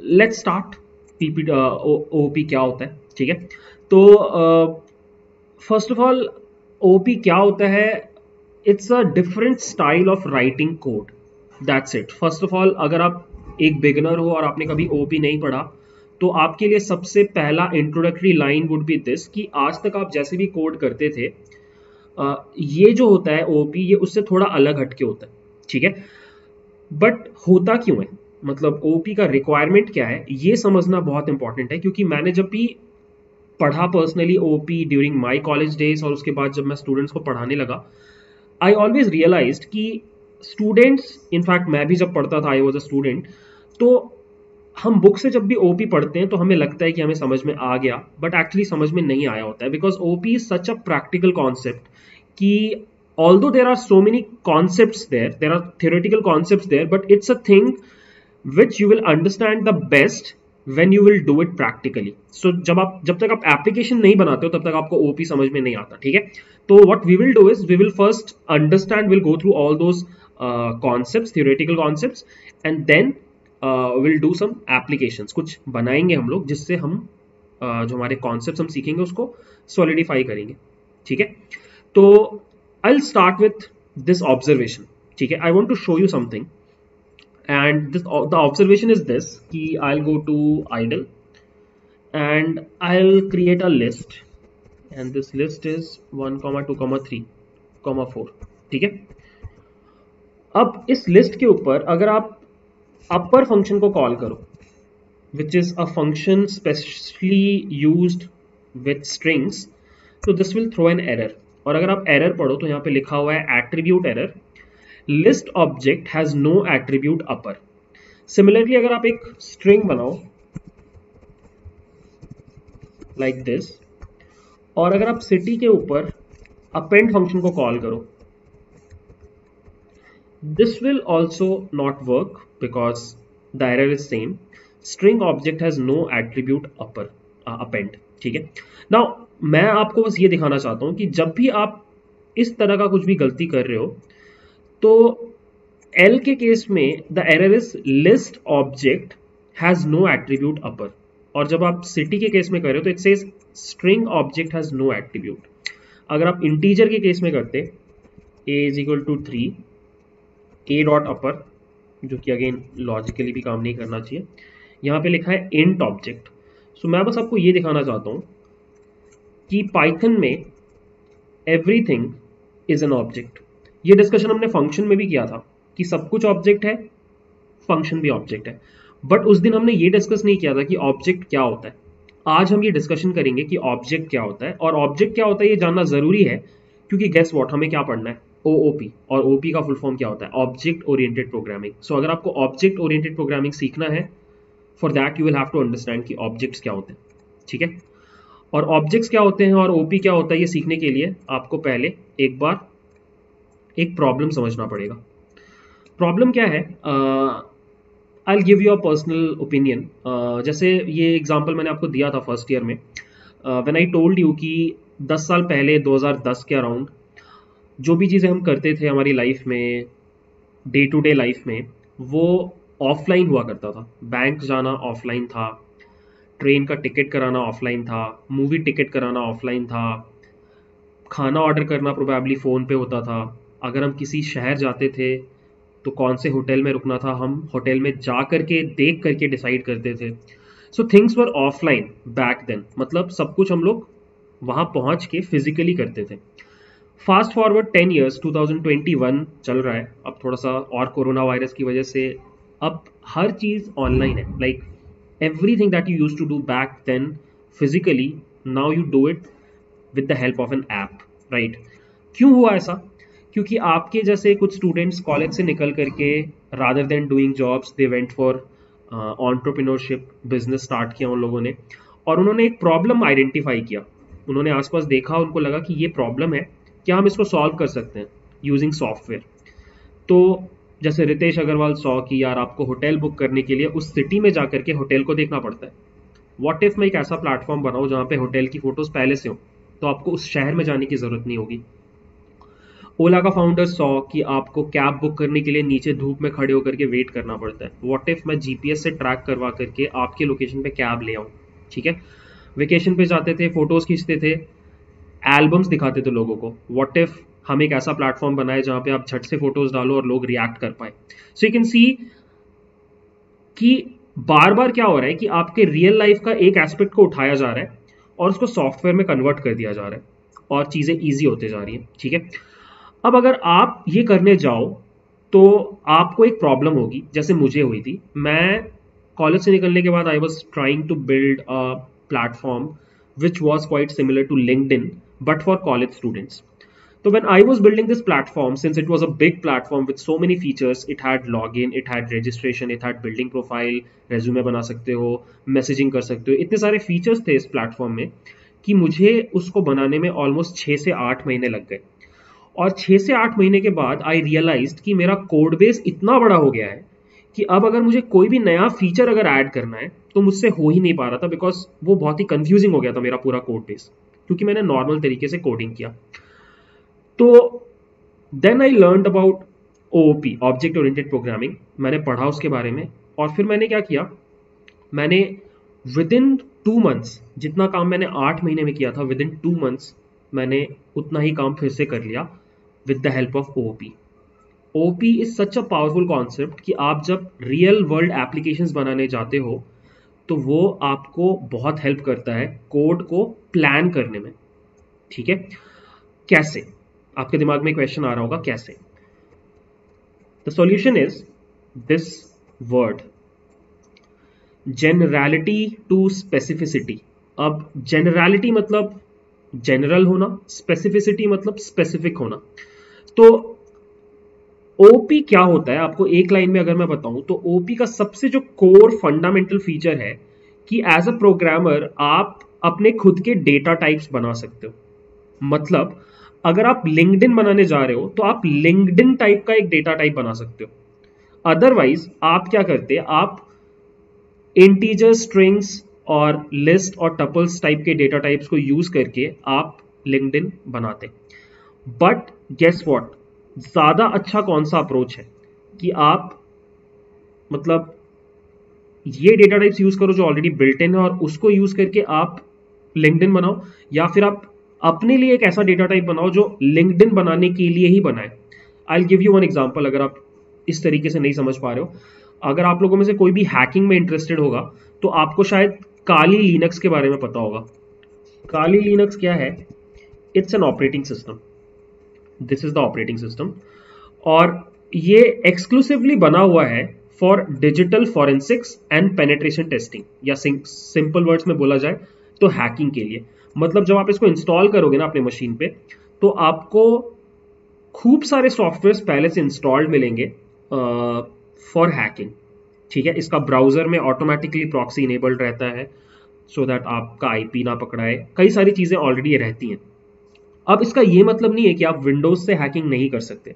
Let's start PP OP क्या होता है? ठीक है? तो फ़र्स्ट ऑफ़ ऑल ओपी क्या होता है? It's a different style of writing code that's it first of all अगर आप एक बिगनर हो और आपने कभी ओपी नहीं पढ़ा तो आपके लिए सबसे पहला introductory line would be this कि आज तक आप जैसे भी कोड करते थे ये जो होता है ओपी ये उससे थोड़ा अलग हटके होता है। ठीक है? बट होता क्यों है? मतलब ओपी का रिक्वायरमेंट क्या है, ये समझना बहुत इंपॉर्टेंट है, क्योंकि मैंने जब भी पढ़ा personally OP during my college days और उसके बाद जब मैं स्टूडेंट्स को पढ़ाने लगा आई ऑलवेज रियलाइज़ कि स्टूडेंट्स इनफैक्ट मैं भी जब पढ़ता था आई वॉज़ अ स्टूडेंट तो हम बुक से जब भी ओपी पढ़ते हैं तो हमें लगता है कि हमें समझ में आ गया बट एक्चुअली समझ में नहीं आया होता है because OP is such a practical concept कि although there are so many concept there there are theoretical concept there but it's a thing which you will understand the best when you will do it practically so जब आप जब तक आप application नहीं बनाते हो तब तक आपको OP समझ में नहीं आता ठीक है तो will do is we will first understand we'll go through all those uh, concepts theoretical concepts and then uh, we'll do some applications कुछ बनाएँगे हम लोग जिससे हम uh, जो हमारे concepts हम सीखेंगे उसको solidify करेंगे ठीक है तो I'll start with this observation. Okay, I want to show you something. And this, the observation is this key I'll go to idle and I'll create a list. And this list is 1 comma 2 comma 3 comma 4 ठीक है? अब इस list के ऊपर अगर आप अपर function को call करो which is a function specially used with strings तो this will throw an error और अगर आप एरर पढ़ो तो यहाँ पे लिखा हुआ है attribute error list object has no attribute upper similarly अगर आप एक स्ट्रिंग बनाओ लाइक like दिस और अगर आप सिटी के ऊपर अपेंड फ़ंक्शन को कॉल करो this will also not work because error is same string object has no attribute upper append ठीक है? नाउ मैं आपको बस ये दिखाना चाहता हूँ कि जब भी आप इस तरह का कुछ भी गलती कर रहे हो तो एल के केस में the error is list object has no attribute upper और जब आप सिटी के केस में कर रहे हो तो it says string object has no attribute अगर आप इंटीजर के केस में करते a is equal to three a dot upper जो कि अगेन लॉजिकली भी काम नहीं करना चाहिए, यहाँ पे लिखा है इंट ऑब्जेक्ट सो मैं बस आपको ये दिखाना चाहता हूँ कि पाइथन में एवरीथिंग इज़ एन ऑब्जेक्ट ये डिस्कशन हमने फ़ंक्शन में भी किया था कि सब कुछ ऑब्जेक्ट है फ़ंक्शन भी ऑब्जेक्ट है। बट उस दिन हमने ये डिस्कस नहीं किया था कि ऑब्जेक्ट क्या होता है। आज हम ये डिस्कशन करेंगे कि ऑब्जेक्ट क्या होता है और ऑब्जेक्ट क्या होता है ये जानना ज़रूरी है, क्योंकि गेस वॉट हमें क्या पढ़ना है? ओओपी और ओपी का फुल फॉर्म क्या होता है? ऑब्जेक्ट ओरिएंटेड प्रोग्रामिंग सो अगर आपको ऑब्जेक्ट ओरिएंटेड प्रोग्रामिंग सीखना है for that you will have to understand कि ऑब्जेक्ट्स क्या होते हैं। ठीक है? और ऑब्जेक्ट्स क्या होते हैं और ओपी क्या होता है ये सीखने के लिए आपको पहले एक बार एक प्रॉब्लम समझना पड़ेगा। प्रॉब्लम क्या है? I give you a personal opinion जैसे ये एग्जांपल मैंने आपको दिया था फ़र्स्ट ईयर में। व्हेन आई टोल्ड यू कि 10 साल पहले 2010 के अराउंड जो भी चीज़ें हम करते थे हमारी लाइफ में डे टू डे लाइफ में, वो ऑफलाइन हुआ करता था। बैंक जाना ऑफलाइन था ट्रेन का टिकट कराना ऑफलाइन था मूवी टिकट कराना ऑफलाइन था, खाना ऑर्डर करना प्रोबेबली फ़ोन पे होता था। अगर हम किसी शहर जाते थे तो कौन से होटल में रुकना था हम? होटल में जा करके, देख करके डिसाइड करते थे। So things were offline back then मतलब सब कुछ हम लोग वहाँ पहुँच के फिजिकली करते थे। फास्ट फॉरवर्ड टेन ईयर्स 2021 चल रहा है। अब थोड़ा सा और कोरोना वायरस की वजह से अब हर चीज़ ऑनलाइन है। Like everything that you use to do back then physically now you do it with the help of an app right क्यों हुआ ऐसा? क्योंकि आपके जैसे कुछ स्टूडेंट्स कॉलेज से निकल करके rather than doing jobs they went for entrepreneurship business start किया उन लोगों ने। और उन्होंने एक प्रॉब्लम आइडेंटिफाई किया। उन्होंने आसपास देखा, उनको लगा कि ये प्रॉब्लम है, क्या हम इसको सॉल्व कर सकते हैं यूजिंग सॉफ्टवेयर तो जैसे रितेश अग्रवाल सौ कि यार आपको होटल बुक करने के लिए उस सिटी में जाकर के होटल को देखना पड़ता है। वॉट इफ़ मैं एक ऐसा प्लेटफॉर्म बनाऊँ जहाँ पे होटल की फ़ोटोज़ पहले से हो तो आपको उस शहर में जाने की ज़रूरत नहीं होगी। ओला का फाउंडर सौ कि आपको कैब बुक करने के लिए नीचे धूप में खड़े होकर के वेट करना पड़ता है। वॉट इफ़ मैं जीपीएस से ट्रैक करवा करके आपके लोकेशन पे कैब ले आऊँ? ठीक है? वेकेशन पे जाते थे फ़ोटोज़ खींचते थे एल्बम्स दिखाते थे लोगों को। वॉट इफ़ हम एक ऐसा प्लेटफॉर्म बनाए जहाँ पे आप झट से फ़ोटोज़ डालो और लोग रिएक्ट कर पाए? सो यू कैन सी कि बार बार क्या हो रहा है कि आपके रियल लाइफ का एक एस्पेक्ट को उठाया जा रहा है और उसको सॉफ्टवेयर में कन्वर्ट कर दिया जा रहा है और चीज़ें ईजी होते जा रही हैं। ठीक है? अब अगर आप ये करने जाओ तो आपको एक प्रॉब्लम होगी, जैसे मुझे हुई थी। मैं कॉलेज से निकलने के बाद I was trying to build a platform which was quite similar to LinkedIn but for college students तो when I was building this platform since it was a big platform with so many features it had login it had registration it had building profile resume बना सकते हो messaging कर सकते हो, इतने सारे features थे इस प्लेटफॉर्म में कि मुझे उसको बनाने में ऑलमोस्ट छः से आठ महीने लग गए। और छः से आठ महीने के बाद आई रियलाइज़ कि मेरा कोड बेस इतना बड़ा हो गया है कि अब अगर मुझे कोई भी नया फीचर अगर ऐड करना है तो मुझसे हो ही नहीं पा रहा था बिकॉज़ वो बहुत ही कंफ्यूजिंग हो गया था मेरा पूरा कोड बेस क्योंकि मैंने नॉर्मल तरीके से कोडिंग किया। तो then I learn about O P object oriented programming मैंने पढ़ा उसके बारे में और फिर मैंने क्या किया, मैंने विद इन टू मंथ्स जितना काम मैंने आठ महीने में किया था विद इन टू मंथ्स मैंने उतना ही काम फिर से कर लिया। With the help of O P O P is such a powerful concept कि आप जब रियल वर्ल्ड एप्लीकेशन बनाने जाते हो तो वो आपको बहुत हेल्प करता है कोड को प्लान करने में। ठीक है? कैसे? आपके दिमाग में क्वेश्चन आ रहा होगा, कैसे? The solution is this word generality to specificity अब जेनरलिटी मतलब जनरल होना स्पेसिफिसिटी मतलब स्पेसिफिक होना। तो ओपी क्या होता है? आपको एक लाइन में अगर मैं बताऊँ तो ओपी का सबसे जो कोर फंडामेंटल फीचर है कि एज अ प्रोग्रामर आप अपने खुद के डेटा टाइप्स बना सकते हो। मतलब अगर आप लिंकडिन बनाने जा रहे हो तो आप लिंकडिन टाइप का एक डेटा टाइप बना सकते हो। अदरवाइज़ आप क्या करते आप इंटीजर स्ट्रिंग्स और लिस्ट और टपल्स टाइप के डेटा टाइप्स को यूज़ करके आप लिंकडिन बनाते बट गेस वॉट ज़्यादा अच्छा कौन सा अप्रोच है? कि आप मतलब ये डेटा टाइप्स यूज़ करो जो ऑलरेडी बिल्ट इन है और उसको यूज़ करके आप लिंकडिन बनाओ या फिर आप अपने लिए एक ऐसा डेटा टाइप बनाओ जो लिंकडिन बनाने के लिए ही बनाए। I give you one example अगर आप इस तरीके से नहीं समझ पा रहे हो। अगर आप लोगों में से कोई भी हैकिंग में इंटरेस्टेड होगा तो आपको शायद काली लिनक्स के बारे में पता होगा। काली लिनक्स क्या है? It's an operating system this is the operating system और ये एक्सक्लूसिवली बना हुआ है for digital forensics and penetration testing या सिंपल वर्ड्स में बोला जाए तो हैकिंग के लिए। मतलब जब आप इसको इंस्टॉल करोगे ना अपने मशीन पे तो आपको खूब सारे सॉफ्टवेयर पहले से इंस्टॉल्ड मिलेंगे फॉर हैकिंग ठीक है? इसका ब्राउज़र में ऑटोमेटिकली प्रॉक्सी इनेबल्ड रहता है सो so दैट आपका आईपी ना पकड़ाए। कई सारी चीज़ें ऑलरेडी रहती हैं। अब इसका ये मतलब नहीं है कि आप विंडोज़ से हैकिंग नहीं कर सकते।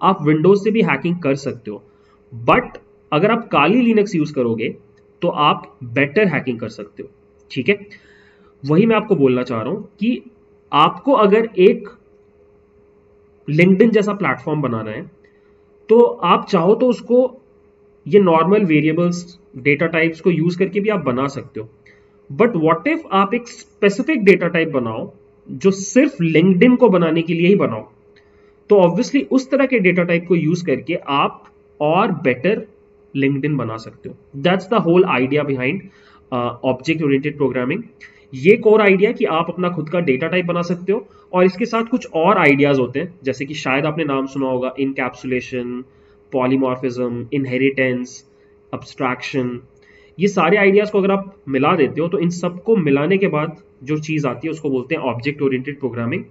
आप विंडोज़ से भी हैकिंग कर सकते हो। बट अगर आप काली लिनक्स यूज़ करोगे तो आप बेटर हैकिंग कर सकते हो। ठीक है? वही मैं आपको बोलना चाह रहा हूँ कि आपको अगर एक लिंकडिन जैसा प्लेटफॉर्म बनाना है तो आप चाहो तो उसको ये नॉर्मल वेरिएबल्स डेटा टाइप्स को यूज़ करके भी आप बना सकते हो। बट वॉट इफ़ आप एक स्पेसिफिक डेटा टाइप बनाओ जो सिर्फ़ लिंकडिन को बनाने के लिए ही बनाओ। तो ऑब्वियसली उस तरह के डेटा टाइप को यूज़ करके आप और बेटर लिंकडिन बना सकते हो। That's the whole idea behind object oriented programming ये कोर आइडिया कि आप अपना खुद का डेटा टाइप बना सकते हो और इसके साथ कुछ और आइडियाज़ होते हैं। जैसे कि शायद आपने नाम सुना होगा इनकैप्सुलेशन पॉलीमॉर्फिज्म इनहेरिटेंस अब्स्ट्रैक्शन ये सारे आइडियाज़ को अगर आप मिला देते हो तो इन सबको मिलाने के बाद जो चीज़ आती है, उसको बोलते हैं ऑब्जेक्ट ओरिएंटेड प्रोग्रामिंग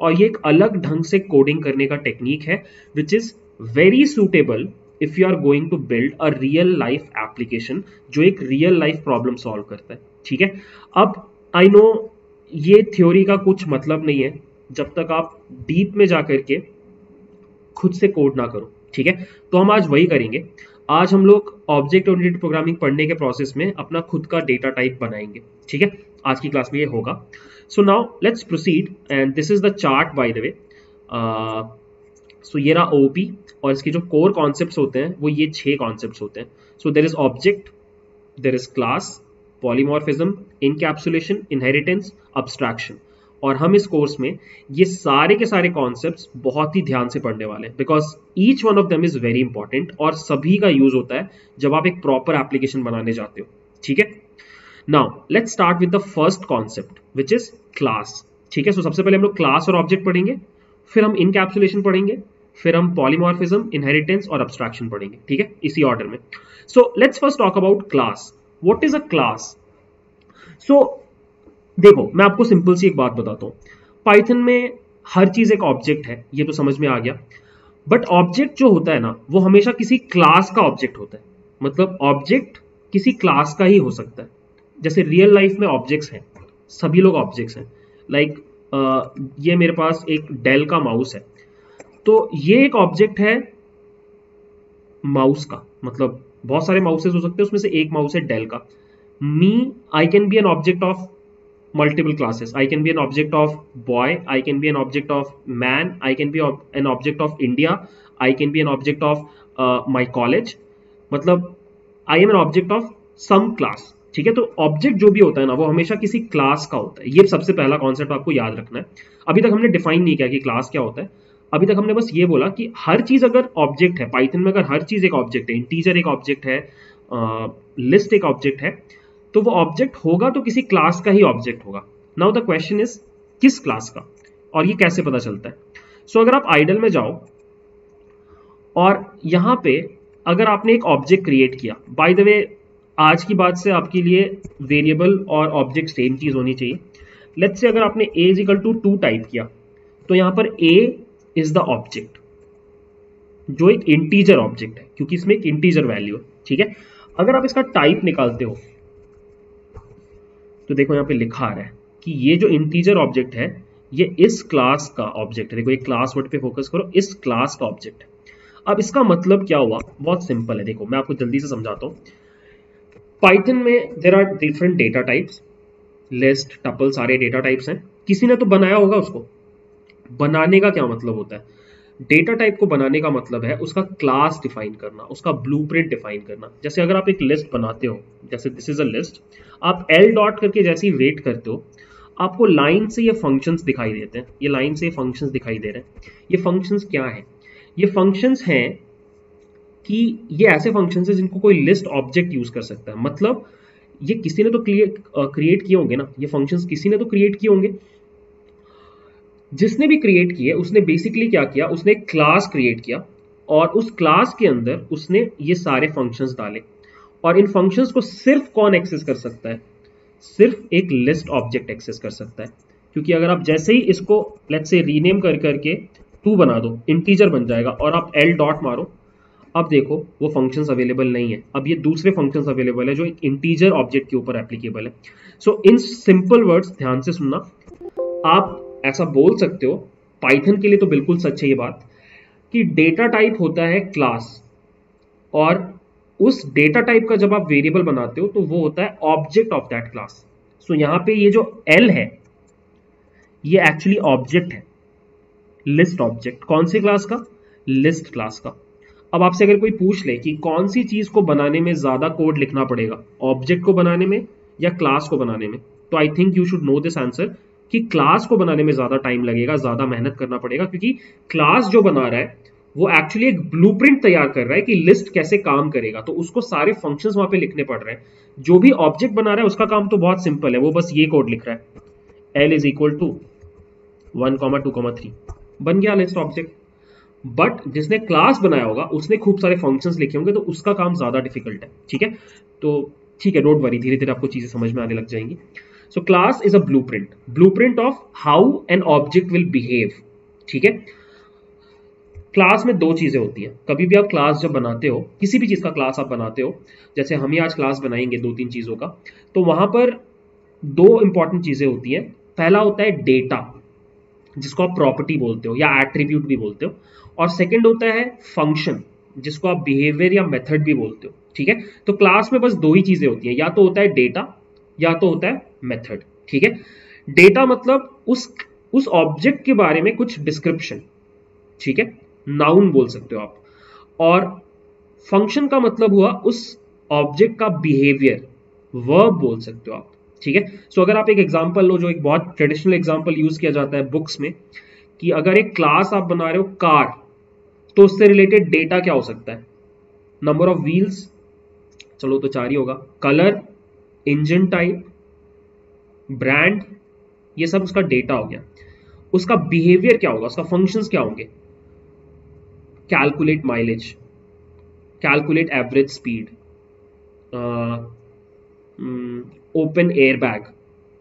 और ये एक अलग ढंग से कोडिंग करने का टेक्निक है which is very suitable if you are going to build a real life application जो एक रियल लाइफ प्रॉब्लम सॉल्व करता है। ठीक है? अब आई नो ये थ्योरी का कुछ मतलब नहीं है। जब तक आप डीप में जा करके खुद से कोड ना करो, ठीक है? तो हम आज वही करेंगे। आज हम लोग ऑब्जेक्ट ओरिएंटेड प्रोग्रामिंग पढ़ने के प्रोसेस में अपना खुद का डेटा टाइप बनाएँगे, ठीक है? आज की क्लास में ये होगा। So now let's proceed and this is the chart by the way so ये रहा ओपी और इसके जो कोर कॉन्सेप्ट होते हैं, वो ये छह कॉन्सेप्ट होते हैं। So there is object there is class polymorphism encapsulation inheritance abstraction और हम इस कोर्स में ये सारे के सारे कॉन्सेप्ट्स बहुत ही ध्यान से पढ़ने वाले हैं। Because each one of them is very important और सभी का यूज़ होता है जब आप एक प्रॉपर एप्लीकेशन बनाने जाते हो। ठीक है? Now let's start with the first concept which is class ठीक है? सो so, सबसे पहले हम लोग क्लास और ऑब्जेक्ट पढ़ेंगे फिर हम इनकैप्सुलेशन पढ़ेंगे फिर हम पॉलीमॉर्फिज्म इनहेरिटेंस और अब्स्ट्रैक्शन पढ़ेंगे। ठीक है? इसी ऑर्डर में। So let's first talk about class what is a class so देखो मैं आपको सिंपल सी एक बात बताता हूँ। पाइथन में हर चीज़ एक ऑब्जेक्ट है ये तो समझ में आ गया। बट ऑब्जेक्ट जो होता है ना वो हमेशा किसी क्लास का ऑब्जेक्ट होता है। मतलब ऑब्जेक्ट किसी क्लास का ही हो सकता है। जैसे रियल लाइफ में ऑब्जेक्ट्स हैं सभी लोग ऑब्जेक्ट्स हैं। लाइक ये मेरे पास एक डेल का माउस है। तो ये एक ऑब्जेक्ट है माउस का। मतलब बहुत सारे माउसेस हो सकते हैं उसमें से एक माउस है डेल का। Me I can be an object of classes. I can be an object of boy i can be an object of man i can be an object of india i can be an object of uh, my college. मतलब I am an object of some class ठीक है? तो object जो भी होता है ना वो हमेशा किसी क्लास का होता है। ये सबसे पहला कॉन्सेप्ट आपको याद रखना है। अभी तक हमने डिफाइन नहीं किया कि क्लास क्या होता है। अभी तक हमने बस ये बोला कि हर चीज़ अगर ऑब्जेक्ट है पाइथन में अगर हर चीज़ एक ऑब्जेक्ट है इंटीजर एक ऑब्जेक्ट है लिस्ट एक ऑब्जेक्ट है तो वो ऑब्जेक्ट होगा तो किसी क्लास का ही ऑब्जेक्ट होगा। नाउ द क्वेश्चन इज़ किस क्लास का? और ये कैसे पता चलता है? सो so, अगर आप आइडल में जाओ और यहाँ पे अगर आपने एक ऑब्जेक्ट क्रिएट किया बाय द वे आज की बात से आपके लिए वेरिएबल और ऑब्जेक्ट सेम चीज़ होनी चाहिए। लेट्स से अगर आपने a is equal to two type किया तो यहाँ पर ए इज़ द ऑब्जेक्ट जो एक इंटीजर ऑब्जेक्ट है, क्योंकि इसमें एक इंटीजर वैल्यू है, ठीक है? अगर आप इसका टाइप निकालते हो तो देखो यहाँ पे लिखा आ रहा है कि ये जो इंटीजर ऑब्जेक्ट है, ये इस क्लास का ऑब्जेक्ट है। देखो ये क्लास वर्ड पे फोकस करो, इस क्लास का ऑब्जेक्ट है। अब इसका मतलब क्या हुआ? बहुत सिंपल है, देखो, मैं आपको जल्दी से समझाता हूँ। पाइथन में there are different data types list tuple सारे डेटा टाइप्स हैं। किसी ने तो बनाया होगा उसको। बनाने का क्या मतलब होता है? डेटा टाइप को बनाने का मतलब है उसका क्लास डिफाइन करना, उसका ब्लूप्रिंट डिफाइन करना। जैसे अगर आप एक लिस्ट बनाते हो, जैसे दिस इज़ अ लिस्ट आप एल डॉट करके जैसे ही वेट करते हो, आपको लाइन से ये फ़ंक्शंस दिखाई देते हैं। ये लाइन से ये फ़ंक्शंस दिखाई दे रहे हैं। ये फ़ंक्शंस क्या है? ये फ़ंक्शंस हैं कि ये ऐसे फ़ंक्शन है जिनको कोई लिस्ट ऑब्जेक्ट यूज़ कर सकता है। मतलब ये किसी ने तो क्रिएट किए होंगे ना, ये फ़ंक्शन किसी ने तो क्रिएट किए होंगे। जिसने भी क्रिएट किए, उसने बेसिकली क्या किया, उसने क्लास क्रिएट किया और उस क्लास के अंदर उसने ये सारे फ़ंक्शंस डाले। और इन फ़ंक्शंस को सिर्फ़ कौन एक्सेस कर सकता है? सिर्फ़ एक लिस्ट ऑब्जेक्ट एक्सेस कर सकता है। क्योंकि अगर आप जैसे ही इसको लेट से रीनेम कर, करके टू बना दो इंटीजर बन जाएगा और आप एल डॉट मारो अब देखो, वो फ़ंक्शंस अवेलेबल नहीं है। अब ये दूसरे फ़ंक्शंस अवेलेबल है, जो एक इंटीजर ऑब्जेक्ट के ऊपर एप्लीकेबल है। सो इन सिंपल वर्ड्स ध्यान से सुनना। आप ऐसा बोल सकते हो पाइथन के लिए तो बिल्कुल सच है ये बात, कि डेटा टाइप होता है क्लास और उस डेटा टाइप का जब आप वेरिएबल बनाते हो तो वो होता है object of that class so यहाँ पे ये जो एल है, ये एक्चुअली ऑब्जेक्ट है। लिस्ट ऑब्जेक्ट कौन सी क्लास का? लिस्ट क्लास का। अब आपसे अगर कोई पूछ ले कि कौन सी चीज़ को बनाने में ज़्यादा कोड लिखना पड़ेगा? ऑब्जेक्ट को बनाने में या क्लास को बनाने में? तो I think you should know this answer कि क्लास को बनाने में ज़्यादा टाइम लगेगा, ज़्यादा मेहनत करना पड़ेगा, क्योंकि क्लास जो बना रहा है, वो एक्चुअली एक ब्लूप्रिंट तैयार कर रहा है कि लिस्ट कैसे काम करेगा। तो उसको सारे फ़ंक्शंस वहाँ पे लिखने पड़ रहे हैं। जो भी ऑब्जेक्ट बना रहा है, उसका काम तो बहुत सिंपल है, वो बस ये कोड लिख रहा है। L is equal to one comma two comma three बन गया लिस्ट ऑब्जेक्ट बट जिसने क्लास बनाया होगा, उसने खूब सारे फ़ंक्शंस लिखे होंगे तो उसका काम ज़्यादा डिफ़िकल्ट है, ठीक है? तो ठीक है डोंट वरी धीरे धीरे आपको चीज़ें समझ में आने लग जाएँगी। So class is a blueprint blueprint of how an object will behave ठीक है? क्लास में दो चीज़ें होती हैं। कभी भी आप क्लास जब बनाते हो, किसी भी चीज़ का क्लास आप बनाते हो, जैसे हम ही आज क्लास बनाएँगे दो तीन चीज़ों का तो वहाँ पर दो इंपॉर्टेंट चीज़ें होती हैं। पहला होता है डेटा जिसको आप प्रॉपर्टी बोलते हो या एट्रीब्यूट भी बोलते हो। और सेकेंड होता है फ़ंक्शन जिसको आप बिहेवियर या मेथड भी बोलते हो, ठीक है? तो क्लास में बस दो ही चीज़ें होती हैं, या तो होता है डेटा या तो होता है मेथड ठीक है? डेटा मतलब उस उस ऑब्जेक्ट के बारे में कुछ डिस्क्रिप्शन ठीक है? नाउन बोल सकते हो आप। और फ़ंक्शन का मतलब हुआ उस ऑब्जेक्ट का बिहेवियर वर्ब बोल सकते हो आप, ठीक है? सो अगर आप एक एग्जांपल लो, जो एक बहुत ट्रेडिशनल एग्जांपल यूज़ किया जाता है बुक्स में, कि अगर एक क्लास आप बना रहे हो कार तो उससे रिलेटेड डेटा क्या हो सकता है? नंबर ऑफ़ व्हील्स चलो तो चार ही होगा। कलर इंजन टाइप ब्रांड ये सब उसका डेटा हो गया। उसका बिहेवियर क्या होगा? उसका फ़ंक्शंस क्या होंगे? Calculate mileage calculate average speed open airbag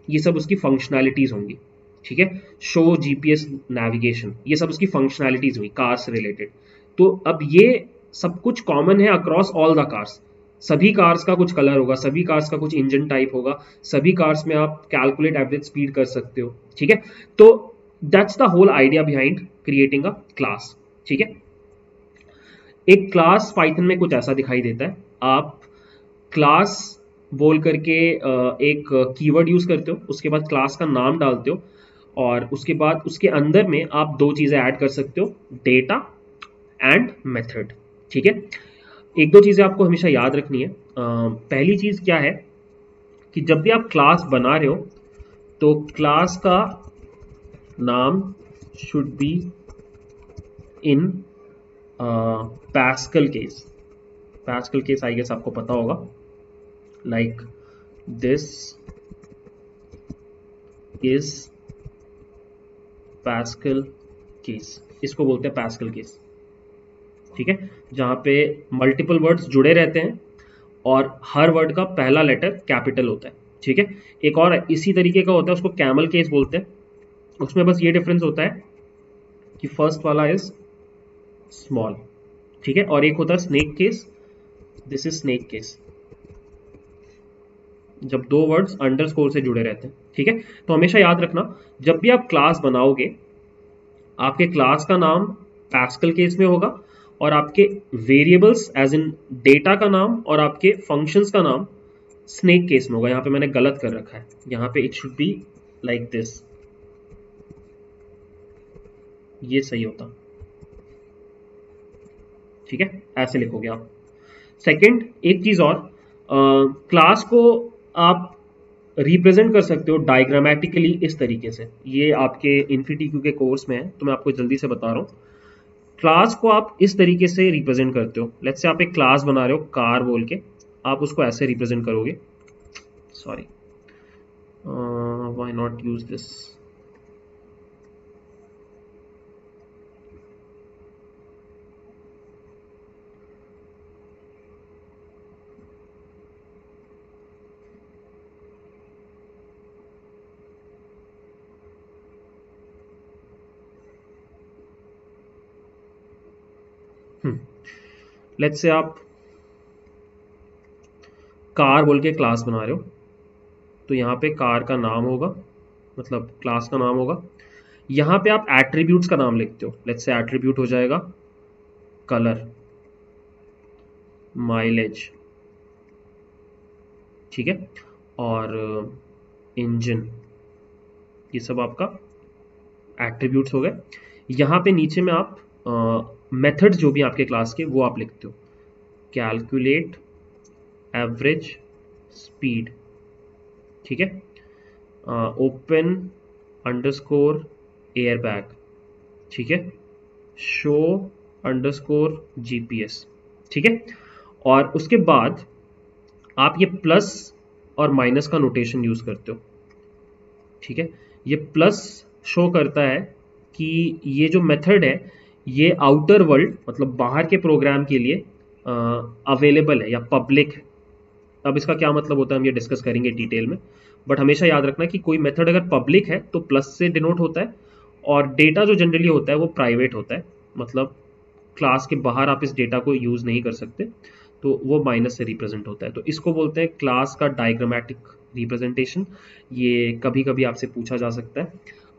ये सब उसकी फंक्शनैलिटीज होंगी। ठीक है? शो जीपीएस नेविगेशन ये सब उसकी फंक्शनैलिटीज हुई कार्स रिलेटेड तो अब ये सब कुछ कॉमन है अक्रॉस ऑल द कार्स सभी कार्स का कुछ कलर होगा, सभी कार्स का कुछ इंजन टाइप होगा, सभी कार्स में आप कैलकुलेट एवरेज स्पीड कर सकते हो, ठीक है? तो that's the whole idea behind creating a class ठीक है? एक क्लास पाइथन में कुछ ऐसा दिखाई देता है। आप क्लास बोल करके एक कीवर्ड यूज़ करते हो, उसके बाद क्लास का नाम डालते हो और उसके बाद उसके अंदर में आप दो चीज़ें ऐड कर सकते हो डेटा एंड मेथड ठीक है? एक दो चीज़ें आपको हमेशा याद रखनी है। आ, पहली चीज़ क्या है कि जब भी आप क्लास बना रहे हो तो क्लास का नाम should be in Pascal case Pascal case I guess आपको पता होगा। Like this is Pascal case इसको बोलते हैं पैस्कल केस ठीक है? जहाँ पे मल्टीपल वर्ड्स जुड़े रहते हैं और हर वर्ड का पहला लेटर कैपिटल होता है. ठीक है? एक और इसी तरीके का होता है, उसको कैमल केस बोलते हैं. उसमें बस ये डिफरेंस होता है कि फ़र्स्ट वाला इज़ स्मॉल ठीक है? और एक होता है snake case this is snake case जब दो वर्ड्स अंडरस्कोर से जुड़े रहते हैं. ठीक है? तो हमेशा याद रखना, जब भी आप क्लास बनाओगे, आपके क्लास का नाम पैस्कल केस में होगा और आपके वेरिएबल्स एज इन डेटा का नाम और आपके फ़ंक्शंस का नाम स्नेक केस में होगा। यहाँ पे मैंने गलत कर रखा है। यहाँ पे it should be like this ये सही होता। ठीक है? ऐसे लिखोगे आप। सेकंड एक चीज़ और क्लास को आप रिप्रेजेंट कर सकते हो डायग्रामेटिकली इस तरीके से। ये आपके इन्फिटी के कोर्स में है तो मैं आपको जल्दी से बता रहा हूँ। क्लास को आप इस तरीके से रिप्रेजेंट करते हो। लेट्स से आप एक क्लास बना रहे हो, कार बोल के, आप उसको ऐसे रिप्रेजेंट करोगे। Sorry why not use this let say आप कार बोल के क्लास बना रहे हो तो यहाँ पे कार का नाम होगा मतलब क्लास का नाम होगा। यहाँ पे आप एट्रीब्यूट्स का नाम लिखते हो लेट्स से एट्रीब्यूट हो जाएगा कलर माइलेज ठीक है? और इंजन ये सब आपका एट्रीब्यूट्स हो गए। यहाँ पे नीचे में आप मेथड्स जो भी आपके क्लास के, वो आप लिखते हो। Calculate average speed. ठीक है? ओपन अंडरस्कोर एयर बैग ठीक है? Show underscore GPS. ठीक है? और उसके बाद आप ये प्लस और माइनस का नोटेशन यूज़ करते हो। ठीक है? ये प्लस शो करता है कि ये जो मेथड है ये आउटर वर्ल्ड मतलब बाहर के प्रोग्राम के लिए अवेलेबल है या पब्लिक है। अब इसका क्या मतलब होता है हम ये डिस्कस करेंगे डिटेल में। बट हमेशा याद रखना कि कोई मेथड अगर पब्लिक है तो प्लस से डिनोट होता है और डेटा जो जनरली होता है वो प्राइवेट होता है। मतलब क्लास के बाहर आप इस डेटा को यूज़ नहीं कर सकते तो वो माइनस से रिप्रेजेंट होता है। तो इसको बोलते हैं क्लास का डायग्रामेटिक रिप्रेजेंटेशन ये कभी कभी आपसे पूछा जा सकता है।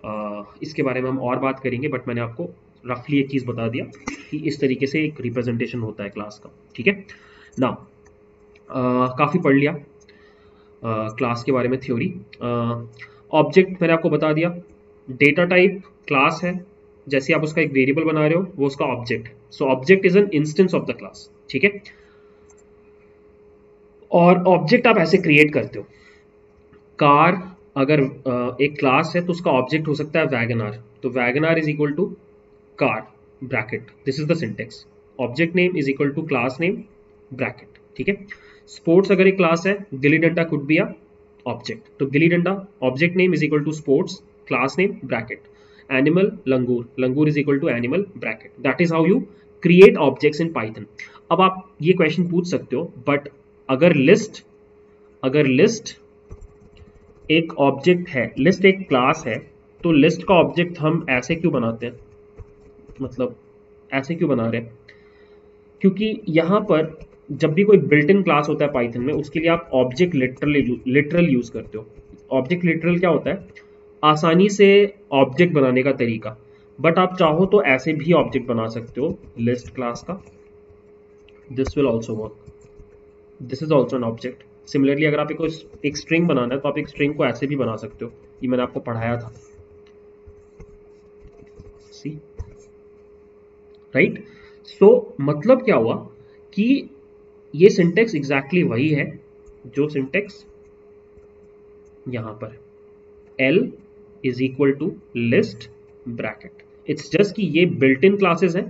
आ, इसके बारे में हम और बात करेंगे बट मैंने आपको रफली एक चीज़ बता दिया कि इस तरीके से एक रिप्रेजेंटेशन होता है क्लास का, ठीक है? ना काफ़ी पढ़ लिया क्लास के बारे में थ्योरी ऑब्जेक्ट मैंने आपको बता दिया डेटा टाइप क्लास है, जैसे आप उसका एक वेरिएबल बना रहे हो, वो उसका object so object is an instance of the class ठीक है? और ऑब्जेक्ट आप ऐसे क्रिएट करते हो कार अगर एक क्लास है तो उसका ऑब्जेक्ट हो सकता है वैगनार तो WagonR is equal to car bracket this is the syntax object name is equal to class name bracket ठीक है? स्पोर्ट्स अगर एक क्लास है, gilli danda could be a object तो gilli danda object name is equal to sports class name bracket animal langur langur is equal to animal bracket that is how you create objects in Python अब आप ये question पूछ सकते हो but अगर list अगर list एक object है लिस्ट एक क्लास है तो लिस्ट का ऑब्जेक्ट हम ऐसे क्यों बनाते हैं? मतलब ऐसे क्यों बना रहे हैं? क्योंकि यहाँ पर जब भी कोई बिल्ट इन क्लास होता है पाइथन में उसके लिए आप ऑब्जेक्ट लिटरल लिटरल यूज़ करते हो। ऑब्जेक्ट लिटरल क्या होता है? आसानी से ऑब्जेक्ट बनाने का तरीका। बट आप चाहो तो ऐसे भी ऑब्जेक्ट बना सकते हो लिस्ट क्लास का। This will also work this is also an object similarly अगर आप एक, एक स्ट्रिंग बनाना है तो आप एक स्ट्रिंग को ऐसे भी बना सकते हो। ये मैंने आपको पढ़ाया था सी राइट सो मतलब क्या हुआ कि ये सिंटेक्स एग्जैक्टली exactly वही है जो सिंटेक्स यहाँ पर L is equal to list bracket it's just कि ये बिल्ट इन क्लासेस है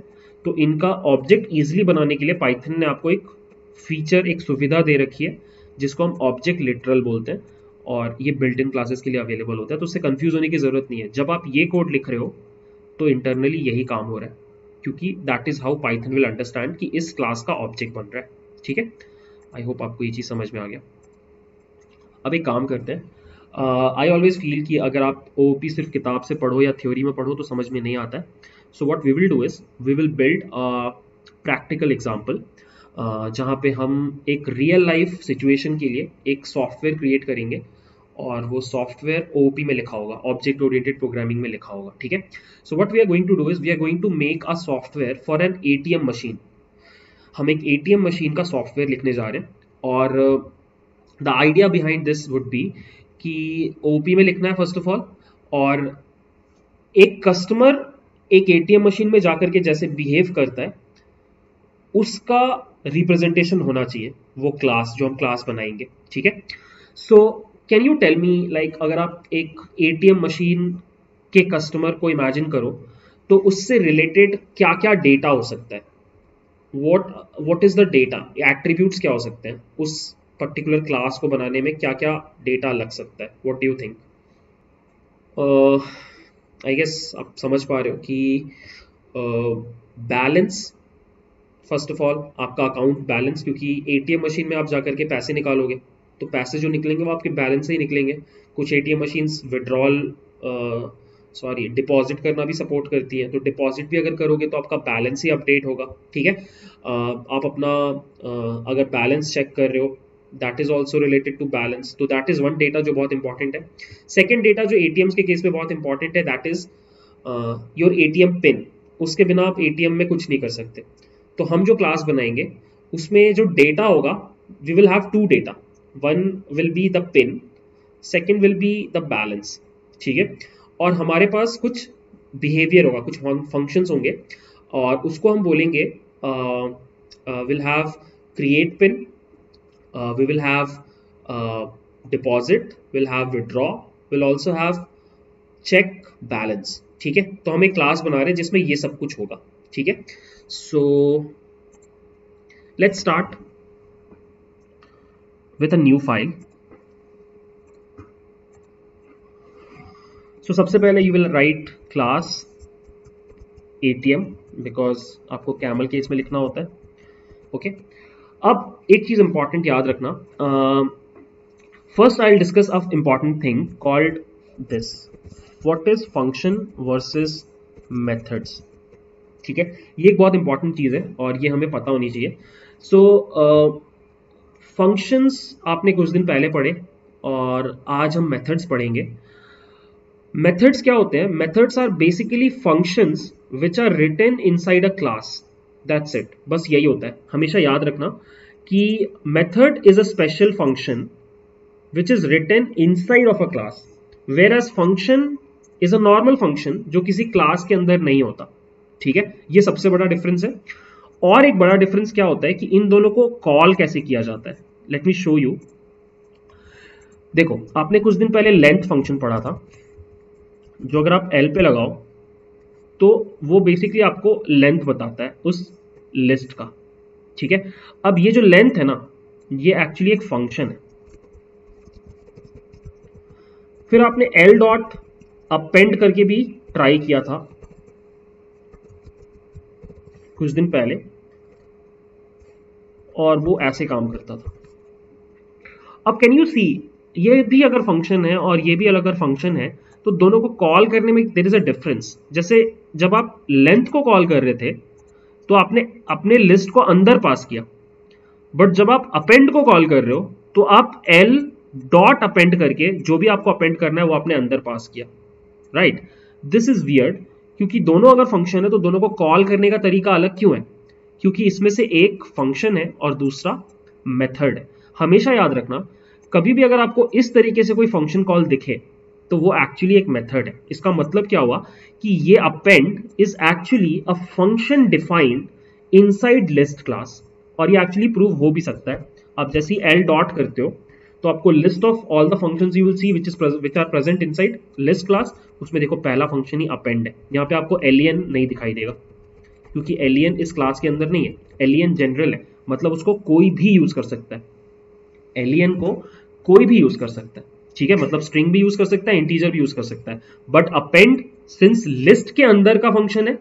तो इनका ऑब्जेक्ट इजिली बनाने के लिए पाइथन ने आपको एक फीचर एक सुविधा दे रखी है, जिसको हम ऑब्जेक्ट लिटरल बोलते हैं, और ये बिल्ट इन क्लासेस के लिए अवेलेबल होता है तो उससे कंफ्यूज होने की ज़रूरत नहीं है। जब आप ये कोड लिख रहे हो तो इंटरनली यही काम हो रहा है। क्योंकि that is how Python will understand कि इस क्लास का ऑब्जेक्ट बन रहा है। ठीक है? आई होप आपको ये चीज़ समझ में आ गया। अब एक काम करते हैं। आई ऑलवेज फील कि अगर आप ओ सिर्फ़ किताब से पढ़ो या थ्योरी में पढ़ो तो समझ में नहीं आता है। So what we will do is we will build practical example जहाँ पे हम एक रियल लाइफ सिचुएशन के लिए एक सॉफ्टवेयर क्रिएट करेंगे। और वो सॉफ्टवेयर ओपी में लिखा होगा ऑब्जेक्ट ओरिएंटेड प्रोग्रामिंग में लिखा होगा, ठीक है? So what we are going to do is we are going to make a software for an ATM machine हम एक एटीएम मशीन का सॉफ्टवेयर लिखने जा रहे हैं और the idea behind this would be कि ओपी में लिखना है फ़र्स्ट ऑफ़ ऑल और एक कस्टमर एक एटीएम मशीन में जाकर के जैसे बिहेव करता है, उसका रिप्रेजेंटेशन होना चाहिए, वो क्लास जो हम क्लास बनाएँगे, ठीक है? So can you tell me like अगर आप एक एटीएम मशीन के कस्टमर को इमेजिन करो तो उससे रिलेटेड क्या क्या डेटा हो सकता है? What what is the data attributes क्या हो सकते हैं? उस पर्टिकुलर क्लास को बनाने में क्या क्या डेटा लग सकता है? What do think I guess आप समझ पा रहे हो कि बैलेंस फ़र्स्ट ऑफ़ ऑल आपका अकाउंट बैलेंस क्योंकि एटीएम मशीन में आप जाकर के पैसे निकालोगे। तो पैसे जो निकलेंगे वो आपके बैलेंस से ही निकलेंगे। कुछ ATM machine withdrawal sorry deposit करना भी सपोर्ट करती है। तो डिपॉजिट भी अगर करोगे तो आपका बैलेंस ही अपडेट होगा ठीक है? uh, आप अपना uh, अगर बैलेंस चेक कर रहे हो that is also related to balance तो दैट इज़ वन डेटा जो बहुत इंपॉर्टेंट है। सेकेंड डेटा जो ए टी के केस में बहुत इंपॉर्टेंट है that is your A T M pin उसके बिना आप ए टी एम में कुछ नहीं कर सकते। तो हम जो क्लास बनाएँगे उसमें जो डेटा होगा we will have two data one will be the pin second will be the balance ठीक है? और हमारे पास कुछ बिहेवियर होगा, कुछ फ़ंक्शंस होंगे, और उसको हम बोलेंगे will have create pin we will have deposit will have withdraw will also have check balance ठीक है? तो हम एक क्लास बना रहे हैं जिसमें ये सब कुछ होगा, ठीक है? So let's start with a new file so सबसे पहले you will write class ATM because आपको कैमल केस में लिखना होता है। Okay okay? अब एक चीज़ इंपॉर्टेंट याद रखना। First I discuss a important thing called this what is function versus methods ठीक है? ये एक बहुत इंपॉर्टेंट चीज़ है और ये हमें पता होनी चाहिए। सो फ़ंक्शंस uh, आपने कुछ दिन पहले पढ़े और आज हम मेथड्स पढ़ेंगे। मेथड्स क्या होते हैं? Methods are basically functions which are written inside a class that's it बस यही होता है। हमेशा याद रखना कि method is a special function which is written inside of a class whereas function is a normal function जो किसी क्लास के अंदर नहीं होता। ठीक है? ये सबसे बड़ा डिफरेंस है। और एक बड़ा डिफरेंस क्या होता है कि इन दोनों को कॉल कैसे किया जाता है? लेट मी शो यू देखो, आपने कुछ दिन पहले लेंथ फ़ंक्शन पढ़ा था, जो अगर आप एल पे लगाओ तो वो बेसिकली आपको लेंथ बताता है उस लिस्ट का, ठीक है? अब ये जो लेंथ है ना, ये एक्चुअली एक फ़ंक्शन है। फिर आपने एल डॉट अपेंड करके भी ट्राई किया था, कुछ दिन पहले। और वो ऐसे काम करता था। अब कैन यू सी ये भी अगर फ़ंक्शन है और ये भी अगर फ़ंक्शन है तो दोनों को कॉल करने में देर इज़ अ डिफरेंस जैसे जब आप लेंथ को कॉल कर रहे थे तो आपने अपने लिस्ट को अंदर पास किया। बट जब आप अपेंड को कॉल कर रहे हो तो आप एल डॉट अपेंड करके जो भी आपको अपेंड करना है, वो आपने अंदर पास किया। राइट दिस इज़ वियर्ड क्योंकि दोनों अगर फ़ंक्शन है तो दोनों को कॉल करने का तरीका अलग क्यों है? क्योंकि इसमें से एक फ़ंक्शन है और दूसरा मेथड है। हमेशा याद रखना, कभी भी अगर आपको इस तरीके से कोई फ़ंक्शन कॉल दिखे तो वो एक्चुअली एक मेथड है। इसका मतलब क्या हुआ कि ये append is actually a function defined inside list class और ये एक्चुअली प्रूव हो भी सकता है। आप जैसे एल डॉट करते हो तो आपको list of all the function you will see which is which are present inside list class उसमें देखो पहला फ़ंक्शन ही अपेंड है। यहाँ पे आपको एलियन नहीं दिखाई देगा। क्योंकि एलियन इस क्लास के अंदर नहीं है एलियन जनरल है मतलब उसको कोई भी यूज़ कर सकता है। एलियन को कोई भी यूज़ कर सकता है, ठीक है? मतलब स्ट्रिंग भी यूज़ कर सकता है इंटीजर भी यूज़ कर सकता है। बट अपेंड सिंस लिस्ट के अंदर का फ़ंक्शन है,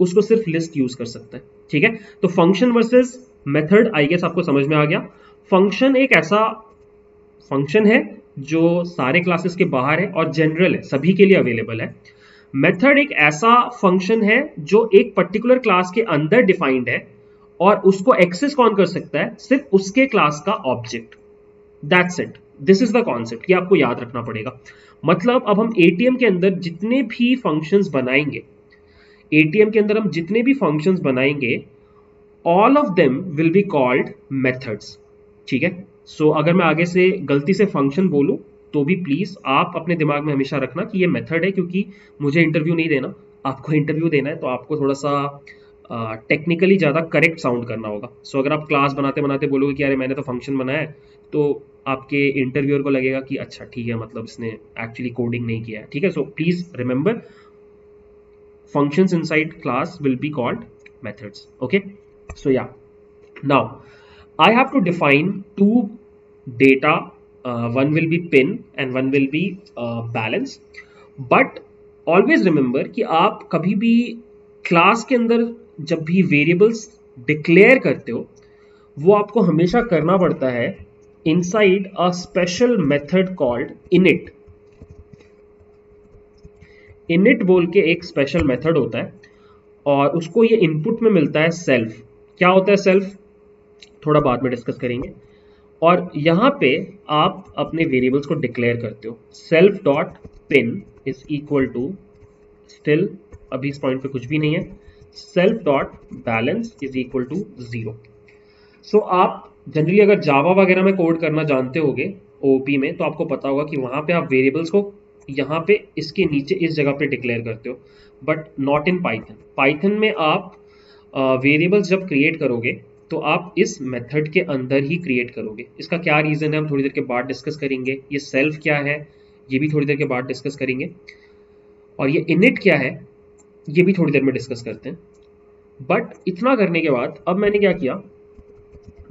उसको सिर्फ़ लिस्ट यूज़ कर सकता है, ठीक है? तो function versus method I guess आपको समझ में आ गया। फ़ंक्शन एक ऐसा फ़ंक्शन है जो सारे क्लासेस के बाहर है और जनरल है, सभी के लिए अवेलेबल है। मेथड एक ऐसा फ़ंक्शन है जो एक पर्टिकुलर क्लास के अंदर डिफाइंड है और उसको एक्सेस कौन कर सकता है? सिर्फ़ उसके क्लास का object that's it this is the concept ये आपको याद रखना पड़ेगा. मतलब अब हम एटीएम के अंदर जितने भी फ़ंक्शंस बनाएँगे एटीएम के अंदर हम जितने भी फ़ंक्शंस बनाएँगे all of them will be called methods ठीक है? सो so, अगर मैं आगे से गलती से फ़ंक्शन बोलूँ तो भी प्लीज़ आप अपने दिमाग में हमेशा रखना कि ये मेथड है क्योंकि मुझे इंटरव्यू नहीं देना। आपको इंटरव्यू देना है तो आपको थोड़ा सा टेक्निकली ज़्यादा करेक्ट साउंड करना होगा। सो so, अगर आप क्लास बनाते बनाते बोलोगे कि अरे मैंने तो फ़ंक्शन बनाया है तो आपके इंटरव्यूअर को लगेगा कि अच्छा ठीक है मतलब इसने एक्चुअली कोडिंग नहीं किया है। ठीक है? So please remember functions inside class will be called methods. Okay? So yeah. Now i have to define two data uh, one will be pin and one will be uh, balance. But always remember कि आप कभी भी class के अंदर जब भी variables declare करते हो वो आपको हमेशा करना पड़ता है inside a special method called init. Init बोल के एक स्पेशल मेथड होता है और उसको ये इनपुट में मिलता है सेल्फ क्या होता है सेल्फ थोड़ा बाद में डिस्कस करेंगे. और यहाँ पे आप अपने वेरिएबल्स को डिक्लेयर करते हो। Self dot pin is equal to still अभी इस पॉइंट पे कुछ भी नहीं है। Self dot balance is equal to zero so आप जनरली अगर जावा वगैरह में कोड करना जानते होगे ओपी में तो आपको पता होगा कि वहाँ पे आप वेरिएबल्स को यहाँ पे इसके नीचे इस जगह पे डिक्लेयर करते हो but not in Python Python में आप वेरिएबल्स uh, जब क्रिएट करोगे तो आप इस मेथड के अंदर ही क्रिएट करोगे। इसका क्या रीज़न है? हम थोड़ी देर के बाद डिस्कस करेंगे। ये सेल्फ क्या है? ये भी थोड़ी देर के बाद डिस्कस करेंगे। और ये इनिट क्या है? ये भी थोड़ी देर में डिस्कस करते हैं। बट इतना करने के बाद अब मैंने क्या किया?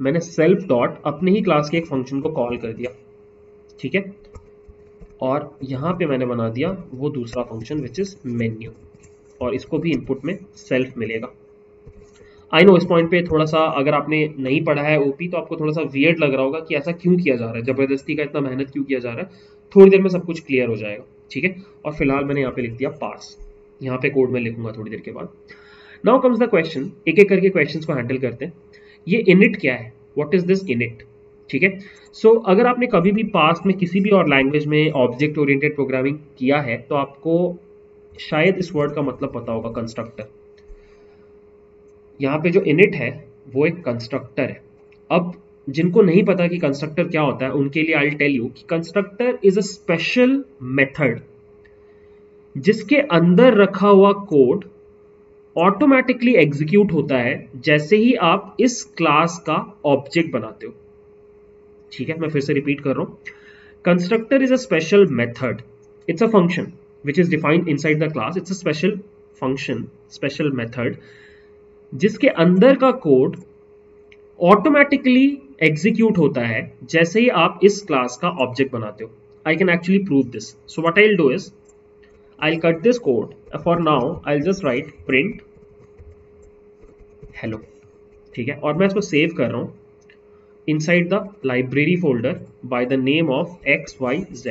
मैंने सेल्फ डॉट अपने ही क्लास के एक फ़ंक्शन को कॉल कर दिया। ठीक है? और यहाँ पे मैंने बना दिया वो दूसरा फ़ंक्शन विच इज़ मेन्यू और इसको भी इनपुट में सेल्फ मिलेगा। आई नो इस पॉइंट पे थोड़ा सा अगर आपने नहीं पढ़ा है ओपी तो आपको थोड़ा सा वियर्ड लग रहा होगा कि ऐसा क्यों किया जा रहा है? ज़बरदस्ती का इतना मेहनत क्यों किया जा रहा है? थोड़ी देर में सब कुछ क्लियर हो जाएगा, ठीक है? और फ़िलहाल मैंने यहाँ पे लिख दिया पास यहाँ पे कोड में लिखूँगा थोड़ी देर के बाद. नाउ कम्स द क्वेश्चन एक एक करके क्वेश्चन को हैंडल करते हैं। ये इनिट क्या है? वॉट इज़ दिस इनिट ठीक है? सो अगर आपने कभी भी पास्ट में किसी भी और लैंग्वेज में ऑब्जेक्ट ओरिएंटेड प्रोग्रामिंग किया है तो आपको शायद इस वर्ड का मतलब पता होगा कंस्ट्रक्टर यहाँ पे जो इनिट है, वो एक कंस्ट्रक्टर है। अब, जिनको नहीं पता कि कंस्ट्रक्टर क्या होता है, उनके लिए आई टेल यू कि constructor is a special method जिसके अंदर रखा हुआ कोड ऑटोमेटिकली एग्जीक्यूट होता है, जैसे ही आप इस क्लास का ऑब्जेक्ट बनाते हो। ठीक है, मैं फिर से रिपीट कर रहा हूँ। Constructor is a special method it's a function which is defined inside the class it's a special function special method जिसके अंदर का कोड ऑटोमेटिकली एग्जीक्यूट होता है, जैसे ही आप इस क्लास का ऑब्जेक्ट बनाते हो। I can actually prove this so what I do is I cut this code for now I just write print hello ठीक है? और मैं इसको सेव कर रहा हूँ inside the library folder by the name of xyz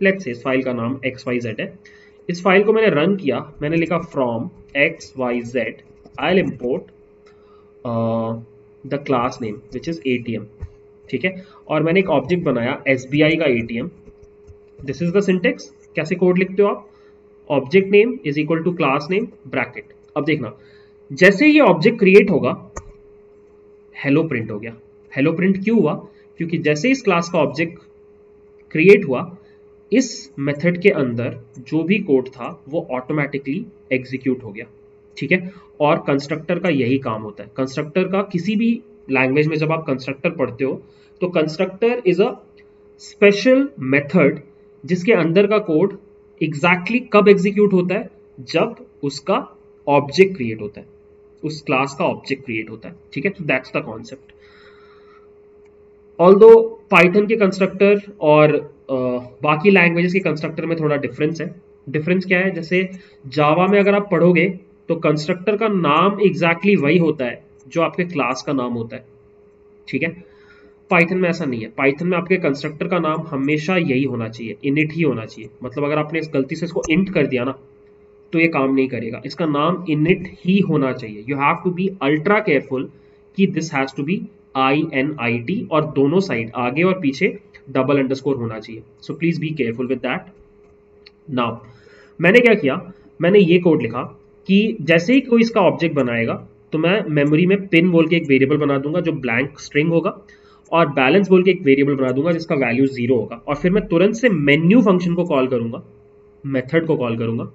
let's say इस file का नाम xyz है। इस फ़ाइल को मैंने रन किया। मैंने लिखा from xyz i'll import the class name which is ATM ठीक है? और मैंने एक ऑब्जेक्ट बनाया एसबीआई का एटीएम दिस इज़ द कैसे कोड लिखते हो आप? Object name is equal to class name bracket अब देखना, जैसे ये ऑब्जेक्ट क्रिएट होगा हेलो प्रिंट हो गया. हेलो प्रिंट क्यों हुआ? क्योंकि जैसे इस क्लास का ऑब्जेक्ट क्रिएट हुआ, इस मेथड के अंदर जो भी कोड था, वो ऑटोमेटिकली एग्जीक्यूट हो गया. ठीक है? और कंस्ट्रक्टर का यही काम होता है। कंस्ट्रक्टर का किसी भी लैंग्वेज में जब आप कंस्ट्रक्टर पढ़ते हो तो constructor is a special method जिसके अंदर का कोड एग्जैक्टली exactly कब एग्जीक्यूट होता है? जब उसका ऑब्जेक्ट क्रिएट होता है। उस क्लास का ऑब्जेक्ट क्रिएट होता है। ठीक है? तो that's the concept although Python के कंस्ट्रक्टर और बाकी लैंग्वेजेस के कंस्ट्रक्टर में थोड़ा डिफरेंस है। डिफरेंस क्या है? जैसे जावा में अगर आप पढ़ोगे तो कंस्ट्रक्टर का नाम एग्जैक्टली exactly वही होता है, जो आपके क्लास का नाम होता है। ठीक है? पाइथन में ऐसा नहीं है। पाइथन में आपके कंस्ट्रक्टर का नाम हमेशा यही होना चाहिए इनिट ही होना चाहिए। मतलब अगर आपने इस गलती से इसको इंट कर दिया ना तो ये काम नहीं करेगा। इसका नाम इनिट ही होना चाहिए। You have to be ultra careful कि this has to be I N I T और दोनों साइड आगे और पीछे डबल अंडरस्कोर होना चाहिए। So please be careful with that now मैंने क्या किया? मैंने ये कोड लिखा। कि जैसे ही कोई इसका ऑब्जेक्ट बनाएगा तो मैं मेमोरी में पिन बोल के एक वेरिएबल बना दूँगा जो ब्लैंक स्ट्रिंग होगा और बैलेंस बोल के एक वेरिएबल बना दूँगा जिसका वैल्यू ज़ीरो होगा। और फिर मैं तुरंत से मेन्यू फ़ंक्शन को कॉल करूँगा मेथड को कॉल करूँगा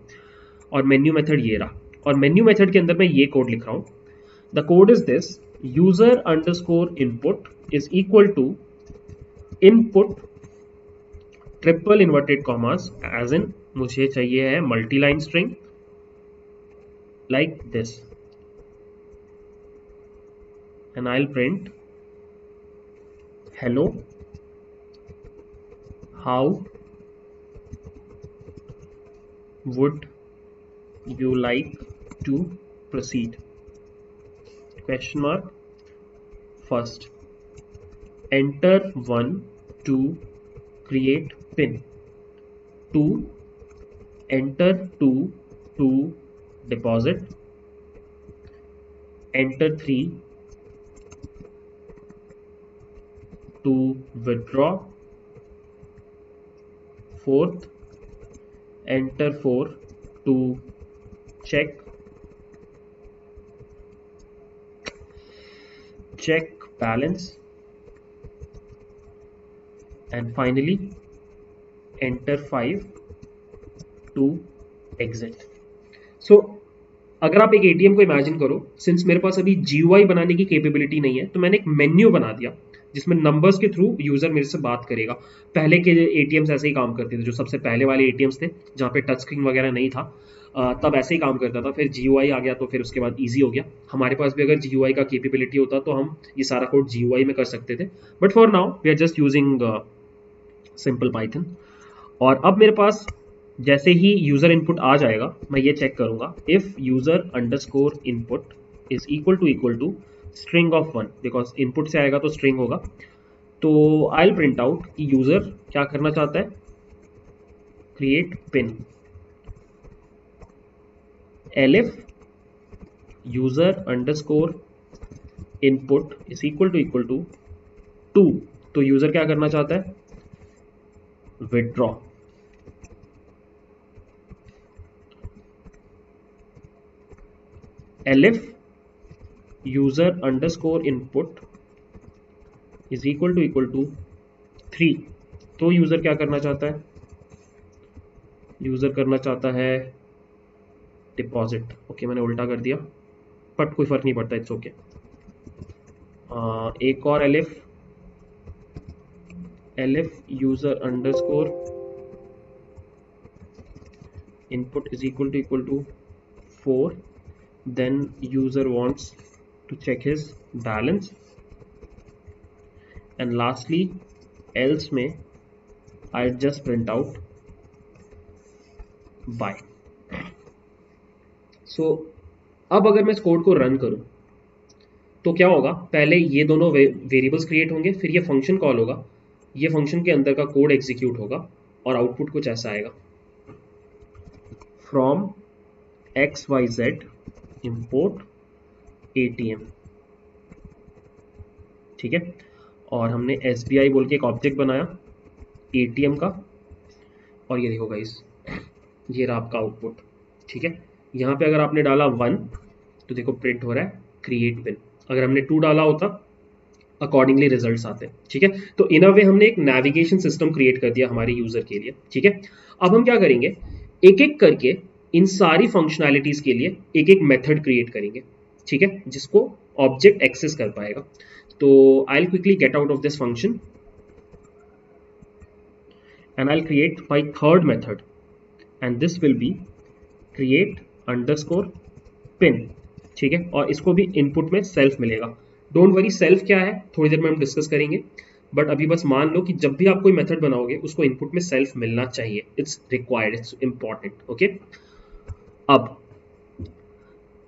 और मेन्यू मेथड ये रहा। और मेन्यू मेथड के अंदर मैं ये कोड लिख रहा हूँ। The code is this user underscore input is equal to input triple inverted commas as in मुझे चाहिए है multi line string like this. And I'll print hello how would you like to proceed? Question mark. First enter 1 to create pin. 2 enter 2 to deposit. Enter 3 to withdraw. Fourth. Enter 4 to check. Check balance. And finally enter 5 to exit. So अगर आप एक ATM को imagine करो since मेरे पास अभी GUI बनाने की capability नहीं है तो मैंने एक मेन्यू बना दिया, जिसमें नंबर्स के थ्रू यूज़र मेरे से बात करेगा। पहले के एटीएम्स ऐसे ही काम करते थे, जो सबसे पहले वाले एटीएम्स थे, जहाँ पे टच स्क्रीन वगैरह नहीं था। तब ऐसे ही काम करता था, फिर जी आ गया तो फिर उसके बाद ईजी हो गया। हमारे पास भी अगर जी का केपेबिलिटी होता तो हम ये सारा कोड जी में कर सकते थे। But for now we are just using simple Python और अब मेरे पास जैसे ही यूज़र इनपुट आ जाएगा, मैं ये चेक करूँगा if user underscore input is equal to equal to string of one because input से आएगा तो स्ट्रिंग होगा तो आई प्रिंट आउट कि यूज़र क्या करना चाहता है? Create pin elif user underscore input is equal to equal to two तो यूज़र क्या करना चाहता है? Withdraw elif user underscore input is equal to equal to three तो यूज़र क्या करना चाहता है? यूज़र करना चाहता है डिपॉजिट ओके okay, मैंने उल्टा कर दिया बट कोई फ़र्क नहीं पड़ता इट्स ओके okay. एक और elif elif user underscore input is equal to equal to 4 then user wants to check his balance. And lastly else may I just print out by so so, अब अगर मैं इस code को run करूँ तो क्या होगा? पहले ये दोनों वेरिएबल्स क्रिएट होंगे फिर ये फ़ंक्शन कॉल होगा। ये फ़ंक्शन के अंदर का कोड एग्जीक्यूट होगा और आउटपुट कुछ ऐसा आएगा। From X Y Z import ATM ठीक है? और हमने आई बोल के एक ऑब्जेक्ट बनाया एटीएम का। और ये देखो गाइस ये रहा आपका आउटपुट ठीक है? यहाँ पे अगर आपने डाला वन तो देखो प्रिंट हो रहा है क्रिएट पिन अगर हमने टू डाला होता अकॉर्डिंगली रिजल्ट्स आते। हैं ठीक है? तो इन अ वे हमने एक नेविगेशन सिस्टम क्रिएट कर दिया हमारे यूज़र के लिए। ठीक है? अब हम क्या करेंगे? एक एक करके इन सारी फंक्शनैलिटीज के लिए एक एक मेथड क्रिएट करेंगे, ठीक है? जिसको ऑब्जेक्ट एक्सेस कर पाएगा। तो I quickly get out of this function and I'll create my third method and this will be create underscore pin, ठीक है? और इसको भी इनपुट में सेल्फ मिलेगा। डोंट वरी सेल्फ क्या है? थोड़ी देर में हम डिस्कस करेंगे। बट अभी बस मान लो कि जब भी आप कोई मेथड बनाओगे, उसको इनपुट में सेल्फ मिलना चाहिए। It's required it's important okay अब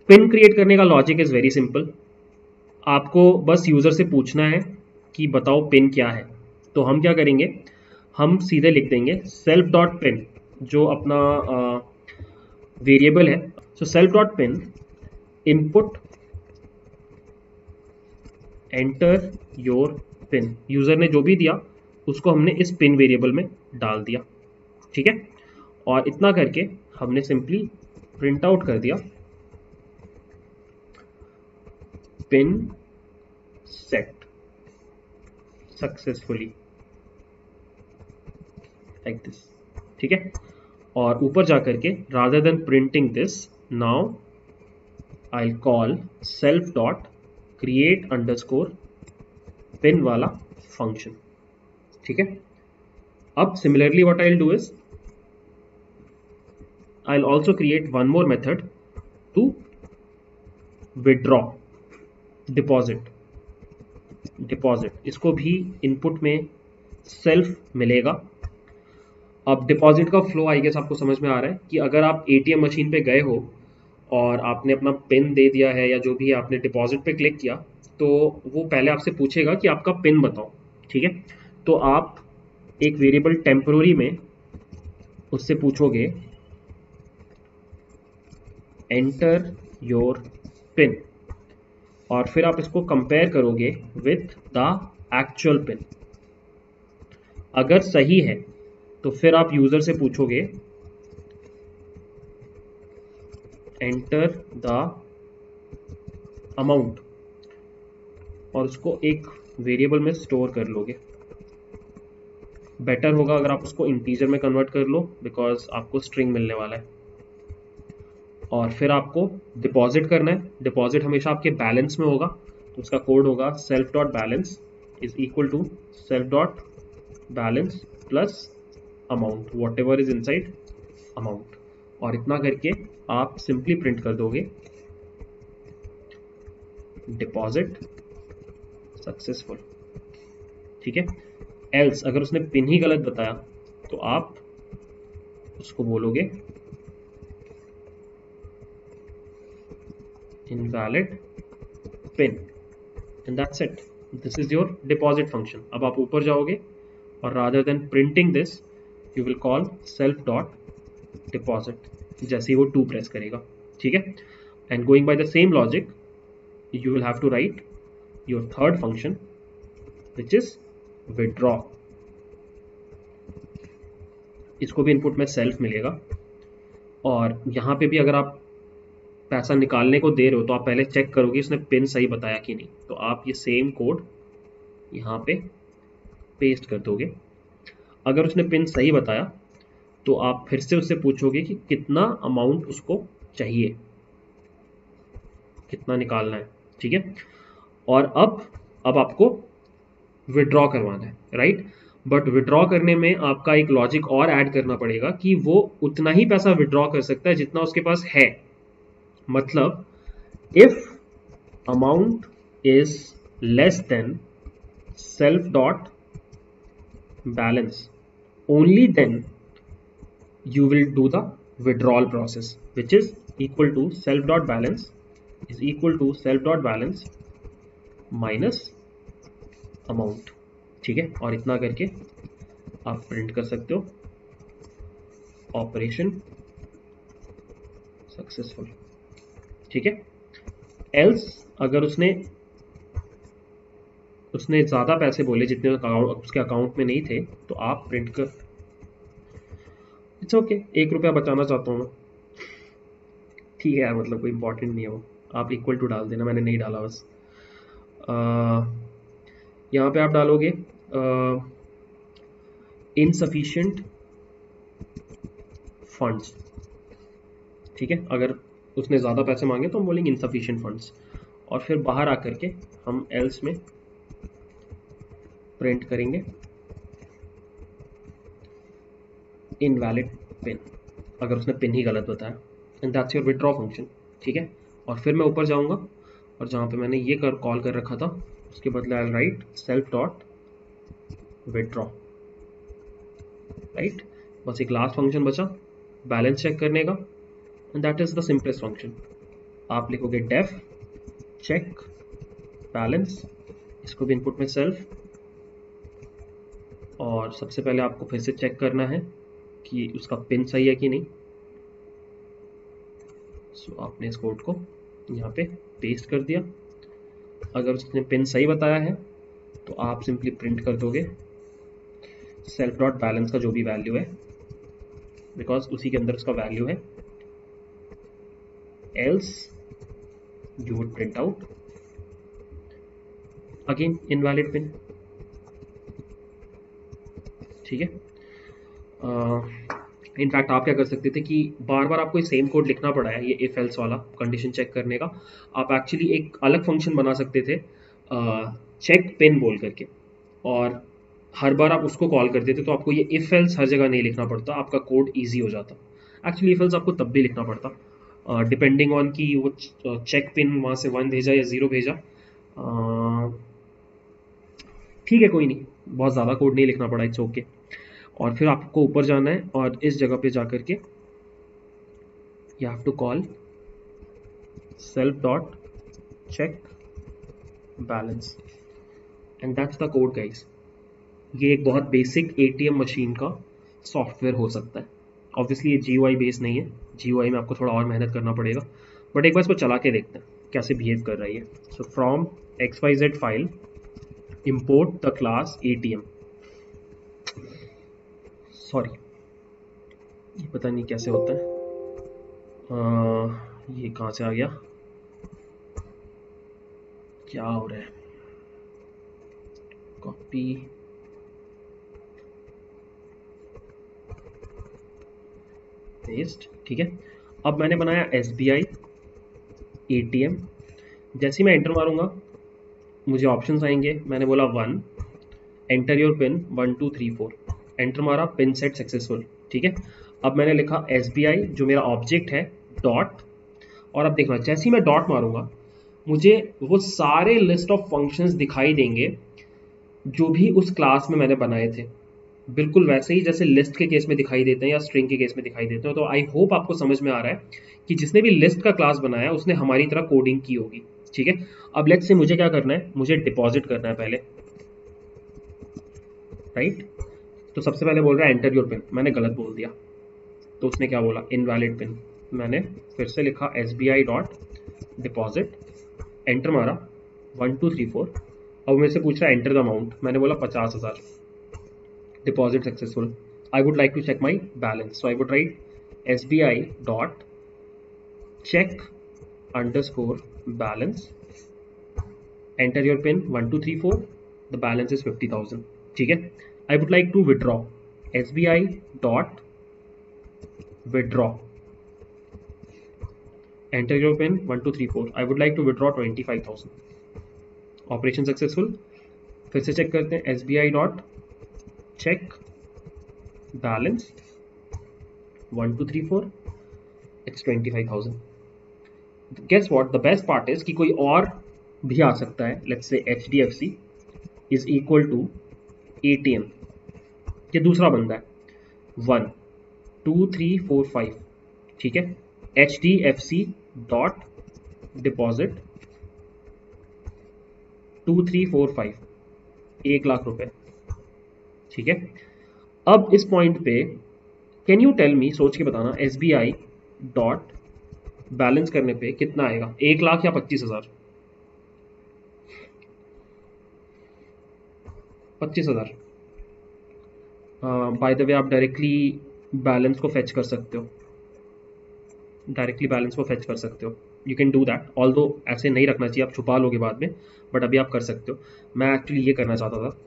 पिन क्रिएट करने का लॉजिक इज़ वेरी सिंपल आपको बस यूज़र से पूछना है कि बताओ पिन क्या है। तो हम क्या करेंगे? हम सीधे लिख देंगे सेल्फ डॉट पिन जो अपना वेरिएबल है। So self dot pin input enter your pin user ने जो भी दिया, उसको हमने इस पिन वेरिएबल में डाल दिया। ठीक है? और इतना करके हमने सिंपली प्रिंट आउट कर दिया। Pin set successfully like this ठीक है? और ऊपर जाकर के rather than printing this now I call self dot create underscore pin वाला फ़ंक्शन ठीक है? अब similarly what I do is I also create one more method to withdraw deposit deposit इसको भी इनपुट में सेल्फ मिलेगा। अब डिपॉजिट का फ्लो आई गेस आपको समझ में आ रहा है कि अगर आप एटीएम मशीन पे गए हो और आपने अपना पिन दे दिया है या जो भी आपने डिपॉजिट पे क्लिक किया तो वो पहले आपसे पूछेगा कि आपका पिन बताओ, ठीक है? तो आप एक वेरिएबल टेम्पोरी में उससे पूछोगे एंटर योर पिन और फिर आप इसको कंपेयर करोगे विथ द एक्चुअल पिन अगर सही है तो फिर आप यूज़र से पूछोगे एंटर द अमाउंट और उसको एक वेरिएबल में स्टोर कर लोगे. बेटर होगा अगर आप उसको इंटीजर में कन्वर्ट कर लो बिकॉज़ आपको स्ट्रिंग मिलने वाला है. और फिर आपको डिपॉजिट करना है। डिपॉजिट हमेशा आपके बैलेंस में होगा तो उसका कोड होगा self dot balance is equal to self dot balance plus amount whatever is inside amount और इतना करके आप सिंपली प्रिंट कर दोगे। डिपॉजिट सक्सेसफुल ठीक है? एल्स अगर उसने पिन ही गलत बताया तो आप उसको बोलोगे invalid pin and that's it this is your deposit function अब आप ऊपर जाओगे और rather than printing this you will call self dot deposit जैसे ही वो टू प्रेस करेगा ठीक है and going by the same logic you will have to write your third function which is withdraw इसको भी इनपुट में सेल्फ मिलेगा और यहाँ पे भी अगर आप पैसा निकालने को दे रहे हो तो आप पहले चेक करोगे उसने पिन सही बताया कि नहीं। तो आप ये सेम कोड यहाँ पे पेस्ट कर दोगे। अगर उसने पिन सही बताया तो आप फिर से उससे पूछोगे कि कितना अमाउंट उसको चाहिए। कितना निकालना है, ठीक है? और अब अब आपको विड्रॉ करवाना है राइट बट विड्रॉ करने में आपका एक लॉजिक और ऐड करना पड़ेगा कि वो उतना ही पैसा विड्रॉ कर सकता है जितना उसके पास है। मतलब if amount is less than self dot balance only then you will do the withdrawal process which is equal to self dot balance is equal to self dot balance minus amount ठीक है? और इतना करके आप print कर सकते हो. Operation successful ठीक है? एल्स अगर उसने उसने ज़्यादा पैसे बोले जितने उसके अकाउंट में नहीं थे तो आप प्रिंट कर इट्स ओके एक रुपया बचाना चाहता हूँ मैं। ठीक है यार मतलब कोई इंपॉर्टेंट नहीं है वो। आप इक्वल टू डाल देना, मैंने नहीं डाला बस। यहाँ पे आप डालोगे इनसफिशियंट फंड्स ठीक है? अगर उसने ज़्यादा पैसे मांगे तो हम बोलेंगे इनसफिशियंट फंड्स और फिर बाहर आकर के हम एल्स में प्रिंट करेंगे इनवैलिड पिन अगर उसने पिन ही गलत बताया. And that's your withdraw function ठीक है? और फिर मैं ऊपर जाऊँगा और जहाँ पे मैंने ये कर कॉल कर रखा था, उसके बदले I write self dot withdraw right बस एक लास्ट फ़ंक्शन बचा. बैलेंस चेक करने का. And that is the simplest function आप लिखोगे डेफ चेक बैलेंस इसको भी इनपुट में सेल्फ और सबसे पहले आपको फिर से चेक करना है कि उसका पिन सही है कि नहीं. सो so, आपने इस कोड को यहाँ पे पेस्ट कर दिया. अगर उसने पिन सही बताया है तो आप सिंपली प्रिंट कर दोगे. सेल्फ डॉट बैलेंस का जो भी वैल्यू है बिकॉज़ उसी के अंदर उसका वैल्यू है else you would print out again invalid pin ठीक है? इनफैक्ट आप क्या कर सकते थे कि बार बार आपको सेम कोड लिखना पड़ा है, ये इफ़ एल्स वाला कंडीशन चेक करने का। आप एक्चुअली एक अलग फ़ंक्शन बना सकते थे चेक पिन बोल करके। और हर बार आप उसको कॉल करते थे तो आपको ये इफ़ एल्स हर जगह नहीं लिखना पड़ता, आपका कोड ईजी हो जाता। एक्चुअली इफ़ एल्स आपको तब भी लिखना पड़ता। डिपेंडिंग ऑन कि वो चेक पिन वहाँ से वन भेजा या ज़ीरो भेजा। ठीक है, कोई नहीं। बहुत ज़्यादा कोड नहीं लिखना पड़ा इट्स ओके और फिर आपको ऊपर जाना है और इस जगह पे जा करके you have to call self dot check balance and that's the code guys ये एक बहुत बेसिक एटीएम मशीन का सॉफ्टवेयर हो सकता है। ऑब्वियसली ये जी बेस नहीं है। जी में आपको थोड़ा और मेहनत करना पड़ेगा। बट एक बार इसको चला के देखते हैं कैसे बिहेव कर रही है। So from X Y Z file import the class A T M sorry पता नहीं कैसे होता है। आ, ये कहाँ से आ गया? क्या हो रहा है? कॉपी पेस्ट ठीक है? अब मैंने बनाया S B I A T M जैसे ही मैं एंटर मारूँगा, मुझे ऑप्शन आएँगे। मैंने बोला one enter your pin one two three four enter मारा पिन सेट सक्सेसफुल ठीक है? अब मैंने लिखा एस बी आई जो मेरा ऑब्जेक्ट है डॉट और अब देखना, जैसे ही मैं डॉट मारूँगा, मुझे वो सारे लिस्ट ऑफ़ फ़ंक्शंस दिखाई देंगे, जो भी उस क्लास में मैंने बनाए थे। बिल्कुल वैसे ही जैसे लिस्ट के केस में दिखाई देते हैं या स्ट्रिंग के केस में दिखाई देते हैं तो आई होप आपको समझ में आ रहा है कि जिसने भी लिस्ट का क्लास बनाया, उसने हमारी तरह कोडिंग की होगी, ठीक है? अब लेट से मुझे क्या करना है? मुझे डिपॉजिट करना है पहले राइट? तो सबसे पहले बोल रहा है एंटर योर पिन मैंने गलत बोल दिया। तो उसने क्या बोला? इनवैलिड पिन मैंने फिर से लिखा S B I dot deposit enter मारा। वन टू थ्री फोर अब मेरे से पूछ रहा है एंटर द अमाउंट मैंने बोला, पचास हज़ार. Would like my balance so I would write S B I dot check underscore balance enter your pin one two three four the balance is fifty thousand ठीक है? I would like to withdraw. SBI dot withdraw. Enter your pin 1234 I would like to withdraw 25000 operation successful फिर से check करते हैं S B I dot four it's twenty five thousand guess what the best part is कि कोई और भी आ सकता है. C is equal to A T M ये दूसरा बंदा है. One two three four five ठीक है? H D F C dot deposit two three four five एक लाख रुपए. ठीक है? अब इस पॉइंट पे कैन यू टेल मी सोच के बताना S B I dot balance करने पे कितना आएगा? एक लाख या पच्चीस हज़ार? पच्चीस हज़ार। बाय द वे आप डायरेक्टली बैलेंस को फेच कर सकते हो। डायरेक्टली बैलेंस को फेच कर सकते हो। You can do that all दो ऐसे नहीं रखना चाहिए, आप छुपा लोगे बाद में बट अभी आप कर सकते हो। मैं एक्चुअली ये करना चाहता था।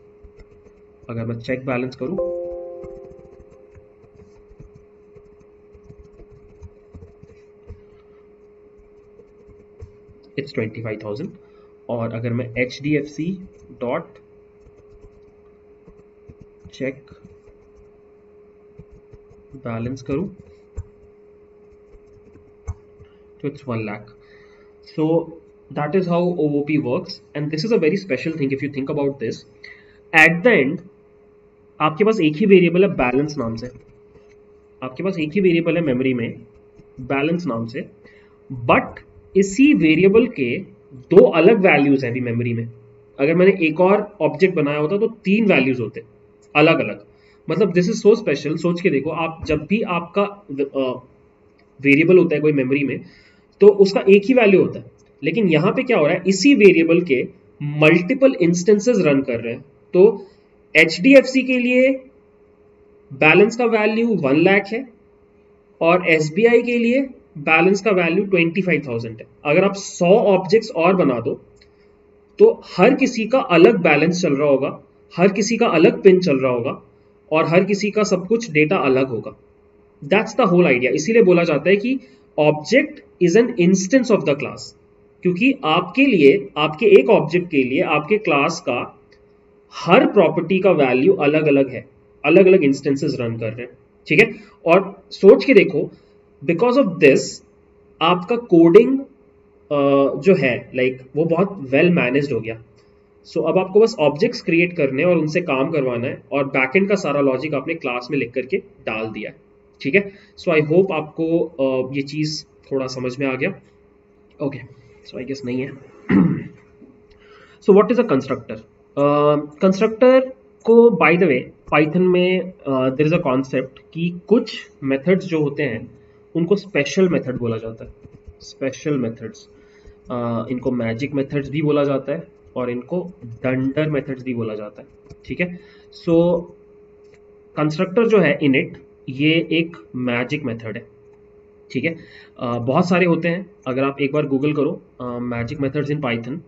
अगर मैं चेक बैलेंस करूँ। इट्स 25,000 और अगर मैं H D F C dot check balance करूँ तो it's one lakh so that is how O O P work and this is a very special thing if you think about this at the end आपके पास एक ही variable है balance नाम से। आपके पास एक ही वेरिएबल है मेमोरी में बैलेंस नाम से। बट इसी वेरिएबल के दो अलग वैल्यूज़ हैं अभी मेमोरी में। अगर मैंने एक और ऑब्जेक्ट बनाया होता तो तीन वैल्यूज़ होते अलग अलग मतलब दिस इज़ सो स्पेशल सोच के देखो, आप जब भी आपका वेरिएबल होता है कोई मेमोरी में तो उसका एक ही वैल्यू होता है। लेकिन यहाँ पे क्या हो रहा है, इसी वेरिएबल के मल्टीपल इंस्टेंसेस रन कर रहे हैं। तो HDFC के लिए बैलेंस का वैल्यू वन लाख है और SBI के लिए बैलेंस का वैल्यू ट्वेंटी फाइव थाउज़ेंड है। अगर आप सौ ऑब्जेक्ट्स और बना दो तो हर किसी का अलग बैलेंस चल रहा होगा, हर किसी का अलग पिन चल रहा होगा और हर किसी का सब कुछ डेटा अलग होगा। दैट्स द होल आइडिया इसीलिए बोला जाता है कि object is an instance of the class क्योंकि आपके लिए, आपके एक ऑब्जेक्ट के लिए, आपके क्लास का हर प्रॉपर्टी का वैल्यू अलग अलग है। अलग अलग इंस्टेंसेस रन कर रहे हैं। ठीक है? और सोच के देखो बिकॉज़ ऑफ़ दिस आपका कोडिंग जो है लाइक like, वो बहुत वेल मैनेज्ड हो गया। सो so, अब आपको बस ऑब्जेक्ट्स क्रिएट करने और उनसे काम करवाना है और बैकएंड का सारा लॉजिक आपने क्लास में लिख करके डाल दिया ठीक है? सो आई होप आपको uh, ये चीज़ थोड़ा समझ में आ गया। ओके सो आई गेस नहीं है। So what is a constructor constructor को बाय द वे पाइथन में देर इज़ अ कॉन्सेप्ट कि कुछ मेथड्स जो होते हैं उनको स्पेशल मेथड बोला जाता है। स्पेशल मेथड्स इनको मैजिक मेथड्स भी बोला जाता है और इनको डंडर मेथड्स भी बोला जाता है। ठीक है? सो कंस्ट्रक्टर जो है इनिट ये एक मैजिक मेथड है। ठीक है? uh, बहुत सारे होते हैं। अगर आप एक बार गूगल करो मैजिक मेथड्स इन पाइथन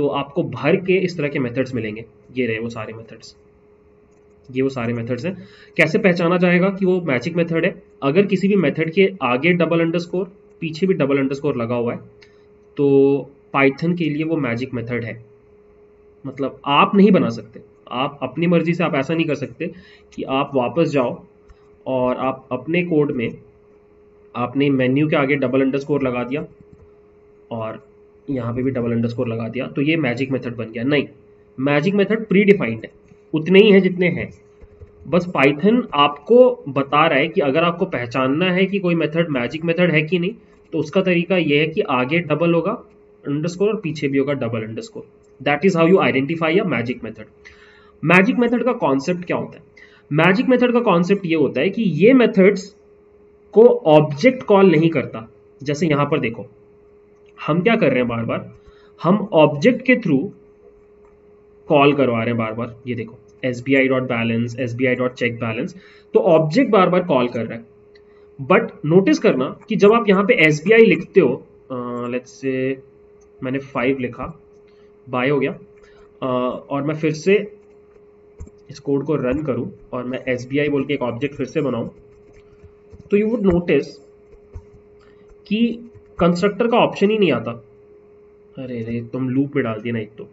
तो आपको भर के इस तरह के मेथड्स मिलेंगे। ये रहे वो सारे मेथड्स ये वो सारे मेथड्स हैं। कैसे पहचाना जाएगा कि वो मैजिक मेथड है? अगर किसी भी मेथड के आगे डबल अंडरस्कोर पीछे भी डबल अंडरस्कोर लगा हुआ है तो पाइथन के लिए वो मैजिक मेथड है। मतलब आप नहीं बना सकते। आप अपनी मर्ज़ी से आप ऐसा नहीं कर सकते कि आप वापस जाओ और आप अपने कोड में आपने मेन्यू के आगे डबल अंडरस्कोर लगा दिया और यहाँ पे भी डबल अंडरस्कोर लगा दिया तो ये मैजिक मेथड बन गया। नहीं मैजिक मेथड प्री डिफाइंड है। उतने ही है जितने हैं। बस पाइथन आपको बता रहा है कि अगर आपको पहचानना है कि कोई मेथड मैजिक मेथड है कि नहीं तो उसका तरीका यह है कि आगे डबल होगा अंडरस्कोर और पीछे भी होगा double underscore that is how you identify a magic method magic method का कॉन्सेप्ट क्या होता है? मैजिक मेथड का कॉन्सेप्ट ये होता है कि ये मेथड्स को ऑब्जेक्ट कॉल नहीं करता। जैसे यहाँ पर देखो हम क्या कर रहे हैं बार बार? हम ऑब्जेक्ट के थ्रू कॉल करवा रहे हैं बार बार। ये देखो S B I dot balance S B I dot check balance तो ऑब्जेक्ट बार बार कॉल कर रहा है। बट नोटिस करना कि जब आप यहाँ पे एस बी आई लिखते हो लेट्स से मैंने फाइव लिखा बाय हो गया uh, और मैं फिर से इस कोड को रन करूँ और मैं एस बी आई बोल के एक ऑब्जेक्ट फिर से बनाऊँ तो यू वुड नोटिस कि कंस्ट्रक्टर का ऑप्शन ही नहीं आता। अरे रे, तुम लूप में डाल दिया ना एक तो।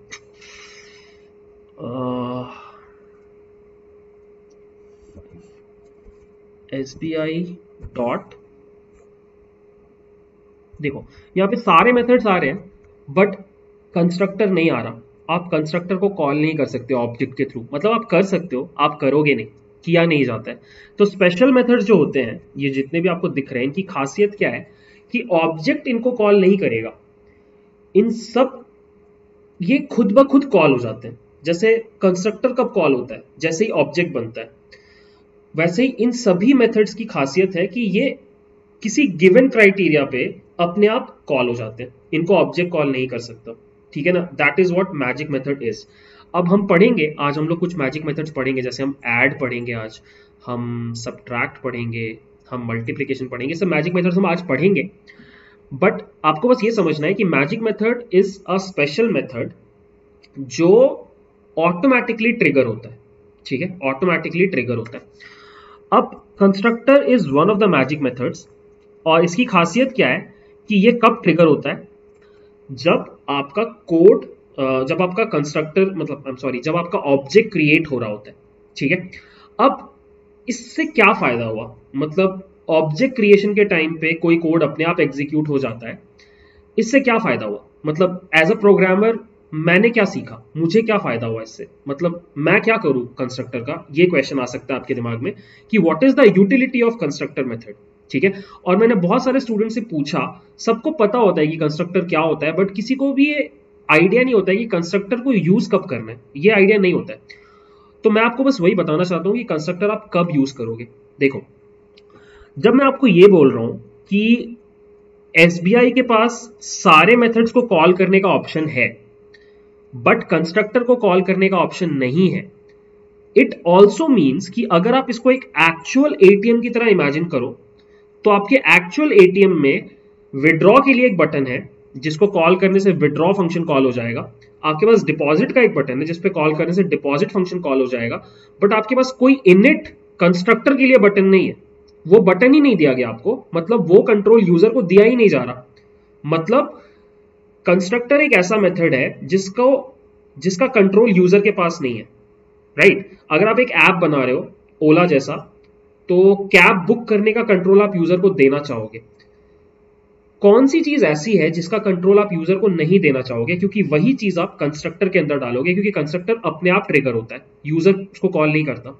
एस बी आई डॉट देखो, यहाँ पे सारे मेथड्स आ रहे हैं बट कंस्ट्रक्टर नहीं आ रहा। आप कंस्ट्रक्टर को कॉल नहीं कर सकते ऑब्जेक्ट के थ्रू मतलब आप कर सकते हो, आप करोगे नहीं, किया नहीं जाता है। तो स्पेशल मेथड्स जो होते हैं, ये जितने भी आपको दिख रहे हैं, इनकी खासियत क्या है? कि ऑब्जेक्ट इनको कॉल नहीं करेगा। इन सब, ये खुद ब खुद कॉल हो जाते हैं। जैसे कंस्ट्रक्टर कब कॉल होता है, जैसे ही ऑब्जेक्ट बनता है। वैसे ही इन सभी मेथड्स की खासियत है कि ये किसी गिवन क्राइटेरिया पे अपने आप कॉल हो जाते हैं। इनको ऑब्जेक्ट कॉल नहीं कर सकता। ठीक है ना? That is what magic method is अब हम पढ़ेंगे, आज हम लोग कुछ मैजिक मेथड्स पढ़ेंगे। जैसे हम ऐड पढ़ेंगे आज, हम सब्ट्रैक्ट पढ़ेंगे। हम मल्टीप्लीकेशन पढ़ेंगे। सब मैजिक मेथड्स हम आज पढ़ेंगे। बट आपको बस ये समझना है कि magic method is a special method जो ऑटोमेटिकली ट्रिगर होता है। ठीक है? ऑटोमेटिकली ट्रिगर होता है। अब constructor is one of the magic methods और इसकी खासियत क्या है कि ये कब ट्रिगर होता है? जब आपका कोड जब आपका कंस्ट्रक्टर मतलब आई एम सॉरी जब आपका ऑब्जेक्ट क्रिएट हो रहा होता है। ठीक है? अब इससे क्या फ़ायदा हुआ? मतलब ऑब्जेक्ट क्रिएशन के टाइम पे कोई कोड अपने आप एग्जीक्यूट हो जाता है, इससे क्या फ़ायदा हुआ? मतलब एज अ प्रोग्रामर मैंने क्या सीखा? मुझे क्या फ़ायदा हुआ इससे? मतलब मैं क्या करूँ कंस्ट्रक्टर का? ये क्वेश्चन आ सकता है आपके दिमाग में कि what is the utility of constructor method ठीक है? और मैंने बहुत सारे स्टूडेंट से पूछा, सबको पता होता है कि कंस्ट्रक्टर क्या होता है बट किसी को भी ये आइडिया नहीं होता है कि कंस्ट्रक्टर को यूज़ कब करना है। ये आइडिया नहीं होता है। तो मैं आपको बस वही बताना चाहता हूँ कि कंस्ट्रक्टर आप कब यूज़ करोगे? देखो जब मैं आपको ये बोल रहा हूँ कि एसबीआई के पास सारे मेथड्स को कॉल करने का ऑप्शन है बट कंस्ट्रक्टर को कॉल करने का ऑप्शन नहीं है इट ऑल्सो मीन्स कि अगर आप इसको एक एक्चुअल एटीएम की तरह इमेजिन करो तो आपके एक्चुअल एटीएम में विड्रॉ के लिए एक बटन है, जिसको कॉल करने से विड्रॉ फ़ंक्शन कॉल हो जाएगा। आपके पास डिपॉजिट का एक बटन है जिसपे कॉल करने से डिपॉजिट फ़ंक्शन कॉल हो जाएगा बट आपके पास कोई इनिट कंस्ट्रक्टर के लिए बटन नहीं है। वो बटन ही नहीं दिया गया आपको। मतलब वो कंट्रोल यूज़र को दिया ही नहीं जा रहा। मतलब कंस्ट्रक्टर एक ऐसा मेथड है जिसको, जिसका कंट्रोल यूज़र के पास नहीं है। राइट? अगर आप एक ऐप बना रहे हो ओला जैसा तो कैब बुक करने का कंट्रोल आप यूज़र को देना चाहोगे। कौन सी चीज़ ऐसी है जिसका कंट्रोल आप यूज़र को नहीं देना चाहोगे? क्योंकि वही चीज़ आप कंस्ट्रक्टर के अंदर डालोगे, क्योंकि कंस्ट्रक्टर अपने आप ट्रिगर होता है। यूज़र उसको कॉल नहीं करता।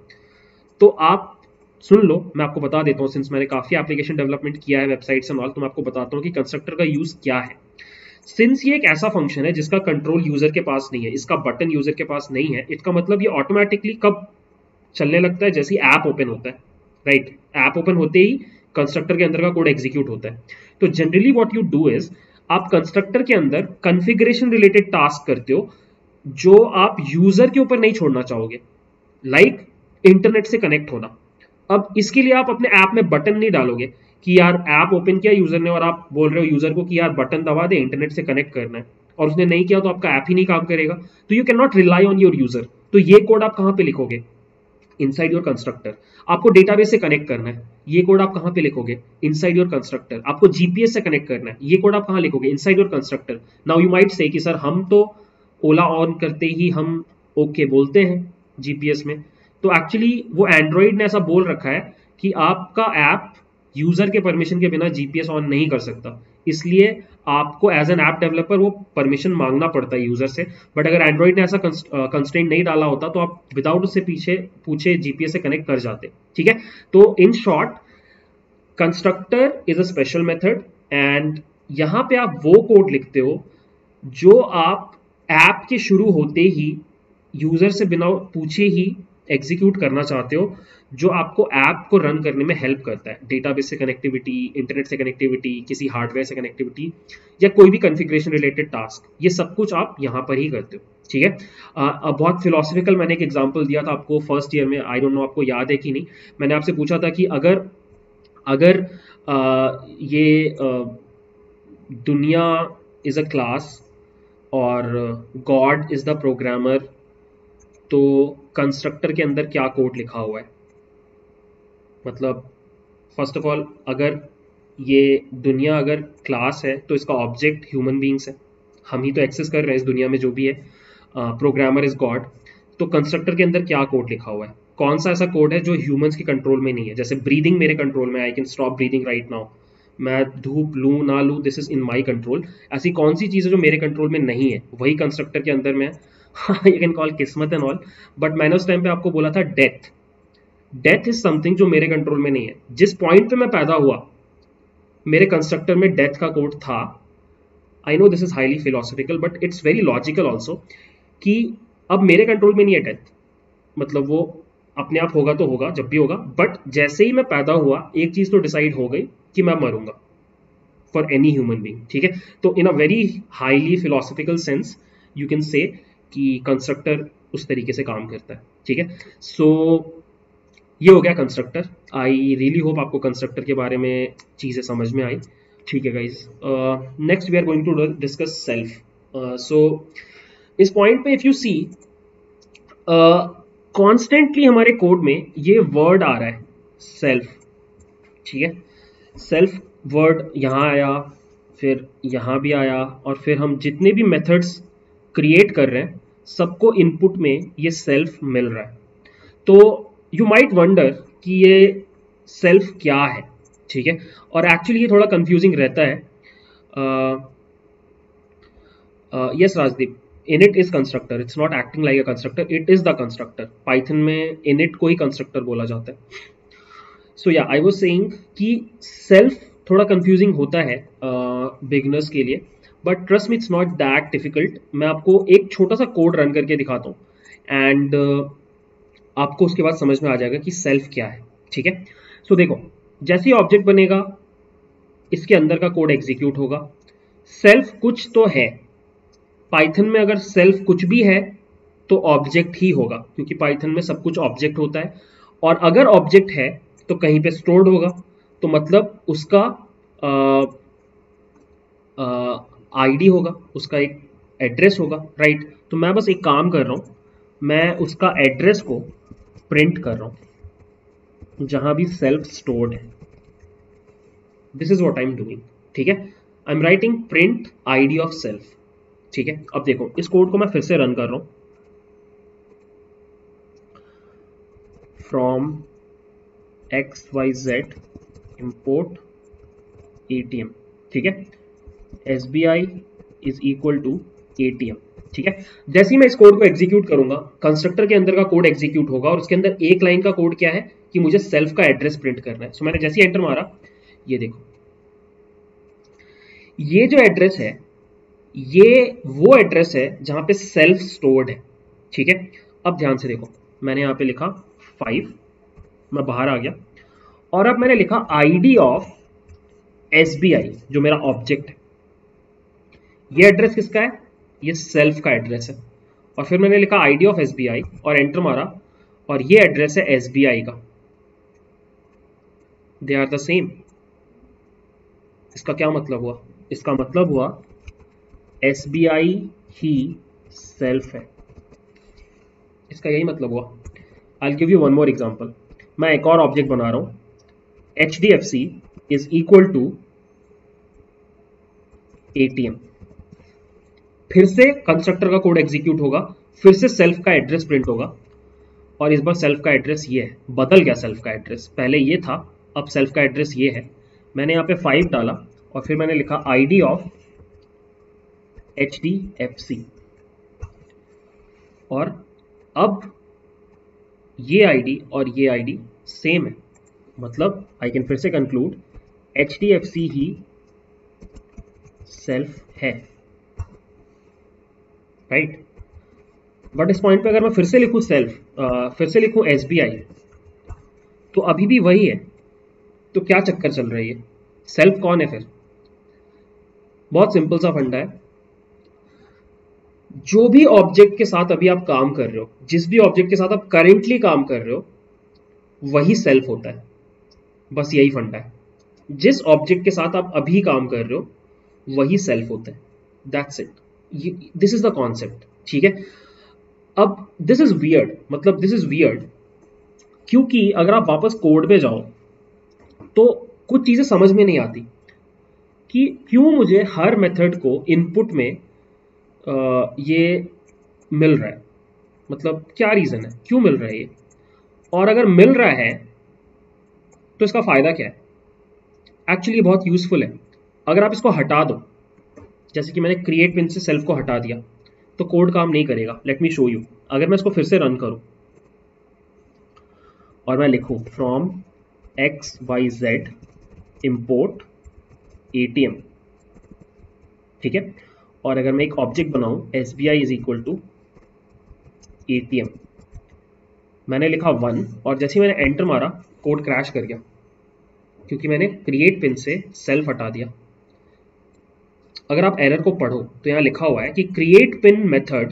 तो आप सुन लो मैं आपको बता देता हूँ सिंस मैंने काफ़ी एप्लीकेशन डेवलपमेंट किया है वेबसाइट से तो मैं आपको बताता हूँ कि कंस्ट्रक्टर का यूज़ क्या है। सिंस ये एक ऐसा फ़ंक्शन है जिसका कंट्रोल यूज़र के पास नहीं है इसका बटन यूज़र के पास नहीं है इसका मतलब ये ऑटोमेटिकली कब चलने लगता है? जैसे ऐप ओपन होता है राइट ऐप ओपन होते ही कंस्ट्रक्टर के अंदर का कोड एग्जीक्यूट होता है। तो generally what you do is आप कंस्ट्रक्टर के अंदर कन्फिग्रेशन रिलेटेड टास्क करते हो जो आप यूज़र के ऊपर नहीं छोड़ना चाहोगे लाइक like, इंटरनेट से कनेक्ट होना। अब इसके लिए आप अपने ऐप में बटन नहीं डालोगे कि यार ऐप ओपन किया यूज़र ने और आप बोल रहे हो यूज़र को कि यार बटन दबा दे इंटरनेट से कनेक्ट करना है। और उसने नहीं किया तो आपका ऐप ही नहीं काम करेगा। तो you can not rely on your user तो ये कोड आप कहाँ पे लिखोगे? इनसाइड योर कंस्ट्रक्टर आपको डेटाबेस से कनेक्ट करना है। ये कोड आप कहाँ पे लिखोगे? इनसाइड योर कंस्ट्रक्टर आपको जीपीएस से कनेक्ट करना है। ये कोड आप कहाँ लिखोगे? Inside your constructor now you might say sir, हम तो ओला ऑन करते ही हम ओके okay बोलते हैं जीपीएस में। तो एक्चुअली वो एंड्रॉइड ने ऐसा बोल रखा है कि आपका ऐप यूज़र के परमिशन के बिना जीपीएस ऑन नहीं कर सकता। इसलिए आपको एज एन ऐप डेवलपर वो परमिशन मांगना पड़ता है यूज़र से। बट अगर एंड्रॉइड ने ऐसा कंस्टेंट नहीं डाला होता तो आप विदाउट उससे पीछे, पूछे जीपीएस से कनेक्ट कर जाते, ठीक है? तो in short constructor is a special method and यहाँ पे आप वो कोड लिखते हो जो आप ऐप के शुरू होते ही यूज़र से बिना पूछे ही एग्जीक्यूट करना चाहते हो जो आपको ऐप को रन करने में हेल्प करता है डेटाबेस से कनेक्टिविटी इंटरनेट से कनेक्टिविटी किसी हार्डवेयर से कनेक्टिविटी या कोई भी कन्फिग्रेशन रिलेटेड टास्क ये सब कुछ आप यहाँ पर ही करते हो ठीक है? आ, बहुत फिलोसफिकल मैंने एक एग्ज़ाम्पल दिया था आपको फ़र्स्ट ईयर में आई डोंट नो आपको याद है कि नहीं मैंने आपसे पूछा था कि अगर अगर आ, ये आ, दुनिया इज़ अ क्लास और गॉड इज़ द प्रोग्रामर तो कंस्ट्रक्टर के अंदर क्या कोड लिखा हुआ है? मतलब फ़र्स्ट ऑफ़ ऑल अगर ये दुनिया अगर क्लास है तो इसका ऑब्जेक्ट ह्यूमन बींग्स है। हम ही तो एक्सेस कर रहे हैं इस दुनिया में जो भी है। प्रोग्रामर इज़ गॉड तो कंस्ट्रक्टर के अंदर क्या कोड लिखा हुआ है? कौन सा ऐसा कोड है जो ह्यूमंस के कंट्रोल में नहीं है? जैसे ब्रीदिंग मेरे कंट्रोल में I can stop breathing right now मैं धूप लूँ, ना लूँ this is in my control ऐसी कौन सी चीज़ है जो मेरे कंट्रोल में नहीं है? वही कंस्ट्रक्टर के अंदर में यू कैन कॉल किस्मत एंड ऑल बट मैंने उस टाइम पे आपको बोला था डेथ डेथ इज़ समथिंग जो मेरे कंट्रोल में नहीं है. जिस पॉइंट पे मैं पैदा हुआ, मेरे कंस्ट्रक्टर में डेथ का कोड था I know this is highly philosophical but it's very logical also कि अब मेरे कंट्रोल में नहीं है डेथ मतलब वो अपने आप होगा तो होगा, जब भी होगा. बट जैसे ही मैं पैदा हुआ, एक चीज़ तो डिसाइड हो गई कि मैं मरूँगा. फॉर एनी ह्यूमन बींग ठीक है? तो in a very highly philosophical sense you can say कि कंस्ट्रक्टर उस तरीके से काम करता है ठीक है? सो so, ये हो गया कंस्ट्रक्टर आई रियली होप आपको कंस्ट्रक्टर के बारे में चीज़ें समझ में आई ठीक है guys next we are going to discuss self so इस पॉइंट पे इफ़ यू सी कॉन्स्टेंटली हमारे कोड में ये वर्ड आ रहा है सेल्फ ठीक है? सेल्फ वर्ड यहाँ आया फिर यहाँ भी आया और फिर हम जितने भी मेथड्स क्रिएट कर रहे हैं सबको इनपुट में ये सेल्फ मिल रहा है। तो यू माइट वंडर कि ये सेल्फ क्या है ठीक है? और एक्चुअली ये थोड़ा कंफ्यूजिंग रहता है। Yes Rajdeep init is constructor it's not acting like a constructor it is the constructor Python में इनिट को ही कंस्ट्रक्टर बोला जाता है। सो या आई वॉज़ कि सेल्फ थोड़ा कंफ्यूजिंग होता है बिगनर्स uh, के लिए। But trust me it's not that difficult मैं आपको एक छोटा सा कोड रन करके दिखाता हूँ। एंड uh, आपको उसके बाद समझ में आ जाएगा कि सेल्फ क्या है। ठीक है? सो so, देखो जैसे ऑब्जेक्ट बनेगा इसके अंदर का कोड एग्जीक्यूट होगा। सेल्फ कुछ तो है। पाइथन में अगर सेल्फ कुछ भी है तो ऑब्जेक्ट ही होगा। क्योंकि पाइथन में सब कुछ ऑब्जेक्ट होता है। और अगर ऑब्जेक्ट है तो कहीं पे स्टोर्ड होगा। तो मतलब उसका आईडी होगा, उसका एक एड्रेस होगा राइट तो मैं बस एक काम कर रहा हूँ, मैं उसका एड्रेस को प्रिंट कर रहा हूँ, जहाँ भी सेल्फ स्टोर्ड है। This is what I am doing ठीक है? I am writing print ID of self ठीक है? अब देखो, इस कोड को मैं फिर से रन कर रहा हूँ। From X Y Z import ATM ठीक है? S B I is equal to ATM ठीक है? जैसे ही मैं इस कोड को एग्जीक्यूट करूँगा कंस्ट्रक्टर के अंदर का कोड एग्जीक्यूट होगा और उसके अंदर एक लाइन का कोड क्या है कि मुझे सेल्फ का एड्रेस प्रिंट करना है। सो मैंने जैसे ही एंटर मारा, ये देखो। ये जो एड्रेस है, ये वो एड्रेस है जहाँ पे सेल्फ स्टोर्ड है, ठीक है? अब ध्यान से देखो, मैंने यहाँ पे लिखा फाइव मैं बाहर आ गया, और अब मैंने लिखा आईडी ऑफ़ SBI जो मेरा ऑब्जेक्ट है। ये एड्रेस किसका है? ये सेल्फ का एड्रेस है। और फिर मैंने लिखा आईडी ऑफ़ एसबीआई और एंटर मारा और ये एड्रेस है एसबीआई का। दे आर द सेम इसका क्या मतलब हुआ? इसका मतलब हुआ एसबीआई ही सेल्फ है। इसका यही मतलब हुआ। I give you one more example मैं एक और ऑब्जेक्ट बना रहा हूँ। H D F C is equal to ATM फिर से कंस्ट्रक्टर का कोड एग्जीक्यूट होगा, फिर से सेल्फ का एड्रेस प्रिंट होगा। और इस बार सेल्फ का एड्रेस ये है, बदल गया सेल्फ का एड्रेस पहले ये था, अब सेल्फ का एड्रेस ये है। मैंने यहाँ पे फाइव डाला और फिर मैंने लिखा ID of H D F C और अब ये आईडी और ये आईडी सेम है। मतलब आई कैन फिर से conclude H D F C ही सेल्फ है। राइट बट इस पॉइंट पे अगर मैं फिर से लिखूं सेल्फ फिर से लिखूं एस तो अभी भी वही है। तो क्या चक्कर चल रही है सेल्फ कौन है फिर? बहुत सिंपल सा फंडा है। जो भी ऑब्जेक्ट के साथ अभी आप काम कर रहे हो, जिस भी ऑब्जेक्ट के साथ आप करेंटली काम कर रहे हो, वही सेल्फ होता है। बस यही फंडा है। जिस ऑब्जेक्ट के साथ आप अभी काम कर रहे हो, वही सेल्फ होता है। That's it this is the concept ठीक है? अब दिस इज़ वियर्ड मतलब दिस इज़ वियर्ड क्योंकि अगर आप वापस कोड पे जाओ तो कुछ चीज़ें समझ में नहीं आती कि क्यों मुझे हर मेथड को इनपुट में आ, ये मिल रहा है? मतलब क्या रीज़न है? क्यों मिल रहा है ये? और अगर मिल रहा है तो इसका फ़ायदा क्या है? एक्चुअली बहुत यूज़फुल है। अगर आप इसको हटा दो जैसे कि मैंने क्रिएट पिन से सेल्फ को हटा दिया तो कोड काम नहीं करेगा। लेट मी शो यू अगर मैं इसको फिर से रन करूँ, और मैं लिखूं from X Y Z import ATM ठीक है? और अगर मैं एक ऑब्जेक्ट बनाऊँ S B I is equal to ATM मैंने लिखा वन और जैसे ही मैंने एंटर मारा कोड क्रैश कर गया, क्योंकि मैंने क्रिएट पिन से सेल्फ हटा दिया। अगर आप एरर को पढ़ो तो यहाँ लिखा हुआ है कि create pin method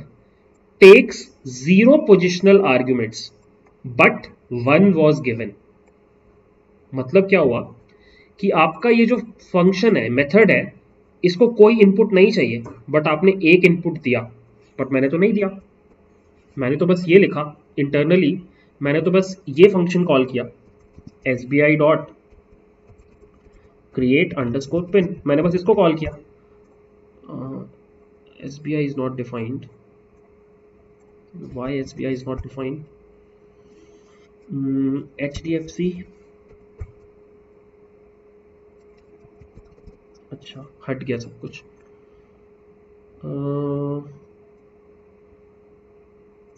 takes zero positional arguments but one was given मतलब क्या हुआ? कि आपका ये जो फ़ंक्शन है मेथड है, इसको कोई इनपुट नहीं चाहिए बट आपने एक इनपुट दिया बट मैंने तो नहीं दिया। मैंने तो बस ये लिखा इंटरनली मैंने तो बस ये फ़ंक्शन कॉल किया S B I dot create underscore pin मैंने बस इसको कॉल किया। Defined why S B I is not defined H D F C अच्छा हट गया सब कुछ। uh,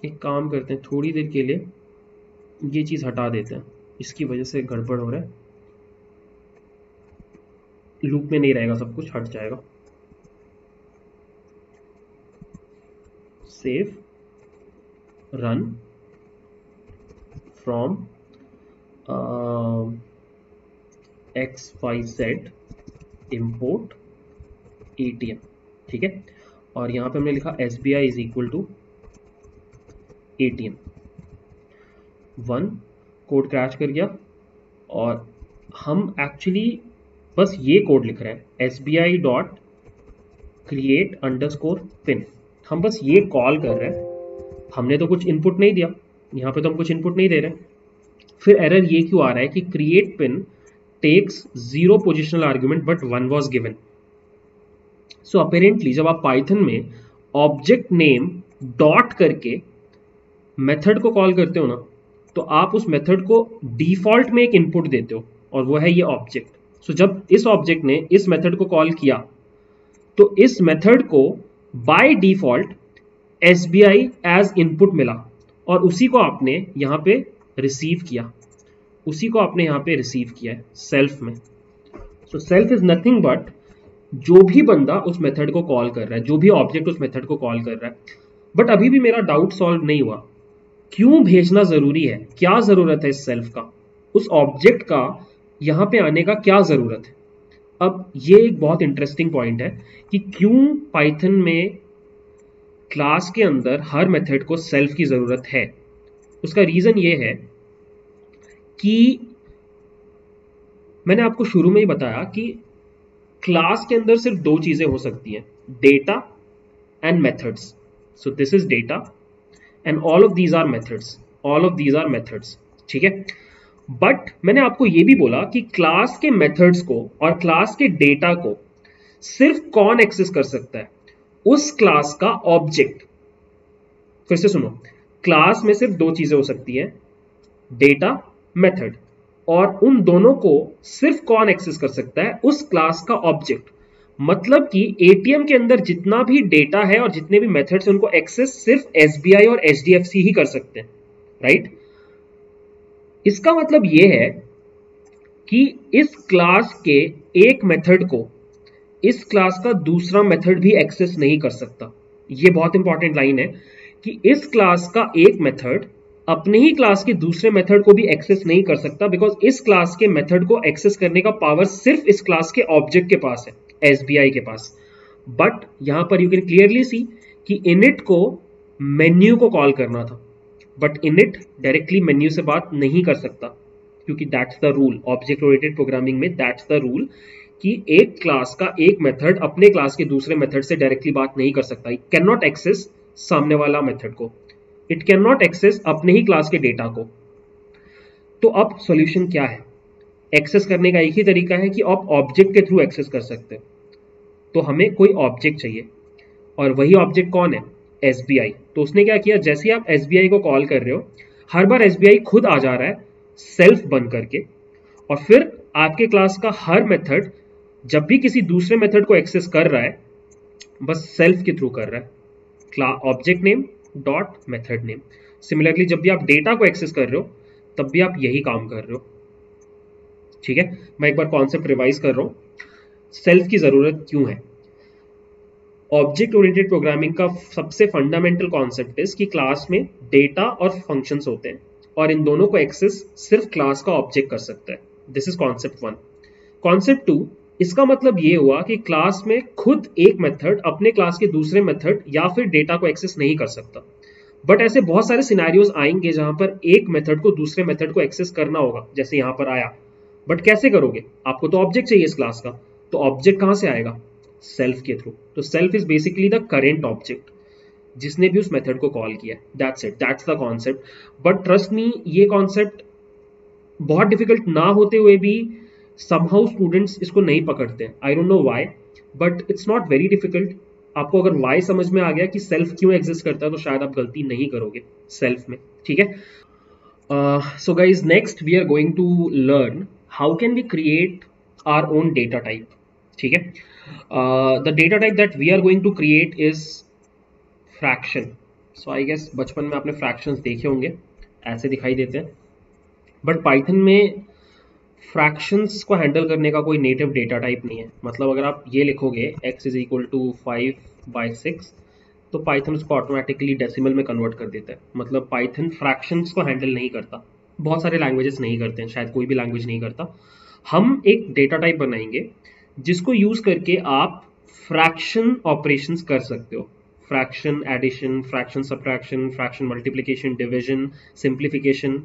एक काम करते हैं थोड़ी देर के लिए ये चीज़ हटा देते हैं। इसकी वजह से गड़बड़ हो रहा है। लूप में नहीं रहेगा सब कुछ हट जाएगा। Run from X Y Z import ATM ठीक है? और यहाँ पे हमने लिखा S B I is equal to ATM one code crash कर गया और हम एक्चुअली बस ये कोड लिख रहे हैं S B I dot create underscore pin हम बस ये कॉल कर रहे हैं। हमने तो कुछ इनपुट नहीं दिया। यहाँ पे तो हम कुछ इनपुट नहीं दे रहे फिर एरर ये क्यों आ रहा है कि create pin takes zero positional argument but one was given so apparently जब आप पाइथन में ऑब्जेक्ट नेम डॉट करके मेथड को कॉल करते हो ना तो आप उस मेथड को डिफ़ॉल्ट में एक इनपुट देते हो और वो है ये ऑब्जेक्ट सो so, जब इस ऑब्जेक्ट ने इस मेथड को कॉल किया तो इस मेथड को by default S B I as input मिला और उसी को आपने यहाँ पे रिसीव किया। उसी को आपने यहाँ पे रिसीव किया है सेल्फ में। So self is nothing but जो भी बंदा उस मेथड को कॉल कर रहा है, जो भी ऑब्जेक्ट उस मेथड को कॉल कर रहा है। बट अभी भी मेरा डाउट सॉल्व नहीं हुआ। क्यों भेजना ज़रूरी है? क्या ज़रूरत है इस सेल्फ का? उस ऑब्जेक्ट का यहाँ पे आने का क्या ज़रूरत है? अब ये एक बहुत इंटरेस्टिंग पॉइंट है कि क्यों पाइथन में क्लास के अंदर हर मेथड को सेल्फ की ज़रूरत है। उसका रीजन ये है कि मैंने आपको शुरू में ही बताया कि क्लास के अंदर सिर्फ़ दो चीज़ें हो सकती हैं data and methods so this is data and all of these are methods all of these are methods ठीक है? बट मैंने आपको यह भी बोला कि क्लास के मेथड्स को और क्लास के डेटा को सिर्फ़ कौन एक्सेस कर सकता है? उस क्लास का ऑब्जेक्ट फिर से सुनो। क्लास में सिर्फ़ दो चीज़ें हो सकती हैं डेटा मेथड और उन दोनों को सिर्फ़ कौन एक्सेस कर सकता है? उस क्लास का ऑब्जेक्ट मतलब कि एटीएम के अंदर जितना भी डेटा है और जितने भी मेथड्स उनको एक्सेस सिर्फ़ एसबीआई और एचडीएफसी ही कर सकते हैं राइट इसका मतलब यह है कि इस क्लास के एक मेथड को, इस क्लास का दूसरा मेथड भी एक्सेस नहीं कर सकता। यह बहुत इंपॉर्टेंट लाइन है कि इस क्लास का एक मेथड अपने ही क्लास के दूसरे मेथड को भी एक्सेस नहीं कर सकता बिकॉज़ इस क्लास के मेथड को एक्सेस करने का पावर सिर्फ़ इस क्लास के ऑब्जेक्ट के पास है एसबीआई के पास। बट यहाँ पर यू कैन क्लियरली सी कि इनिट को मेन्यू को कॉल करना था। बट इनिट डायरेक्टली मेन्यू से बात नहीं कर सकता, क्योंकि that's the rule object oriented programming में दैट्स द रूल कि एक क्लास का एक मेथड अपने क्लास के दूसरे मेथड से डायरेक्टली बात नहीं कर सकता. इट कैन नॉट एक्सेस सामने वाला मेथड को. इट कैन नॉट एक्सेस अपने ही क्लास के डेटा को. तो अब सॉल्यूशन क्या है? एक्सेस करने का एक ही तरीका है कि आप ऑब्जेक्ट के थ्रू एक्सेस कर सकते हैं। तो हमें कोई ऑब्जेक्ट चाहिए, और वही ऑब्जेक्ट कौन है? एसबीआई तो उसने क्या किया, जैसे आप एसबीआई को कॉल कर रहे हो, हर बार एसबीआई खुद आ जा रहा है सेल्फ बन करके। और फिर आपके क्लास का हर मेथड जब भी किसी दूसरे मेथड को एक्सेस कर रहा है, बस सेल्फ के थ्रू कर रहा है। Object name dot method name similarly जब भी आप डेटा को एक्सेस कर रहे हो, तब भी आप यही काम कर रहे हो। ठीक है? मैं एक बार कॉन्सेप्ट रिवाइज कर रहा हूँ। सेल्फ की ज़रूरत क्यों है? ऑब्जेक्ट ओरिएंटेड प्रोग्रामिंग का सबसे फंडामेंटल कॉन्सेप्ट कि क्लास में डेटा और फ़ंक्शंस होते हैं। और इन दोनों को एक्सेस सिर्फ़ क्लास का ऑब्जेक्ट कर सकता है। This is concept one concept two इसका मतलब ये हुआ कि क्लास में खुद एक मेथड अपने क्लास के दूसरे मेथड या फिर डेटा को एक्सेस नहीं कर सकता। बट ऐसे बहुत सारे सिनेरियोज आएँगे जहाँ पर एक मेथड को दूसरे मेथड को एक्सेस करना होगा, जैसे यहाँ पर आया। बट कैसे करोगे? आपको तो ऑब्जेक्ट चाहिए इस क्लास का। तो ऑब्जेक्ट कहाँ से आएगा? सेल्फ के थ्रू तो self is basically the current object जिसने भी उस मेथड को कॉल किया that's it that's the concept but trust me ये कॉन्सेप्ट बहुत डिफ़िकल्ट ना होते हुए भी समहाउ स्टूडेंट्स इसको नहीं पकड़ते I don't know why but it's not very difficult आपको अगर वाई समझ में आ गया कि सेल्फ क्यों एग्जिस्ट करता है तो शायद आप गलती नहीं करोगे सेल्फ में. ठीक है? So guys next we are going to learn how can we create our own data type ठीक है? The data type that we are going to create is fraction so I guess बचपन में आपने fractions देखे होंगे, ऐसे दिखाई देते हैं। बट पाइथन में फ्रैक्शंस को हैंडल करने का कोई नेटिव डेटा टाइप नहीं है। मतलब अगर आप ये लिखोगे, x is equal to five by six तो पाइथन उसको ऑटोमेटिकली डेसिमल में कन्वर्ट कर देता है। मतलब पाइथन फ्रैक्शंस को हैंडल नहीं करता। बहुत सारे लैंग्वेजेस नहीं करते हैं, शायद कोई भी लैंग्वेज नहीं करता। हम एक डेटा टाइप बनाएँगे जिसको यूज़ करके आप फ्रैक्शन ऑपरेशंस कर सकते हो। Fraction addition fraction subtraction fraction multiplication division simplification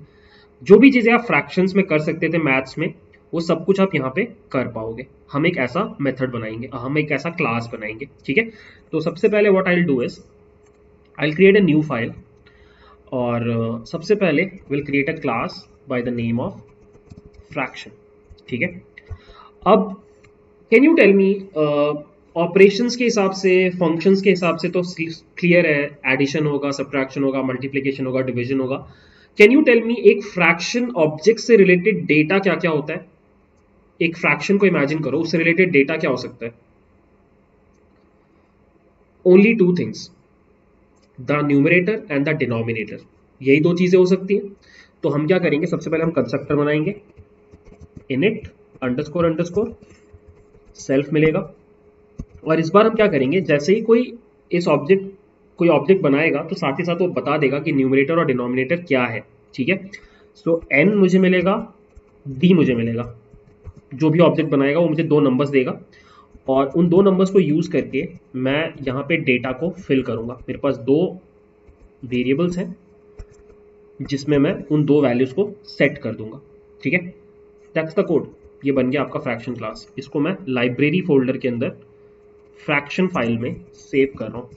जो भी चीज़ें आप फ्रैक्शंस में कर सकते थे मैथ्स में वो सब कुछ आप यहाँ पे कर पाओगे। हम एक ऐसा मेथड बनाएँगे हम एक ऐसा क्लास बनाएँगे ठीक है? तो सबसे पहले what I do is I create a new file और uh, सबसे पहले will create a class by the name of fraction ठीक है? अब can you tell me operations के हिसाब से फ़ंक्शंस के हिसाब से तो क्लियर है एडिशन होगा सब्ट्रैक्शन होगा मल्टीप्लिकेशन होगा डिविजन होगा। कैन यू टेल मी एक फ्रैक्शन ऑब्जेक्ट से रिलेटेड डेटा क्या क्या होता है? एक फ्रैक्शन को इमेजिन करो, उससे रिलेटेड डेटा क्या हो सकता है? Only two things the numerator and the denominator यही दो चीज़ें हो सकती हैं। तो हम क्या करेंगे? सबसे पहले हम कंस्ट्रक्टर बनाएँगे। इनिट अंडरस्कोर अंडरस्कोर सेल्फ मिलेगा। और इस बार हम क्या करेंगे, जैसे ही कोई इस ऑब्जेक्ट कोई ऑब्जेक्ट बनाएगा तो साथ ही साथ वो बता देगा कि न्यूमिनेटर और डिनोमिनेटर क्या है, ठीक है? सो एन मुझे मिलेगा डी मुझे मिलेगा। जो भी ऑब्जेक्ट बनाएगा, वो मुझे दो नंबर्स देगा। और उन दो नंबर्स को यूज़ करके मैं यहाँ पे डेटा को फिल करूँगा। मेरे पास दो वेरिएबल्स हैं, जिसमें मैं उन दो वैल्यूज़ को सेट कर दूँगा, ठीक है? दैट्स द कोड ये बन गया आपका फ्रैक्शन क्लास इसको मैं लाइब्रेरी फोल्डर के अंदर फ्रैक्शन फ़ाइल में सेव कर रहा हूँ।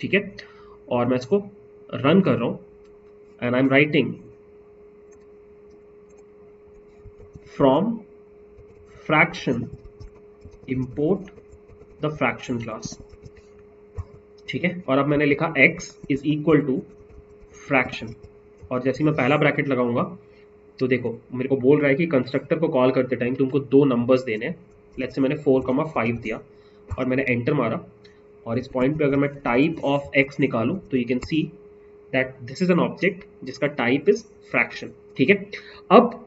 ठीक है? और मैं इसको रन कर रहा हूँ। And I am writing from fraction import the fraction class ठीक है? और अब मैंने लिखा x is equal to fraction और जैसे मैं पहला ब्रैकेट लगाऊँगा तो देखो, मेरे को बोल रहा है कि कंस्ट्रक्टर को कॉल करते टाइम तुमको दो नंबर्स देने लेट्स से मैंने फोर कमा फाइव दिया और मैंने एंटर मारा और इस पॉइंट पे अगर मैं टाइप ऑफ़ एक्स निकालूं तो you can see that this is an object जिसका टाइप इज़ फ्रैक्शन ठीक है? अब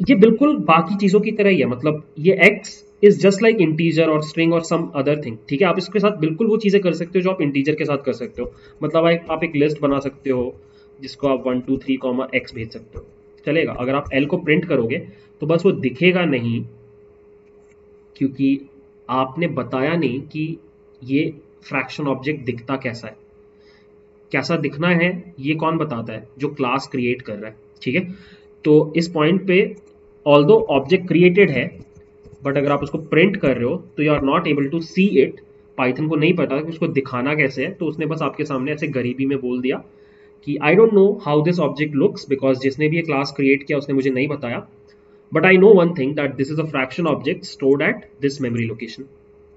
ये बिल्कुल बाकी चीज़ों की तरह ही है मतलब ये x is just like integer और स्ट्रिंग और सम अदर थिंग ठीक है? आप इसके साथ बिल्कुल वो चीज़ें कर सकते हो जो आप इंटीजर के साथ कर सकते हो। मतलब आप एक लिस्ट बना सकते हो जिसको आप one two three comma x भेज सकते हो। चलेगा। अगर आप एल को प्रिंट करोगे तो बस वो दिखेगा नहीं, क्योंकि आपने बताया नहीं कि ये फ्रैक्शन ऑब्जेक्ट दिखता कैसा है। कैसा दिखना है, ये कौन बताता है, जो क्लास क्रिएट कर रहा है, ठीक है? तो इस पॉइंट पे ऑल दो ऑब्जेक्ट क्रिएटेड है बट अगर आप उसको प्रिंट कर रहे हो तो you are not able to see it Python को नहीं पता कि उसको दिखाना कैसे है तो उसने बस आपके सामने ऐसे गरीबी में बोल दिया कि I don't know how this object looks because जिसने भी ये क्लास क्रिएट किया उसने मुझे नहीं बताया। But I know one thing that this is a fraction object stored at this memory location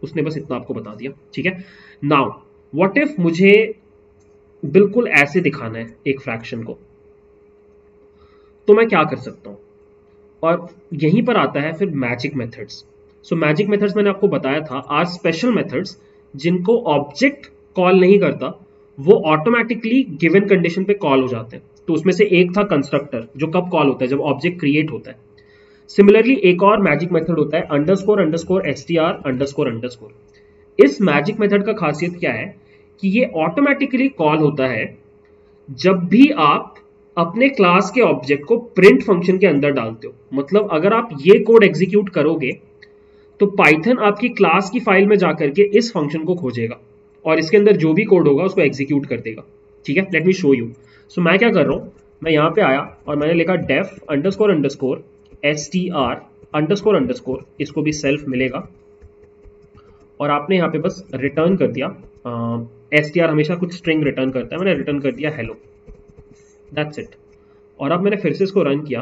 उसने बस इतना आपको बता दिया, ठीक है? नाउ वॉट इफ़ मुझे बिल्कुल ऐसे दिखाना है एक फ्रैक्शन को? तो मैं क्या कर सकता हूँ? और यहीं पर आता है फिर magic methods so magic methods मैंने आपको बताया था आर स्पेशल मेथड्स जिनको ऑब्जेक्ट कॉल नहीं करता। वो ऑटोमेटिकली गिवन कंडीशन पे कॉल हो जाते हैं। तो उसमें से एक था कंस्ट्रक्टर जो कब कॉल होता है? जब ऑब्जेक्ट क्रिएट होता है। सिमिलरली एक और मैजिक मेथड होता है underscore underscore S T R underscore underscore इस मैजिक मेथड का खासियत क्या है? कि ये ऑटोमेटिकली कॉल होता है, जब भी आप अपने क्लास के ऑब्जेक्ट को प्रिंट फ़ंक्शन के अंदर डालते हो। मतलब अगर आप ये कोड एग्जीक्यूट करोगे तो पाइथन आपकी क्लास की फ़ाइल में जाकर के इस फ़ंक्शन को खोजेगा। और इसके अंदर जो भी कोड होगा, उसको एग्जीक्यूट कर देगा। ठीक है? Let me show you so मैं क्या कर रहा हूँ? मैं यहाँ पे आया और मैंने लिखा def underscore underscore S T R underscore underscore इसको भी सेल्फ मिलेगा। और आपने यहाँ पे बस रिटर्न कर दिया। एस टी आर हमेशा कुछ स्ट्रिंग रिटर्न करता है। मैंने रिटर्न कर दिया हेलो दैट्स इट और अब मैंने फिर से इसको रन किया।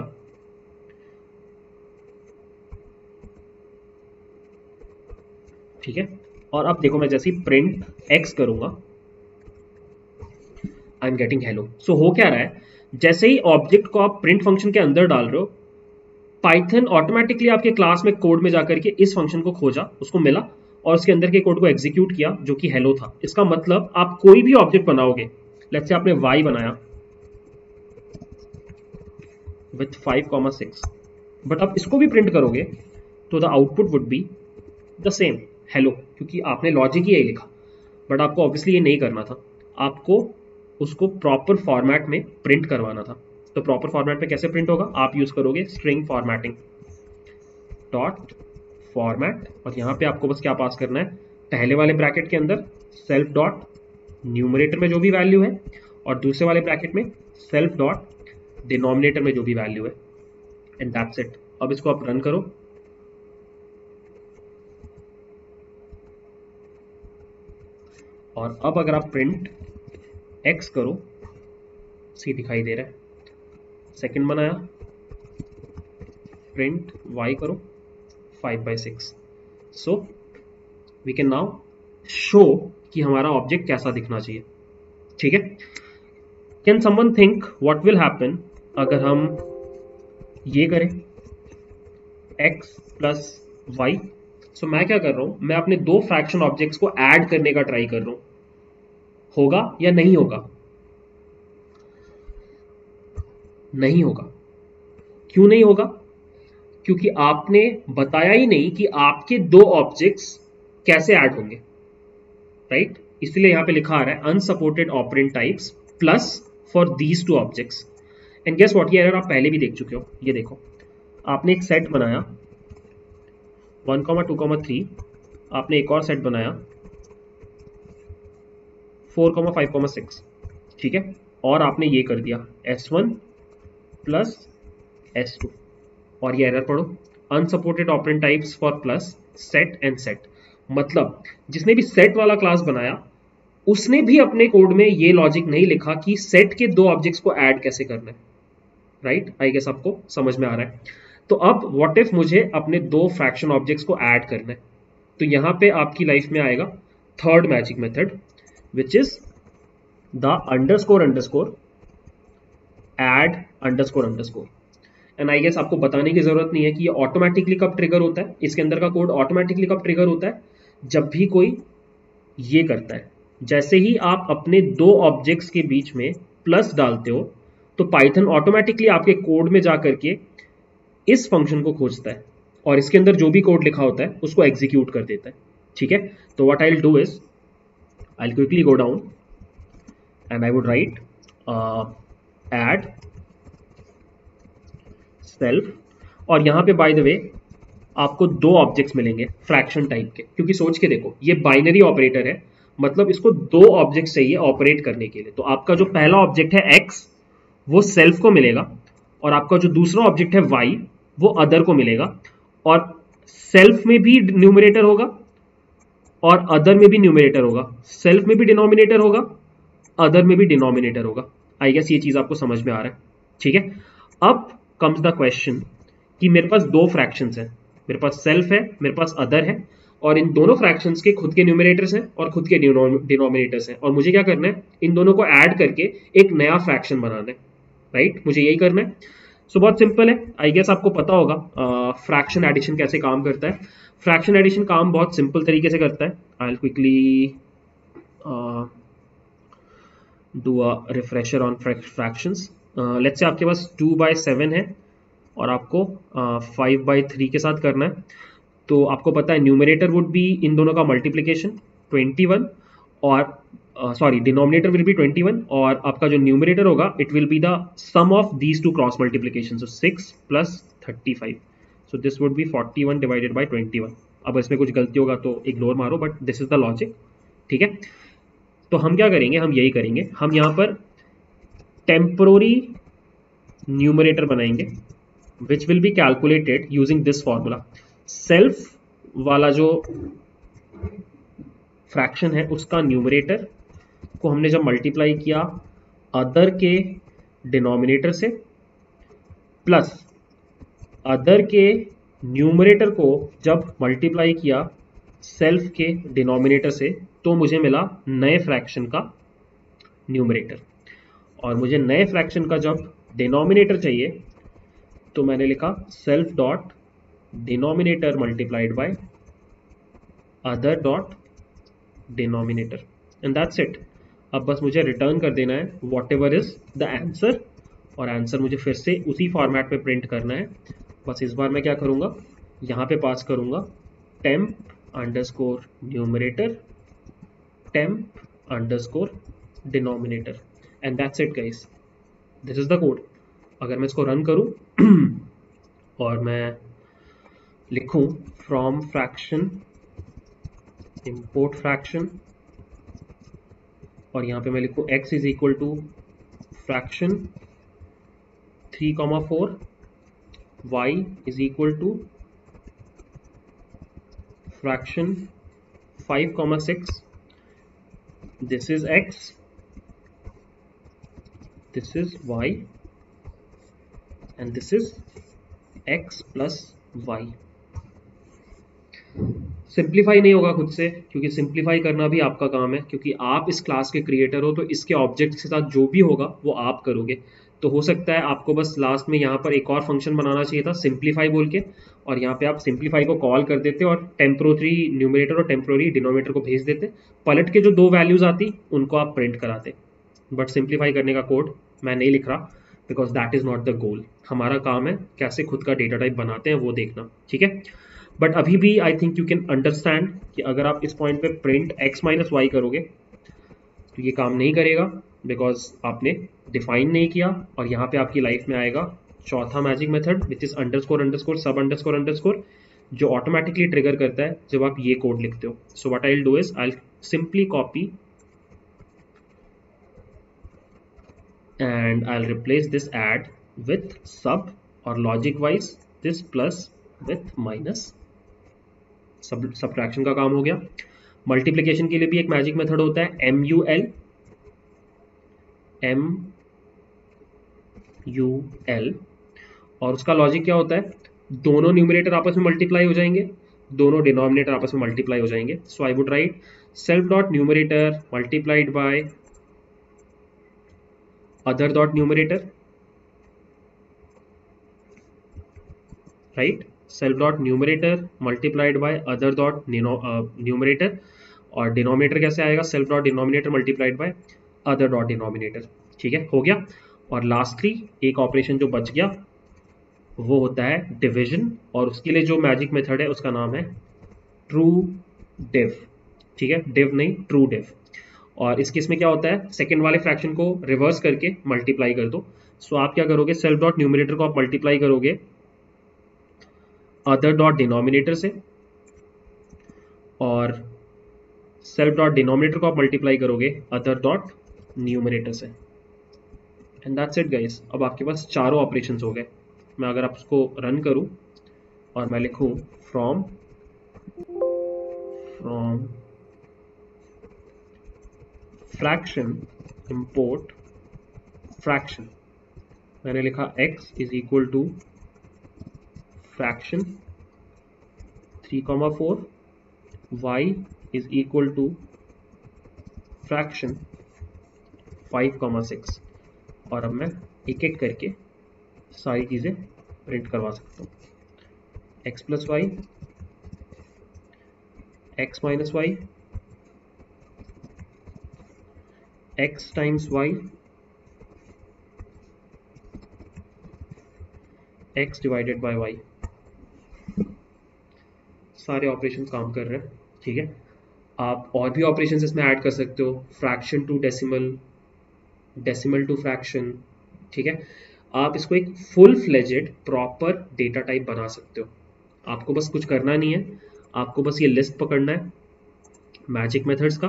ठीक है? और अब देखो मैं जैसे प्रिंट एक्स करूँगा I am getting hello so हो क्या रहा है? जैसे ही ऑब्जेक्ट को आप प्रिंट फ़ंक्शन के अंदर डाल रहे हो पाइथन ऑटोमेटिकली आपके क्लास में कोड में जाकर के इस फ़ंक्शन को खोजा, उसको मिला और उसके अंदर के कोड को एग्जीक्यूट किया, जो कि हेलो था। इसका मतलब आप कोई भी ऑब्जेक्ट बनाओगे लेट्स से आपने वाई बनाया with five comma six but आप इसको भी प्रिंट करोगे तो the output would be the same hello, क्योंकि आपने लॉजिक ही यही लिखा। बट आपको ऑब्वियसली ये नहीं करना था। आपको उसको प्रॉपर फॉर्मेट में प्रिंट करवाना था। तो प्रॉपर फॉर्मेट में कैसे प्रिंट होगा? आप यूज़ करोगे स्ट्रिंग फॉर्मेटिंग डॉट फॉर्मेट और यहाँ पे आपको बस क्या पास करना है? पहले वाले ब्रैकेट के अंदर सेल्फ डॉट न्यूमरेटर में जो भी वैल्यू है, और दूसरे वाले ब्रैकेट में सेल्फ डॉट डिनोमिनेटर में जो भी वैल्यू है। एंड दैट्स इट अब इसको आप रन करो। और अब अगर आप प्रिंट एक्स करो सी दिखाई दे रहा है। सेकंड बनाया। प्रिंट वाई करो five by six so we can now show कि हमारा ऑब्जेक्ट कैसा दिखना चाहिए। ठीक है? Can someone think what will happen अगर हम ये करें? X plus y so so, मैं क्या कर रहा हूँ? मैं अपने दो फ्रैक्शन ऑब्जेक्ट्स को ऐड करने का ट्राई कर रहा हूँ। होगा या नहीं होगा? नहीं होगा। क्यों नहीं होगा? क्योंकि आपने बताया ही नहीं कि आपके दो ऑब्जेक्ट्स कैसे ऐड होंगे। Right right? इसलिए यहाँ पे लिखा आ रहा है unsupported operand types plus for these two objects and guess what ये एरर आप पहले भी देख चुके हो। ये देखो आपने एक सेट बनाया। One comma two comma three, आपने एक और सेट बनाया, four comma five comma six, ठीक है? और आपने ये कर दिया, S one plus S two. और ये एरर पढ़ो, unsupported operand types for plus set and set. मतलब जिसने भी सेट वाला क्लास बनाया, उसने भी अपने कोड में ये लॉजिक नहीं लिखा कि सेट के दो ऑब्जेक्ट्स को ऐड कैसे करना है। राइट? आई गेस आपको समझ में आ रहा है। तो अब व्हाट इफ़ मुझे अपने दो फ्रैक्शन ऑब्जेक्ट्स को ऐड करना है? तो यहाँ पे आपकी लाइफ में आएगा third magic method which is the underscore underscore add underscore underscore. And I guess आपको बताने की ज़रूरत नहीं है कि ये ऑटोमेटिकली कब ट्रिगर होता है। इसके अंदर का कोड ऑटोमेटिकली कब ट्रिगर होता है? जब भी कोई ये करता है। जैसे ही आप अपने दो ऑब्जेक्ट्स के बीच में प्लस डालते हो तो पाइथन ऑटोमेटिकली आपके कोड में जा करके इस फ़ंक्शन को खोजता है और इसके अंदर जो भी कोड लिखा होता है उसको एग्जीक्यूट कर देता है। ठीक है? तो what I do is I quickly go down and I write uh, add self. और यहाँ पे बाय द वे आपको दो ऑब्जेक्ट्स मिलेंगे फ्रैक्शन टाइप के। क्योंकि सोच के देखो ये बाइनरी ऑपरेटर है। मतलब इसको दो ऑब्जेक्ट चाहिए ऑपरेट करने के लिए। तो आपका जो पहला ऑब्जेक्ट है एक्स वो सेल्फ को मिलेगा। और आपका जो दूसरा ऑब्जेक्ट है वाई वो अदर को मिलेगा। और सेल्फ में भी न्यूमिनेटर होगा और अदर में भी न्यूमिनेटर होगा। सेल्फ में भी डिनोमिनेटर होगा अदर में भी डिनोमिनेटर होगा। आई गेस ये चीज़ आपको समझ में आ रहा है। ठीक है? अब कम्स द क्वेश्चन कि मेरे पास दो फ्रैक्शंस हैं। मेरे पास सेल्फ है, मेरे पास अदर है और इन दोनों फ्रैक्शंस के खुद के न्यूमिनेटर्स हैं और खुद के डिनोमिनेटर्स हैं। और मुझे क्या करना है? इन दोनों को ऐड करके एक नया फ्रैक्शन बनाना है। राइट मुझे यही करना है। सो बहुत सिंपल है. आई गेस आपको पता होगा फ्रैक्शन uh, एडिशन कैसे काम करता है. फ्रैक्शन एडिशन काम बहुत सिंपल तरीके से करता है. I quickly do a refresher on fractions let's say आपके पास टू बाय सेवन है और आपको फाइव बाई थ्री के साथ करना है. तो आपको पता है न्यूमिनेटर वुड बी इन दोनों का मल्टीप्लीकेशन ट्वेंटी वन और sorry denominator will be twenty one और आपका जो न्यूमिनेटर होगा it will be the sum of these two cross multiplication so six plus thirty five so this would be forty one divided by twenty one अब इसमें कुछ गलती होगा तो इग्नोर मारो but this is the logic ठीक है? तो हम क्या करेंगे? हम यही करेंगे। हम यहाँ पर टेम्पोरी न्यूमरेटर बनाएँगे which will be calculated using this formula self वाला जो फ्रैक्शन है, उसका न्यूमरेटर को हमने जब मल्टीप्लाई किया अदर के डिनोमिनेटर से प्लस अदर के न्यूमरेटर को जब मल्टीप्लाई किया सेल्फ के डिनोमिनेटर से तो मुझे मिला नए फ्रैक्शन का न्यूमरेटर और मुझे नए फ्रैक्शन का जब डिनोमिनेटर चाहिए तो मैंने लिखा self dot denominator multiplied by other dot denominator and that's it अब बस मुझे रिटर्न कर देना है whatever is the answer और आंसर मुझे फिर से उसी फॉर्मेट में प्रिंट करना है। बस इस बार मैं क्या करूँगा? यहाँ पे पास करूँगा temp underscore numerator temp underscore denominator and that's it guys this is the code अगर मैं इसको रन करूँ, और मैं लिखूँ फ्रॉम फ्रैक्शन इम्पोर्ट फ्रैक्शन और यहाँ पे मैं लिखूँ x is equal to fraction three comma four y is equal to fraction five comma six this is x, this is y, and this is x plus y. Simplify नहीं होगा खुद से, क्योंकि सिंप्लीफाई करना भी आपका काम है, क्योंकि आप इस क्लास के क्रिएटर हो तो इसके ऑब्जेक्ट के साथ जो भी होगा, वो आप करोगे। तो हो सकता है आपको बस लास्ट में यहाँ पर एक और फ़ंक्शन बनाना चाहिए था सिंप्लीफाई बोल के, और यहाँ पे आप सिंप्लीफाई को कॉल कर देते और टेम्प्रोरी न्यूमिनेटर और टेम्प्रोरी डिनोमिनेटर को भेज देते। पलट के जो दो वैल्यूज़ आती, उनको आप प्रिंट कराते। बट सिंप्लीफाई करने का कोड मैं नहीं लिख रहा because that is not the goal हमारा काम है कैसे खुद का डेटा टाइप बनाते हैं, वो देखना। ठीक है? बट अभी भी I think you can understand कि अगर आप इस पॉइंट पे प्रिंट एक्स माइनस वाई करोगे तो ये काम नहीं करेगा बिकॉज़ आपने डिफाइन नहीं किया और यहाँ पे आपकी लाइफ में आएगा चौथा magic method which is underscore underscore sub underscore underscore जो ऑटोमेटिकली ट्रिगर करता है जब आप ये कोड लिखते हो। So what I do is I simply copy and I replace this add with sub or logic wise this plus with minus sub subtraction का काम हो गया। मल्टीप्लीकेशन के लिए भी एक मैजिक मेथड होता है M U L M U L और उसका लॉजिक क्या होता है? दोनों न्यूमिनेटर आपस में मल्टीप्लाई हो जाएँगे, दोनों डिनोमिनेटर आपस में मल्टीप्लाई हो जाएँगे। So I would write self dot numerator multiplied by other dot numerator right self dot numerator multiplied by other dot numerator और डिनोमिनेटर कैसे आएगा? Self dot denominator multiplied by other dot denominator ठीक है? हो गया? और लास्टली एक operation जो बच गया वो होता है डिविजन और उसके लिए जो मैजिक मेथड है उसका नाम है ट्रू डिव ठीक है? डिव नहीं ट्रू डिव और इस केस में क्या होता है? सेकेंड वाले फ्रैक्शन को रिवर्स करके मल्टीप्लाई कर दो. सो so, आप क्या करोगे? सेल्फ डॉट न्यूमिनेटर को आप मल्टीप्लाई करोगे. अदर डॉट डिनोमिनेटर से और सेल्फ डॉट डिनोमिनेटर को आप मल्टीप्लाई करोगे अदर डॉट न्यूमिनेटर से। एंड दैट्स इट गाइस अब आपके पास चारों ऑपरेशन हो गए। मैं अगर आप उसको रन करूँ और मैं लिखूं from from fraction import fraction मैंने लिखा x is equal to fraction three comma four y is equal to fraction five comma six और अब मैं एक एक करके सारी चीज़ें प्रिंट करवा सकता हूँ। X plus y x minus y x times y x divided by y सारे ऑपरेशन काम कर रहे हैं ठीक है? आप और भी ऑपरेशन इसमें ऐड कर सकते हो fraction to decimal decimal to fraction ठीक है? आप इसको एक full fledged proper data type बना सकते हो। आपको बस कुछ करना नहीं है आपको बस ये लिस्ट पकड़ना है मैजिक मेथड्स का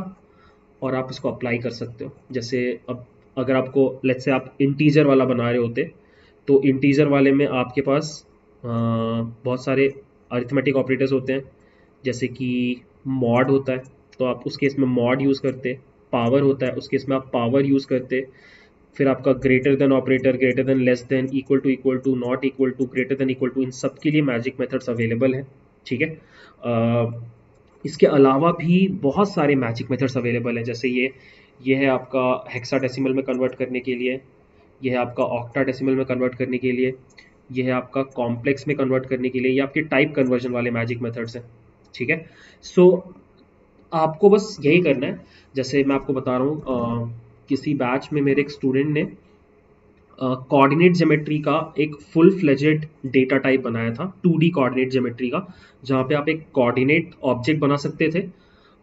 और आप इसको अप्लाई कर सकते हो। जैसे अब अगर आपको लेट्स से आप इंटीजर वाला बना रहे होते तो इंटीजर वाले में आपके पास आ, बहुत सारे अरिथमेटिक ऑपरेटर्स होते हैं, जैसे कि मॉड होता है तो आप उस केस में मॉड यूज़ करते पावर होता है, उस केस में आप पावर यूज़ करते, फिर आपका greater than operator greater than less than equal to equal to not equal to greater than equal to इन सब के लिए मैजिक मेथड्स अवेलेबल हैं, ठीक है? इसके अलावा भी बहुत सारे मैजिक मेथड्स अवेलेबल हैं, जैसे ये ये है आपका हेक्सा डेसिमल में कन्वर्ट करने के लिए यह है आपका ऑक्टा डेसिमल में कन्वर्ट करने के लिए ये है आपका कॉम्प्लेक्स में कन्वर्ट करने के लिए ये आपके टाइप कन्वर्जन वाले मैजिक मेथड्स हैं ठीक है? सो so, आपको बस यही करना है जैसे मैं आपको बता रहा हूँ किसी बैच में मेरे एक स्टूडेंट ने कोऑर्डिनेट ज्योमेट्री का एक फुल फ्लेजेड डेटा टाइप बनाया था टू डी कोऑर्डिनेट ज्योमेट्री का जहाँ पे आप एक कोऑर्डिनेट ऑब्जेक्ट बना सकते थे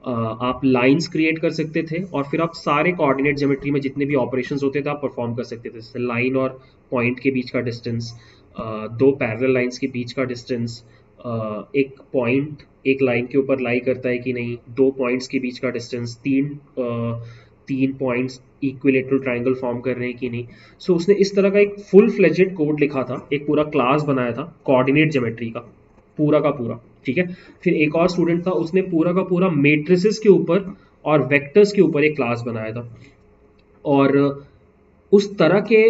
आप लाइंस क्रिएट कर सकते थे और फिर आप सारे कोऑर्डिनेट ज्योमेट्री में जितने भी ऑपरेशंस होते थे आप परफॉर्म कर सकते थे जैसे लाइन और पॉइंट के बीच का डिस्टेंस दो पैरल लाइंस के बीच का डिस्टेंस एक पॉइंट एक लाइन के ऊपर लाई करता है कि नहीं दो पॉइंट्स के बीच का डिस्टेंस तीन तीन पॉइंट्स इक्विलेटरल ट्राइंगल फॉर्म कर रहे हैं कि नहीं। सो so, उसने इस तरह का एक फुल फ्लेजेड कोड लिखा था एक पूरा क्लास बनाया था कोऑर्डिनेट ज्योमेट्री का पूरा का पूरा ठीक है? फिर एक और स्टूडेंट था उसने पूरा का पूरा मेट्रिसेस के ऊपर और वेक्टर्स के ऊपर एक क्लास बनाया था। और उस तरह के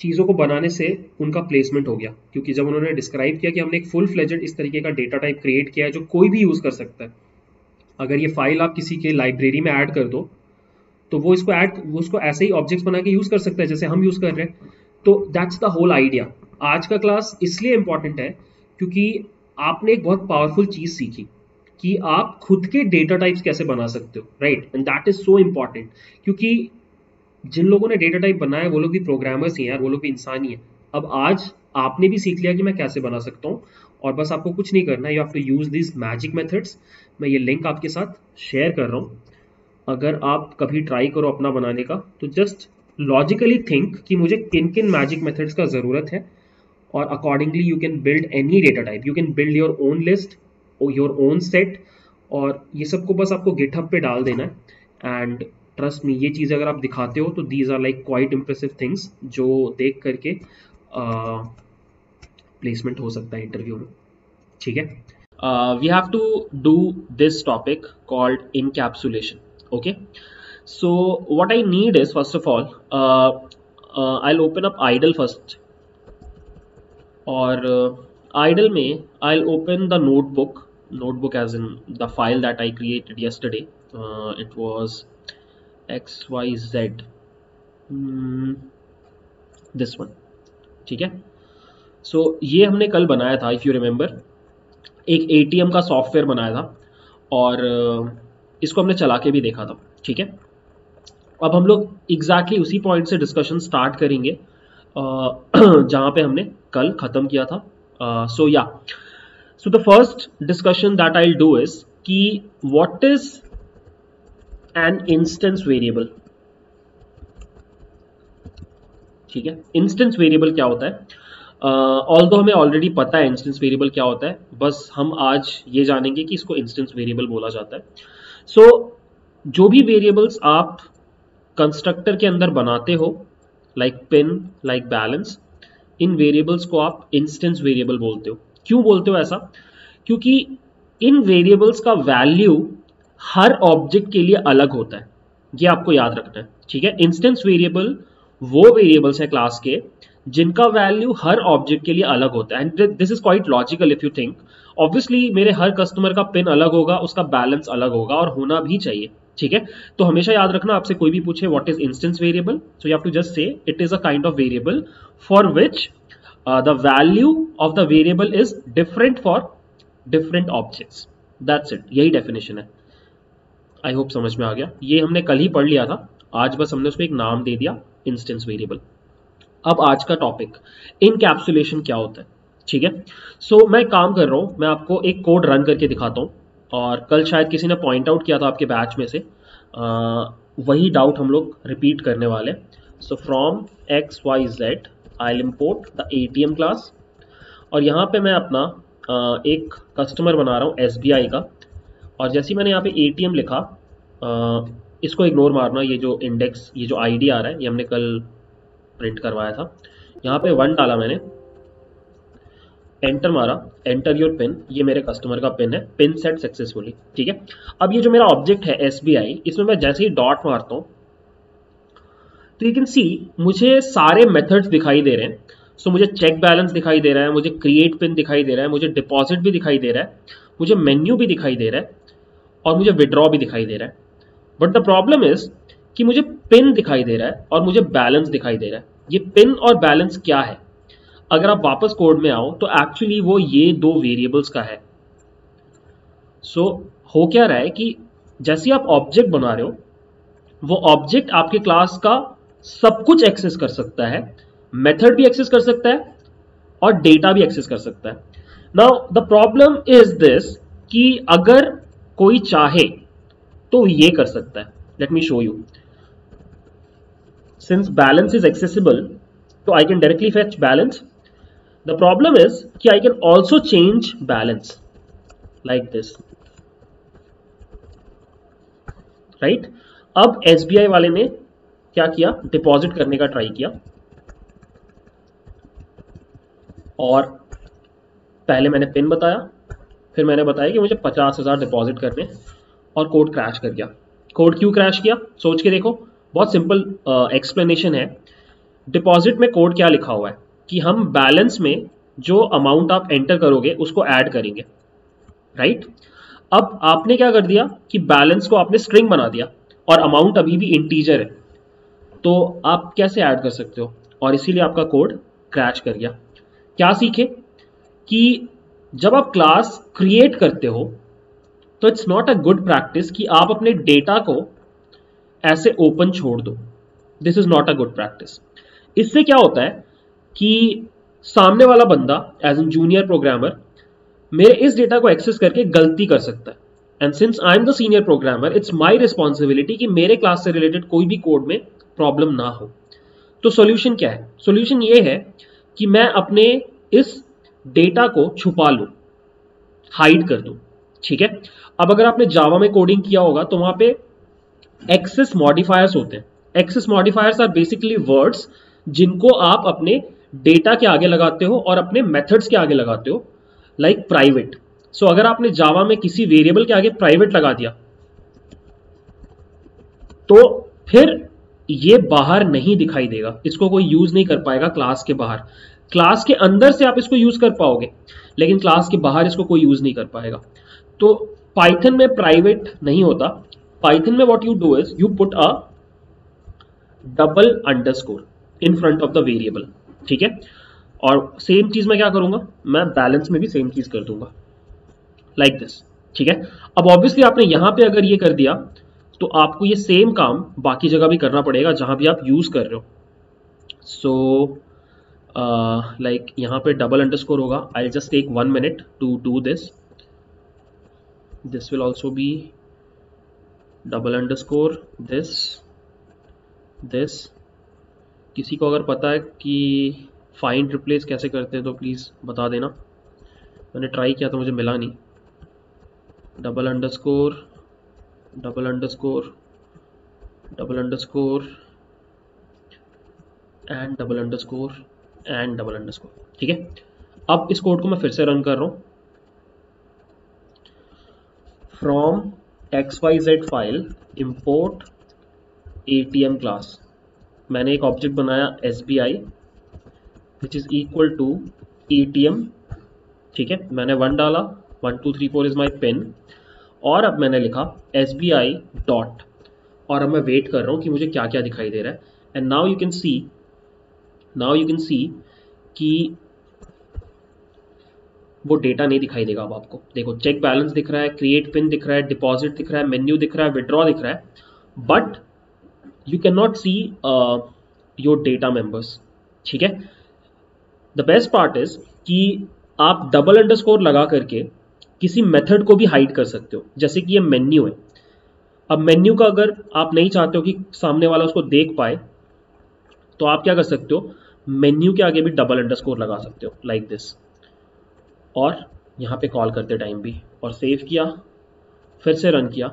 चीज़ों को बनाने से उनका प्लेसमेंट हो गया। क्योंकि जब उन्होंने डिस्क्राइब किया कि हमने एक फुल फ्लेजेड इस तरीके का डेटा टाइप क्रिएट किया है जो कोई भी यूज़ कर सकता है। अगर ये फ़ाइल आप किसी के लाइब्रेरी में ऐड कर दो तो वो इसको ऐड वो उसको ऐसे ही ऑब्जेक्ट्स बना के यूज़ कर सकता है जैसे हम यूज़ कर रहे हैं। तो दैट्स द होल आइडिया आज का क्लास इसलिए इंपॉर्टेंट है क्योंकि आपने एक बहुत पावरफुल चीज़ सीखी कि आप खुद के डेटा टाइप्स कैसे बना सकते हो। Right and that is so important क्योंकि जिन लोगों ने डेटा टाइप बनाया, वो लोग भी प्रोग्रामर्स ही हैं यार, वो लोग भी इंसान ही हैं। अब आज आपने भी सीख लिया कि मैं कैसे बना सकता हूँ, और बस आपको कुछ नहीं करना you have to use this magic methods मैं ये लिंक आपके साथ शेयर कर रहा हूँ। अगर आप कभी ट्राई करो अपना बनाने का तो जस्ट लॉजिकली थिंक कि मुझे किन किन मैजिक मेथड्स का ज़रूरत है, और accordingly you can build any data type you can build your own list your own set और ये सबको बस आपको गिटहब पे डाल देना है। एंड ट्रस्ट में ये चीज़ अगर आप दिखाते हो तो these are like quite impressive things जो देख करके प्लेसमेंट हो सकता है इंटरव्यू में। ठीक है? We have to do this topic called encapsulation okay so what I need is first of all I open up IDLE first और आइडल में I open the notebook notebook as in the file that I created yesterday it was xyz hmm, this one ठीक है? So so, ये हमने कल बनाया था if you remember एक एटीएम का सॉफ्टवेयर बनाया था और uh, इसको हमने चला के भी देखा था। ठीक है? अब हम लोग एग्जैक्टली उसी पॉइंट से डिस्कशन स्टार्ट करेंगे जहाँ पे हमने कल खत्म किया था। सो या so the first discussion that I do is कि what is an instance variable ठीक है? इंस्टेंस वेरिएबल क्या होता है? ऑल uh, हमें ऑलरेडी पता है इंस्टेंस वेरिएबल क्या होता है बस हम आज ये जानेंगे कि इसको इंस्टेंस वेरिएबल बोला जाता है। सो so, जो भी वेरिएबल्स आप कंस्ट्रक्टर के अंदर बनाते हो लाइक पिन लाइक बैलेंस इन वेरिएबल्स को आप इंस्टेंस वेरिएबल बोलते हो। क्यों बोलते हो ऐसा? क्योंकि इन वेरिएबल्स का वैल्यू हर ऑब्जेक्ट के लिए अलग होता है। ये आपको याद रखना है, ठीक है? इंस्टेंस वेरिएबल वो वेरिएबल्स है क्लास के, जिनका वैल्यू हर ऑब्जेक्ट के लिए अलग होता है। And this is quite logical if you think obviously मेरे हर कस्टमर का पिन अलग होगा, उसका बैलेंस अलग होगा और होना भी चाहिए, ठीक है? तो हमेशा याद रखना, आपसे कोई भी पूछे what is instance variable so you have to just say it is a kind of variable for which the value of the variable is different for different objects that's it यही डेफिनेशन है। I hope समझ में आ गया। ये हमने कल ही पढ़ लिया था। आज बस हमने उसको एक नाम दे दिया इंस्टेंस वेरिएबल अब आज का टॉपिक इनकैप्सुलेशन क्या होता है? ठीक है? सो मैं काम कर रहा हूँ मैं आपको एक कोड रन करके दिखाता हूँ। और कल शायद किसी ने पॉइंट आउट किया था आपके बैच में से। आ, वही डाउट हम लोग रिपीट करने वाले so from X Y Z I import the A T M class और यहाँ पे मैं अपना आ, एक कस्टमर बना रहा हूँ एस बी आई का। और जैसे ही मैंने यहाँ पे ए टी एम लिखा आ, इसको इग्नोर मारना ये जो इंडेक्स ये जो आईडी आ रहा है ये हमने कल प्रिंट करवाया था। यहाँ पे वन डाला मैंने। एंटर मारा। एंटर योर पिन ये मेरे कस्टमर का पिन है। पिन सेट सक्सेसफुली ठीक है? अब ये जो मेरा ऑब्जेक्ट है एसबीआई इसमें मैं जैसे ही डॉट मारता हूँ तो यू कैन सी मुझे सारे मेथड्स दिखाई दे रहे हैं। सो so, मुझे चेक बैलेंस दिखाई दे रहा है मुझे क्रिएट पिन दिखाई दे रहा है मुझे डिपॉजिट भी दिखाई दे रहा है मुझे मेन्यू भी दिखाई दे रहा है। और मुझे विड्रॉ भी दिखाई दे रहा है। बट द प्रॉब्लम इज़ कि मुझे पिन दिखाई दे रहा है और मुझे बैलेंस दिखाई दे रहा है। ये पिन और बैलेंस क्या है? अगर आप वापस कोड में आओ तो एक्चुअली वो ये दो वेरिएबल्स का है। सो so, हो क्या रहा है कि जैसे आप ऑब्जेक्ट बना रहे हो वो ऑब्जेक्ट आपके क्लास का सब कुछ एक्सेस कर सकता है मेथड भी एक्सेस कर सकता है और डेटा भी एक्सेस कर सकता है। Now the problem is this कि अगर कोई चाहे तो ये कर सकता है। Let me show you since balance is accessible तो I can directly fetch balance The problem is कि I can also change balance like this. right? अब SBI वाले ने क्या किया? डिपॉजिट करने का ट्राई किया। और पहले मैंने पिन बताया। फिर मैंने बताया कि मुझे पचास हज़ार डिपॉजिट करने और कोड क्रैश कर गया। कोड क्यों क्रैश किया? सोच के देखो बहुत सिंपल एक्सप्लेनेशन uh, है। डिपॉजिट में कोड क्या लिखा हुआ है? कि हम बैलेंस में जो अमाउंट आप एंटर करोगे उसको ऐड करेंगे। राइट अब आपने क्या कर दिया कि बैलेंस को आपने स्ट्रिंग बना दिया और अमाउंट अभी भी इंटीजर है। तो आप कैसे ऐड कर सकते हो? और इसीलिए आपका कोड क्रैश कर गया। क्या सीखे? कि जब आप क्लास क्रिएट करते हो तो it's not a good practice कि आप अपने डेटा को ऐसे ओपन छोड़ दो। This is not a good practice इससे क्या होता है कि सामने वाला बंदा एज एन जूनियर प्रोग्रामर मेरे इस डेटा को एक्सेस करके गलती कर सकता है। And since I am the senior programmer it's my responsibility कि मेरे क्लास से रिलेटेड कोई भी कोड में प्रॉब्लम ना हो। तो सॉल्यूशन क्या है? सॉल्यूशन ये है कि मैं अपने इस डेटा को छुपा लो हाइड कर दू, ठीक है? अब अगर आपने जावा में कोडिंग किया होगा तो वहाँ पे एक्सेस मॉडिफायर्स होते हैं। Access modifiers are basically words जिनको आप अपने डेटा के आगे लगाते हो और अपने मेथड्स के आगे लगाते हो लाइक प्राइवेट सो अगर आपने जावा में किसी वेरिएबल के आगे प्राइवेट लगा दिया तो फिर ये बाहर नहीं दिखाई देगा। इसको कोई यूज़ नहीं कर पाएगा क्लास के बाहर। क्लास के अंदर से आप इसको यूज़ कर पाओगे, लेकिन क्लास के बाहर इसको कोई यूज़ नहीं कर पाएगा। तो पाइथन में प्राइवेट नहीं होता। पाइथन में what you do is you put a double underscore in front of the variable ठीक है? और सेम चीज़ मैं क्या करूँगा? मैं बैलेंस में भी सेम चीज़ कर दूँगा। लाइक like दिस ठीक है? अब ऑब्वियसली आपने यहाँ पे अगर ये कर दिया तो आपको ये सेम काम बाकी जगह भी करना पड़ेगा जहाँ भी आप यूज़ कर रहे हो। सो लाइक यहाँ पे डबल अंडरस्कोर होगा. I just take one minute to do this this will also be double underscore this this किसी को अगर पता है कि फाइंड रिप्लेस कैसे करते हैं तो प्लीज़ बता देना. मैंने ट्राई किया तो मुझे मिला नहीं. Double underscore double underscore double underscore and double underscore and double underscore ठीक है? अब इस कोड को मैं फिर से रन कर रहा हूँ। From X Y Z file import M class मैंने एक ऑब्जेक्ट बनाया S B I which is equal to A T M ठीक है? मैंने वन डाला one two three four is my pin और अब मैंने लिखा एस बी आई डॉट और अब मैं वेट कर रहा हूँ कि मुझे क्या क्या दिखाई दे रहा है। And now you can see now you can see कि वो डेटा नहीं दिखाई देगा अब आपको। देखो चेक बैलेंस दिख रहा है क्रिएट पिन दिख रहा है डिपॉजिट दिख रहा है मेन्यू दिख रहा है विड्रॉ दिख रहा है। But you can not see your data members ठीक है? द बेस्ट पार्ट इज़ कि आप डबल अंडरस्कोर लगा करके किसी मेथड को भी हाइड कर सकते हो, जैसे कि ये मेन्यू है। अब मेन्यू का अगर आप नहीं चाहते हो कि सामने वाला उसको देख पाए तो आप क्या कर सकते हो? मेन्यू के आगे भी डबल अंडरस्कोर लगा सकते हो लाइक दिस और यहाँ पे कॉल करते टाइम भी। और सेव किया, फिर से रन किया।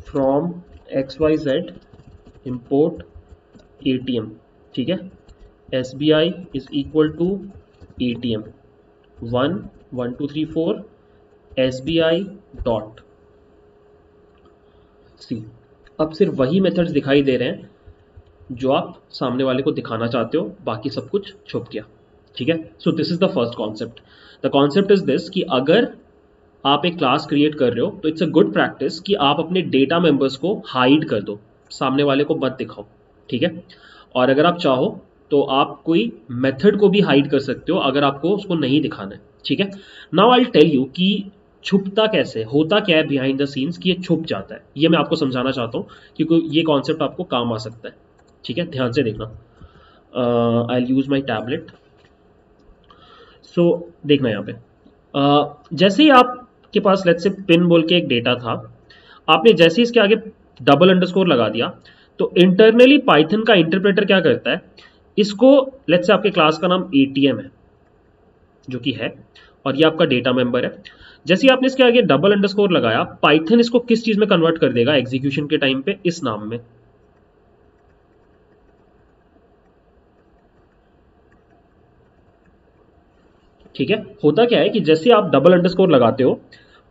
From X Y Z import A T M ठीक है? S B I is equal to A T M one one two three four S B I dot C अब सिर्फ़ वही मेथड्स दिखाई दे रहे हैं जो आप सामने वाले को दिखाना चाहते हो, बाकी सब कुछ छुप गया। ठीक है? So this is the first concept the concept is this कि अगर आप एक क्लास क्रिएट कर रहे हो तो इट्स अ गुड प्रैक्टिस कि आप अपने डेटा मेंबर्स को हाइड कर दो। सामने वाले को मत दिखाओ। ठीक है? और अगर आप चाहो तो आप कोई मेथड को भी हाइड कर सकते हो, अगर आपको उसको नहीं दिखाना है। ठीक है? नाउ आई टेल यू कि छुपता कैसे, होता क्या है बिहाइंड द सीन्स कि ये छुप जाता है। ये मैं आपको समझाना चाहता हूँ क्योंकि ये कॉन्सेप्ट आपको काम आ सकता है। ठीक है? ध्यान से देखना। आई यूज़ माई टैबलेट सो देखना यहाँ पे। Uh, जैसे ही आपके पास लेट से पिन बोल के एक डेटा था आपने जैसे ही इसके आगे डबल अंडरस्कोर लगा दिया तो इंटरनली पाइथन का इंटरप्रेटर क्या करता है? इसको लेट से आपके क्लास का नाम एटीएम है जो कि है और ये आपका डेटा मेंबर है। जैसे ही आपने इसके आगे डबल अंडरस्कोर लगाया पाइथन इसको किस चीज़ में कन्वर्ट कर देगा? एग्जीक्यूशन के टाइम पे इस नाम में। ठीक है? होता क्या है कि जैसे आप डबल अंडरस्कोर लगाते हो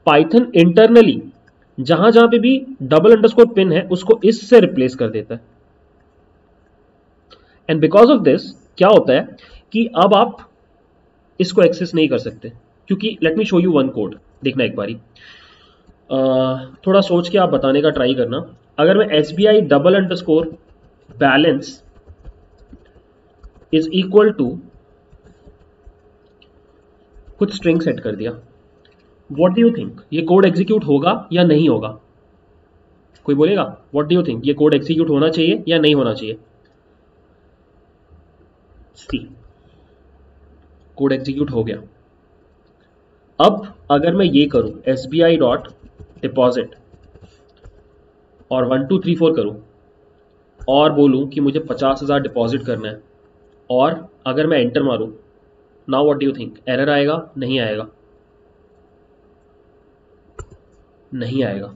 पाइथन इंटरनली जहाँ जहाँ पे भी डबल अंडरस्कोर पिन है उसको इससे रिप्लेस कर देता है। एंड बिकॉज़ ऑफ़ दिस क्या होता है कि अब आप इसको एक्सेस नहीं कर सकते क्योंकि let me show you one code देखना एक बारी। uh, थोड़ा सोच के आप बताने का ट्राई करना। अगर मैं S B I double underscore balance is equal to कुछ स्ट्रिंग सेट कर दिया। वॉट डू यू थिंक ये कोड एग्जीक्यूट होगा या नहीं होगा? कोई बोलेगा? वॉट डू यू थिंक ये कोड एग्जीक्यूट होना चाहिए या नहीं होना चाहिए? सी कोड एग्जीक्यूट हो गया। अब अगर मैं ये करूँ S B I dot deposit और वन टू थ्री फोर करूँ, और बोलूँ कि मुझे पचास हज़ार डिपॉजिट करना है, और अगर मैं एंटर मारूं now what do you think error आएगा? नहीं आएगा। नहीं आएगा।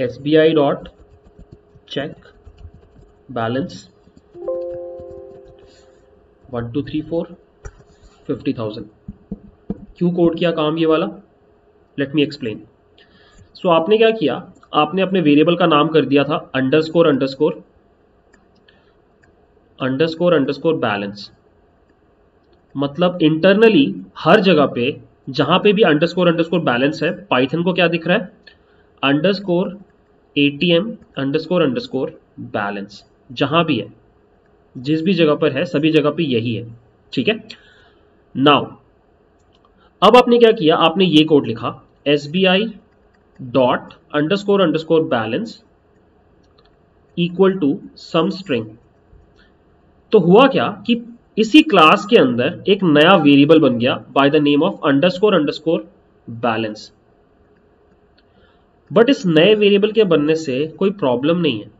S B I dot check balance one two three four fifty thousand क्यों कोड किया काम ये वाला? लेट मी एक्सप्लेन सो आपने क्या किया? आपने अपने वेरिएबल का नाम कर दिया था underscore underscore underscore underscore balance मतलब इंटरनली हर जगह पे, जहाँ पे भी अंडरस्कोर अंडरस्कोर बैलेंस है पाइथन को क्या दिख रहा है? Underscore ATM underscore underscore balance जहाँ भी है, जिस भी जगह पर है, सभी जगह पे यही है, ठीक है? नाउ अब आपने क्या किया? आपने ये कोड लिखा S B I dot underscore underscore balance equal to some string तो हुआ क्या कि इसी क्लास के अंदर एक नया वेरिएबल बन गया by the name of underscore underscore balance but इस नए वेरिएबल के बनने से कोई प्रॉब्लम नहीं है,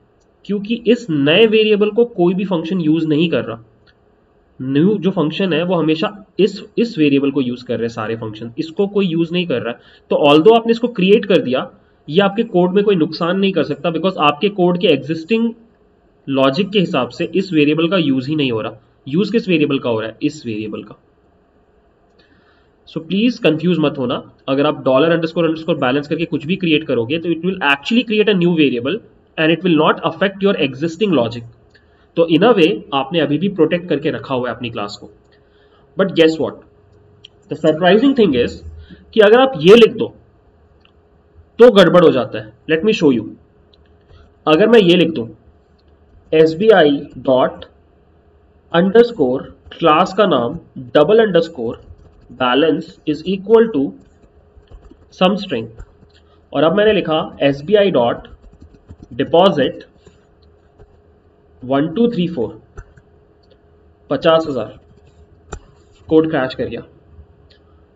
क्योंकि इस नए वेरिएबल को कोई भी फ़ंक्शन यूज़ नहीं कर रहा। न्यू जो फ़ंक्शन है, वो हमेशा इस इस वेरिएबल को यूज़ कर रहे हैं सारे फ़ंक्शन इसको कोई यूज़ नहीं कर रहा। है तो ऑल आपने इसको क्रिएट कर दिया, ये आपके कोड में कोई नुकसान नहीं कर सकता बिकॉज़ आपके कोड के एग्जिस्टिंग लॉजिक के हिसाब से इस वेरिएबल का यूज़ ही नहीं हो रहा। यूज़ किस वेरिएबल का हो रहा है? इस वेरिएबल का। सो प्लीज़ कंफ्यूज मत होना। अगर आप डॉलर अंडरस्कोर अंडरस्कोर बैलेंस करके कुछ भी क्रिएट करोगे तो it will actually create a new variable and it will not affect your existing logic तो इन अ वे आपने अभी भी प्रोटेक्ट करके रखा हुआ है अपनी क्लास को। But guess what the surprising thing is कि अगर आप ये लिख दो तो गड़बड़ हो जाता है। लेट मी शो यू अगर मैं ये लिख दू S B I dot underscore class का नाम double underscore balance is equal to some string और अब मैंने लिखा S B I dot deposit one two three four पचास हज़ार। कोड क्रैश कर गया।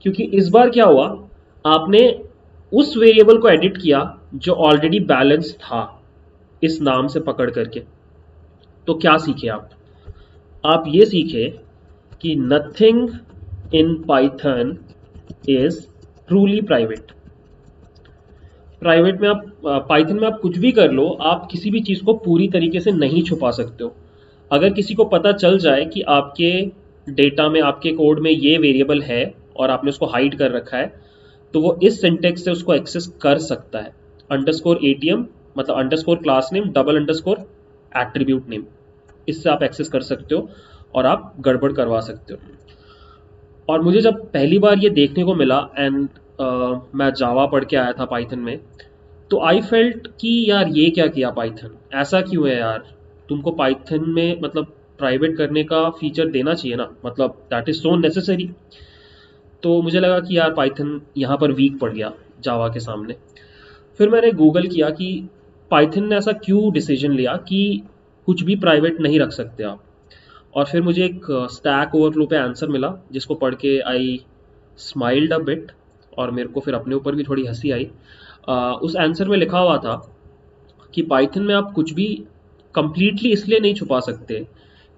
क्योंकि इस बार क्या हुआ? आपने उस वेरिएबल को एडिट किया जो ऑलरेडी बैलेंस था, इस नाम से पकड़ करके। तो क्या सीखे आप? आप ये सीखे कि nothing in Python is truly private private में आप पाइथन में आप कुछ भी कर लो, आप किसी भी चीज़ को पूरी तरीके से नहीं छुपा सकते हो। अगर किसी को पता चल जाए कि आपके डेटा में, आपके कोड में ये वेरिएबल है और आपने उसको हाइड कर रखा है तो वो इस सिंटेक्स से उसको एक्सेस कर सकता है। अंडरस्कोर एटीएम मतलब underscore class name double underscore attribute name इससे आप एक्सेस कर सकते हो और आप गड़बड़ करवा सकते हो। और मुझे जब पहली बार ये देखने को मिला एंड uh, मैं जावा पढ़ के आया था पाइथन में तो आई फेल्ट कि यार ये क्या किया पाइथन ऐसा क्यों है यार? तुमको पाइथन में मतलब प्राइवेट करने का फीचर देना चाहिए ना? मतलब दैट इज़ सो नेसेसरी तो मुझे लगा कि यार पाइथन यहाँ पर वीक पड़ गया जावा के सामने। फिर मैंने गूगल किया कि पाइथन ने ऐसा क्यों डिसीज़न लिया कि कुछ भी प्राइवेट नहीं रख सकते आप। और फिर मुझे एक स्टैक ओवरफ्लो पे आंसर मिला जिसको पढ़ के आई स्माइल्ड अ बिट और मेरे को फिर अपने ऊपर भी थोड़ी हँसी आई। आ, उस आंसर में लिखा हुआ था कि पाइथन में आप कुछ भी कंप्लीटली इसलिए नहीं छुपा सकते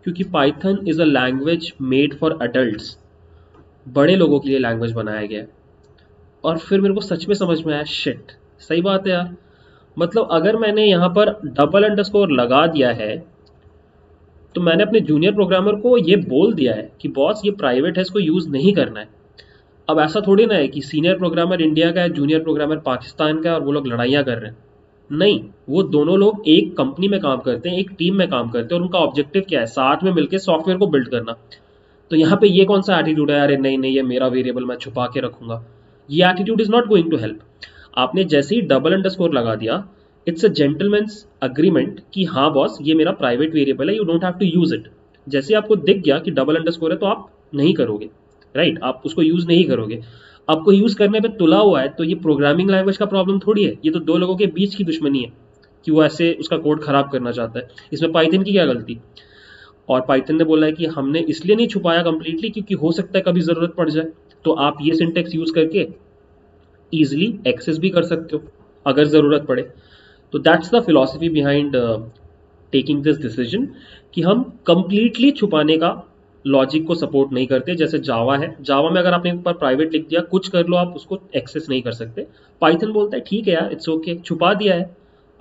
क्योंकि Python is a language made for adults बड़े लोगों के लिए लैंग्वेज बनाया गया है। और फिर मेरे को सच में समझ में आया शिट सही बात है यार। मतलब अगर मैंने यहाँ पर डबल अंडरस्कोर लगा दिया है तो मैंने अपने जूनियर प्रोग्रामर को ये बोल दिया है कि, बॉस, ये प्राइवेट है, इसको यूज़ नहीं करना है। अब ऐसा थोड़ी ना है कि सीनियर प्रोग्रामर इंडिया का है जूनियर प्रोग्रामर पाकिस्तान का है और वो लोग लड़ाइयाँ कर रहे हैं। नहीं, वो दोनों लोग एक कंपनी में काम करते हैं, एक टीम में काम करते हैं और उनका ऑब्जेक्टिव क्या है? साथ में मिलकर सॉफ्टवेयर को बिल्ड करना। तो यहाँ पे ये कौन सा एटीट्यूड है? अरे नहीं नहीं, ये मेरा वेरिएबल मैं छुपा के रखूँगा। ये attitude is not going to help आपने जैसे ही डबल अंडर लगा दिया इट्स अ जेंटलमैन्स अग्रीमेंट कि हाँ बॉस ये मेरा प्राइवेट वेरिएबल है you don't have to use it जैसे आपको दिख गया कि डबल अंडर है तो आप नहीं करोगे राइट right? आप उसको यूज़ नहीं करोगे. आपको यूज़ करने पे तुला हुआ है तो ये प्रोग्रामिंग लैंग्वेज का प्रॉब्लम थोड़ी है. ये तो दो लोगों के बीच की दुश्मनी है कि वो ऐसे उसका कोड खराब करना चाहता है. इसमें पाइथन की क्या गलती? और पाइथन ने बोला है कि हमने इसलिए नहीं छुपाया कंप्लीटली क्योंकि हो सकता है कभी ज़रूरत पड़ जाए. तो आप ये सिंटेक्स यूज़ करके ईजिली एक्सेस भी कर सकते हो, अगर ज़रूरत पड़े। तो that's the philosophy behind taking this decision कि हम कंप्लीटली छुपाने का लॉजिक को सपोर्ट नहीं करते, जैसे जावा है। जावा में अगर आपने एक बार प्राइवेट लिख दिया, कुछ कर लो आप, उसको एक्सेस नहीं कर सकते। पाइथन बोलता है, ठीक है यार इट्स ओके छुपा दिया है।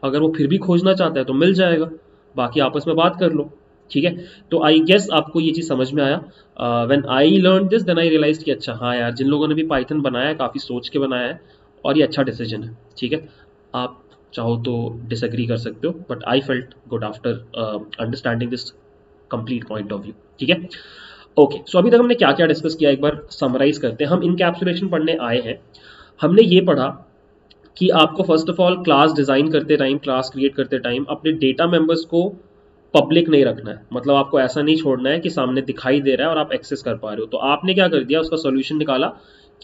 अगर वो फिर भी खोजना चाहता है तो मिल जाएगा, बाकी आपस में बात कर लो। ठीक है? तो आई गेस आपको ये चीज़ समझ में आया। When I learn this then I realise कि अच्छा हाँ यार, जिन लोगों ने भी पाइथन बनाया है, काफ़ी सोच के बनाया है, और ये अच्छा डिसीज़न है, ठीक है? आप चाहो तो डिसएग्री कर सकते हो but I felt good after understanding this complete point of view ठीक है? ओके सो अभी तक हमने क्या क्या डिस्कस किया? एक बार समराइज करते हैं। हम इनकैप्सुलेशन पढ़ने आए हैं। हमने ये पढ़ा कि आपको first of all class design करते टाइम क्लास क्रिएट करते टाइम अपने डेटा मेंबर्स को पब्लिक नहीं रखना है। मतलब आपको ऐसा नहीं छोड़ना है कि सामने दिखाई दे रहा है और आप एक्सेस कर पा रहे हो। तो आपने क्या कर दिया उसका सोल्यूशन निकाला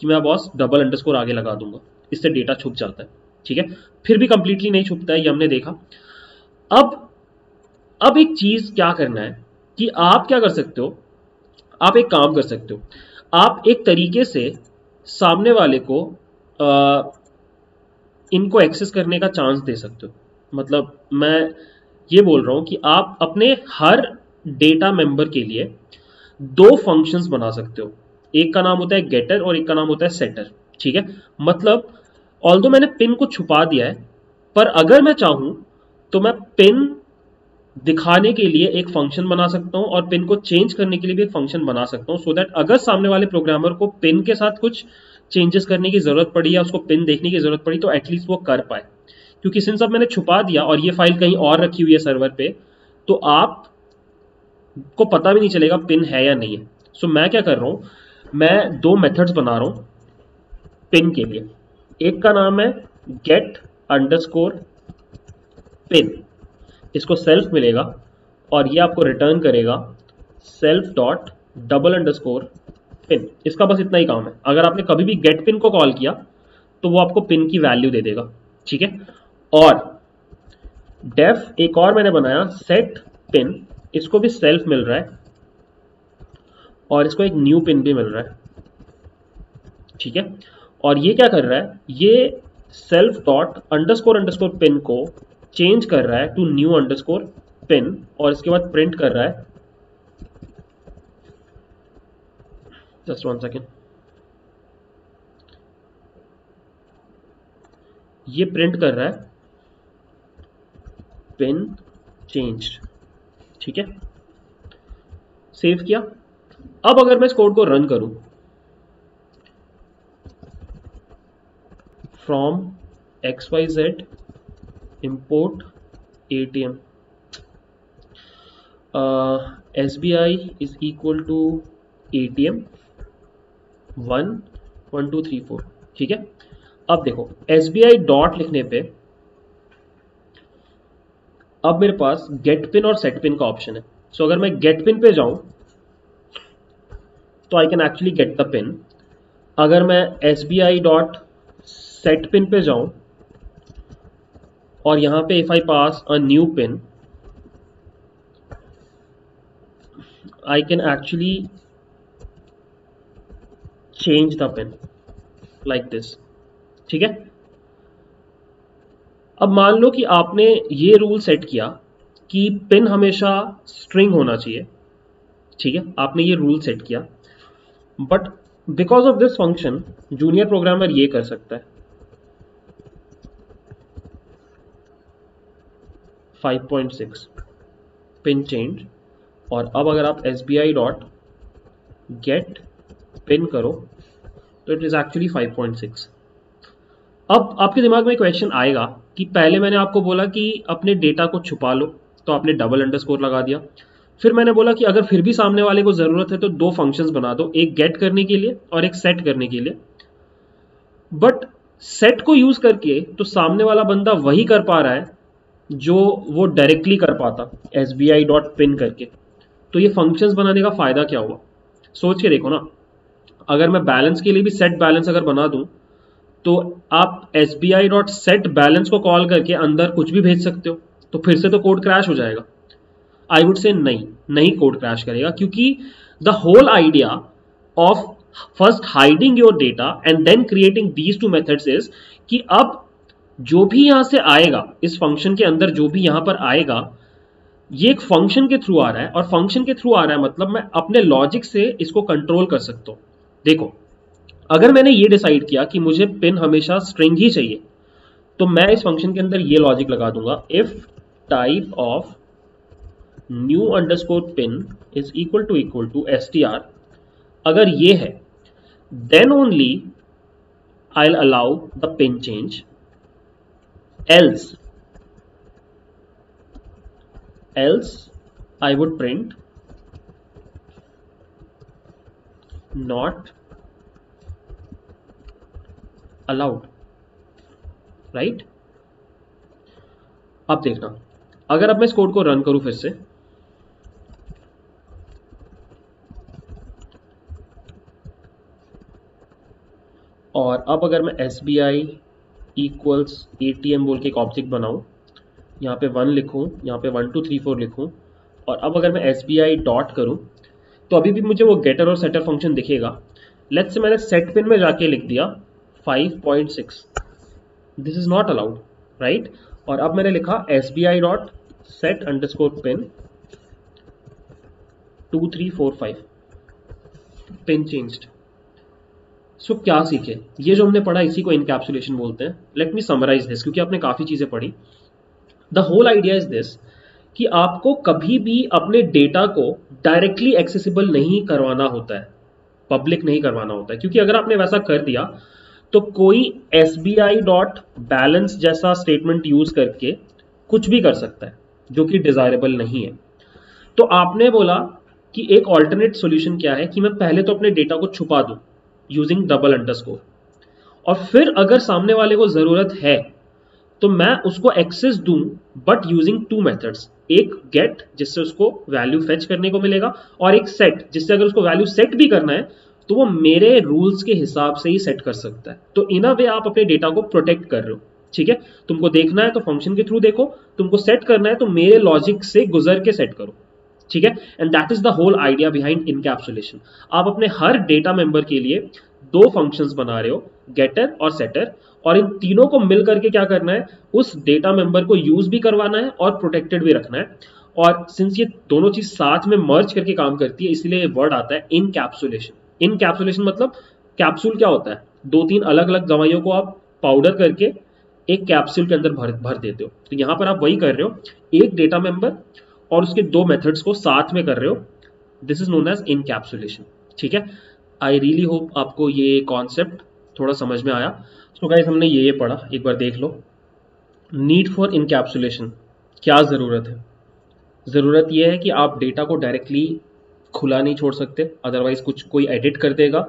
कि मैं बॉस डबल अंडरस्कोर आगे लगा दूँगा। इससे डेटा छुप जाता है। ठीक है? फिर भी कंप्लीटली नहीं छुपता है ये हमने देखा। अब अब एक चीज़ क्या करना है कि आप क्या कर सकते हो? आप एक काम कर सकते हो। आप एक तरीके से सामने वाले को आ, इनको एक्सेस करने का चांस दे सकते हो। मतलब मैं ये बोल रहा हूँ कि आप अपने हर डेटा मेंबर के लिए दो फ़ंक्शंस बना सकते हो। एक का नाम होता है गेटर और एक का नाम होता है सेटर ठीक है? मतलब ऑल मैंने पिन को छुपा दिया है, पर अगर मैं चाहूँ तो मैं पिन दिखाने के लिए एक फ़ंक्शन बना सकता हूँ और पिन को चेंज करने के लिए भी एक फ़ंक्शन बना सकता हूँ सो दैट अगर सामने वाले प्रोग्रामर को पिन के साथ कुछ चेंजेस करने की ज़रूरत पड़ी या उसको पिन देखने की ज़रूरत पड़ी तो एटलीस्ट वो कर पाए। क्योंकि सिंस अब मैंने छुपा दिया और ये फ़ाइल कहीं और रखी हुई है सर्वर पे तो आप को पता भी नहीं चलेगा पिन है या नहीं है। सो so, मैं क्या कर रहा हूँ मैं दो मेथड्स बना रहा हूँ पिन के लिए। एक का नाम है गेट अंडरस्कोर पिन इसको सेल्फ मिलेगा और ये आपको रिटर्न करेगा self dot double underscore pin इसका बस इतना ही काम है। अगर आपने कभी भी गेट पिन को कॉल किया तो वो आपको पिन की वैल्यू दे देगा। ठीक है? और डेफ एक और मैंने बनाया सेट पिन इसको भी सेल्फ मिल रहा है और इसको एक न्यू पिन भी मिल रहा है। ठीक है? और ये क्या कर रहा है? ये self dot underscore underscore pin को चेंज कर रहा है टू न्यू अंडरस्कोर पिन और इसके बाद प्रिंट कर रहा है। जस्ट वन सेकेंड ये प्रिंट कर रहा है। पिन चेंज ठीक है? सेव किया? अब अगर मैं इस कोड को रन करूँ from X Y Z import ATM S B I is equal to A T M one one two three four ठीक है? अब देखो एस बी आई डॉट लिखने पे अब मेरे पास गेट पिन और सेट पिन का ऑप्शन है। सो so, अगर मैं गेट पिन पे जाऊँ तो I can actually get the pin अगर मैं S B I dot set pin पे जाऊँ और यहाँ पे if I pass a new pin I can actually change the pin like this ठीक है? अब मान लो कि आपने ये रूल सेट किया कि पिन हमेशा स्ट्रिंग होना चाहिए। ठीक है? आपने ये रूल सेट किया। But because of this function junior programmer ये कर सकता है। 5.6 पिन चेंज और अब अगर आप S B I dot get pin करो तो इट इज़ एक्चुअली 5.6 अब आपके दिमाग में क्वेश्चन आएगा कि पहले मैंने आपको बोला कि अपने डेटा को छुपा लो तो आपने डबल अंडरस्कोर लगा दिया। फिर मैंने बोला कि अगर फिर भी सामने वाले को ज़रूरत है तो दो फ़ंक्शंस बना दो, एक गेट करने के लिए और एक सेट करने के लिए। बट सेट को यूज़ करके तो सामने वाला बंदा वही कर पा रहा है जो वो डायरेक्टली कर पाता S B I dot pin करके। तो ये फ़ंक्शंस बनाने का फ़ायदा क्या हुआ? सोच के देखो ना, अगर मैं बैलेंस के लिए भी सेट बैलेंस अगर बना दूँ तो आप S B I dot set balance को कॉल करके अंदर कुछ भी भेज सकते हो तो फिर से तो कोड क्रैश हो जाएगा। आई वुड से नहीं नहीं कोड क्रैश करेगा, क्योंकि the whole idea of first hiding your data and then creating these two methods is कि अब जो भी यहाँ से आएगा, इस फ़ंक्शन के अंदर जो भी यहाँ पर आएगा, ये एक फ़ंक्शन के थ्रू आ रहा है, और फ़ंक्शन के थ्रू आ रहा है मतलब मैं अपने लॉजिक से इसको कंट्रोल कर सकता हूँ। देखो अगर मैंने ये डिसाइड किया कि मुझे पिन हमेशा स्ट्रिंग ही चाहिए तो मैं इस फ़ंक्शन के अंदर ये लॉजिक लगा दूँगा। If type of new underscore pin is equal to equal to S T R अगर ये है then only I allow the pin change else else I would print not allowed right अब देखना, अगर अब मैं इस कोड को रन करूँ फिर से, और अब अगर मैं S B I equals A T M बोल के एक ऑब्जेक्ट बनाऊँ, यहाँ पे वन लिखूं, यहाँ पे वन टू थ्री फोर लिखूं, और अब अगर मैं एस बी आई डॉट करूँ तो अभी भी मुझे वो गेटर और सेटर फ़ंक्शन दिखेगा। लेट्स से मैंने सेट पिन में जाके लिख दिया 5.6 this is not allowed right और अब मैंने लिखा S B I dot set underscore pin two three four five pin changed so क्या सीखे? ये जो हमने पढ़ा, इसी को इनकैप्सुलेशन बोलते हैं। लेट मी समराइज दिस क्योंकि आपने काफ़ी चीज़ें पढ़ी। The whole idea is this कि आपको कभी भी अपने डेटा को डायरेक्टली एक्सेसिबल नहीं करवाना होता है। पब्लिक नहीं करवाना होता है। क्योंकि अगर आपने वैसा कर दिया तो कोई S B I dot balance जैसा स्टेटमेंट यूज़ करके कुछ भी कर सकता है, जो कि डिजायरेबल नहीं है। तो आपने बोला कि एक ऑल्टरनेट सॉल्यूशन क्या है, कि मैं पहले तो अपने डेटा को छुपा दूँ यूजिंग डबल अंडरस्कोर और फिर अगर सामने वाले को ज़रूरत है तो मैं उसको एक्सेस दूँ बट यूजिंग टू मेथड्स एक गेट जिससे उसको वैल्यू फेच करने को मिलेगा, और एक सेट जिससे अगर उसको वैल्यू सेट भी करना है तो वो मेरे रूल्स के हिसाब से ही सेट कर सकता है। तो इन अ वे आप अपने डेटा को प्रोटेक्ट कर रहे हो, ठीक है? तुमको देखना है तो फ़ंक्शन के थ्रू देखो, तुमको सेट करना है तो मेरे लॉजिक से गुजर के सेट करो, ठीक है? And that is the whole idea behind encapsulation आप अपने हर डेटा मेंबर के लिए दो फ़ंक्शंस बना रहे हो गेटर और सेटर और इन तीनों को मिल करके क्या करना है? उस डेटा मेंबर को यूज़ भी करवाना है और प्रोटेक्टेड भी रखना है। और सिंस ये दोनों चीज़ साथ में मर्ज करके काम करती है, इसलिए वर्ड आता है इनकैप्सुलेशन इनकैप्सुलेशन मतलब कैप्सूल क्या होता है? दो तीन अलग अलग दवाइयों को आप पाउडर करके एक कैप्सूल के अंदर भर भर देते हो। तो यहाँ पर आप वही कर रहे हो। एक डेटा मेंबर और उसके दो मेथड्स को साथ में कर रहे हो। This is known as encapsulation ठीक है? आई रियली होप आपको ये कॉन्सेप्ट थोड़ा समझ में आया। सो so गाइस हमने ये ये पढ़ा। एक बार देख लो। नीड फॉर इनकैप्सुलेशन क्या ज़रूरत है? ज़रूरत यह है कि आप डेटा को डायरेक्टली खुला नहीं छोड़ सकते अदरवाइज़ कुछ, कोई एडिट कर देगा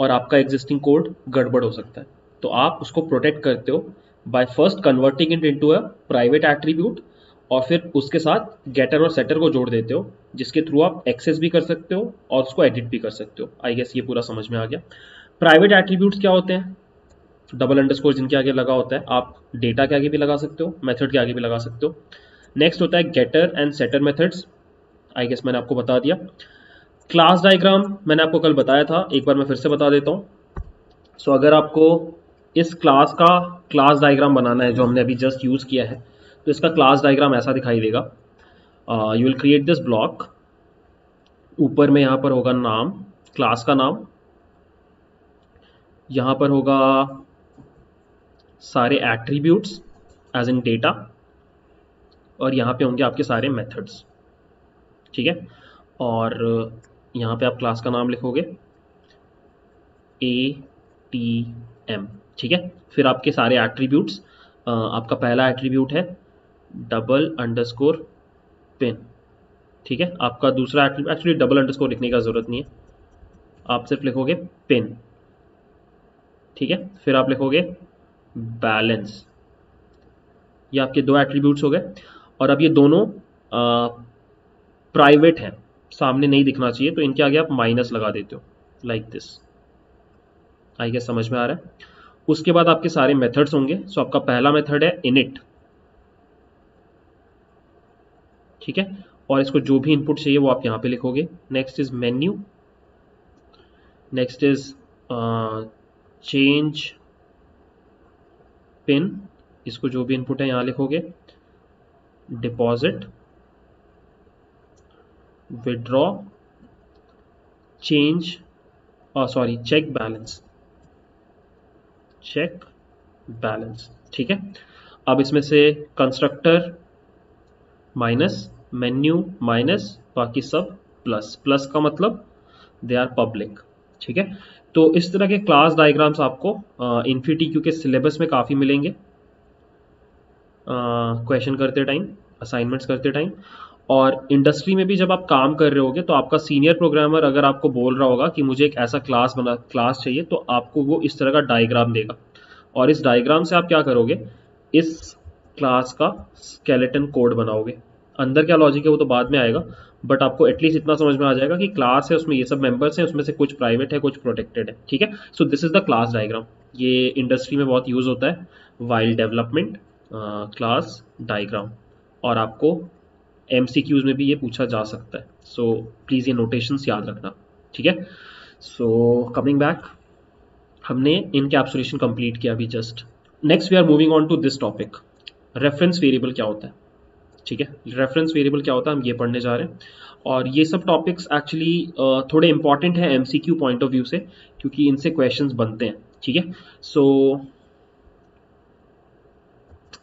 और आपका एग्जिस्टिंग कोड गड़बड़ हो सकता है। तो आप उसको प्रोटेक्ट करते हो by first converting it into a private attribute और फिर उसके साथ गेटर और सेटर को जोड़ देते हो, जिसके थ्रू आप एक्सेस भी कर सकते हो और उसको एडिट भी कर सकते हो। आई गेस ये पूरा समझ में आ गया। प्राइवेट एट्रीब्यूट्स क्या होते हैं? डबल अंडरस्कोर जिनके आगे लगा होता है, आप डेटा के आगे भी लगा सकते हो मेथड के आगे भी लगा सकते हो। नेक्स्ट होता है getter and setter methods I guess मैंने आपको बता दिया। क्लास डायग्राम मैंने आपको कल बताया था एक बार मैं फिर से बता देता हूँ। सो so, अगर आपको इस क्लास का क्लास डायग्राम बनाना है जो हमने अभी जस्ट यूज़ किया है तो इसका क्लास डायग्राम ऐसा दिखाई देगा। You will create this block ऊपर में यहाँ पर होगा नाम क्लास का नाम। यहाँ पर होगा सारे एट्रीब्यूट्स एज इन डेटा और यहाँ पे होंगे आपके सारे मेथड्स ठीक है? और यहाँ पे आप क्लास का नाम लिखोगे। ए टी एम ठीक है? फिर आपके सारे एट्रीब्यूट्स आपका पहला एट्रीब्यूट है डबल अंडरस्कोर पिन ठीक है? आपका दूसरा एक्चुअली डबल अंडरस्कोर लिखने का ज़रूरत नहीं है। आप सिर्फ़ लिखोगे पिन ठीक है? फिर आप लिखोगे बैलेंस ये आपके दो एट्रीब्यूट्स हो गए। और अब ये दोनों प्राइवेट हैं। सामने नहीं दिखना चाहिए तो इनके आगे आप माइनस लगा देते हो लाइक दिस आई गेस समझ में आ रहा है? उसके बाद आपके सारे मेथड्स होंगे सो आपका पहला मेथड है इनिट ठीक है? और इसको जो भी इनपुट चाहिए वो आप यहाँ पे लिखोगे. Next is menu next is change pin इसको जो भी इनपुट है यहाँ लिखोगे. Deposit withdraw change sorry check balance check balance ठीक है? अब इसमें से कंस्ट्रक्टर माइनस मेन्यू माइनस बाकी सब प्लस प्लस का मतलब दे आर पब्लिक ठीक है? तो इस तरह के क्लास डायग्राम्स आपको इन्फिटी क्यू के सिलेबस में काफ़ी मिलेंगे क्वेश्चन करते टाइम असाइनमेंट्स करते टाइम और इंडस्ट्री में भी जब आप काम कर रहे होगे तो आपका सीनियर प्रोग्रामर अगर आपको बोल रहा होगा कि मुझे एक ऐसा क्लास बना क्लास चाहिए तो आपको वो इस तरह का डायग्राम देगा। और इस डायग्राम से आप क्या करोगे? इस क्लास का स्केलेटन कोड बनाओगे। अंदर क्या लॉजिक है वो तो बाद में आएगा बट आपको एटलीस्ट इतना समझ में आ जाएगा कि क्लास है, उसमें ये सब मेंबर्स हैं, उसमें से कुछ प्राइवेट है, कुछ प्रोटेक्टेड है, ठीक है? So this is the class diagram ये इंडस्ट्री में बहुत यूज़ होता है वाइल्ड डेवलपमेंट क्लास डायग्राम और आपको एम में भी ये पूछा जा सकता है। सो प्लीज़ ये नोटेशंस याद रखना, ठीक है? सो कमिंग बैक हमने इन इनकैप्सुलेशन कंप्लीट किया अभी just next we are moving on to this topic reference variable क्या होता है? ठीक है? रेफरेंस वेरिएबल क्या होता है? हम ये पढ़ने जा रहे हैं। और ये सब टॉपिक्स एक्चुअली थोड़े इंपॉर्टेंट है एमसीक्यू पॉइंट ऑफ़ व्यू से, क्योंकि इनसे क्वेश्चंस बनते हैं, ठीक है? So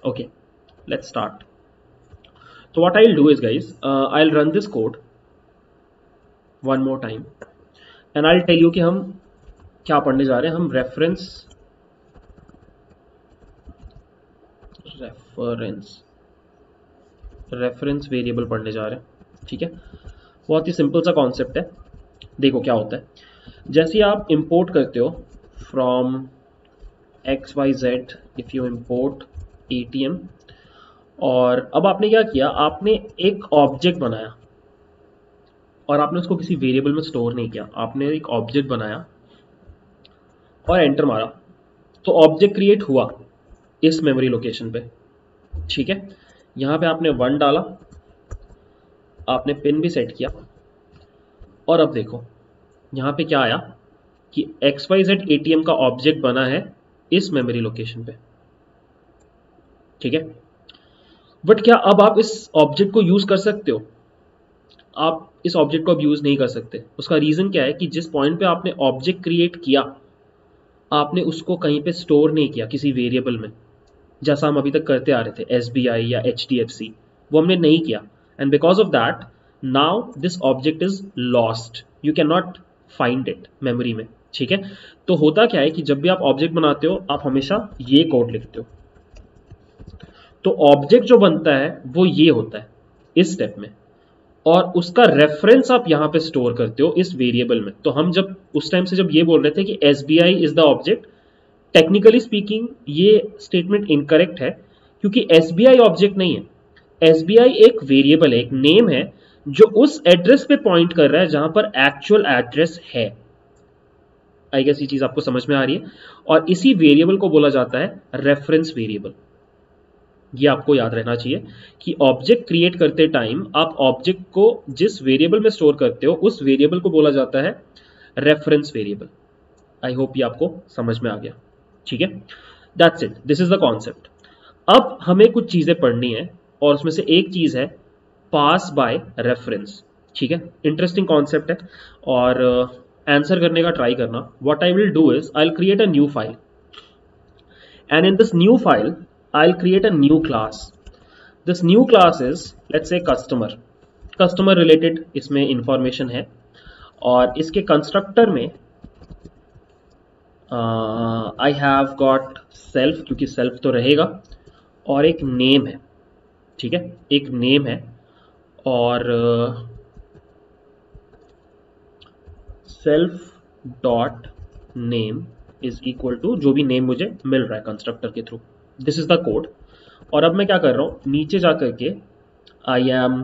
okay let's start so what i'll do is guys uh, i'll run this code one more time and i'll tell you ki hum kya padhne ja rahe hain hum reference reference reference variable पढ़ने जा रहे हैं ठीक है बहुत ही simple सा concept है देखो क्या होता है जैसे आप इंपोर्ट करते हो from X Y Z if you import A T M और अब आपने क्या किया? आपने एक ऑब्जेक्ट बनाया। और आपने उसको किसी वेरिएबल में स्टोर नहीं किया। आपने एक ऑब्जेक्ट बनाया और एंटर मारा। तो ऑब्जेक्ट क्रिएट हुआ इस मेमोरी लोकेशन पे। ठीक है? यहाँ पे आपने वन डाला। आपने पिन भी सेट किया। और अब देखो, यहाँ पे क्या आया कि एक्स वाई जेड एटीएम का ऑब्जेक्ट बना है इस मेमोरी लोकेशन पे। ठीक है? बट क्या अब आप इस ऑब्जेक्ट को यूज़ कर सकते हो? आप इस ऑब्जेक्ट को अब यूज़ नहीं कर सकते। उसका रीजन क्या है कि जिस पॉइंट पे आपने ऑब्जेक्ट क्रिएट किया, आपने उसको कहीं पे स्टोर नहीं किया किसी वेरिएबल में, जैसा हम अभी तक करते आ रहे थे एसबीआई या एचडीएफसी वो हमने नहीं किया। And because of that now this object is lost you can not find it memory में, ठीक है? तो होता क्या है कि जब भी आप ऑब्जेक्ट बनाते हो, आप हमेशा ये कोड लिखते हो। तो ऑब्जेक्ट जो बनता है, वो ये होता है, इस स्टेप में। और उसका रेफरेंस आप यहाँ पे स्टोर करते हो, इस वेरिएबल में। तो हम जब, उस टाइम से जब ये बोल रहे थे कि S B I is the object technically speaking ये स्टेटमेंट इनकरेक्ट है, क्योंकि एस बी आई ऑब्जेक्ट नहीं है। एस बी आई एक वेरिएबल है, एक नेम है, जो उस एड्रेस पे पॉइंट कर रहा है जहाँ पर एक्चुअल एड्रेस है। आई गेस ये चीज़ आपको समझ में आ रही है। और इसी वेरिएबल को बोला जाता है रेफरेंस वेरिएबल ये आपको याद रहना चाहिए कि ऑब्जेक्ट क्रिएट करते टाइम आप ऑब्जेक्ट को जिस वेरिएबल में स्टोर करते हो उस वेरिएबल को बोला जाता है रेफरेंस वेरिएबल आई होप ये आपको समझ में आ गया। ठीक है? That's it this is the concept अब हमें कुछ चीज़ें पढ़नी है और उसमें से एक चीज़ है पास बाय रेफरेंस ठीक है? इंटरेस्टिंग कॉन्सेप्ट है। और आंसर uh, करने का ट्राई करना। What I will do is I create a new file and in this new file I'll create a new class. This new class is, let's say, customer. Customer related, इसमें information है। और इसके constructor में I have got self क्योंकि self तो रहेगा। और एक नेम है। ठीक है? एक नेम है। और self dot name is equal to जो भी नेम मुझे मिल रहा है कंस्ट्रक्टर के through this is the code और अब मैं क्या कर रहा हूँ? नीचे जा करके I am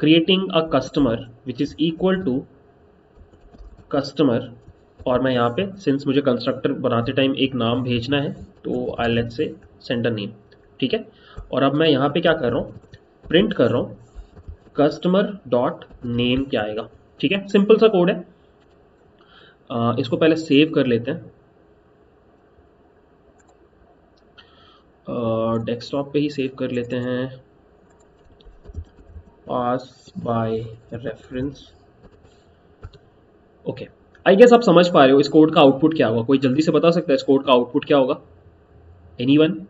creating a customer which is equal to customer और मैं यहाँ पे सिंस मुझे कंस्ट्रक्टर बनाते टाइम एक नाम भेजना है तो I let say sender name ठीक है? और अब मैं यहाँ पे क्या कर रहा हूँ? प्रिंट कर रहा हूँ कस्टमर डॉट नेम क्या आएगा ठीक है? सिंपल सा कोड है। आ, इसको पहले सेव कर लेते हैं। डेस्कटॉप पे ही सेव कर लेते हैं। Pass by reference okay I guess आप समझ पा रहे हो इस कोड का आउटपुट क्या होगा। कोई जल्दी से बता सकता है इस कोड का आउटपुट क्या होगा? Any one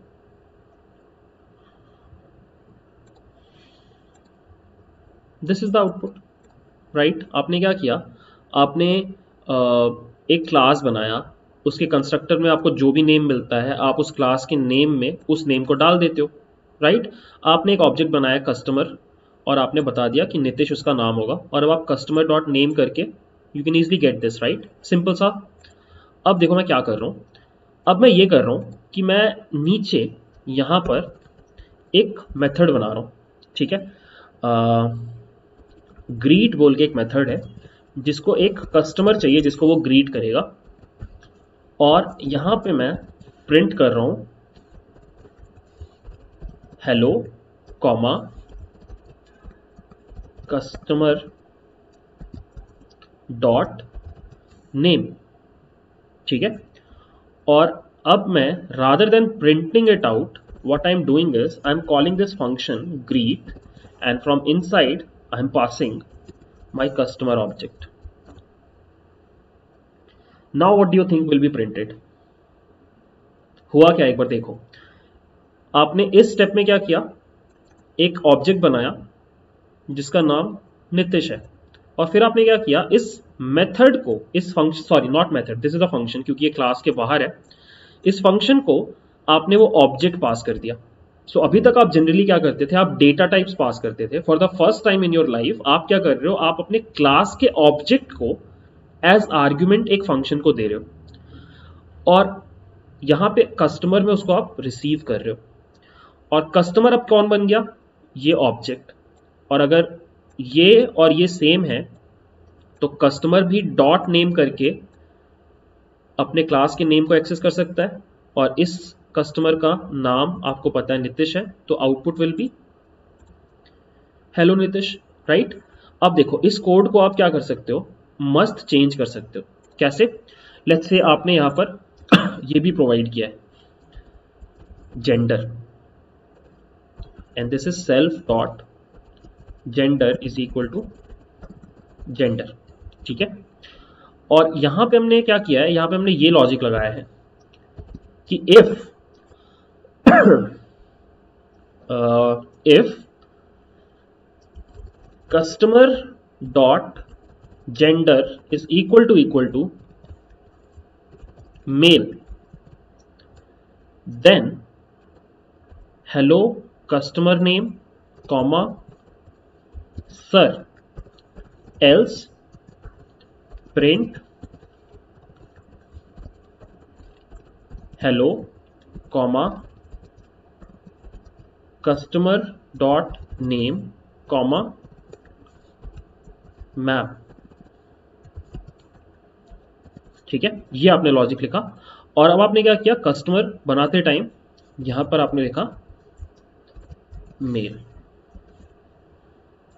this is the output right आपने क्या किया? आपने uh, एक क्लास बनाया। उसके कंस्ट्रक्टर में आपको जो भी नेम मिलता है, आप उस क्लास के नेम में उस नेम को डाल देते हो राइट आपने एक ऑब्जेक्ट बनाया कस्टमर और आपने बता दिया कि नितिश उसका नाम होगा और अब आप कस्टमर डॉट नेम करके you can easily get this right simple सा। अब देखो मैं क्या कर रहा हूँ। अब मैं ये कर रहा हूँ कि मैं नीचे यहाँ पर एक मेथड बना रहा हूँ, ठीक है? ग्रीट बोल के एक मेथड है, जिसको एक कस्टमर चाहिए, जिसको वो ग्रीट करेगा। और यहाँ पे मैं प्रिंट कर रहा हूँ hello comma customer dot name ठीक है? और अब मैं rather than printing it out what I am doing this I am calling this function greet and from inside I am passing my customer object now what do think will be printed हुआ क्या? एक बार देखो। आपने इस step में क्या किया? एक ऑब्जेक्ट बनाया जिसका नाम नितिश है। और फिर आपने क्या किया? इस मेथड को इस function sorry not method this is a function क्योंकि ये क्लास के बाहर है। इस फ़ंक्शन को आपने वो ऑब्जेक्ट पास कर दिया। सो so, अभी तक आप जनरली क्या करते थे? आप डेटा टाइप्स पास करते थे। For the first time in your life आप क्या कर रहे हो? आप अपने क्लास के ऑब्जेक्ट को एज आर्ग्यूमेंट एक फ़ंक्शन को दे रहे हो। और यहाँ पे कस्टमर में उसको आप रिसीव कर रहे हो। और कस्टमर अब कौन बन गया? ये ऑब्जेक्ट और अगर ये और ये सेम है तो कस्टमर भी डॉट नेम करके अपने क्लास के नेम को एक्सेस कर सकता है। और इस कस्टमर का नाम आपको पता है नितिश है तो output will be hello Nitish right अब देखो, इस कोड को आप क्या कर सकते हो? मस्त चेंज कर सकते हो। कैसे? लेट्स से आपने यहाँ पर ये भी प्रोवाइड किया है। Gender and this is self dot gender is equal to gender ठीक है? और यहाँ पे हमने क्या किया है? यहाँ पे हमने ये लॉजिक लगाया है कि if if customer dot gender is equal to equal to male. Then hello customer name comma sir. Else print hello comma customer dot name comma map. ठीक है? ये आपने लॉजिक लिखा। और अब आपने क्या किया? कस्टमर बनाते टाइम यहाँ पर आपने लिखा मेल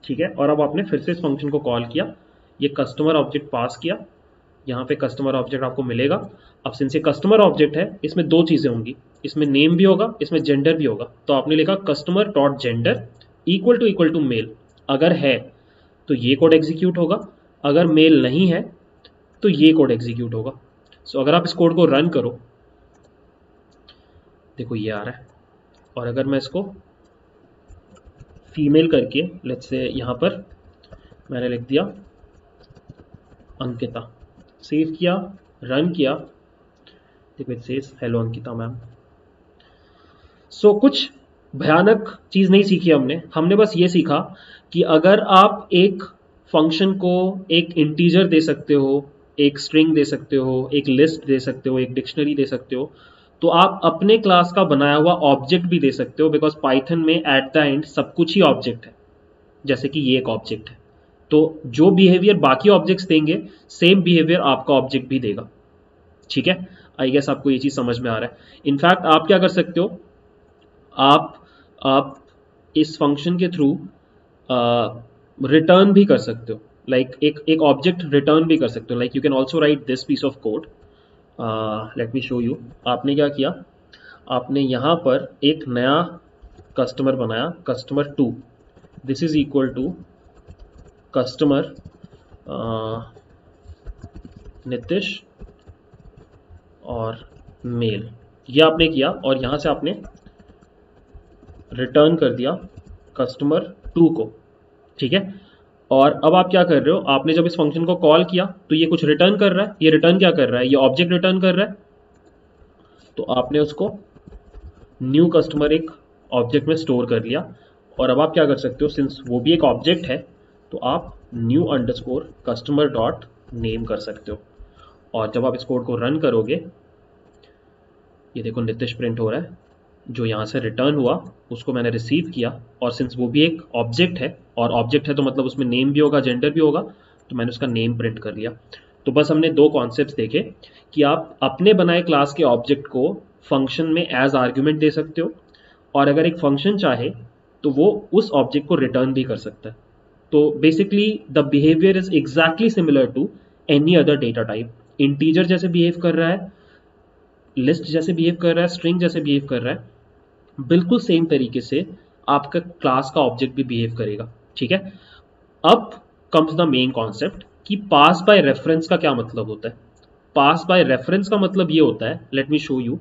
ठीक है? और अब आपने फिर से इस फ़ंक्शन को कॉल किया। ये कस्टमर ऑब्जेक्ट पास किया। यहाँ पे कस्टमर ऑब्जेक्ट आपको मिलेगा। अब सिंस ये कस्टमर ऑब्जेक्ट है, इसमें दो चीज़ें होंगी। इसमें नेम भी होगा, इसमें जेंडर भी होगा। तो आपने लिखा customer dot gender equal to equal to male अगर है तो ये कोड एग्जीक्यूट होगा। अगर मेल नहीं है तो ये कोड एग्जीक्यूट होगा। सो so, अगर आप इस कोड को रन करो देखो ये आ रहा है। और अगर मैं इसको फीमेल करके लेट्स से यहाँ पर मैंने लिख दिया अंकिता। सेव किया रन किया। देखो it says hello Ankita ma'am so कुछ भयानक चीज़ नहीं सीखी हमने। हमने बस ये सीखा कि अगर आप एक फ़ंक्शन को एक इंटीजर दे सकते हो एक स्ट्रिंग दे सकते हो, एक लिस्ट दे सकते हो, एक डिक्शनरी दे सकते हो। तो आप अपने क्लास का बनाया हुआ ऑब्जेक्ट भी दे सकते हो बिकॉज़ पाइथन में एट द एंड सब कुछ ही ऑब्जेक्ट है, जैसे कि ये एक ऑब्जेक्ट है। तो जो बिहेवियर बाकी ऑब्जेक्ट्स देंगे सेम बिहेवियर आपका ऑब्जेक्ट भी देगा। ठीक है? आई गेस आपको ये चीज़ समझ में आ रहा है। इनफैक्ट आप क्या कर सकते हो? आप आप इस फ़ंक्शन के थ्रू रिटर्न भी कर सकते हो। लाइक एक एक ऑब्जेक्ट रिटर्न भी कर सकते हो. Like you can also write this piece of code let me show you आपने क्या किया? आपने यहाँ पर एक नया कस्टमर बनाया. Customer two this is equal to customer Nitish और मेल. ये आपने किया और यहाँ से आपने रिटर्न कर दिया कस्टमर टू को. ठीक है? और अब आप क्या कर रहे हो? आपने जब इस फ़ंक्शन को कॉल किया तो ये कुछ रिटर्न कर रहा है। ये रिटर्न क्या कर रहा है? ये ऑब्जेक्ट रिटर्न कर रहा है। तो आपने उसको न्यू कस्टमर एक ऑब्जेक्ट में स्टोर कर लिया। और अब आप क्या कर सकते हो? सिंस वो भी एक ऑब्जेक्ट है तो आप new underscore customer dot name कर सकते हो। और जब आप इस कोड को रन करोगे, ये देखो, नितिश प्रिंट हो रहा है। जो यहाँ से रिटर्न हुआ, उसको मैंने रिसीव किया और सिंस वो भी एक ऑब्जेक्ट है, और ऑब्जेक्ट है तो मतलब उसमें नेम भी होगा जेंडर भी होगा तो मैंने उसका नेम प्रिंट कर लिया। तो बस हमने दो कॉन्सेप्ट देखे कि आप अपने बनाए क्लास के ऑब्जेक्ट को फ़ंक्शन में एज आर्ग्यूमेंट दे सकते हो, और अगर एक फ़ंक्शन चाहे तो वो उस ऑब्जेक्ट को रिटर्न भी कर सकता है। तो basically the behaviour is exactly similar to any other data type integer जैसे बिहेव कर रहा है लिस्ट जैसे बिहेव कर रहा है स्ट्रिंग जैसे बिहेव कर रहा है बिल्कुल सेम तरीके से आपका क्लास का ऑब्जेक्ट भी बिहेव करेगा ठीक है? अब कम्स द मेन कॉन्सेप्ट कि पास बाय रेफरेंस का क्या मतलब होता है? पास बाय रेफरेंस का मतलब ये होता है let me show you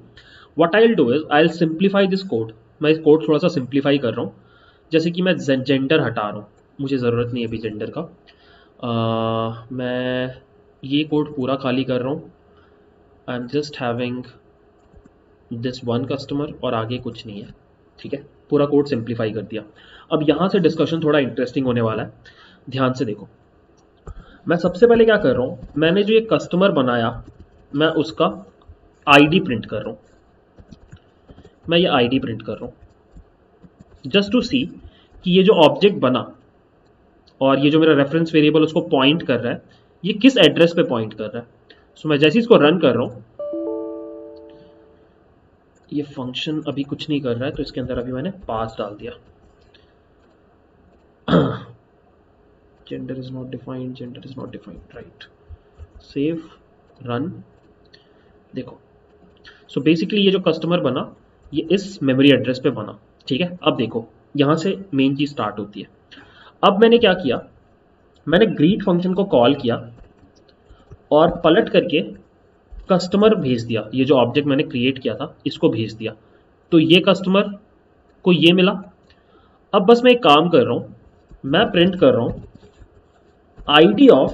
what I do is I simplify this code मैं इस कोड थोड़ा सा सिंप्लीफाई कर रहा हूँ। जैसे कि मैं जेंडर हटा रहा हूँ। मुझे ज़रूरत नहीं है अभी जेंडर का। आ, मैं ये कोड पूरा खाली कर रहा हूँ। I am just having this one customer और आगे कुछ नहीं है। ठीक है? पूरा कोड सिंप्लीफाई कर दिया। अब यहाँ से डिस्कशन थोड़ा इंटरेस्टिंग होने वाला है। ध्यान से देखो। मैं सबसे पहले क्या कर रहा हूँ? मैंने जो ये कस्टमर बनाया मैं उसका आईडी प्रिंट कर रहा हूँ। मैं ये आईडी प्रिंट कर रहा हूँ। जस्ट टू सी कि ये जो ऑब्जेक्ट बना और ये जो मेरा रेफरेंस वेरिएबल उसको पॉइंट कर रहा है ये किस एड्रेस पे पॉइंट कर रहा है? सो so, मैं जैसे इसको रन कर रहा हूँ ये फ़ंक्शन अभी कुछ नहीं कर रहा है तो इसके अंदर अभी मैंने पास डाल दिया। Gender is not defined gender is not defined right save run देखो सो so बेसिकली ये जो कस्टमर बना, ये इस मेमोरी एड्रेस पे बना, ठीक है? अब देखो, यहाँ से मेन चीज़ स्टार्ट होती है। अब मैंने क्या किया? मैंने ग्रीट फ़ंक्शन को कॉल किया और पलट करके कस्टमर भेज दिया। ये जो ऑब्जेक्ट मैंने क्रिएट किया था, इसको भेज दिया। तो ये कस्टमर को ये मिला। अब बस मैं एक काम कर रहा हूँ। मैं प्रिंट कर रहा हूँ आईडी ऑफ़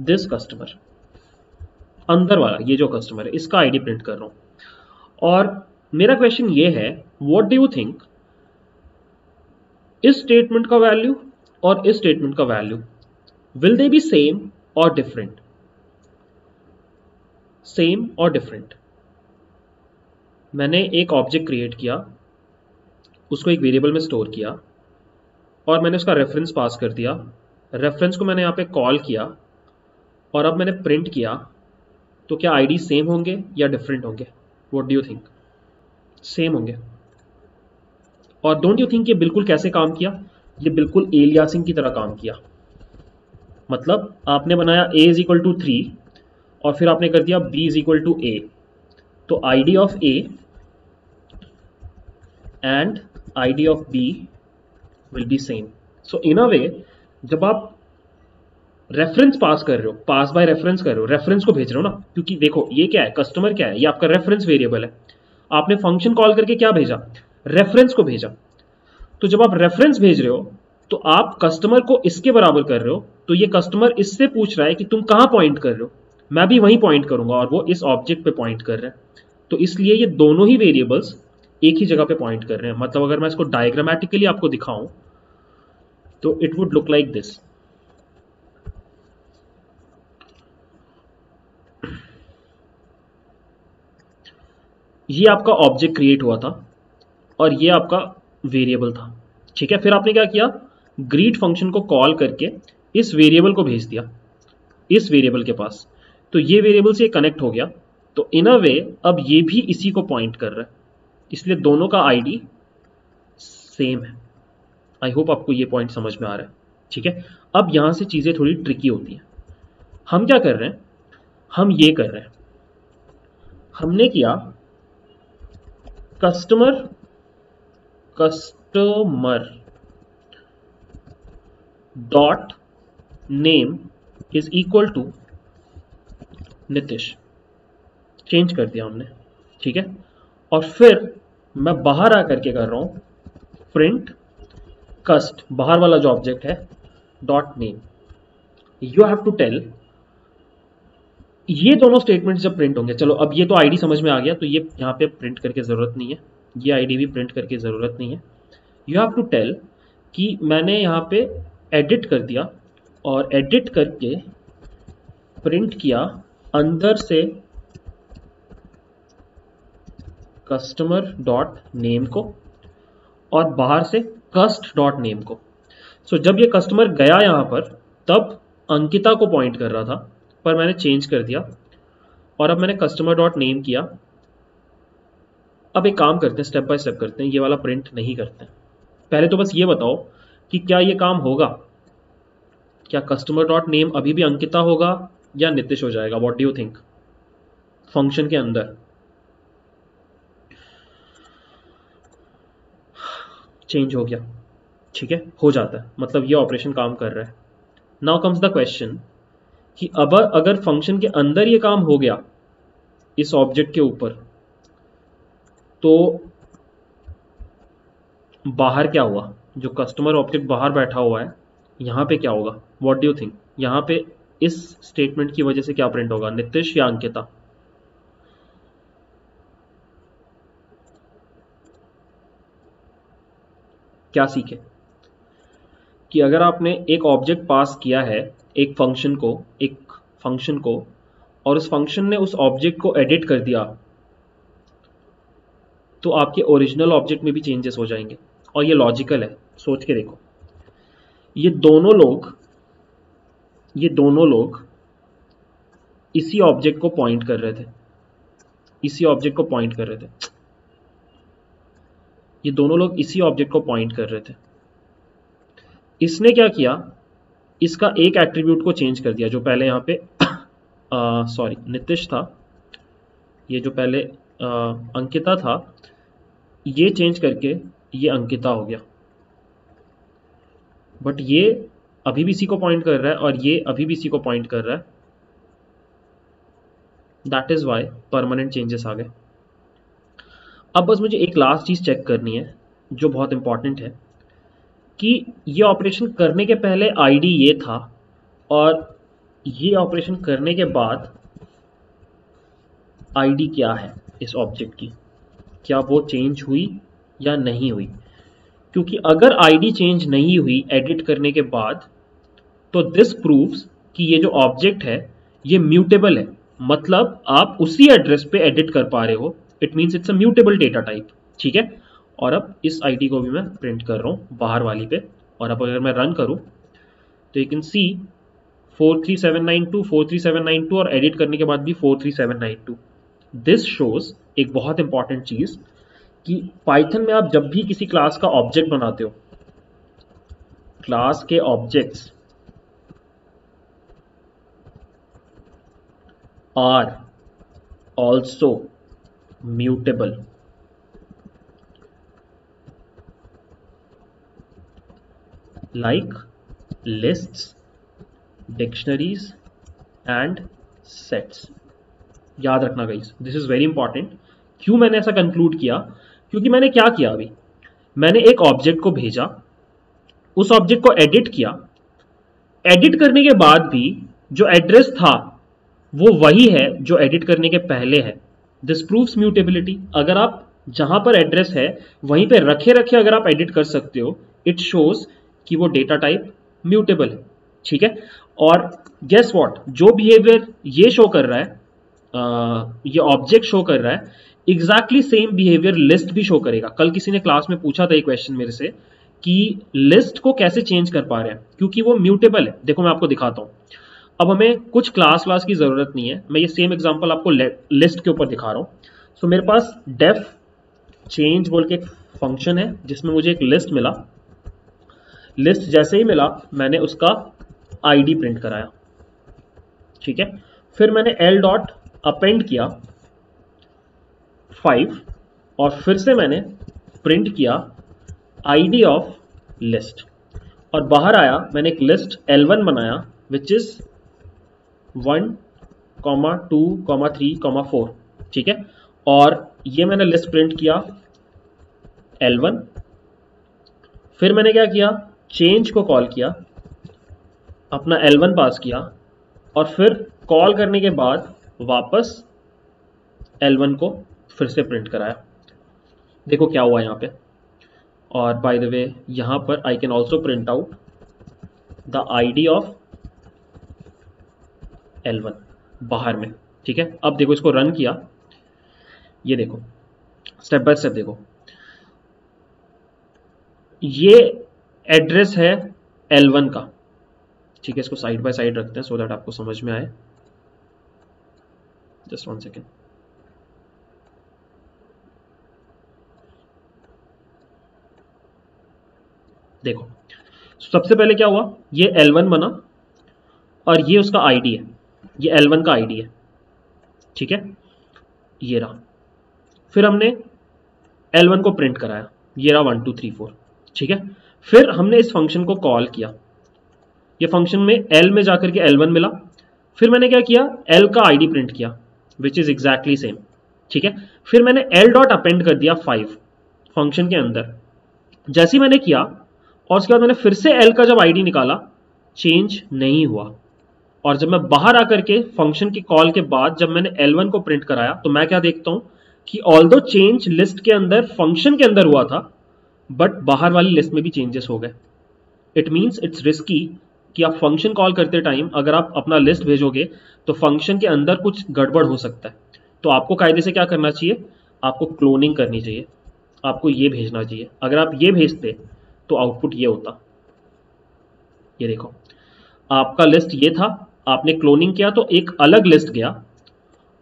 दिस कस्टमर अंदर वाला, ये जो कस्टमर है, इसका आईडी प्रिंट कर रहा हूँ। और मेरा क्वेश्चन ये है व्हाट डू यू थिंक इस स्टेटमेंट का वैल्यू और इस स्टेटमेंट का value will they be same और डिफरेंट सेम और डिफरेंट मैंने एक ऑब्जेक्ट क्रिएट किया, उसको एक वेरिएबल में स्टोर किया, और मैंने उसका रेफरेंस पास कर दिया। रेफरेंस को मैंने यहाँ पे कॉल किया, और अब मैंने प्रिंट किया तो क्या आईडी सेम होंगे या डिफरेंट होंगे? What do you think same होंगे। और डोंट यू थिंक ये बिल्कुल कैसे काम किया? ये बिल्कुल एलियासिंग की तरह काम किया। मतलब आपने बनाया A is equal to three और फिर आपने कर दिया b is equal to A तो I D of A and I D of B will be same so in a way जब आप रेफरेंस पास कर रहे हो पास बाय रेफरेंस कर रहे हो रेफरेंस को भेज रहे हो ना, क्योंकि देखो, ये क्या है? कस्टमर क्या है? ये आपका रेफरेंस वेरिएबल है। आपने फ़ंक्शन कॉल करके क्या भेजा? रेफरेंस को भेजा। तो जब आप रेफरेंस भेज रहे हो तो आप कस्टमर को इसके बराबर कर रहे हो तो ये कस्टमर इससे पूछ रहा है कि तुम कहाँ पॉइंट कर रहे हो। मैं भी वहीं पॉइंट करूँगा और वो इस ऑब्जेक्ट पे पॉइंट कर रहे हैं। तो इसलिए ये दोनों ही वेरिएबल्स एक ही जगह पे पॉइंट कर रहे हैं। मतलब अगर मैं इसको डायग्रामेटिकली आपको दिखाऊँ तो it would look like this ये आपका ऑब्जेक्ट क्रिएट हुआ था और ये आपका वेरिएबल था। ठीक है, फिर आपने क्या किया? ग्रीट फ़ंक्शन को कॉल करके इस वेरिएबल को भेज दिया, इस वेरिएबल के पास। तो ये वेरिएबल से कनेक्ट हो गया। तो इन अ वे अब ये भी इसी को पॉइंट कर रहा है। इसलिए दोनों का आईडी सेम है। आई होप आपको ये पॉइंट समझ में आ रहा है। ठीक है? अब यहाँ से चीज़ें थोड़ी ट्रिकी होती हैं। हम क्या कर रहे हैं? हम ये कर रहे हैं। हमने किया customer customer dot name is equal to Nitish. Change कर दिया हमने, ठीक है? और फिर मैं बाहर आकर के कर रहा हूँ प्रिंट कस्ट बाहर वाला जो ऑब्जेक्ट है dot name you have to tell ये दोनों स्टेटमेंट्स जब प्रिंट होंगे, चलो अब ये तो आईडी समझ में आ गया तो ये यहाँ पे प्रिंट करके ज़रूरत नहीं है, ये आईडी भी प्रिंट करके ज़रूरत नहीं है। यू हैव टू टेल कि मैंने यहाँ पे एडिट कर दिया और एडिट करके प्रिंट किया अंदर से कस्टमर डॉट नेम को और बाहर से कस्ट डॉट नेम को। सो so, जब ये कस्टमर गया यहाँ पर तब अंकिता को पॉइंट कर रहा था पर मैंने चेंज कर दिया और अब मैंने कस्टमर डॉट नेम किया। अब एक काम करते हैं स्टेप बाय स्टेप करते हैं ये वाला प्रिंट नहीं करते हैं। पहले तो बस ये बताओ कि क्या ये काम होगा? क्या कस्टमर डॉट नेम अभी भी अंकिता होगा? या नीतिश हो जाएगा what do you think function के अंदर। चेंज हो गया। ठीक है? हो जाता है। मतलब ये ऑपरेशन काम कर रहा है। नाउ कम्स द क्वेश्चन कि अब अगर फ़ंक्शन के अंदर ये काम हो गया, इस ऑब्जेक्ट के ऊपर तो बाहर क्या हुआ? जो कस्टमर ऑब्जेक्ट बाहर बैठा हुआ है, यहाँ पे क्या होगा? व्हाट डू थिंक यहाँ पे इस स्टेटमेंट की वजह से क्या प्रिंट होगा? नितिश या अंकिता क्या सीखे? कि अगर आपने एक ऑब्जेक्ट पास किया है, एक फ़ंक्शन को, एक फ़ंक्शन को, और उस फ़ंक्शन ने उस ऑब्जेक्ट को एडिट कर दिया तो आपके ओरिजिनल ऑब्जेक्ट में भी चेंजेस हो जाएँगे। और ये लॉजिकल है, सोच के देखो। ये दोनों लोग ये दोनों लोग इसी ऑब्जेक्ट को पॉइंट कर रहे थे। इसी ऑब्जेक्ट को पॉइंट कर रहे थे। ये दोनों लोग इसी ऑब्जेक्ट को पॉइंट कर रहे थे। इसने क्या किया? इसका एक एट्रीब्यूट को चेंज कर दिया जो पहले यहाँ पे सॉरी नितिश था। ये जो पहले आ, अंकिता था ये चेंज करके ये अंकिता हो गया। बट ये अभी भी इसी को पॉइंट कर रहा है और ये अभी भी सी को पॉइंट कर रहा है। That is why permanent changes आ गए। अब बस मुझे एक लास्ट चीज़ चेक करनी है, जो बहुत इंपॉर्टेंट है, कि ये ऑपरेशन करने के पहले आईडी ये था और ये ऑपरेशन करने के बाद आईडी क्या है इस ऑब्जेक्ट की? क्या वो चेंज हुई या नहीं हुई? क्योंकि अगर आईडी चेंज नहीं हुई एडिट करने के बाद तो दिस प्रूव्स कि ये जो ऑब्जेक्ट है, ये म्यूटेबल है। मतलब आप उसी एड्रेस पे एडिट कर पा रहे हो। It means it's a mutable data type ठीक है? और अब इस आईडी को भी मैं प्रिंट कर रहा हूँ बाहर वाली पे। और अब अगर मैं रन करूँ तो यू कैन सी 43792 43792 और एडिट करने के बाद भी 43792 दिस शोज़ एक बहुत इंपॉर्टेंट चीज़ कि पाइथन में आप जब भी किसी क्लास का ऑब्जेक्ट बनाते हो क्लास के objects are also mutable like lists, dictionaries, and sets. याद रखना guys this is very important क्यों मैंने ऐसा कंक्लूड किया? क्योंकि मैंने क्या किया अभी? मैंने एक ऑब्जेक्ट को भेजा, उस ऑब्जेक्ट को एडिट किया। एडिट करने के बाद भी जो एड्रेस था वो वही है जो एडिट करने के पहले है। दिस प्रूव्स म्यूटेबिलिटी अगर आप जहाँ पर एड्रेस है वहीं पे रखे रखे अगर आप एडिट कर सकते हो इट शोज़ कि वो डेटा टाइप म्यूटेबल है। ठीक है? और गेस वॉट जो बिहेवियर ये शो कर रहा है आ, ये ऑब्जेक्ट शो कर रहा है एग्जैक्टली सेम बिहेवियर लिस्ट भी शो करेगा। कल किसी ने क्लास में पूछा था ये क्वेश्चन मेरे से कि लिस्ट को कैसे चेंज कर पा रहे हैं? क्योंकि वो म्यूटेबल है। देखो मैं आपको दिखाता हूँ। अब हमें कुछ क्लास व्लास की ज़रूरत नहीं है। मैं ये सेम एग्जांपल आपको लिस्ट के ऊपर दिखा रहा हूँ। सो so, मेरे पास डेफ चेंज बोल के एक फ़ंक्शन है जिसमें मुझे एक लिस्ट मिला। लिस्ट जैसे ही मिला मैंने उसका आईडी प्रिंट कराया। ठीक है? फिर मैंने एल डॉट अपेंड किया फाइव और फिर से मैंने प्रिंट किया आईडी ऑफ़ लिस्ट और बाहर आया मैंने एक लिस्ट L1 बनाया which is one, comma two, comma three, comma four, ठीक है? और ये मैंने लिस्ट प्रिंट किया L1 फिर मैंने क्या किया? चेंज को कॉल किया, अपना L1 पास किया, और फिर कॉल करने के बाद वापस L1 को फिर से प्रिंट कराया। देखो क्या हुआ यहाँ पे। और बाय द वे यहाँ पर I can also print out the ID of L1 बाहर में, ठीक है? अब देखो, इसको रन किया। ये देखो स्टेप बाय स्टेप देखो। ये एड्रेस है L1 का, ठीक है? इसको साइड बाय साइड रखते हैं सो दैट आपको समझ में आए। जस्ट वन सेकेंड देखो, सबसे पहले क्या हुआ? ये L1 बना, और ये उसका आईडी है। ये L1 का आईडी है। ठीक है? ये रहा। फिर हमने L1 को प्रिंट कराया। ये रहा वन टू थ्री फोर ठीक है? फिर हमने इस फ़ंक्शन को कॉल किया। ये फ़ंक्शन में एल में जाकर के एल वन मिला। फिर मैंने क्या किया? एल का आईडी प्रिंट किया विच इज़ एग्जैक्टली सेम ठीक है? फिर मैंने एल डॉट अपेंड कर दिया फाइव फ़ंक्शन के अंदर। जैसे मैंने किया, और उसके बाद मैंने फिर से एल का जब आईडी निकाला चेंज नहीं हुआ। और जब मैं बाहर आकर के फ़ंक्शन की कॉल के बाद जब मैंने L1 को प्रिंट कराया तो मैं क्या देखता हूँ कि ऑल दो चेंज लिस्ट के अंदर फ़ंक्शन के अंदर हुआ था बट बाहर वाली लिस्ट में भी चेंजेस हो गए। इट मीन्स इट्स रिस्की कि आप फ़ंक्शन कॉल करते टाइम अगर आप अपना लिस्ट भेजोगे तो फ़ंक्शन के अंदर कुछ गड़बड़ हो सकता है। तो आपको कायदे से क्या करना चाहिए? आपको क्लोनिंग करनी चाहिए। आपको ये भेजना चाहिए। अगर आप ये भेजते तो आउटपुट ये होता। ये देखो। आपका लिस्ट ये था आपने क्लोनिंग किया तो एक अलग लिस्ट गया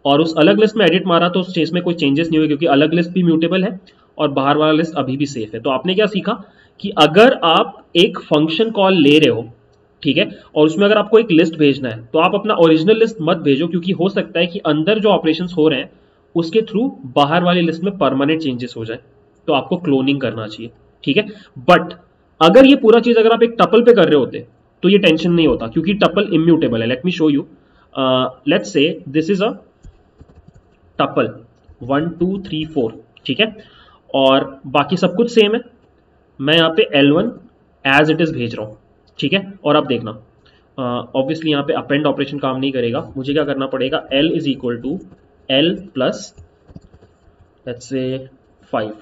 और उस अलग लिस्ट में एडिट मारा तो उस चीज़ में कोई चेंजेस नहीं हुए क्योंकि अलग लिस्ट भी म्यूटेबल है और बाहर वाला लिस्ट अभी भी सेफ़ है। तो आपने क्या सीखा कि अगर आप एक फ़ंक्शन कॉल ले रहे हो, ठीक है, और उसमें अगर आपको एक लिस्ट भेजना है तो आप अपना ओरिजिनल लिस्ट मत भेजो क्योंकि हो सकता है कि अंदर जो ऑपरेशन हो रहे हैं, उसके थ्रू बाहर वाली लिस्ट में परमानेंट चेंजेस हो जाए। तो आपको क्लोनिंग करना चाहिए, ठीक है? बट अगर ये पूरा चीज़ अगर आप एक टपल पे कर रहे होते तो ये टेंशन नहीं होता क्योंकि टपल इम्यूटेबल है। Let me show you let say this is a tuple one two three four ठीक है? और बाकी सब कुछ सेम है। मैं यहाँ पे L1 एज इट इज़ भेज रहा हूँ। ठीक है? और अब देखना। ऑब्वियसली uh, यहाँ पे अपेंड ऑपरेशन काम नहीं करेगा। मुझे क्या करना पड़ेगा? L is equal to L plus let's say five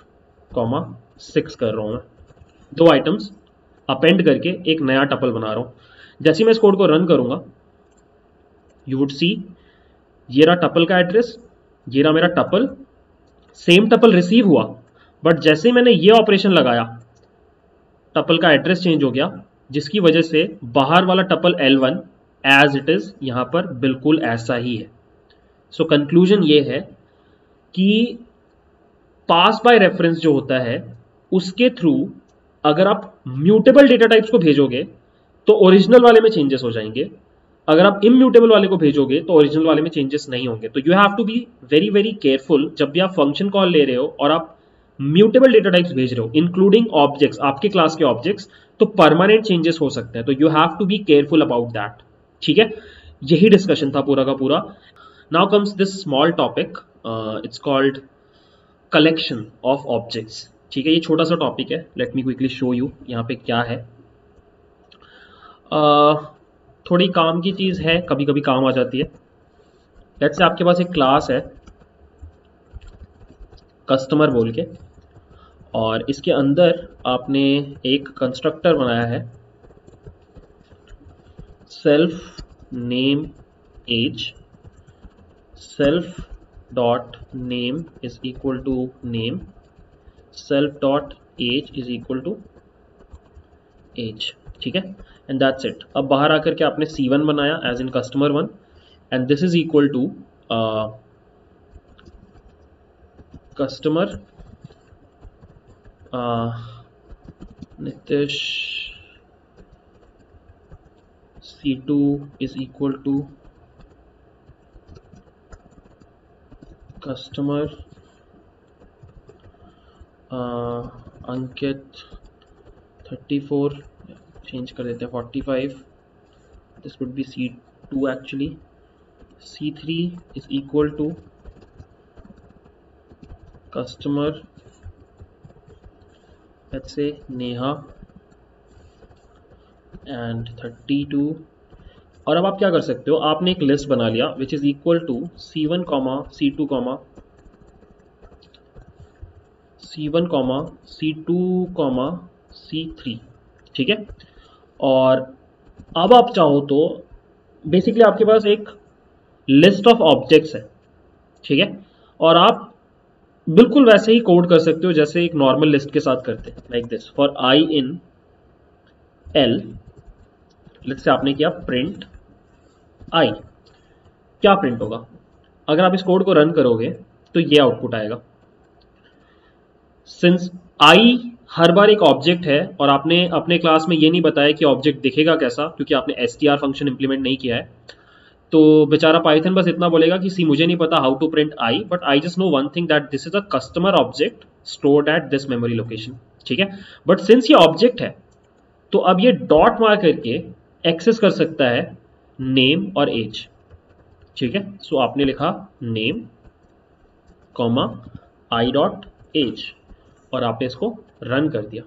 comma six कर रहा हूँ मैं। दो आइटम्स अपेंड करके एक नया टपल बना रहा हूँ। जैसे मैं इस कोड को रन करूँगा यू वुड सी ये रहा टपल का एड्रेस ये रहा मेरा टपल सेम टपल रिसीव हुआ। बट जैसे मैंने ये ऑपरेशन लगाया टपल का एड्रेस चेंज हो गया जिसकी वजह से बाहर वाला tuple L1 as it is यहाँ पर बिल्कुल ऐसा ही है। सो so, कंक्लूजन ये है कि पास बाय रेफरेंस जो होता है उसके थ्रू अगर आप म्यूटेबल डेटा टाइप्स को भेजोगे तो ओरिजिनल वाले में चेंजेस हो जाएँगे। अगर आप इम्यूटेबल वाले को भेजोगे तो ओरिजिनल वाले में चेंजेस नहीं होंगे। तो you have to be very very careful जब भी आप फ़ंक्शन कॉल ले रहे हो और आप म्यूटेबल डेटा टाइप्स भेज रहे हो इंक्लूडिंग ऑब्जेक्ट्स आपके क्लास के ऑब्जेक्ट्स तो परमानेंट चेंजेस हो सकते हैं। तो you have to be careful about that ठीक है? यही डिस्कशन था पूरा का पूरा। Now comes this small topic it's called collection of objects ठीक है ये छोटा सा टॉपिक है. Let me quickly show you यहाँ पे क्या है. Uh, थोड़ी काम की चीज़ है कभी कभी काम आ जाती है. लेट्स से आपके पास एक क्लास है कस्टमर बोल के और इसके अंदर आपने एक कंस्ट्रक्टर बनाया है. Self name age self dot name is equal to name self dot age is equal to age ठीक है? एंड दैट्स इट अब बाहर आकर के आपने सी वन बनाया age in customer one and this is equal to customer Nitish C2 is equal to customer Ankit 34 change कर देते हैं 45 this would be C two actually C three is equal to customer let's say Neha and 32 और अब आप क्या कर सकते हो? आपने एक लिस्ट बना लिया which is equal to C one comma C two comma C one comma C two comma C three ठीक है? और अब आप चाहो तो बेसिकली आपके पास एक लिस्ट ऑफ़ ऑब्जेक्ट्स है, ठीक है? और आप बिल्कुल वैसे ही कोड कर सकते हो जैसे एक नॉर्मल लिस्ट के साथ करते हैं like this for I in L let's say आपने किया प्रिंट आई क्या प्रिंट होगा? अगर आप इस कोड को रन करोगे तो ये आउटपुट आएगा। सिंस आई हर बार एक ऑब्जेक्ट है और आपने अपने क्लास में ये नहीं बताया कि ऑब्जेक्ट दिखेगा कैसा क्योंकि आपने एस फ़ंक्शन इंप्लीमेंट नहीं किया है तो बेचारा पाइथन बस इतना बोलेगा कि सी मुझे नहीं पता how to print I but I just know one thing that this is a customer object stored at this memory location ठीक है? बट सिंस ये ऑब्जेक्ट है तो अब ये डॉट मार करके एक्सेस कर सकता है नेम और एज ठीक है? सो so, आपने लिखा name comma I dot age और आपने इसको रन कर दिया।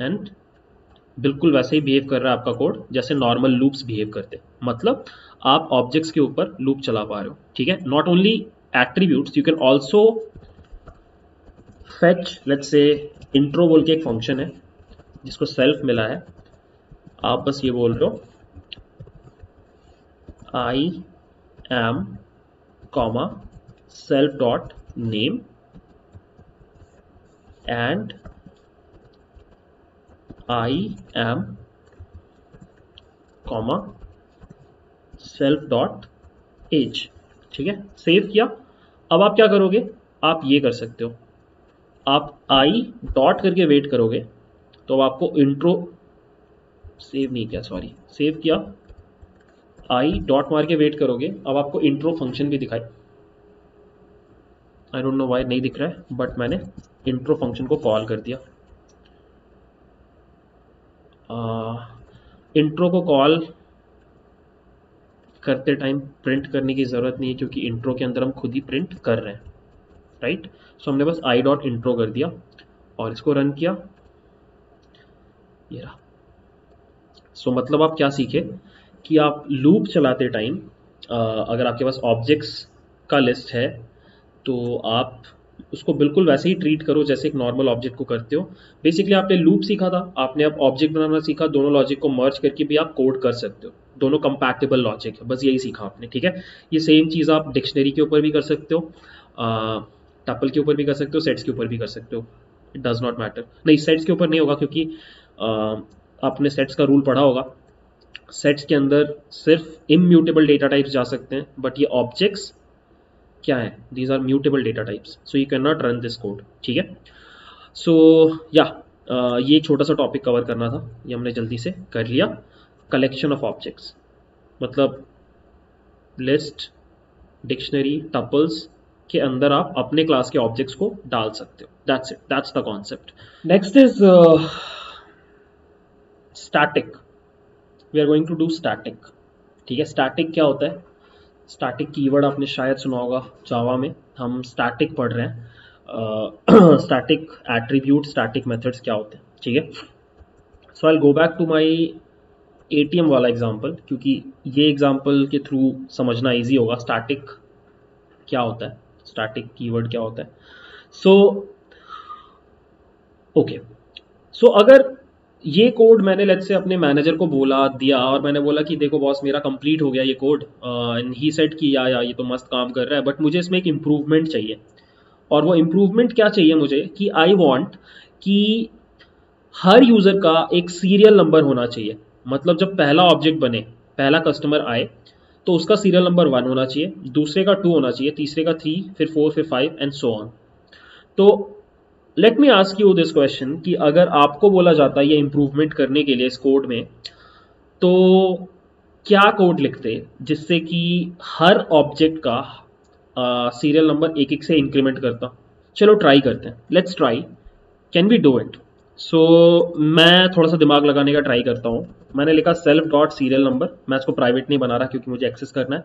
एंड बिल्कुल वैसे ही बिहेव कर रहा है आपका कोड जैसे नॉर्मल लूप्स बिहेव करते मतलब आप ऑब्जेक्ट्स के ऊपर लूप चला पा रहे हो, ठीक है? Not only attributes you can also fetch let say intro बोल के एक फ़ंक्शन है, जिसको सेल्फ मिला है। आप बस ये बोल रहे हो I am comma self dot name and I am comma self dot age ठीक है? सेव किया। अब आप क्या करोगे? आप ये कर सकते हो। आप आई डॉट करके वेट करोगे तो आपको इंट्रो सेव नहीं किया सॉरी सेव किया। आई डॉट मार के वेट करोगे। अब आपको इंट्रो फ़ंक्शन भी दिखाई। आई डोंट नो वाई नहीं दिख रहा है बट मैंने इंट्रो फ़ंक्शन को कॉल कर दिया। इंट्रो को कॉल करते टाइम प्रिंट करने की ज़रूरत नहीं है क्योंकि इंट्रो के अंदर हम खुद ही प्रिंट कर रहे हैं राइट सो so, हमने बस आई डॉट इंट्रो कर दिया और इसको रन किया। ये रहा। सो so, मतलब आप क्या सीखे? कि आप लूप चलाते टाइम अगर आपके पास ऑब्जेक्ट्स का लिस्ट है तो आप उसको बिल्कुल वैसे ही ट्रीट करो जैसे एक नॉर्मल ऑब्जेक्ट को करते हो। बेसिकली आपने लूप सीखा था, आपने अब ऑब्जेक्ट बनाना सीखा, दोनों लॉजिक को मर्ज करके भी आप कोड कर सकते हो। दोनों कंपैटिबल लॉजिक है, बस यही सीखा आपने, ठीक है? ये सेम चीज़ आप डिक्शनरी के ऊपर भी कर सकते हो टपल के ऊपर भी कर सकते हो सेट्स के ऊपर भी कर सकते हो। इट डज नॉट मैटर नहीं सेट्स के ऊपर नहीं होगा क्योंकि आपने सेट्स का रूल पढ़ा होगा। सेट्स के अंदर सिर्फ़ इम्यूटेबल डेटा टाइप्स जा सकते हैं बट ये ऑब्जेक्ट्स क्या है? These are mutable data types so you can not run this code ठीक है? सो so, या ये छोटा सा टॉपिक कवर करना था। ये हमने जल्दी से कर लिया। कलेक्शन ऑफ़ ऑब्जेक्ट्स मतलब लिस्ट डिक्शनरी टपल्स के अंदर आप अपने क्लास के ऑब्जेक्ट्स को डाल सकते हो। That's it that's the concept next is static we are going to do static ठीक है? स्टैटिक क्या होता है? स्टैटिक कीवर्ड आपने शायद सुना होगा जावा में। हम स्टैटिक पढ़ रहे हैं। स्टैटिक एट्रीब्यूट स्टैटिक मेथड्स क्या होते हैं? ठीक है? So I go back to my ए वाला एग्ज़ाम्पल क्योंकि ये एग्ज़ाम्पल के थ्रू समझना ईजी होगा। स्टैटिक क्या होता है? स्टैटिक कीवर्ड क्या होता है? सो ओके सो अगर ये कोड मैंने लेट से अपने मैनेजर को बोला दिया और मैंने बोला कि देखो बॉस मेरा कंप्लीट हो गया ये कोड एंड ही सेट कि या, या ये तो मस्त काम कर रहा है बट मुझे इसमें एक इम्प्रूवमेंट चाहिए। और वो इम्प्रूवमेंट क्या चाहिए मुझे? कि आई वॉन्ट कि हर यूज़र का एक सीरियल नंबर होना चाहिए। मतलब जब पहला ऑब्जेक्ट बने पहला कस्टमर आए तो उसका सीरियल नंबर वन होना चाहिए दूसरे का टू होना चाहिए तीसरे का थ्री फिर फोर फिर फाइव एंड सो ऑन तो let me ask you this question कि अगर आपको बोला जाता है ये इम्प्रूवमेंट करने के लिए इस कोड में तो क्या कोड लिखते जिससे कि हर ऑब्जेक्ट का सीरियल uh, नंबर एक एक से इंक्रीमेंट करता चलो ट्राई करते हैं। Let's try can we do it so मैं थोड़ा सा दिमाग लगाने का ट्राई करता हूँ। मैंने लिखा सेल्फ डॉट सीरियल नंबर मैं इसको प्राइवेट नहीं बना रहा क्योंकि मुझे एक्सेस करना है।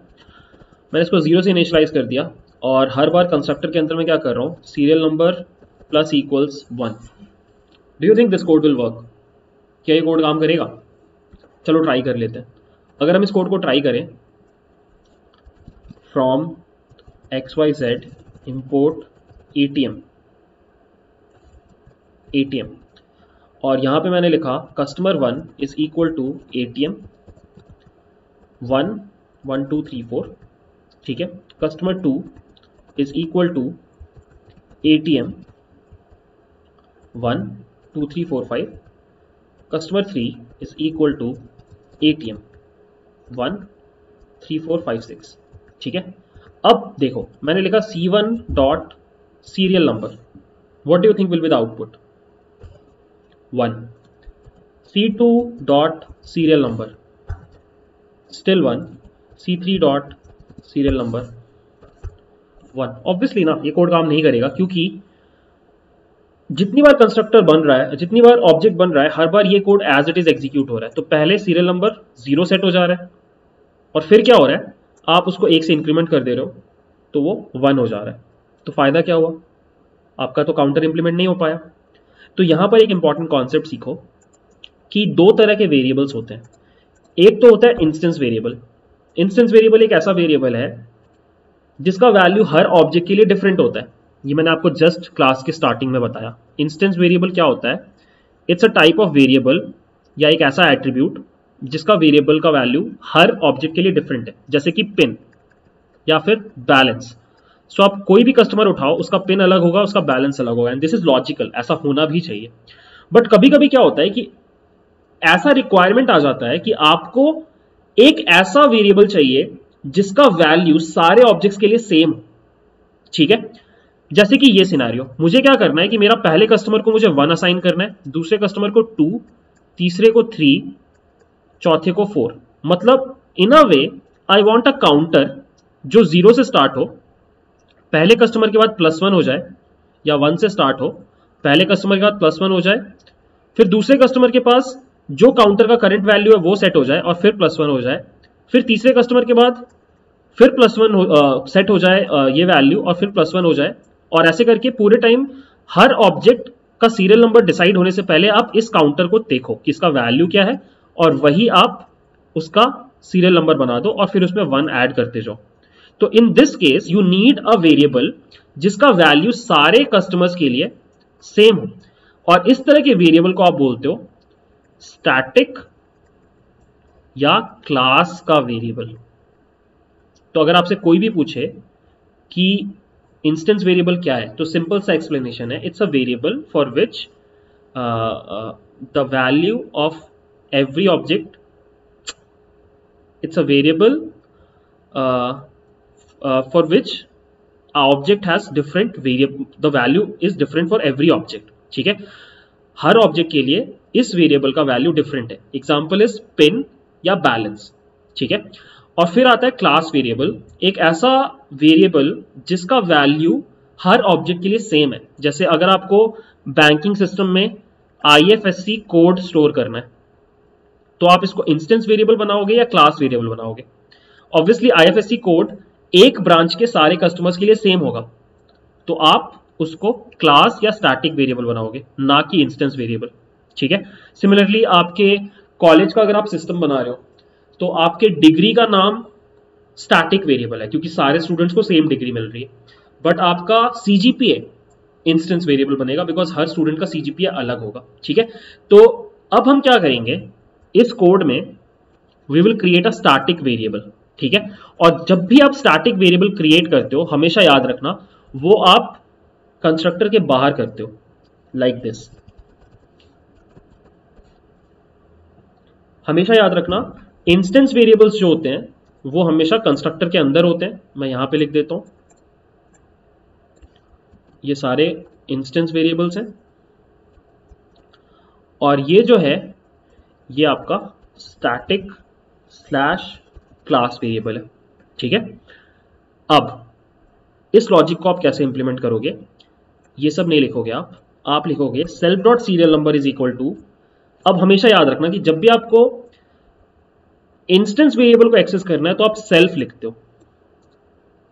मैंने इसको ज़ीरो से इनिशलाइज कर दिया। और हर बार कंस्ट्रक्टर के अंदर मैं क्या कर रहा हूँ? Serial number plus equals one do you think this code will work क्या ये कोड काम करेगा? चलो ट्राई कर लेते हैं। अगर हम इस कोड को ट्राई करें from X Y Z import A T M A T M और यहाँ पे मैंने लिखा customer one is equal to A T M one one two three four ठीक है? Customer two is equal to A T M one, two, three, four, five. Customer three is equal to A T M one, three, four, five, six. ठीक है? अब देखो, मैंने लिखा C one dot serial number what do think will be the output one. C two dot serial number still one C three dot serial number one. Obviously ना, ये code काम नहीं करेगा, क्योंकि जितनी बार कंस्ट्रक्टर बन रहा है, जितनी बार ऑब्जेक्ट बन रहा है, हर बार ये code as it is execute हो रहा है। तो पहले सीरियल नंबर ज़ीरो सेट हो जा रहा है और फिर क्या हो रहा है? आप उसको एक से इंक्रीमेंट कर दे रहे हो तो वो वन हो जा रहा है। तो फ़ायदा क्या हुआ? आपका तो काउंटर इंप्लीमेंट नहीं हो पाया। तो यहाँ पर एक इंपॉर्टेंट कॉन्सेप्ट सीखो कि दो तरह के वेरिएबल्स होते हैं। एक तो होता है इंस्टेंस वेरिएबल इंस्टेंस वेरिएबल एक ऐसा वेरिएबल है जिसका वैल्यू हर ऑब्जेक्ट के लिए डिफरेंट होता है। ये मैंने आपको जस्ट क्लास के स्टार्टिंग में बताया। इंस्टेंस वेरिएबल क्या होता है? It's a type of variable या एक ऐसा एट्रीब्यूट जिसका वेरिएबल का वैल्यू हर ऑब्जेक्ट के लिए डिफरेंट है, जैसे कि पिन या फिर बैलेंस सो आप कोई भी कस्टमर उठाओ, उसका पिन अलग होगा, उसका बैलेंस अलग होगा। एंड दिस इज़ लॉजिकल ऐसा होना भी चाहिए। बट कभी कभी क्या होता है कि ऐसा रिक्वायरमेंट आ जाता है कि आपको एक ऐसा वेरिएबल चाहिए जिसका वैल्यू सारे ऑब्जेक्ट्स के लिए सेम ठीक है? जैसे कि ये सिनारियो मुझे क्या करना है कि मेरा पहले कस्टमर को मुझे वन असाइन करना है दूसरे कस्टमर को टू तीसरे को थ्री चौथे को फोर मतलब in a way I want a counter जो ज़ीरो से स्टार्ट हो पहले कस्टमर के बाद प्लस वन हो जाए या वन से स्टार्ट हो पहले कस्टमर के बाद प्लस वन हो जाए फिर दूसरे कस्टमर के पास जो काउंटर का करंट वैल्यू है वो सेट हो जाए और फिर प्लस वन हो जाए फिर तीसरे कस्टमर के बाद फिर प्लस वन सेट हो जाए आ, ये वैल्यू और फिर प्लस वन हो जाए और ऐसे करके पूरे टाइम हर ऑब्जेक्ट का सीरियल नंबर डिसाइड होने से पहले आप इस काउंटर को देखो कि इसका वैल्यू क्या है और वही आप उसका सीरियल नंबर बना दो और फिर उसमें वन ऐड करते जाओ। तो in this case you need a variable जिसका वैल्यू सारे कस्टमर्स के लिए सेम हो। और इस तरह के वेरिएबल को आप बोलते हो स्टैटिक या क्लास का वेरिएबल तो अगर आपसे कोई भी पूछे कि इंस्टेंस वेरिएबल क्या है? तो सिंपल सा एक्सप्लेनेशन है। It's a variable for which the value of every object it's a variable for which object has different variable the value is different for every object ठीक है? हर ऑब्जेक्ट के लिए इस वेरिएबल का वैल्यू डिफरेंट है। Example is pin या balance ठीक है? और फिर आता है क्लास वेरिएबल एक ऐसा वेरिएबल जिसका वैल्यू हर ऑब्जेक्ट के लिए सेम है। जैसे अगर आपको बैंकिंग सिस्टम में आईएफएससी कोड स्टोर करना है तो आप इसको इंस्टेंस वेरिएबल बनाओगे या क्लास वेरिएबल बनाओगे। ऑब्वियसली आईएफएससी कोड एक ब्रांच के सारे कस्टमर्स के लिए सेम होगा। तो आप उसको क्लास या स्टैटिक वेरिएबल बनाओगे, ना कि इंस्टेंस वेरिएबल ठीक है? सिमिलरली आपके कॉलेज का अगर आप सिस्टम बना रहे हो तो आपके डिग्री का नाम स्टैटिक वेरिएबल है, क्योंकि सारे स्टूडेंट्स को सेम डिग्री मिल रही है। बट आपका सीजीपीए इंस्टेंस वेरिएबल बनेगा बिकॉज़ हर स्टूडेंट का सी सीजीपीए अलग होगा, ठीक है? तो अब हम क्या करेंगे? इस कोड में we will create a static variable ठीक है? और जब भी आप स्टैटिक वेरिएबल क्रिएट करते हो, हमेशा याद रखना, वो आप कंस्ट्रक्टर के बाहर करते हो लाइक like दिस हमेशा याद रखना इंस्टेंस वेरिएबल्स जो होते हैं, वो हमेशा कंस्ट्रक्टर के अंदर होते हैं। मैं यहाँ पे लिख देता हूँ। ये सारे इंस्टेंस वेरिएबल्स हैं। और ये जो है, ये आपका स्टैटिक स्लैश क्लास वेरिएबल है। ठीक है? अब, इस लॉजिक को आप कैसे इंप्लीमेंट करोगे? ये सब नहीं लिखोगे आप। आप लिखोगे self dot serial number is equal to अब हमेशा याद रखना कि जब भी आपको इंस्टेंस वेरिएबल को एक्सेस करना है तो आप सेल्फ लिखते हो।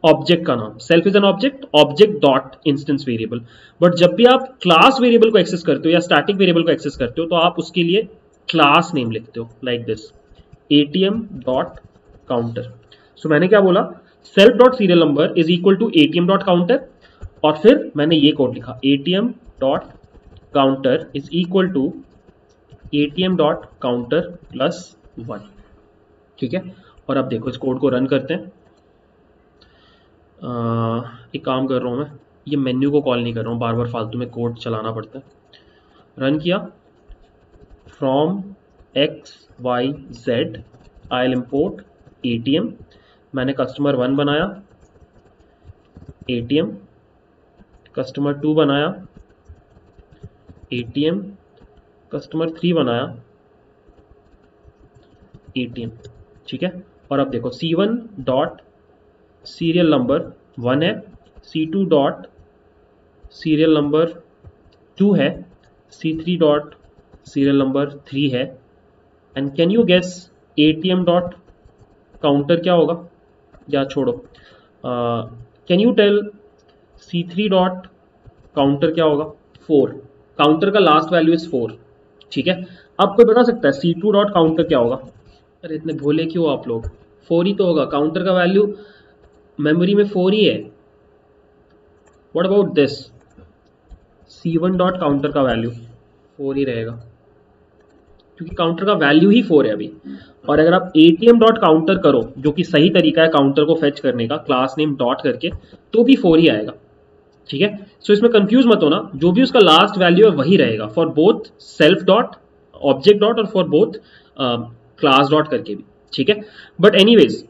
ऑब्जेक्ट का नाम। Self is an object object dot instance variable. But जब भी आप क्लास वेरिएबल को एक्सेस करते हो या स्टैटिक वेरिएबल को एक्सेस करते हो तो आप उसके लिए क्लास नेम लिखते हो like this ATM dot counter so मैंने क्या बोला? Self dot serial number is equal to ATM dot counter और फिर मैंने ये कोड लिखा। ATM dot counter is equal to ATM dot counter plus one ठीक है? और अब देखो इस कोड को रन करते हैं। आ, एक काम कर रहा हूँ मैं। ये मेन्यू को कॉल नहीं कर रहा हूँ। बार बार फालतू में कोड चलाना पड़ता है। रन किया। From X Y Z I L import A मैंने कस्टमर वन बनाया। A T M customer two बनाया। A T M customer three बनाया। ए टी एम ठीक है? और अब देखो C one dot serial number one है C two dot serial number two है C three dot serial number three है। And can you guess A T M dot counter क्या होगा? या छोड़ो। Can you tell C three dot counter क्या होगा? Four counter का लास्ट वैल्यू इज़ फोर ठीक है? अब कोई बता सकता है सी टू डॉट काउंटर क्या होगा? अरे, इतने भोले क्यों आप लोग? फोर ही तो होगा काउंटर का वैल्यू मेमोरी में फोर ही है। What about this C one dot counter का वैल्यू फोर ही रहेगा। क्योंकि काउंटर का वैल्यू ही फोर है अभी। और अगर आप A T M dot counter करो, जो कि सही तरीका है काउंटर को फेच करने का क्लास नेम डॉट करके तो भी फोर ही आएगा। ठीक है? सो इसमें कंफ्यूज मत होना। जो भी उसका लास्ट वैल्यू है, वही रहेगा। For both self dot object dot और फॉर बोथ क्लास डॉट करके भी, ठीक है? बट एनीवेज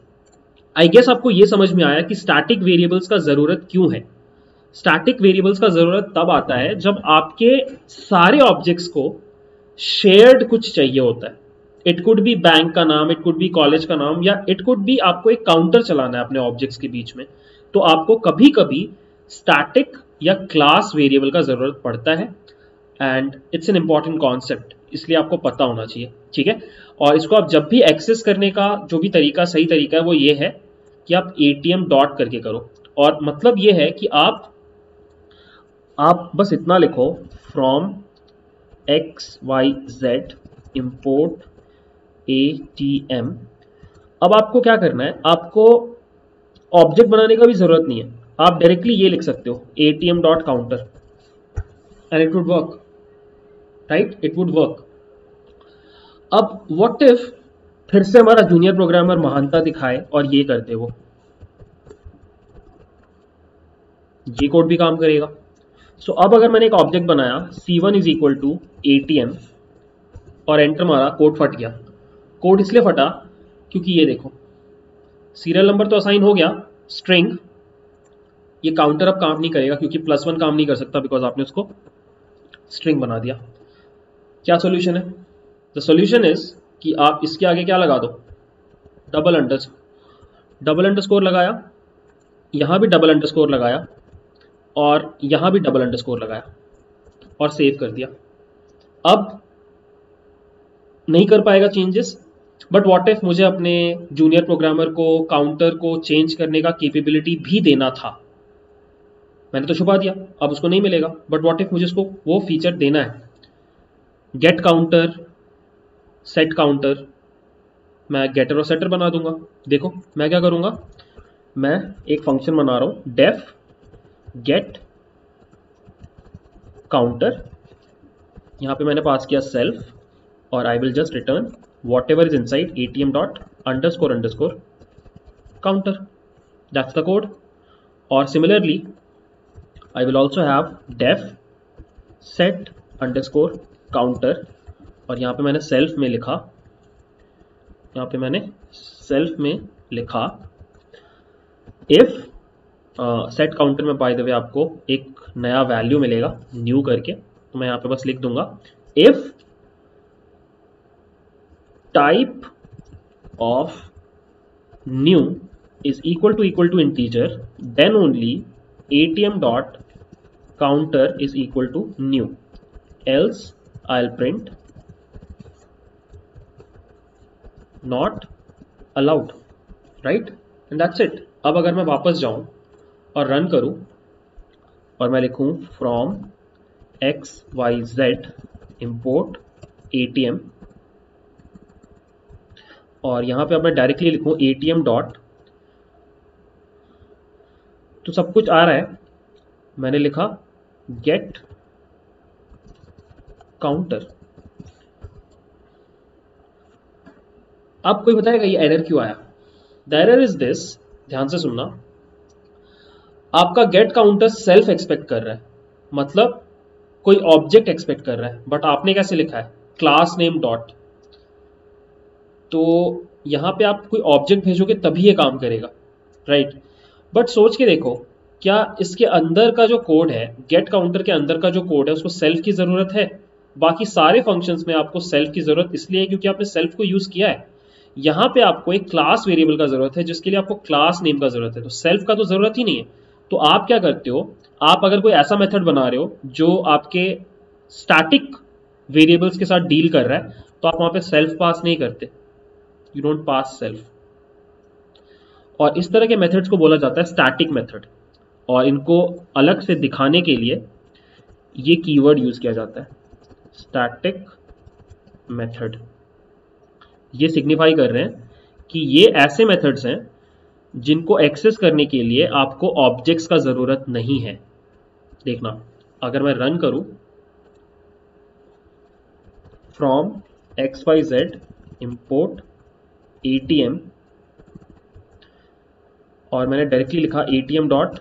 आई गेस आपको ये समझ में आया कि स्टैटिक वेरिएबल्स का ज़रूरत क्यों है? स्टैटिक वेरिएबल्स का ज़रूरत तब आता है जब आपके सारे ऑब्जेक्ट्स को शेयर्ड कुछ चाहिए होता है। इट कुड बी बैंक का नाम इट कुड बी कॉलेज का नाम, या इट कुड बी आपको एक काउंटर चलाना है अपने ऑब्जेक्ट्स के बीच में। तो आपको कभी कभी स्टैटिक या क्लास वेरिएबल का ज़रूरत पड़ता है। And it's an important concept इसलिए आपको पता होना चाहिए, ठीक है? और इसको आप जब भी एक्सेस करने का जो भी तरीका, सही तरीका है, वो ये है कि आप एटीएम डॉट करके करो। और मतलब ये है कि आप आप बस इतना लिखो from X Y Z import A T M अब आपको क्या करना है? आपको ऑब्जेक्ट बनाने का भी ज़रूरत नहीं है। आप डायरेक्टली ये लिख सकते हो A T M dot counter and it would work right it would work अब व्हाट इफ़ फिर से हमारा जूनियर प्रोग्रामर महानता दिखाए और ये करते वो? ये कोड भी काम करेगा। सो so, अब अगर मैंने एक ऑब्जेक्ट बनाया C one is equal to ATM और एंटर मारा कोड फट गया। कोड इसलिए फटा क्योंकि ये देखो सीरियल नंबर तो असाइन हो गया स्ट्रिंग ये काउंटर अब काम नहीं करेगा क्योंकि प्लस वन काम नहीं कर सकता बिकॉज़ आपने उसको स्ट्रिंग बना दिया। क्या सोल्यूशन है? द सोल्यूशन इज़ कि आप इसके आगे क्या लगा दो? Double under double underscore लगाया, यहाँ भी डबल अंडर स्कोर लगाया, और यहाँ भी डबल अंडर स्कोर लगाया, और सेव कर दिया। अब नहीं कर पाएगा चेंजेस बट वॉट इफ़ मुझे अपने जूनियर प्रोग्रामर को काउंटर को चेंज करने का केपेबिलिटी भी देना था? मैंने तो छुपा दिया, अब उसको नहीं मिलेगा। बट वॉट इफ़ मुझे उसको वो फीचर देना है? गेट काउंटर सेट काउंटर मैं गेटर और सेटर बना दूँगा। देखो, मैं क्या करूँगा? मैं एक फ़ंक्शन बना रहा हूँ डेफ गेट काउंटर यहाँ पे मैंने पास किया सेल्फ और I will just return whatever is inside A T M dot underscore underscore counter that's the code और similarly I will also have def set underscore counter और यहाँ पे मैंने सेल्फ में लिखा। यहाँ पे मैंने सेल्फ में लिखा। इफ़ सेट काउंटर में पाए देवे आपको एक नया वैल्यू मिलेगा न्यू करके तो मैं यहाँ पे बस लिख दूँगा। If type of new is equal to equal to integer then only A T M dot counter is equal to new else I'll print. Not allowed. Right? And that's it. अब अगर मैं वापस जाऊँ और रन करूँ और मैं लिखूं Y Z import A T M और यहाँ पे अब मैं डायरेक्टली लिखूँ ए टी एम डॉट तो सब कुछ आ रहा है। मैंने लिखा गेट काउंटर आप कोई बताएगा ये एरर क्यों आया? द एरर इज़ दिस ध्यान से सुनना। आपका गेट काउंटर सेल्फ एक्सपेक्ट कर रहा है। मतलब कोई ऑब्जेक्ट एक्सपेक्ट कर रहा है बट आपने कैसे लिखा है? क्लास नेम डॉट तो यहाँ पे आप कोई ऑब्जेक्ट भेजोगे तभी ये काम करेगा राइट right? बट सोच के देखो, क्या इसके अंदर का जो कोड है गेट काउंटर के अंदर का जो कोड है, उसको सेल्फ की ज़रूरत है? बाकी सारे फ़ंक्शंस में आपको सेल्फ की ज़रूरत इसलिए है क्योंकि आपने सेल्फ को यूज़ किया है। यहाँ पे आपको एक क्लास वेरिएबल का ज़रूरत है, जिसके लिए आपको क्लास नेम का ज़रूरत है। तो सेल्फ का तो ज़रूरत ही नहीं है। तो आप क्या करते हो, आप अगर कोई ऐसा मेथड बना रहे हो, जो आपके स्टैटिक वेरिएबल्स के साथ डील कर रहा है तो आप वहाँ पे सेल्फ पास नहीं करते। यू डोंट पास सेल्फ और इस तरह के मेथड्स को बोला जाता है स्टैटिक मेथड और इनको अलग से दिखाने के लिए ये कीवर्ड यूज़ किया जाता है। स्टैटिक मेथड ये सिग्निफाई कर रहे हैं कि ये ऐसे मेथड्स हैं जिनको एक्सेस करने के लिए आपको ऑब्जेक्ट्स का ज़रूरत नहीं है। देखना, अगर मैं रन करूँ from X Y Z import A T M और मैंने डायरेक्टली लिखा A T M dot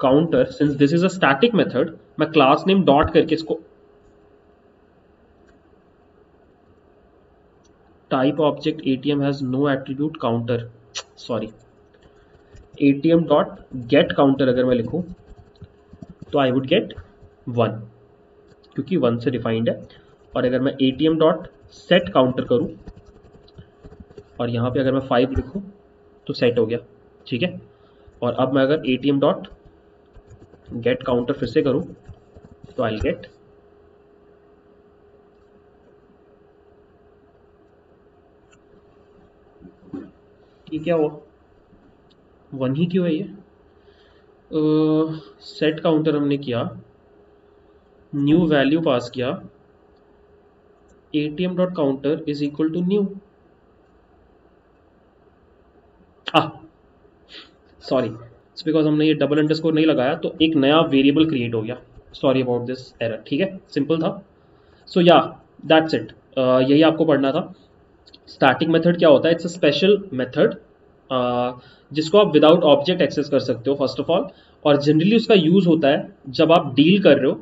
counter since this is a static method मैं क्लास नेम डॉट करके इसको type object atm has no attribute, counter. Sorry. Atm dot get counter अगर मैं लिखूं तो आई वुड गेट वन क्योंकि one से defined है। और अगर मैं atm डॉट सेट काउंटर करूँ, और यहाँ पे अगर मैं फाइव लिखूं तो सेट हो गया। ठीक है? और अब मैं अगर atm डॉट गेट काउंटर फिर से करूँ तो आई गेट ये क्या वन ही क्यों है ये? सेट काउंटर हमने किया। न्यू वैल्यू पास किया। A T M dot counter is equal to new sorry because हमने ये डबल अंडरस्कोर नहीं लगाया तो एक नया वेरिएबल क्रिएट हो गया। सॉरी अबाउट दिस एरर ठीक है? सिंपल था। सो या दैट्स इट यही आपको पढ़ना था। स्टैटिक मेथड क्या होता है? इट्स अ स्पेशल मेथड जिसको आप विदाउट ऑब्जेक्ट एक्सेस कर सकते हो फ़र्स्ट ऑफ़ ऑल और जनरली उसका यूज़ होता है जब आप डील कर रहे हो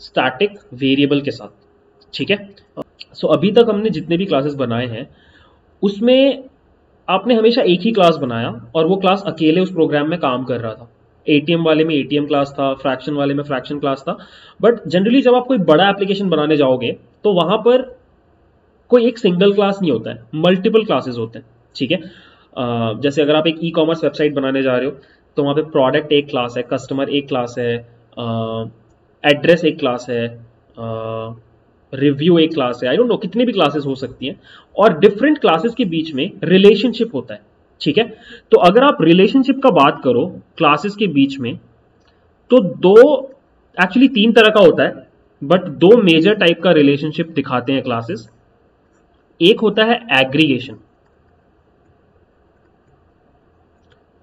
स्टैटिक वेरिएबल के साथ. ठीक है? सो so, अभी तक हमने जितने भी क्लासेस बनाए हैं उसमें आपने हमेशा एक ही क्लास बनाया और वो क्लास अकेले उस प्रोग्राम में काम कर रहा था. एटीएम वाले में एटीएम क्लास था फ्रैक्शन वाले में फ्रैक्शन क्लास था. बट जनरली जब आप कोई बड़ा एप्लीकेशन बनाने जाओगे तो वहाँ पर कोई एक सिंगल क्लास नहीं होता है मल्टीपल क्लासेस होते हैं, ठीक है? जैसे अगर आप एक ई कॉमर्स वेबसाइट बनाने जा रहे हो तो वहाँ पे प्रोडक्ट एक क्लास है कस्टमर एक क्लास है एड्रेस एक क्लास है रिव्यू एक क्लास है आई डोंट नो कितनी भी क्लासेस हो सकती हैं, और डिफरेंट क्लासेस के बीच में रिलेशनशिप होता है, ठीक है? तो अगर आप रिलेशनशिप का बात करो क्लासेस के बीच में तो दो एक्चुअली तीन तरह का होता है बट दो मेजर टाइप का रिलेशनशिप दिखाते हैं क्लासेस एक होता है एग्रीगेशन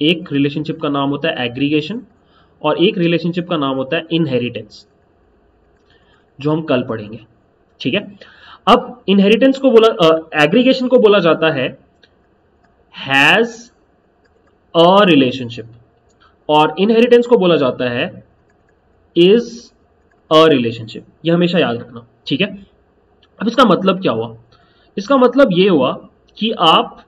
एक रिलेशनशिप का नाम होता है एग्रीगेशन और एक रिलेशनशिप का नाम होता है इनहेरिटेंस जो हम कल पढ़ेंगे, ठीक है? अब इनहेरिटेंस को बोला एग्रीगेशन को बोला जाता है हैज़ अ रिलेशनशिप और इनहेरिटेंस को बोला जाता है इज़ अ रिलेशनशिप ये हमेशा याद रखना, ठीक है? अब इसका मतलब क्या हुआ? इसका मतलब ये हुआ कि आप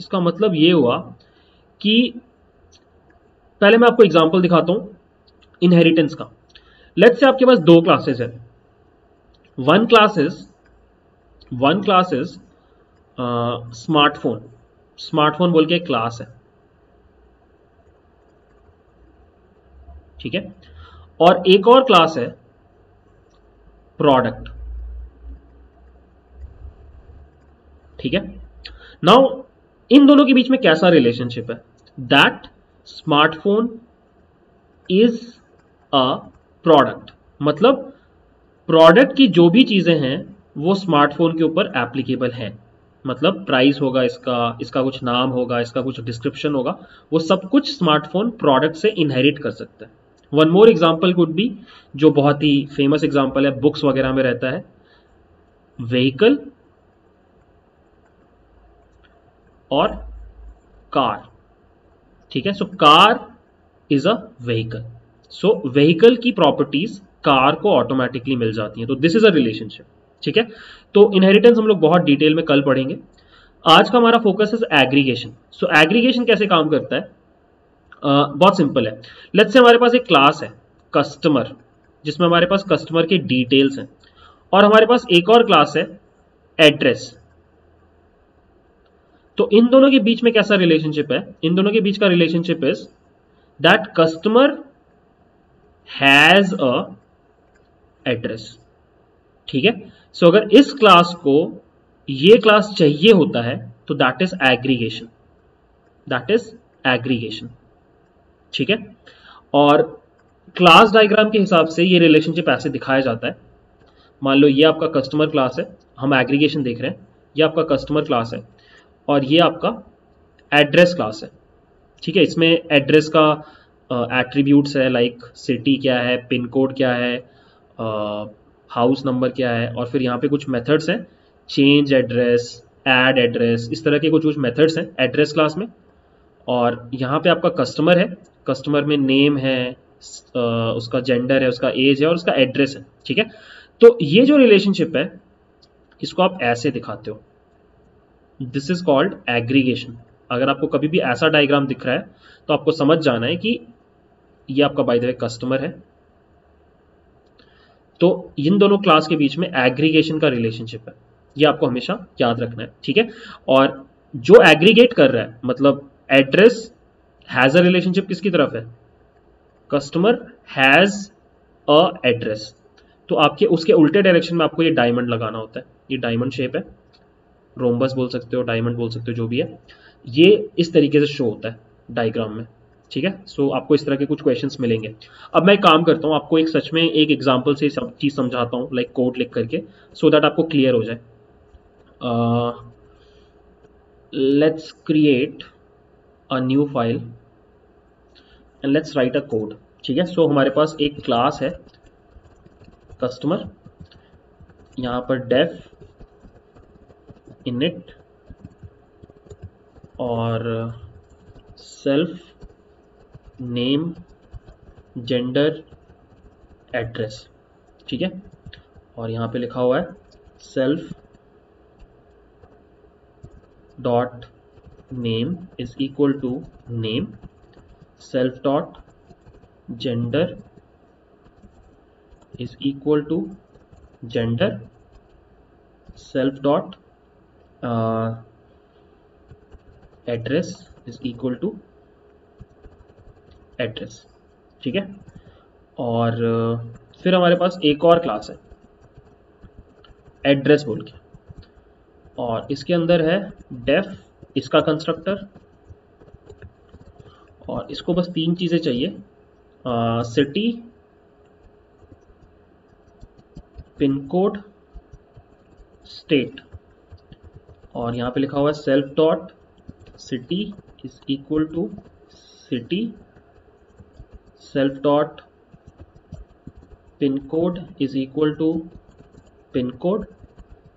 इसका मतलब ये हुआ कि, पहले मैं आपको एग्जांपल दिखाता हूँ इनहेरिटेंस का। लेट्स से आपके पास दो क्लासेस है। One classes one classes smartphone smartphone बोल के एक क्लास है। ठीक है? और एक और क्लास है प्रोडक्ट ठीक है? नाउ इन दोनों के बीच में कैसा रिलेशनशिप है? That smartphone is a product मतलब प्रोडक्ट की जो भी चीज़ें हैं, वो स्मार्टफ़ोन के ऊपर एप्लीकेबल है. मतलब प्राइस होगा इसका इसका कुछ नाम होगा, इसका कुछ डिस्क्रिप्शन होगा, वो सब कुछ स्मार्टफ़ोन प्रोडक्ट से इनहेरिट कर सकता है। One more example could be जो बहुत ही फ़ेमस एग्ज़ाम्पल है बुक्स वगैरह में रहता है। व्हीकल और कार ठीक है? So car is a vehicle so vehicle की प्रॉपर्टीज़ कार को ऑटोमेटिकली मिल जाती हैं। तो दिस इज़ अ रिलेशनशिप ठीक है? तो इनहेरिटेंस हम लोग बहुत डिटेल में कल पढ़ेंगे। आज का हमारा फोकस है एग्रीगेशन सो एग्रीगेशन कैसे काम करता है? बहुत सिंपल है। लेट्स से हमारे पास एक क्लास है कस्टमर जिसमें हमारे पास कस्टमर के डिटेल्स हैं। और हमारे पास एक और क्लास है एड्रेस तो इन दोनों के बीच में कैसा रिलेशनशिप है? इन दोनों के बीच का relationship is that customer has a address ठीक है? सो so, अगर इस क्लास को ये क्लास चाहिए होता है तो that is aggregation that is aggregation ठीक है? और क्लास डायग्राम के हिसाब से ये रिलेशनशिप ऐसे दिखाया जाता है। मान लो ये आपका कस्टमर क्लास है हम एग्रीगेशन देख रहे हैं ये आपका कस्टमर क्लास है और ये आपका एड्रेस क्लास है। ठीक है? इसमें एड्रेस का एट्रीब्यूट्स uh, है लाइक like सिटी क्या है पिन कोड क्या है हाउस uh, नंबर क्या है और फिर यहाँ पे कुछ मेथड्स हैं चेंज एड्रेस एड एड्रेस इस तरह के कुछ कुछ मेथड्स हैं एड्रेस क्लास में। और यहाँ पे आपका कस्टमर है कस्टमर में नेम है उसका जेंडर है, उसका एज है और उसका एड्रेस है, ठीक है? तो ये जो रिलेशनशिप है, इसको आप ऐसे दिखाते हो। दिस इज़ कॉल्ड एग्रीगेशन अगर आपको कभी भी ऐसा डायग्राम दिख रहा है तो आपको समझ जाना है कि ये आपका बाय द वे कस्टमर है। तो इन दोनों क्लास के बीच में एग्रीगेशन का रिलेशनशिप है। ये आपको हमेशा याद रखना है, ठीक है? और जो एग्रीगेट कर रहा है मतलब एड्रेस हैज़ अ रिलेशनशिप किसकी तरफ़ है? कस्टमर हैज़ अ एड्रेस तो आपके उसके उल्टे डायरेक्शन में आपको ये डायमंड लगाना होता है। ये डायमंड शेप है। रोम्बस बोल सकते हो डायमंड बोल सकते हो जो भी है। ये इस तरीके से शो होता है डायग्राम में। ठीक है? सो so, आपको इस तरह के कुछ क्वेश्चंस मिलेंगे। अब मैं काम करता हूँ आपको एक सच में एक एग्जांपल से सब चीज़ समझाता हूँ लाइक कोड लिख करके सो so दैट आपको क्लियर हो जाए। Let's create a new file and let's write a code ठीक है? सो हमारे पास एक क्लास है कस्टमर यहाँ पर डेफ इनिट और सेल्फ नेम जेंडर एड्रेस ठीक है? और यहाँ पे लिखा हुआ है self dot name is equal to name self dot gender is equal to gender self dot address is equal to address ठीक है? और uh, फिर हमारे पास एक और क्लास है एड्रेस बोल के और इसके अंदर है डेफ इसका कंस्ट्रक्टर और इसको बस तीन चीज़ें चाहिए। सिटी पिन कोड स्टेट और यहाँ पे लिखा हुआ है self dot city is equal to city self dot pin code is equal to pin code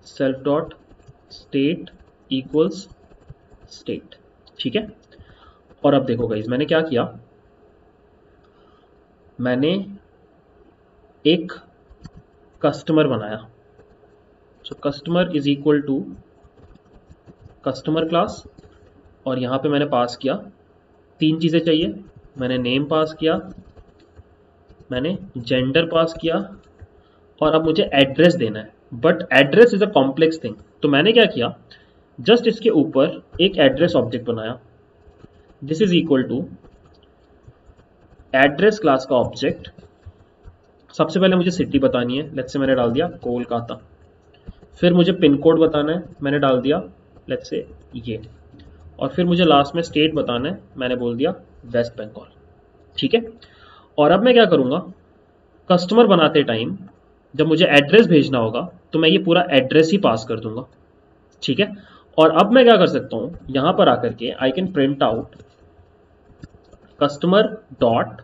self dot state equals state ठीक है? और अब देखो गाइज़ मैंने क्या किया? मैंने एक कस्टमर बनाया। So customer is equal to customer class और यहाँ पे मैंने पास किया। तीन चीज़ें चाहिए। मैंने नेम पास किया, मैंने जेंडर पास किया, और अब मुझे एड्रेस देना है। But address is a complex thing तो मैंने क्या किया? जस्ट इसके ऊपर एक एड्रेस ऑब्जेक्ट बनाया। This is equal to address class का ऑब्जेक्ट सबसे पहले मुझे सिटी बतानी है। लेट्स से मैंने डाल दिया कोलकाता। फिर मुझे पिन कोड बताना है। मैंने डाल दिया लेट्स से ये। और फिर मुझे लास्ट में स्टेट बताना है। मैंने बोल दिया वेस्ट बंगाल ठीक है? और अब मैं क्या करूँगा? कस्टमर बनाते टाइम जब मुझे एड्रेस भेजना होगा तो मैं ये पूरा एड्रेस ही पास कर दूँगा। ठीक है? और अब मैं क्या कर सकता हूँ? यहाँ पर आकर के I can print out customer dot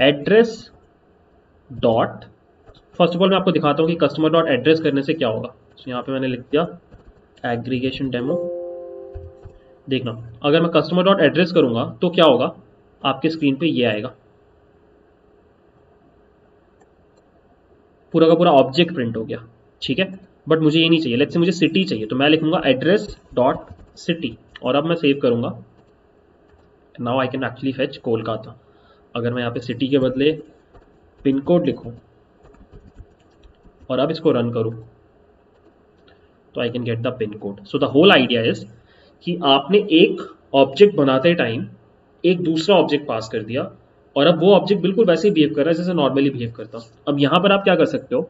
address dot first of all मैं आपको दिखाता हूँ कि कस्टमर डॉट एड्रेस करने से क्या होगा। तो यहाँ पे मैंने लिख दिया एग्रीगेशन डेमो देखना, अगर मैं कस्टमर डॉट एड्रेस करूँगा तो क्या होगा? आपके स्क्रीन पे ये आएगा। पूरा का पूरा ऑब्जेक्ट प्रिंट हो गया। ठीक है? बट मुझे ये नहीं चाहिए। लेट्स से मुझे सिटी चाहिए तो मैं लिखूँगा एड्रेस डॉट सिटी और अब मैं सेव करूँगा। Now I can actually fetch Kolkata अगर मैं यहाँ पे सिटी के बदले पिन कोड लिखूं और अब इसको रन करूँ तो I can get the pin code so the whole idea is कि आपने एक ऑब्जेक्ट बनाते टाइम एक दूसरा ऑब्जेक्ट पास कर दिया और अब वो ऑब्जेक्ट बिल्कुल वैसे ही बिहेव कर रहा है जैसे नॉर्मली बिहेव करता। अब यहाँ पर आप क्या कर सकते हो?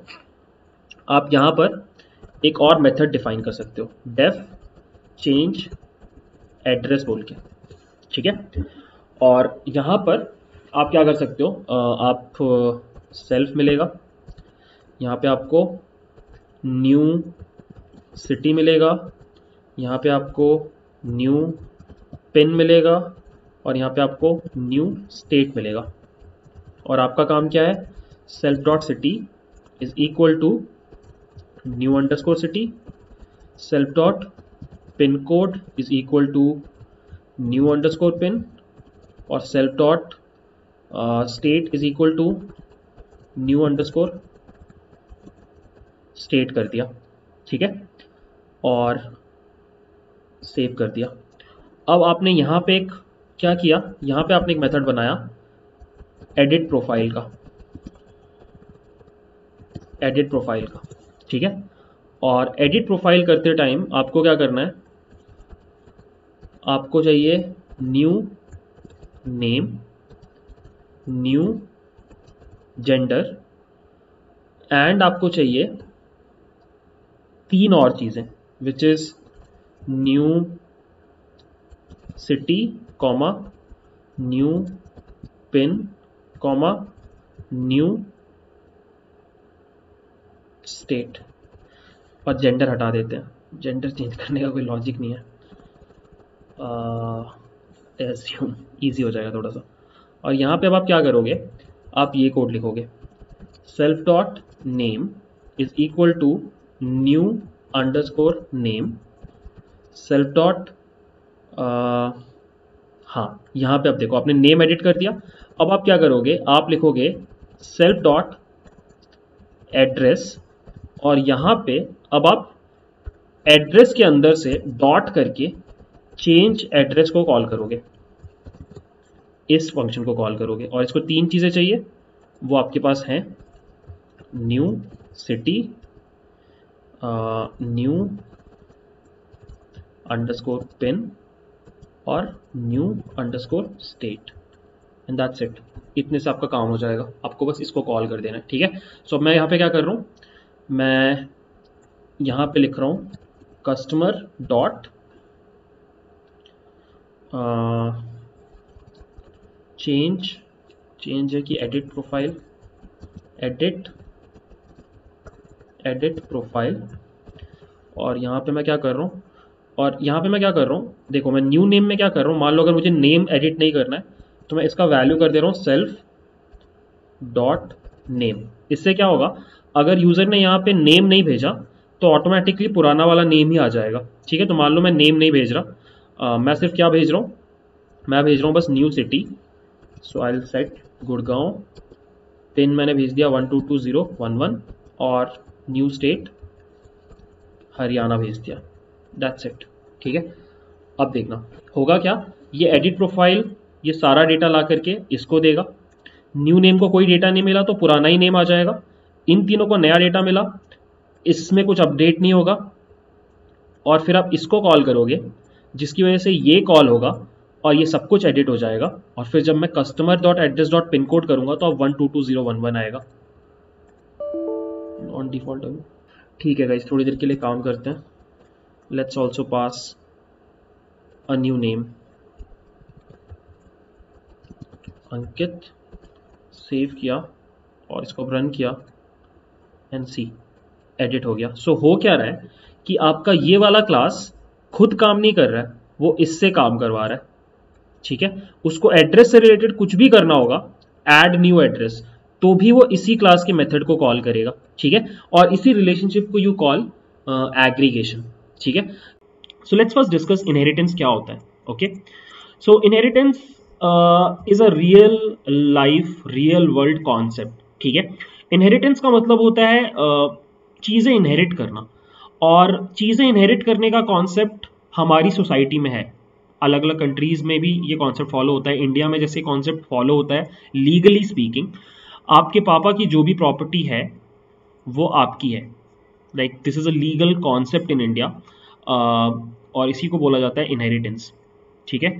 आप यहाँ पर एक और मेथड डिफाइन कर सकते हो। डेफ चेंज एड्रेस बोल के। ठीक है? और यहाँ पर आप क्या कर सकते हो? आप सेल्फ मिलेगा। यहाँ पे आपको न्यू सिटी मिलेगा। यहाँ पे आपको न्यू पिन मिलेगा। और यहाँ पे आपको न्यू स्टेट मिलेगा। और आपका काम क्या है? Self dot city is equal to new underscore city self dot pin code is equal to new underscore pin और self dot state is equal to new underscore state कर दिया, ठीक है? और सेव कर दिया। अब आपने यहाँ पे एक क्या किया? यहाँ पे आपने एक मेथड बनाया एडिट प्रोफ़ाइल का। एडिट प्रोफ़ाइल का। ठीक है? और एडिट प्रोफ़ाइल करते टाइम आपको क्या करना है? आपको चाहिए new name new gender and आपको चाहिए तीन और चीज़ें which is new city comma new pin comma new state और जेंडर हटा देते हैं। जेंडर चेंज करने का कोई लॉजिक नहीं है। एज्यूम ईजी हो जाएगा थोड़ा सा और यहाँ पे अब आप क्या करोगे? आप ये कोड लिखोगे। Self dot name is equal to new underscore name self dot हाँ यहाँ पे आप देखो, आपने नेम एडिट कर दिया। अब आप क्या करोगे? आप लिखोगे सेल्फ डॉट एड्रेस और यहाँ पे अब आप एड्रेस के अंदर से डॉट करके चेंज एड्रेस को कॉल करोगे। इस फ़ंक्शन को कॉल करोगे और इसको तीन चीज़ें चाहिए। वो आपके पास हैं। New city new underscore pin और new underscore state and that's it इतने से आपका काम हो जाएगा। आपको बस इसको कॉल कर देना ठीक है? सो so, मैं यहाँ पे क्या कर रहा हूँ? मैं यहाँ पे लिख रहा हूँ कस्टमर डॉट चेंज चेंज है कि edit profile edit edit profile और यहाँ पे मैं क्या कर रहा हूँ, और यहाँ पे मैं क्या कर रहा हूँ, देखो मैं न्यू नेम में क्या कर रहा हूँ, मान लो अगर मुझे नेम एडिट नहीं करना है तो मैं इसका वैल्यू कर दे रहा हूँ सेल्फ डॉट नेम इससे क्या होगा अगर यूज़र ने यहाँ पे नेम नहीं भेजा तो ऑटोमेटिकली पुराना वाला नेम ही आ जाएगा। ठीक है? तो मान लो मैं नेम नहीं भेज रहा। आ, मैं सिर्फ़ क्या भेज रहा हूँ? मैं भेज रहा हूँ बस new city so I set Gurgaon pin मैंने भेज दिया one two two zero one one और न्यू स्टेट हरियाणा भेज दिया। दैट्स इट ठीक है? अब देखना। होगा क्या? ये एडिट प्रोफ़ाइल ये सारा डेटा ला करके इसको देगा। न्यू नेम को कोई डेटा नहीं मिला तो पुराना ही नेम आ जाएगा। इन तीनों को नया डेटा मिला। इसमें कुछ अपडेट नहीं होगा। और फिर आप इसको कॉल करोगे, जिसकी वजह से ये कॉल होगा और ये सब कुछ एडिट हो जाएगा। और फिर जब मैं customer dot address dot pin code करूँगा तो अब one two two zero one one आएगा। ऑन डिफ़ॉल्ट अभी। ठीक है गाइस थोड़ी देर के लिए काम करते हैं। Let's also pass a new name Ankit save किया और इसको रन किया। एंड सी एडिट हो गया. सो so, हो क्या रहा है कि आपका ये वाला क्लास खुद काम नहीं कर रहा है वो इससे काम करवा रहा है. ठीक है? उसको एड्रेस से रिलेटेड कुछ भी करना होगा एड न्यू एड्रेस तो भी वो इसी क्लास के मेथड को कॉल करेगा. ठीक है? और इसी रिलेशनशिप को यू कॉल एग्रीगेशन ठीक है? So let's first discuss inheritance क्या होता है. Okay so inheritance is a real life real world concept ठीक है? इनहेरिटेंस का मतलब होता है चीज़ें इनहेरिट करना। और चीज़ें इनहेरिट करने का कॉन्सेप्ट हमारी सोसाइटी में है। अलग अलग कंट्रीज़ में भी ये कॉन्सेप्ट फॉलो होता है। इंडिया में जैसे कॉन्सेप्ट फॉलो होता है लीगली स्पीकिंग आपके पापा की जो भी प्रॉपर्टी है, वो आपकी है। Like this is a legal concept in India और इसी को बोला जाता है इनहेरिटेंस ठीक है?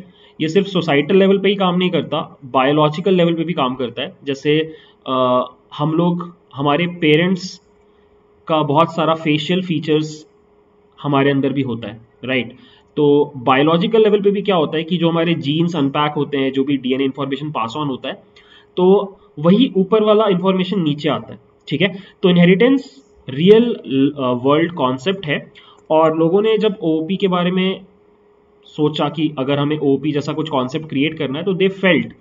ये सिर्फ़ सोसाइटल लेवल पे ही काम नहीं करता बायोलॉजिकल लेवल पे भी काम करता है। जैसे हम लोग, हमारे पेरेंट्स का बहुत सारा फेशियल फीचर्स हमारे अंदर भी होता है राइट तो बायोलॉजिकल लेवल पे भी क्या होता है कि जो हमारे जीन्स अनपैक होते हैं, जो भी डीएनए इन्फॉर्मेशन पास ऑन होता है तो वही ऊपर वाला इन्फॉर्मेशन नीचे आता है, ठीक है? तो इनहेरिटेंस रियल वर्ल्ड कॉन्सेप्ट है, और लोगों ने जब ओपी के बारे में सोचा कि अगर हमें ओपी जैसा कुछ कॉन्सेप्ट क्रिएट करना है तो दे फेल्ट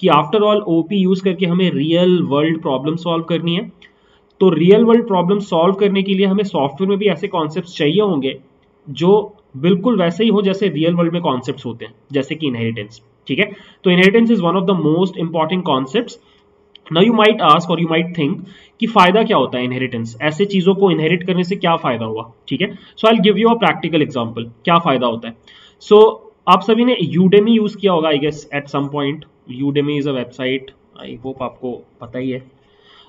कि आफ्टर ऑल ओपी यूज़ करके हमें रियल वर्ल्ड प्रॉब्लम सॉल्व करनी है। तो रियल वर्ल्ड प्रॉब्लम सॉल्व करने के लिए हमें सॉफ्टवेयर में भी ऐसे कॉन्सेप्ट चाहिए होंगे जो बिल्कुल वैसे ही हो जैसे रियल वर्ल्ड में कॉन्सेप्ट होते हैं जैसे कि इनहेरिटेंस ठीक है? तो inheritance is one of the most important concept now you might ask और यू माइट थिंक कि फ़ायदा क्या होता है इनहेरिटेंस ऐसे चीज़ों को इनहेरिट करने से क्या फ़ायदा हुआ? ठीक है? So I give you a practical example क्या फ़ायदा होता है? सो so, आप सभी ने यूडेमी यूज़ किया होगा I guess at some point Udemy is a website I hope आपको पता ही है।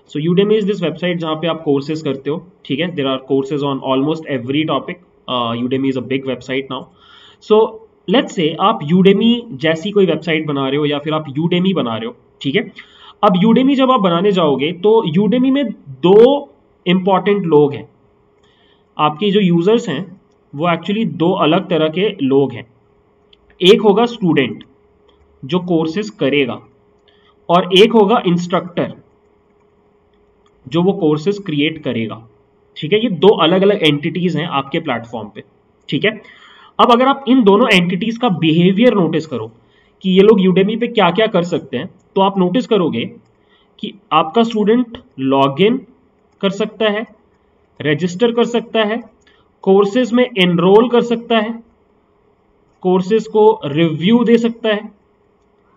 So Udemy is this website जहाँ पे आप कोर्सेज करते हो, ठीक है? There are courses on almost every topic Udemy is a big website now so let's say आप यूडेमी जैसी कोई वेबसाइट बना रहे हो या फिर आप यूडेमी बना रहे हो, ठीक है? अब यूडेमी जब आप बनाने जाओगे तो यूडेमी में दो इंपॉर्टेंट लोग हैं। आपके जो यूज़र्स हैं, वो एक्चुअली दो अलग तरह के लोग हैं। एक होगा स्टूडेंट जो कोर्सेज करेगा। और एक होगा इंस्ट्रक्टर जो वो कोर्सेज क्रिएट करेगा। ठीक है? ये दो अलग अलग एंटिटीज हैं आपके प्लेटफॉर्म पे। ठीक है? अब अगर आप इन दोनों एंटिटीज का बिहेवियर नोटिस करो कि ये लोग यूडेमी पे क्या क्या कर सकते हैं तो आप नोटिस करोगे कि आपका स्टूडेंट लॉग इन कर सकता है रजिस्टर कर सकता है कोर्सेज में एनरोल कर सकता है कोर्सेज को रिव्यू दे सकता है।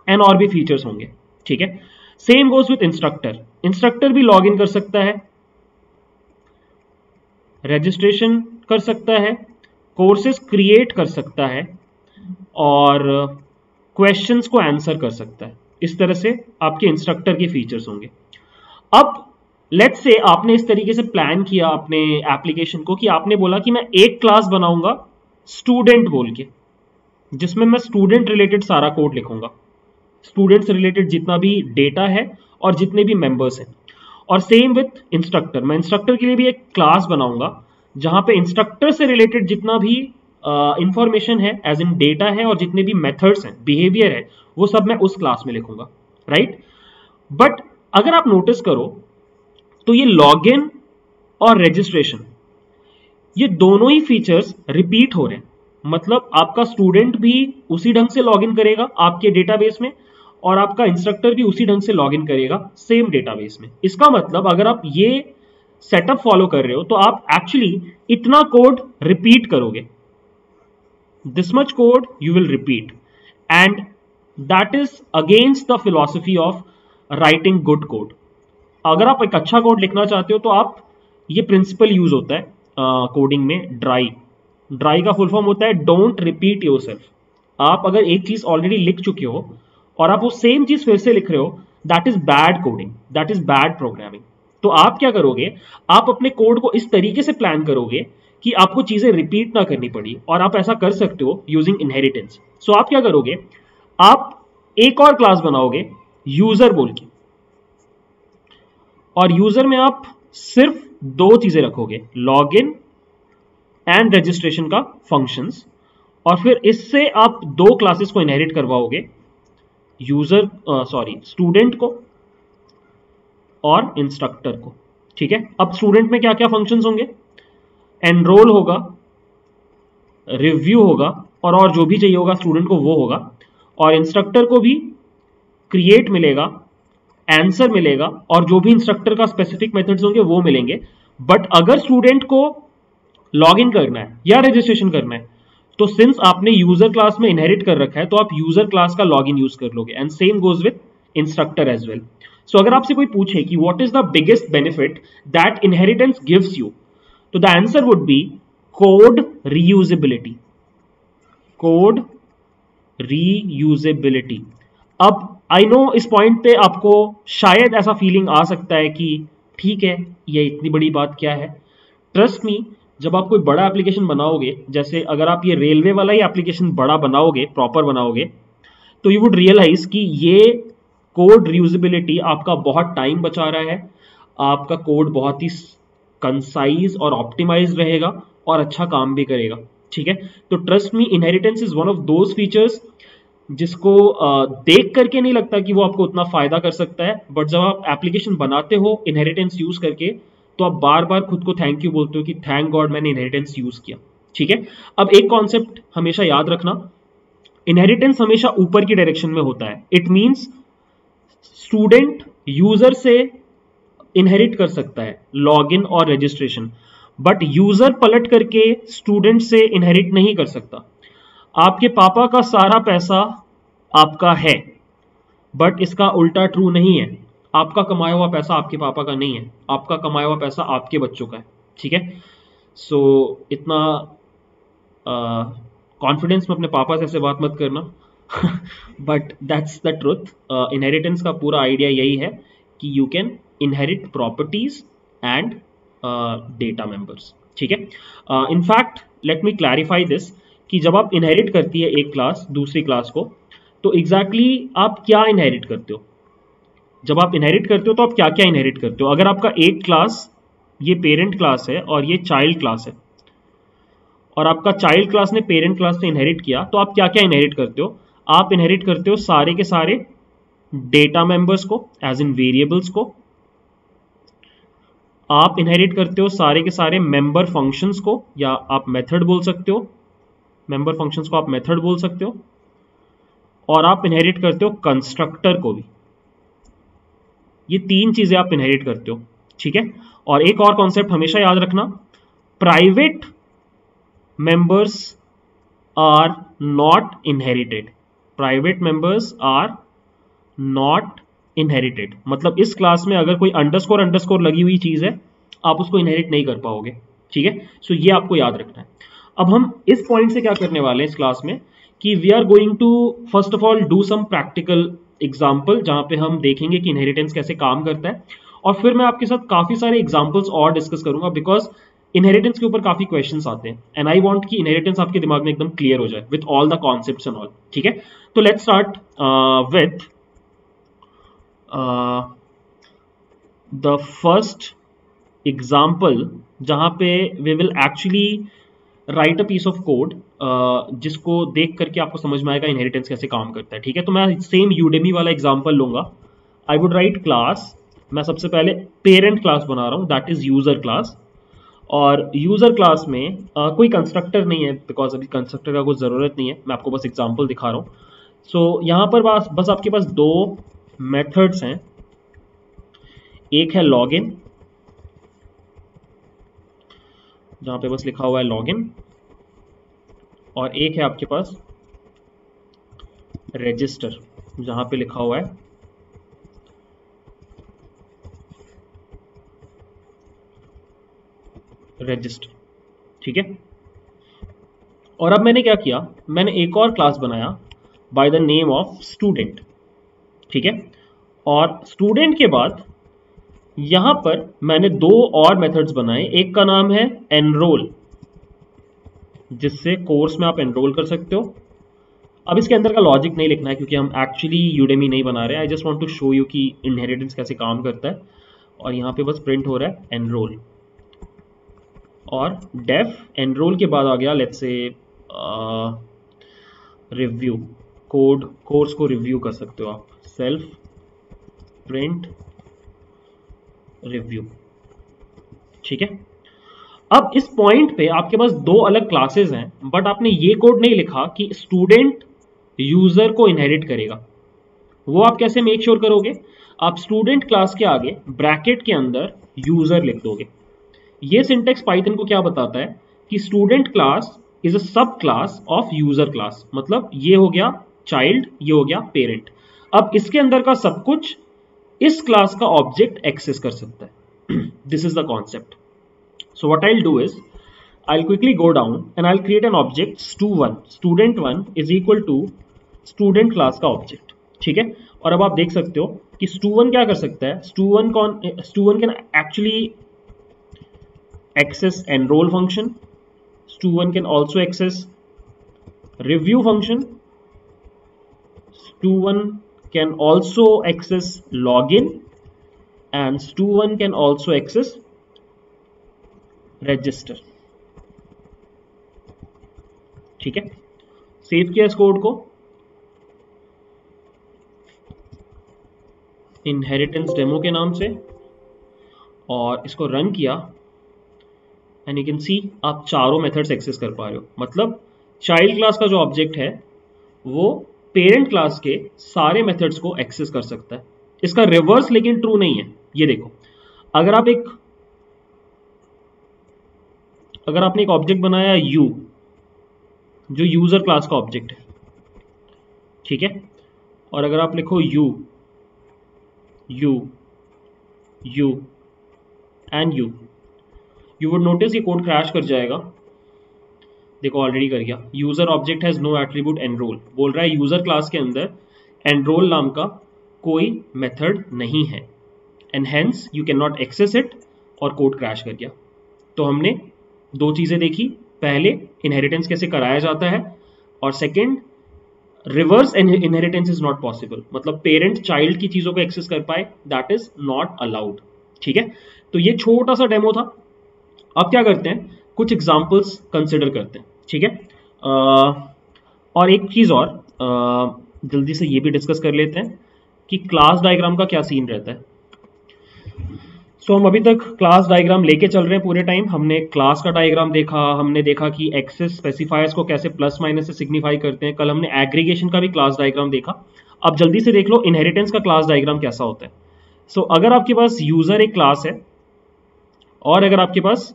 एंड और भी फीचर्स होंगे, ठीक है? Same goes with instructor instructor भी लॉग इन कर सकता है रजिस्ट्रेशन कर सकता है कोर्सेज क्रिएट कर सकता है, और क्वेश्चंस को आंसर कर सकता है। इस तरह से आपके इंस्ट्रक्टर के फीचर्स होंगे। अब लेट्स से आपने इस तरीके से प्लान किया अपने एप्लीकेशन को कि आपने बोला कि मैं एक क्लास बनाऊँगा स्टूडेंट बोल के, जिसमें मैं स्टूडेंट रिलेटेड सारा कोड लिखूँगा। स्टूडेंट से रिलेटेड जितना भी डेटा है और जितने भी मेंबर्स हैं। और सेम विथ इंस्ट्रक्टर मैं इंस्ट्रक्टर के लिए भी एक क्लास बनाऊँगा जहाँ पे इंस्ट्रक्टर से रिलेटेड जितना भी इंफॉर्मेशन uh, है एज इन डेटा है और जितने भी मेथड्स हैं बिहेवियर है वो सब मैं उस क्लास में लिखूँगा राइट बट अगर आप नोटिस करो तो ये लॉगिन और रजिस्ट्रेशन ये दोनों ही फीचर्स रिपीट हो रहे हैं। मतलब आपका स्टूडेंट भी उसी ढंग से लॉगिन करेगा आपके डेटाबेस में और आपका इंस्ट्रक्टर भी उसी ढंग से लॉगिन करेगा सेम डेटाबेस में। इसका मतलब अगर आप ये सेटअप फॉलो कर रहे हो तो आप एक्चुअली इतना कोड रिपीट करोगे। This much code you will repeat and that is against the philosophy of writing good code अगर आप एक अच्छा कोड लिखना चाहते हो तो आप ये प्रिंसिपल यूज़ होता है कोडिंग uh, में ड्राई ड्राई का फुल फॉर्म होता है डोंट रिपीट योर आप अगर एक चीज़ ऑलरेडी लिख चुके हो और आप वो सेम चीज़ फिर से लिख रहे हो that is bad coding that is bad programming तो आप क्या करोगे, आप अपने कोड को इस तरीके से प्लान करोगे कि आपको चीज़ें रिपीट ना करनी पड़ी और आप ऐसा कर सकते हो यूजिंग इनहेरिटेंस सो आप क्या करोगे, आप एक और क्लास बनाओगे यूज़र बोल के. और यूज़र में आप सिर्फ़ दो चीज़ें रखोगे लॉग इन एंड रजिस्ट्रेशन का फ़ंक्शंस और फिर इससे आप दो क्लासेस को इनहेरिट करवाओगे यूज़र सॉरी स्टूडेंट को और इंस्ट्रक्टर को, ठीक है? अब स्टूडेंट में क्या क्या फ़ंक्शंस होंगे? एनरोल होगा रिव्यू होगा और और जो भी चाहिए होगा स्टूडेंट को वो होगा। और इंस्ट्रक्टर को भी क्रिएट मिलेगा आंसर मिलेगा और जो भी इंस्ट्रक्टर का स्पेसिफिक मेथड्स होंगे वो मिलेंगे। बट अगर स्टूडेंट को लॉग इन करना है या रजिस्ट्रेशन करना है तो सिंस आपने यूज़र क्लास में इनहेरिट कर रखा है तो आप यूज़र क्लास का लॉग यूज़ कर लोगे। And same goes with instructor as well so अगर आपसे कोई पूछे कि what is the biggest benefit that inheritance gives you तो the answer would be code reusability code reusability अब आई नो इस पॉइंट पे आपको शायद ऐसा फीलिंग आ सकता है कि ठीक है, ये इतनी बड़ी बात क्या है? ट्रस्ट मी जब आप कोई बड़ा एप्लीकेशन बनाओगे, जैसे अगर आप ये रेलवे वाला ही एप्लीकेशन बड़ा बनाओगे प्रॉपर बनाओगे तो यू वुड रियलाइज़ कि ये कोड रियूजिबिलिटी आपका बहुत टाइम बचा रहा है, आपका कोड बहुत ही कंसाइज और ऑप्टिमाइज रहेगा और अच्छा काम भी करेगा, ठीक है? तो trust me inheritance is one of those features जिसको देख करके नहीं लगता कि वो आपको उतना फ़ायदा कर सकता है बट जब आप एप्लीकेशन बनाते हो इनहेरिटेंस यूज़ करके तो आप बार बार खुद को थैंक यू बोलते हो कि थैंक गॉड मैंने इनहेरिटेंस यूज़ किया। ठीक है? अब एक कॉन्सेप्ट हमेशा याद रखना। इनहेरिटेंस हमेशा ऊपर की डायरेक्शन में होता है। इट मींस स्टूडेंट यूज़र से इनहेरिट कर सकता है लॉगिन और रजिस्ट्रेशन बट यूज़र पलट करके स्टूडेंट से इनहेरिट नहीं कर सकता। आपके पापा का सारा पैसा आपका है बट इसका उल्टा ट्रू नहीं है। आपका कमाया हुआ पैसा आपके पापा का नहीं है आपका कमाया हुआ पैसा आपके बच्चों का है ठीक है? सो so, इतना कॉन्फिडेंस में अपने पापा से ऐसे बात मत करना। But that's the truth inheritance का पूरा आइडिया यही है कि you can inherit properties and data members ठीक है? In fact let me clarify this कि जब आप इनहेरिट करती है एक क्लास दूसरी क्लास को तो एग्जैक्टली exactly आप क्या इनहेरिट करते हो? जब आप इनहेरिट करते हो तो आप क्या क्या इनहेरिट करते हो? अगर आपका एक क्लास ये पेरेंट क्लास है और ये चाइल्ड क्लास है, और आपका चाइल्ड क्लास ने पेरेंट क्लास से इनहेरिट किया तो आप क्या क्या इनहेरिट करते हो? आप इनहेरिट करते हो सारे के सारे डेटा मेंबर्स को एज इन वेरिएबल्स को। आप इनहेरिट करते हो सारे के सारे मेंबर फ़ंक्शंस को, या आप मेथड बोल सकते हो। मेंबर फ़ंक्शंस को आप मेथड बोल सकते हो। और आप इनहेरिट करते हो कंस्ट्रक्टर को भी। ये तीन चीज़ें आप इनहेरिट करते हो, ठीक है? और एक और कॉन्सेप्ट हमेशा याद रखना private members are not inherited private members are not inherited मतलब इस क्लास में अगर कोई अंडरस्कोर अंडरस्कोर लगी हुई चीज़ है, आप उसको इनहेरिट नहीं कर पाओगे, ठीक है? सो ये आपको याद रखना है। अब हम इस पॉइंट से क्या करने वाले हैं इस क्लास में कि we are going to first of all do some practical example जहाँ पे हम देखेंगे कि इनहेरिटेंस कैसे काम करता है। और फिर मैं आपके साथ काफ़ी सारे एग्जाम्पल्स और डिस्कस करूँगा बिकॉज़ इनहेरिटेंस के ऊपर काफ़ी क्वेश्चंस आते हैं। एंड आई वांट कि इनहेरिटेंस आपके दिमाग में एकदम क्लियर हो जाए with all the concepts and all ठीक है? तो let's start with the first example जहाँ पे we will actually write a piece of code जिसको देख करके आपको समझ में आएगा इनहेरिटेंस कैसे काम करता है ठीक है? तो मैं सेम यूडेमी वाला एग्ज़ाम्पल लूँगा। आई वुड राइट क्लास मैं सबसे पहले पेरेंट क्लास बना रहा हूँ दैट इज़ यूज़र क्लास और यूज़र क्लास में uh, कोई कंस्ट्रक्टर नहीं है बिकॉज़ अभी कंस्ट्रक्टर का कोई ज़रूरत नहीं है मैं आपको बस एग्ज़ाम्पल दिखा रहा हूँ। सो so, यहाँ पर बस बस आपके पास दो मेथड्स हैं। एक है लॉगिन जहाँ पे बस लिखा हुआ है लॉगिन और एक है आपके पास रजिस्टर जहाँ पे लिखा हुआ है रजिस्टर ठीक है? और अब मैंने क्या किया, मैंने एक और क्लास बनाया by the name of student ठीक है? और स्टूडेंट के बाद यहाँ पर मैंने दो और मेथड्स बनाए, एक का नाम है एनरोल जिससे कोर्स में आप एनरोल कर सकते हो। अब इसके अंदर का लॉजिक नहीं लिखना है, क्योंकि हम एक्चुअली यूडेमी नहीं बना रहे I just want to show you कि इनहेरिटेंस कैसे काम करता है। और यहाँ पे बस प्रिंट हो रहा है एनरोल और डेफ एनरोल के बाद आ गया let's say review code course को रिव्यू कर सकते हो आप। सेल्फ प्रिंट रिव्यू ठीक है? अब इस पॉइंट पे आपके पास दो अलग क्लासेस हैं बट आपने ये कोड नहीं लिखा कि स्टूडेंट यूज़र को इनहेरिट करेगा। वो आप कैसे मेक श्योर sure करोगे? आप स्टूडेंट क्लास के आगे ब्रैकेट के अंदर यूज़र लिख दोगे। ये सिंटेक्स पाइथन को क्या बताता है? कि स्टूडेंट क्लास इज़ अ सब क्लास ऑफ़ यूज़र क्लास मतलब ये हो गया चाइल्ड ये हो गया पेरेंट अब इसके अंदर का सब कुछ इस क्लास का ऑब्जेक्ट एक्सेस कर सकता है। This is the concept so what I do is I quickly go down and I create an object stu one student one is equal to student class का ऑब्जेक्ट ठीक है? और अब आप देख सकते हो कि स्टू वन क्या कर सकता है? स्टू वन कौन stu one can actually access enroll function stu one can also access review function stu one can also access login and stu1 can also access register. ठीक है? सेव किया इस code को। इनहेरिटेंस डेमो के नाम से। और इसको रन किया। एंड यू कैन सी आप चारों मेथड्स एक्सेस कर पा रहे हो। मतलब चाइल्ड क्लास का जो ऑब्जेक्ट है, वो पेरेंट क्लास के सारे मेथड्स को एक्सेस कर सकता है। इसका रिवर्स लेकिन ट्रू नहीं है। ये देखो, अगर आप एक, अगर आपने एक ऑब्जेक्ट बनाया यू जो यूज़र क्लास का ऑब्जेक्ट है, ठीक है? और अगर आप लिखो you you you and you you would notice ये कोड क्रैश कर जाएगा। देखो ऑलरेडी कर गया। User object has no attribute enroll बोल रहा है यूज़र क्लास के अंदर एनरोल नाम का कोई मेथड नहीं है। And hence you can not access it और कोड क्रैश कर गया। तो हमने दो चीज़ें देखी। पहले इनहेरिटेंस कैसे कराया जाता है और second reverse inheritance is not possible मतलब पेरेंट चाइल्ड की चीज़ों को एक्सेस कर पाए दैट इज़ नॉट अलाउड ठीक है? तो ये छोटा सा डेमो था। अब क्या करते हैं? कुछ एग्जाम्पल्स कंसिडर करते हैं ठीक है? और एक चीज़ और जल्दी से ये भी डिस्कस कर लेते हैं कि क्लास डायग्राम का क्या सीन रहता है। सो so, हम अभी तक क्लास डायग्राम लेके चल रहे हैं पूरे टाइम हमने क्लास का डायग्राम देखा हमने देखा कि एक्सेस स्पेसिफायर्स को कैसे प्लस माइनस से सिग्निफाई करते हैं। कल हमने एग्रीगेशन का भी क्लास डायग्राम देखा। अब जल्दी से देख लो इनहेरिटेंस का क्लास डायग्राम कैसा होता है। सो so, अगर आपके पास यूज़र एक क्लास है और अगर आपके पास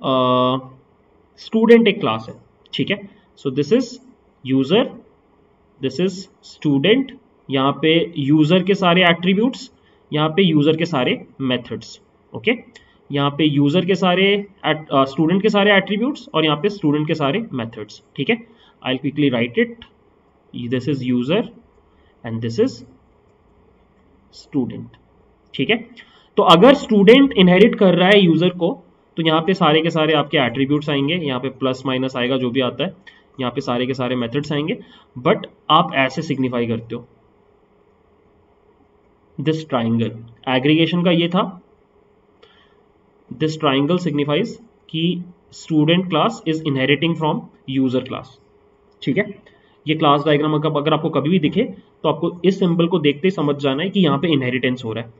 स्टूडेंट एक क्लास है, ठीक है? So this is user this is student यहाँ पे यूज़र के सारे एट्रीब्यूट्स यहाँ पे यूज़र के सारे मेथड्स ओके यहाँ पे यूज़र के सारे स्टूडेंट के सारे एट्रीब्यूट्स और यहाँ पे स्टूडेंट के सारे मेथड्स ठीक है? I quickly write it this is user and this is student ठीक है? तो अगर स्टूडेंट इनहेरिट कर रहा है यूज़र को तो यहाँ पे सारे के सारे आपके एट्रीब्यूट्स आएँगे, यहाँ पे प्लस माइनस आएगा जो भी आता है, यहाँ पे सारे के सारे मेथड्स आएँगे बट आप ऐसे सिग्निफाई करते हो। दिस ट्राइंगल एग्रीगेशन का ये था। दिस ट्राइंगल सिग्निफाइज कि student class is inheriting from user class ठीक है? ये क्लास डायग्राम अगर आपको कभी भी दिखे तो आपको इस सिंबल को देखते ही समझ जाना है कि यहाँ पे इनहेरिटेंस हो रहा है।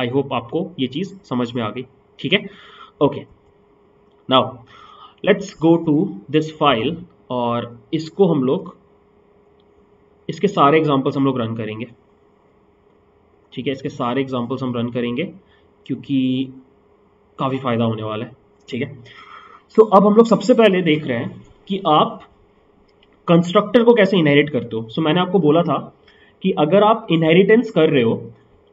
आई होप आपको ये चीज़ समझ में आ गई। ठीक है? Okay now let's go to this file और इसको हम लोग इसके सारे एग्जांपल्स हम लोग रन करेंगे। ठीक है इसके सारे एग्जांपल्स हम रन करेंगे क्योंकि काफ़ी फ़ायदा होने वाला है। ठीक है? सो अब हम लोग सबसे पहले देख रहे हैं कि आप कंस्ट्रक्टर को कैसे इनहेरिट करते हो। सो so, मैंने आपको बोला था कि अगर आप इनहेरिटेंस कर रहे हो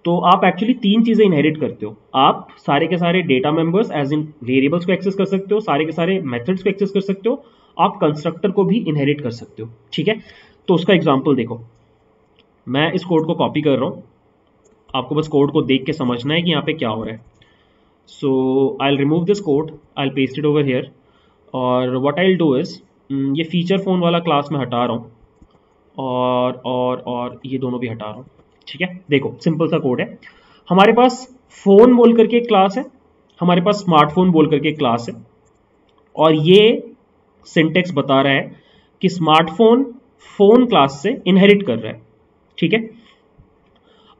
तो आप एक्चुअली तीन चीज़ें इनहेरिट करते हो। आप सारे के सारे data members as in variables को एक्सेस कर सकते हो, सारे के सारे मेथड्स को एक्सेस कर सकते हो, आप कंस्ट्रक्टर को भी इनहेरिट कर सकते हो, ठीक है? तो उसका एग्ज़ाम्पल देखो। मैं इस कोड को कॉपी कर रहा हूँ। आपको बस कोड को देख के समझना है कि यहाँ पे क्या हो रहा है। So I'll remove this code I paste it over here और what I'll do is ये फीचर फ़ोन वाला क्लास में हटा रहा हूँ और और और ये दोनों भी हटा रहा हूँ। ठीक है? देखो सिंपल सा कोड है। हमारे पास फ़ोन बोल करके एक क्लास है। हमारे पास स्मार्टफ़ोन बोल करके एक क्लास है। और ये सिंटेक्स बता रहा है कि स्मार्टफ़ोन फ़ोन क्लास से इनहेरिट कर रहा है। ठीक है?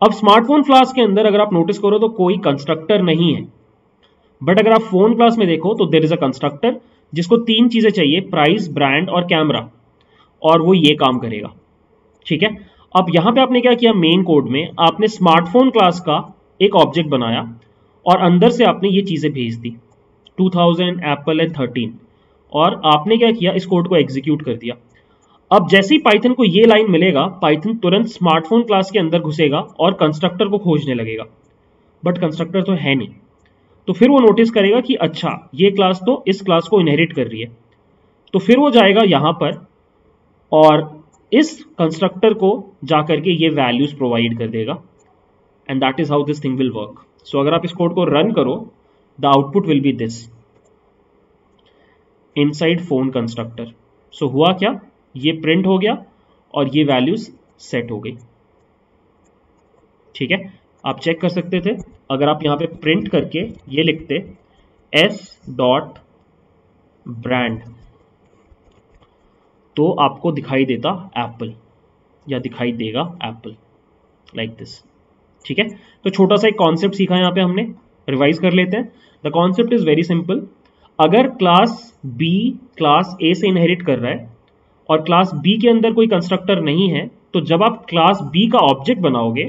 अब स्मार्टफ़ोन क्लास के अंदर अगर आप नोटिस करो तो कोई कंस्ट्रक्टर नहीं है। बट अगर आप फ़ोन क्लास में देखो तो देर इज़ अ कंस्ट्रक्टर जिसको तीन चीज़ें चाहिए प्राइस ब्रांड और कैमरा और वो ये काम करेगा। ठीक है? अब यहाँ पे आपने क्या किया? मेन कोड में आपने स्मार्टफ़ोन क्लास का एक ऑब्जेक्ट बनाया और अंदर से आपने ये चीज़ें भेज दी। 2000 एप्पल एंड 13 और आपने क्या किया? इस कोड को एग्जीक्यूट कर दिया। अब जैसे ही पाइथन को ये लाइन मिलेगा पाइथन तुरंत स्मार्टफ़ोन क्लास के अंदर घुसेगा और कंस्ट्रक्टर को खोजने लगेगा। बट कंस्ट्रक्टर तो है नहीं। तो फिर वो नोटिस करेगा कि अच्छा ये क्लास तो इस क्लास को इनहेरिट कर रही है। तो फिर वो जाएगा यहाँ पर और इस कंस्ट्रक्टर को जाकर के ये वैल्यूज़ प्रोवाइड कर देगा and that is how this thing will work so अगर आप इस कोड को रन करो the output will be this inside phone constructor so हुआ क्या? ये प्रिंट हो गया, और ये वैल्यूज़ सेट हो गई। ठीक है? आप चेक कर सकते थे। अगर आप यहाँ पे प्रिंट करके ये लिखते एस डॉट ब्रांड तो आपको दिखाई देता एप्पल या दिखाई देगा एप्पल लाइक दिस ठीक है? तो छोटा सा एक कॉन्सेप्ट सीखा यहाँ पे हमने रिवाइज कर लेते हैं। The concept is very simple अगर क्लास बी क्लास ए से इनहेरिट कर रहा है, और क्लास बी के अंदर कोई कंस्ट्रक्टर नहीं है तो जब आप क्लास बी का ऑब्जेक्ट बनाओगे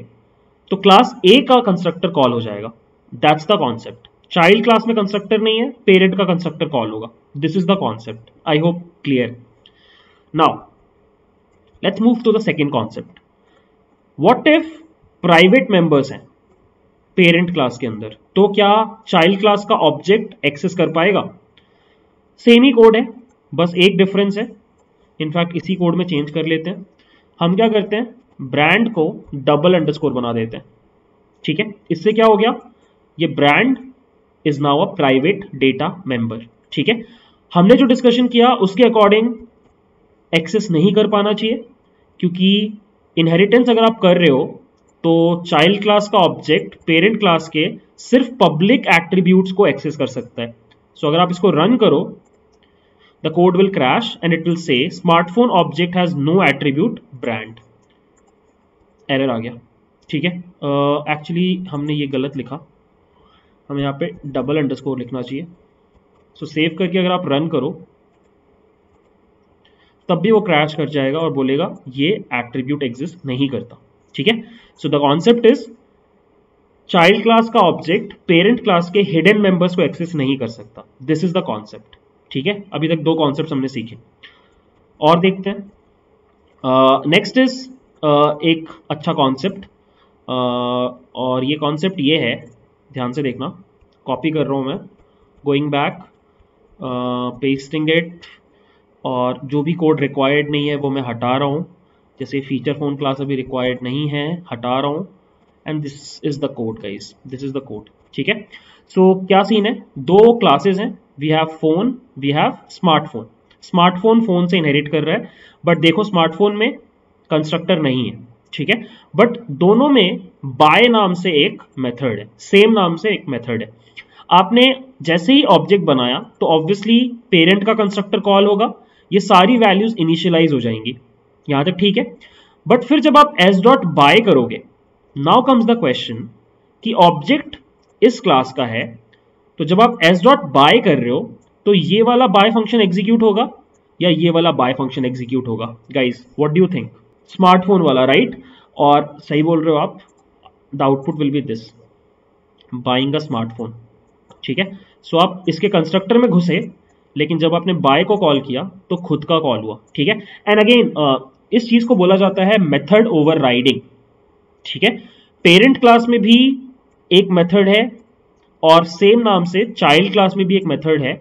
तो क्लास ए का कंस्ट्रक्टर कॉल हो जाएगा। That's the concept child class में कंस्ट्रक्टर नहीं है पेरेंट का कंस्ट्रक्टर कॉल होगा। This is the concept I hope clear now let's move to the second concept what if private members हैं पेरेंट क्लास के अंदर? तो क्या चाइल्ड क्लास का ऑब्जेक्ट एक्सेस कर पाएगा? सेम ही कोड है, बस एक डिफरेंस है। इनफैक्ट इसी कोड में चेंज कर लेते हैं। हम क्या करते हैं? ब्रांड को डबल अंडरस्कोर बना देते हैं। ठीक है? इससे क्या हो गया? ये brand is now a private data member ठीक है? हमने जो डिस्कशन किया, उसके अकॉर्डिंग एक्सेस नहीं कर पाना चाहिए क्योंकि इनहेरिटेंस अगर आप कर रहे हो तो चाइल्ड क्लास का ऑब्जेक्ट पेरेंट क्लास के सिर्फ़ पब्लिक एट्रीब्यूट्स को एक्सेस कर सकता है। सो so, अगर आप इसको रन करो the code will crash and it will say smartphone object has no attribute brand error आ गया। ठीक है? एक्चुअली uh, हमने ये गलत लिखा। हमें यहाँ पे डबल अंडरस्कोर लिखना चाहिए। सो so, सेव करके अगर आप रन करो तब भी वो क्रैश कर जाएगा और बोलेगा ये एट्रीब्यूट एग्जिस्ट नहीं करता। ठीक है? So the concept is child class का ऑब्जेक्ट पेरेंट क्लास के हिडन मेंबर्स को एक्सेस नहीं कर सकता। दिस इज़ द कॉन्सेप्ट ठीक है? अभी तक दो कॉन्सेप्ट हमने सीखे। और देखते हैं। नेक्स्ट uh, इज़ uh, एक अच्छा कॉन्सेप्ट uh, और ये कॉन्सेप्ट ये है ध्यान से देखना। कॉपी कर रहा हूँ मैं। गोइंग बैक पेस्टिंग इट और जो भी कोड रिक्वायर्ड नहीं है वो मैं हटा रहा हूँ। जैसे फीचर फ़ोन क्लास अभी रिक्वायर्ड नहीं है हटा रहा हूँ। And this is the code guys this is the code ठीक है? सो so, क्या सीन है? दो क्लासेस हैं. We have phone we have smartphone smartphone phone से इनहेरिट कर रहा है बट देखो स्मार्टफ़ोन में कंस्ट्रक्टर नहीं है। ठीक है? बट दोनों में बाय नाम से एक मेथड है. सेम नाम से एक मेथड है। आपने जैसे ही ऑब्जेक्ट बनाया तो ऑब्वियसली पेरेंट का कंस्ट्रक्टर कॉल होगा। ये सारी वैल्यूज़ इनिशियलाइज हो जाएँगी। यहाँ तक ठीक है? बट फिर जब आप एस डॉट बाय करोगे नाउ कम्स द क्वेश्चन कि ऑब्जेक्ट इस क्लास का है तो जब आप एस डॉट बाय कर रहे हो तो ये वाला बाय फ़ंक्शन एग्जीक्यूट होगा या ये वाला बाय फ़ंक्शन एग्जीक्यूट होगा? Guys what do think smartphone वाला राइट right? और सही बोल रहे हो आप the output will be this buying a smartphone ठीक है? सो so, आप इसके कंस्ट्रक्टर में घुसे लेकिन जब आपने बाय को कॉल किया तो खुद का कॉल हुआ, ठीक है? एंड अगेन इस चीज़ को बोला जाता है मेथड ओवर ठीक है? पेरेंट क्लास में भी एक मेथड है और सेम नाम से चाइल्ड क्लास में भी एक मेथड है।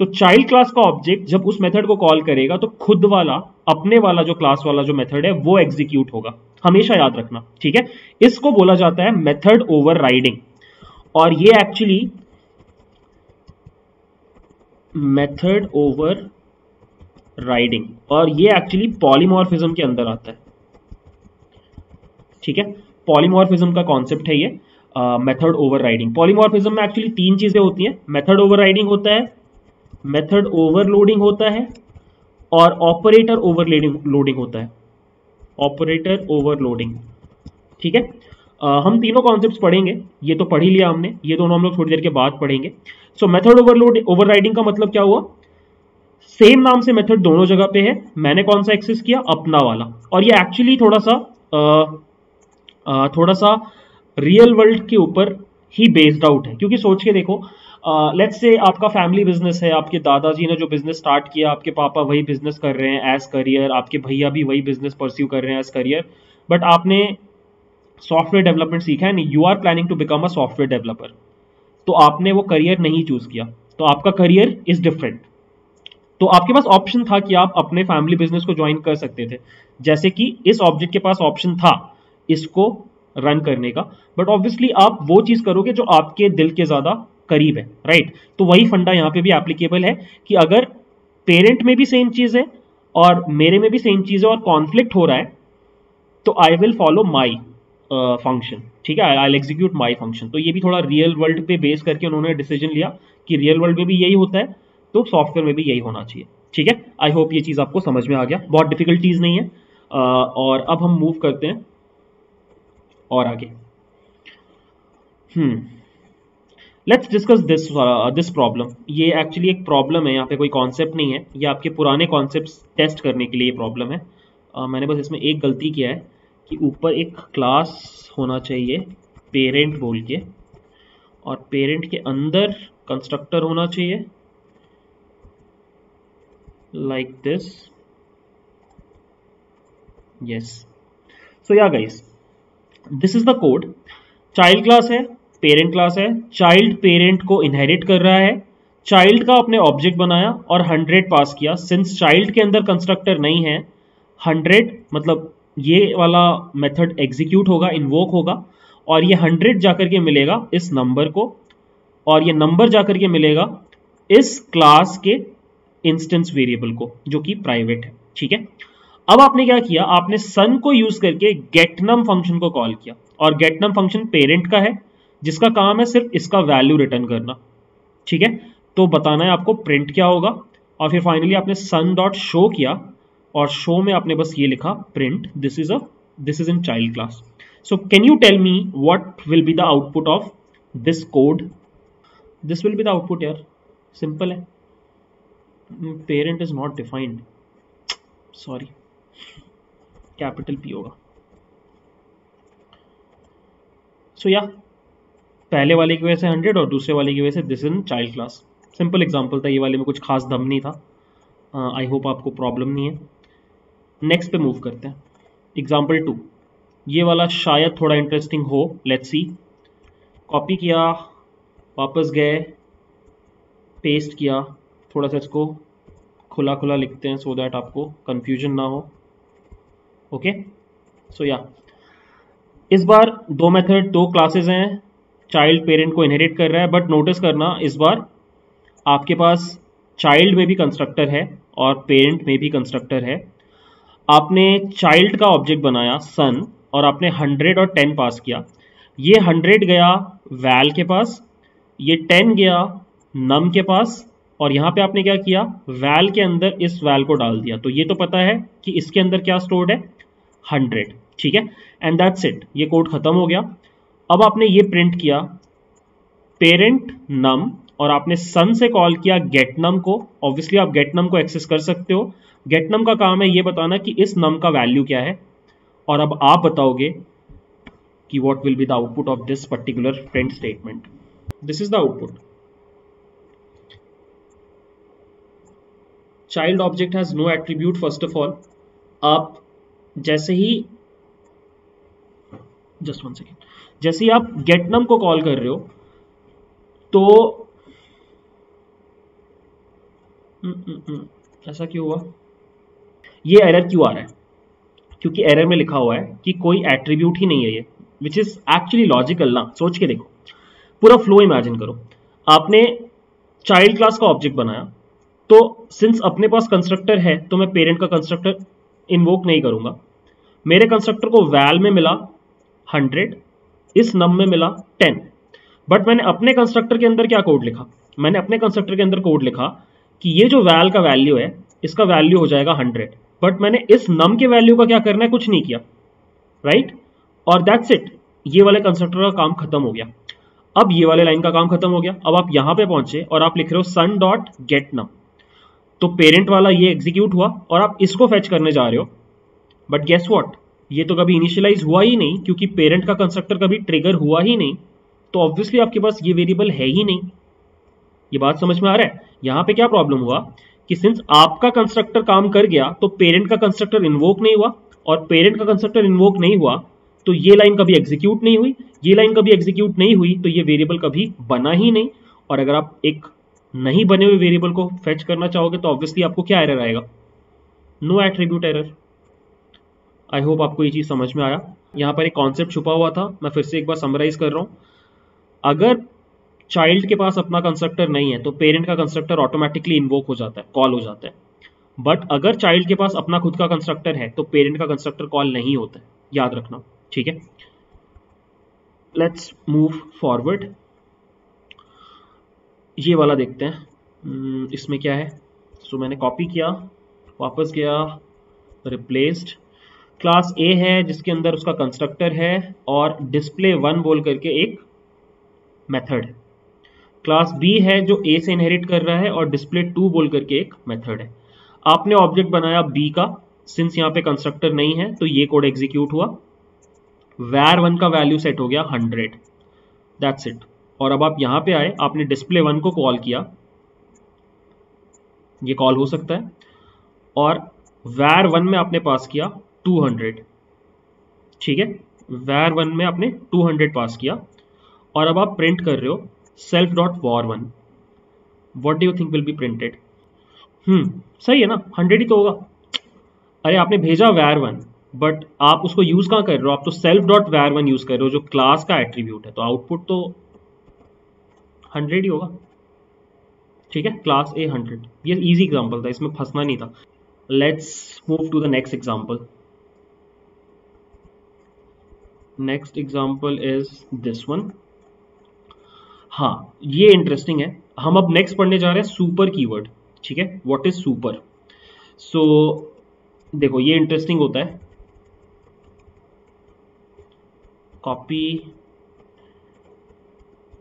तो चाइल्ड क्लास का ऑब्जेक्ट जब उस मेथड को कॉल करेगा तो खुद वाला, अपने वाला जो क्लास वाला जो मेथड है, वो एग्जीक्यूट होगा। हमेशा याद रखना, ठीक है? इसको बोला जाता है मेथड ओवर और ये एक्चुअली मेथड ओवर राइडिंग। और ये एक्चुअली पॉलीमॉर्फिज्म के अंदर आता है। ठीक है? पॉलीमॉर्फिज्म का कॉन्सेप्ट है ये मेथड ओवर राइडिंग। पॉलीमॉर्फिज्म में एक्चुअली तीन चीज़ें होती हैं। मेथड ओवर राइडिंग होता है, मेथड ओवरलोडिंग होता है, और ऑपरेटर ओवरलोडिंग लोडिंग होता है। ऑपरेटर ओवरलोडिंग ठीक है? हम तीनों कॉन्सेप्ट पढ़ेंगे। ये तो पढ़ ही लिया हमने। ये दोनों हम लोग थोड़ी देर के बाद पढ़ेंगे। सो मेथड ओवरलोड ओवरराइडिंग का मतलब क्या हुआ? सेम नाम से मेथड दोनों जगह पे है। मैंने कौन सा एक्सेस किया? अपना वाला। और ये एक्चुअली थोड़ा सा आ, आ, थोड़ा सा रियल वर्ल्ड के ऊपर ही बेस्ड आउट है। क्योंकि सोच के देखो लेट्स से आपका फैमिली बिज़नेस है आपके दादाजी ने जो बिज़नेस स्टार्ट किया आपके पापा वही बिज़नेस कर रहे हैं एज करियर आपके भैया भी वही बिज़नेस परस्यू कर रहे हैं एज करियर बट आपने सॉफ्टवेयर डेवलपमेंट सीखा है, नहीं you are planning to become a software developer तो आपने वो करियर नहीं चूज़ किया. तो आपका करियर इज़ डिफरेंट तो आपके पास ऑप्शन था कि आप अपने फैमिली बिज़नेस को ज्वाइन कर सकते थे. जैसे कि इस ऑब्जेक्ट के पास ऑप्शन था, इसको रन करने का. बट ऑब्वियसली आप वो चीज़ करोगे जो आपके दिल के ज़्यादा करीब है राइट तो वही फंडा यहाँ पे भी एप्लीकेबल है कि अगर पेरेंट में भी सेम चीज़ है और मेरे में भी सेम चीज़ है और कॉन्फ्लिक्ट हो रहा है तो I will follow my function ठीक है? आई एग्जीक्यूट माई फ़ंक्शन तो ये भी थोड़ा रियल वर्ल्ड पे बेस करके उन्होंने डिसीज़न लिया कि रियल वर्ल्ड में भी यही होता है तो सॉफ्टवेयर में भी यही होना चाहिए ठीक है? आई होप ये चीज़ आपको समझ में आ गया। बहुत डिफ़िकल्ट चीज़ नहीं है। uh, और अब हम मूव करते हैं और आगे। हम्म let's discuss this this problem ये एक्चुअली एक प्रॉब्लम है यहाँ पे कोई कॉन्सेप्ट नहीं है। ये आपके पुराने कॉन्सेप्ट टेस्ट करने के लिए प्रॉब्लम है। uh, मैंने बस इसमें एक गलती किया है। कि ऊपर एक क्लास होना चाहिए पेरेंट बोल के, और पेरेंट के अंदर कंस्ट्रक्टर होना चाहिए like this yes so yeah guys this is the code child class है पेरेंट क्लास है. चाइल्ड पेरेंट को इनहेरिट कर रहा है. चाइल्ड का अपने ऑब्जेक्ट बनाया और 100 पास किया. सिंस चाइल्ड के अंदर कंस्ट्रक्टर नहीं है 100 मतलब ये वाला मेथड एग्जीक्यूट होगा इन्वोक होगा, और ये 100 जाकर के मिलेगा इस नंबर को, और ये नंबर जाकर के मिलेगा इस क्लास के इंस्टेंस वेरिएबल को, जो कि प्राइवेट है, ठीक है? अब आपने क्या किया? आपने सन को यूज़ करके गेटनम फ़ंक्शन को कॉल किया, और गेटनम फ़ंक्शन पेरेंट का है, जिसका काम है सिर्फ़ इसका वैल्यू रिटर्न करना, ठीक है? तो बताना है आपको प्रिंट क्या होगा, और फिर फाइनली आपने सन डॉट शो किया और शो में आपने बस ये लिखा print this is a this is in child class so can you tell me what will be the output of this code this will be the output यार simple है parent is not defined sorry capital P होगा. So या पहले वाले की वजह से hundred और दूसरे वाले की वजह से this in child class simple example था ये वाले में कुछ खास दम नहीं था. आई uh, होप आपको प्रॉब्लम नहीं है. नेक्स्ट पे मूव करते हैं. एग्ज़ाम्पल टू ये वाला शायद थोड़ा इंटरेस्टिंग हो. लेट्स सी कॉपी किया, वापस गए पेस्ट किया. थोड़ा सा इसको खुला खुला लिखते हैं सो so दैट आपको कंफ्यूजन ना हो. ओके सो या इस बार दो मेथड दो क्लासेस हैं. चाइल्ड पेरेंट को इनहेरिट कर रहा है बट नोटिस करना, इस बार आपके पास चाइल्ड में भी कंस्ट्रक्टर है और पेरेंट में भी कंस्ट्रक्टर है. आपने चाइल्ड का ऑब्जेक्ट बनाया सन और आपने हंड्रेड और टेन पास किया। ये हंड्रेड गया वैल के पास, ये टेन गया नम के पास, और यहाँ पे आपने क्या किया? वैल के अंदर इस वैल को डाल दिया। तो ये तो पता है कि इसके अंदर क्या स्टोर्ड है? हंड्रेड ठीक है? एंड दैट्स इट ये कोड खत्म हो गया। अब आपने ये प्रिंट किया पेरेंट नम और आपने सन से कॉल किया गेट नम को। ऑब्वियसली आप गेट नम को एक्सेस कर सकते हो। गेट नम का काम है ये बताना कि इस नम का वैल्यू क्या है? और अब आप बताओगे कि what will be the output of this particular print statement this is the output child object has no attribute first of all आप जैसे ही जस्ट वन सेकेंड जैसे ही आप गेटनम को कॉल कर रहे हो तो हम्म, हम्म, हम्म, ऐसा क्यों हुआ? ये एरर क्यों आ रहा है? क्योंकि एरर में लिखा हुआ है कि कोई एट्रीब्यूट ही नहीं है ये विच इज़ एक्चुअली लॉजिकल ना। सोच के देखो। पूरा फ्लो इमेजिन करो। आपने चाइल्ड क्लास का ऑब्जेक्ट बनाया तो सिंस अपने पास कंस्ट्रक्टर है तो मैं पेरेंट का कंस्ट्रक्टर इन्वोक नहीं करूँगा। मेरे कंस्ट्रक्टर को वैल में मिला हंड्रेड इस नम में मिला टेन बट मैंने अपने कंस्ट्रक्टर के अंदर क्या कोड लिखा? मैंने अपने कंस्ट्रक्टर के अंदर कोड लिखा कि ये जो वैल का वैल्यू है, इसका वैल्यू हो जाएगा हंड्रेड बट मैंने इस नम के वैल्यू का क्या करना है? कुछ नहीं किया राइट और दैट्स इट ये वाले कंस्ट्रक्टर का काम खत्म हो गया। अब ये वाले लाइन का काम खत्म हो गया। अब आप यहाँ पे पहुँचे और आप लिख रहे हो सन डॉट गेट नम तो पेरेंट वाला ये एग्जीक्यूट हुआ और आप इसको फेच करने जा रहे हो। बट गेस वॉट ये तो कभी इनिशियलाइज हुआ ही नहीं, क्योंकि पेरेंट का कंस्ट्रक्टर कभी ट्रिगर हुआ ही नहीं। तो ऑब्वियसली आपके पास ये वेरिएबल है ही नहीं। ये बात समझ में आ रहा है? यहाँ पे क्या प्रॉब्लम हुआ? कि सिंस आपका कंस्ट्रक्टर काम कर गया तो पेरेंट का कंस्ट्रक्टर इन्वोक नहीं हुआ, और पेरेंट का कंस्ट्रक्टर इन्वोक नहीं हुआ तो ये लाइन कभी एग्जीक्यूट नहीं हुई, ये लाइन कभी एग्जीक्यूट नहीं हुई तो ये वेरिएबल कभी बना ही नहीं। और अगर आप एक नहीं बने हुए वेरिएबल को फेच करना चाहोगे तो ऑब्वियसली आपको क्या एरर आएगा? No attribute error I hope आपको ये चीज़ समझ में आया। यहाँ पर एक कॉन्सेप्ट छुपा हुआ था, मैं फिर से एक बार समराइज कर रहा हूँ। अगर चाइल्ड के पास अपना कंस्ट्रक्टर नहीं है तो पेरेंट का कंस्ट्रक्टर ऑटोमेटिकली इन्वोक हो जाता है कॉल हो जाता है। बट अगर चाइल्ड के पास अपना खुद का कंस्ट्रक्टर है तो पेरेंट का कंस्ट्रक्टर कॉल नहीं होता है। याद रखना ठीक है? लेट्स मूव फॉरवर्ड ये वाला देखते हैं। हम्म, इसमें क्या है? सो so, मैंने कॉपी किया वापस गया रिप्लेस्ड क्लास ए है जिसके अंदर उसका कंस्ट्रक्टर है और डिस्प्ले वन बोल करके एक मेथड है। क्लास बी है जो ए से इनहेरिट कर रहा है और डिस्प्ले टू बोल करके एक मेथड है। आपने ऑब्जेक्ट बनाया बी का सिंस यहाँ पे कंस्ट्रक्टर नहीं है तो ये कोड एग्जीक्यूट हुआ। वैर वन का वैल्यू सेट हो गया हंड्रेड दैट्स इट और अब आप यहाँ पे आए, आपने डिस्प्ले वन को कॉल किया। ये कॉल हो सकता है। और वैर वन में आपने पास किया 200 ठीक है? वैर वन में आपने 200 पास किया। और अब आप प्रिंट कर रहे हो। Self dot var one what do you think will be printed hmm सही है ना? हंड्रेड ही तो होगा। अरे, आपने भेजा वैर वन बट आप उसको यूज़ कहाँ कर रहे हो? आप तो self dot var one use कर रहे हो, जो क्लास का एट्रीब्यूट है। तो आउटपुट तो हंड्रेड ही होगा। ठीक है? क्लास ए हंड्रेड ये इजी एग्जांपल था, इसमें फंसना नहीं था। Let's move to the next example next example is this one हाँ ये इंटरेस्टिंग है। हम अब नेक्स्ट पढ़ने जा रहे हैं सुपर कीवर्ड ठीक है? व्हाट इज़ सुपर सो देखो, ये इंटरेस्टिंग होता है। कॉपी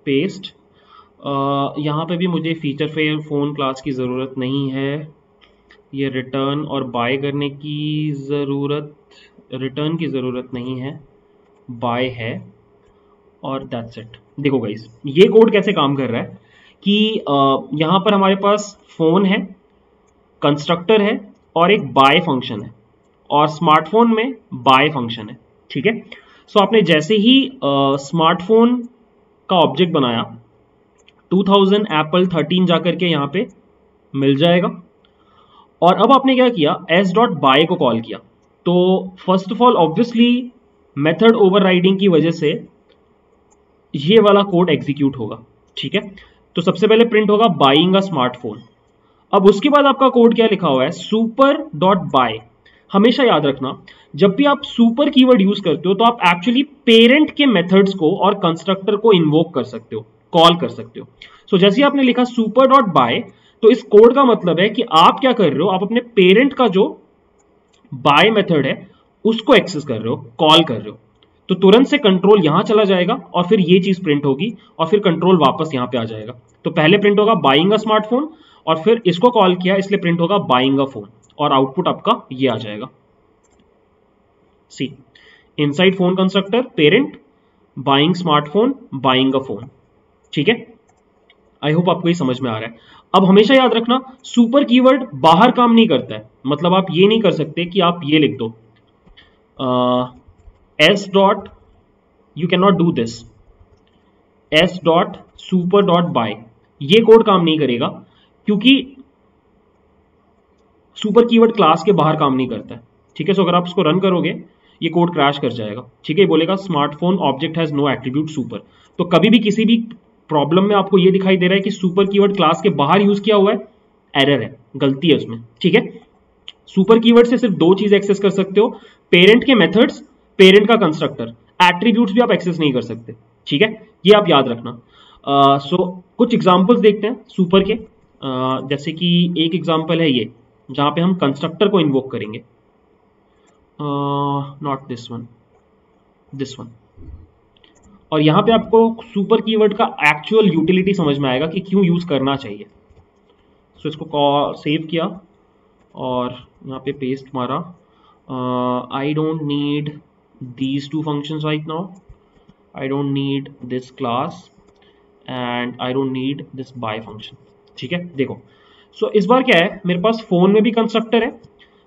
पेस्ट यहाँ पे भी मुझे फीचर फेयर फ़ोन क्लास की ज़रूरत नहीं है। ये रिटर्न और बाय करने की ज़रूरत रिटर्न की ज़रूरत नहीं है। बाय है। और दैट्स इट देखो गाइस ये कोड कैसे काम कर रहा है कि यहाँ पर हमारे पास फ़ोन है कंस्ट्रक्टर है और एक बाय फ़ंक्शन है और स्मार्टफ़ोन में बाय फ़ंक्शन है, ठीक है? सो आपने जैसे ही स्मार्टफ़ोन का ऑब्जेक्ट बनाया 2000 एप्पल 13 जाकर के यहाँ पे मिल जाएगा। और अब आपने क्या किया? एस डॉट बाय को कॉल किया। तो first of all obviously method overriding की वजह से ये वाला कोड एग्जीक्यूट होगा ठीक है? तो सबसे पहले प्रिंट होगा बाइंग अ स्मार्टफ़ोन अब उसके बाद आपका कोड क्या लिखा हुआ है? सुपर डॉट बाय हमेशा याद रखना जब भी आप सुपर कीवर्ड यूज़ करते हो तो आप एक्चुअली पेरेंट के मेथड्स को और कंस्ट्रक्टर को इन्वोक कर सकते हो कॉल कर सकते हो. सो so, जैसे आपने लिखा सुपर डॉट बाय तो इस कोड का मतलब है कि आप क्या कर रहे हो? आप अपने पेरेंट का जो बाय मेथड है उसको एक्सेस कर रहे हो कॉल कर रहे हो. तो तुरंत से कंट्रोल यहाँ चला जाएगा और फिर ये चीज़ प्रिंट होगी और फिर कंट्रोल वापस यहाँ पे आ जाएगा। तो पहले प्रिंट होगा बाइंग अ स्मार्टफ़ोन और फिर इसको कॉल किया, इसलिए प्रिंट होगा बाइंग अ फ़ोन और आउटपुट आपका ये आ जाएगा। See inside phone constructor parent buying smartphone buying a phone ठीक है? आई होप आपको ये समझ में आ रहा है। अब हमेशा याद रखना सुपर कीवर्ड बाहर काम नहीं करता है। मतलब आप ये नहीं कर सकते कि आप ये लिख दो। S dot you can not do this S dot super dot buy ये कोड काम नहीं करेगा, क्योंकि सुपर कीवर्ड क्लास के बाहर काम नहीं करता है। ठीक है सो अगर आप इसको रन करोगे, ये कोड क्रैश कर जाएगा। ठीक है बोलेगा smartphone object has no attribute super तो कभी भी किसी भी प्रॉब्लम में आपको ये दिखाई दे रहा है कि सुपर कीवर्ड क्लास के बाहर यूज़ किया हुआ है एरर है, गलती है उसमें। ठीक है? सुपर कीवर्ड से सिर्फ़ दो चीज़ एक्सेस कर सकते हो। पेरेंट के मेथड्स पेरेंट का कंस्ट्रक्टर एट्रीब्यूट भी आप एक्सेस नहीं कर सकते ठीक है? ये आप याद रखना। सो uh, so, कुछ एग्जाम्पल्स देखते हैं सुपर के। uh, जैसे कि एक एग्ज़ाम्पल है ये जहाँ पे हम कंस्ट्रक्टर को इन्वोक करेंगे। Not this one this one और यहाँ पे आपको सुपर कीवर्ड का एक्चुअल यूटिलिटी समझ में आएगा कि क्यों यूज़ करना चाहिए। सो so, इसको सेव किया और यहाँ पे पेस्ट मारा। I don't need two functions right now I don't need this class and I don't need this buy function ठीक है? देखो। सो so, इस बार क्या है? मेरे पास फ़ोन में भी कंस्ट्रक्टर है।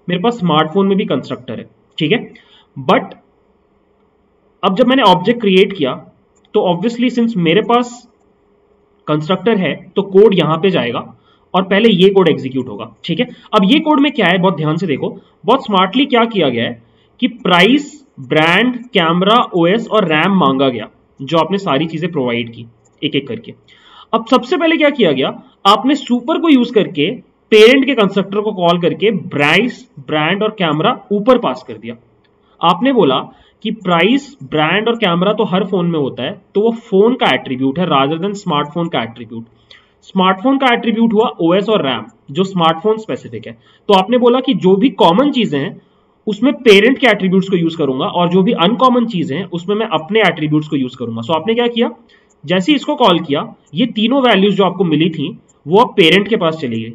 मेरे पास स्मार्टफ़ोन में भी कंस्ट्रक्टर है। ठीक है? बट अब जब मैंने ऑब्जेक्ट क्रिएट किया तो ऑब्वियसली सिंस मेरे पास कंस्ट्रक्टर है तो कोड यहाँ पे जाएगा और पहले ये कोड एग्जीक्यूट होगा। ठीक है? अब ये कोड में क्या है? बहुत ध्यान से देखो। बहुत स्मार्टली क्या किया गया है कि प्राइस ब्रांड, कैमरा, ओएस और रैम मांगा गया, जो आपने सारी चीज़ें प्रोवाइड की एक एक करके। अब सबसे पहले क्या किया गया, आपने सुपर को यूज़ करके, पेरेंट के कंस्ट्रक्टर को कॉल करके प्राइस, ब्रांड और कैमरा ऊपर पास कर दिया। आपने बोला कि प्राइस, ब्रांड और कैमरा तो हर फ़ोन में होता है तो वो फ़ोन का एट्रीब्यूट है रादर देन स्मार्टफ़ोन का एट्रीब्यूट स्मार्टफ़ोन का एट्रीब्यूट हुआ ओएस और रैम, जो स्मार्टफ़ोन स्पेसिफिक है। तो आपने बोला कि जो भी कॉमन चीज़ें हैं उसमें पेरेंट के एट्रीब्यूट्स को यूज़ करूँगा और जो भी अनकॉमन चीज़ है उसमें मैं अपने एट्रीब्यूट्स को यूज़ करूँगा। सो so, आपने क्या किया? जैसे इसको कॉल किया ये तीनों वैल्यूज़ जो आपको मिली थी वो अब पेरेंट के पास चली गई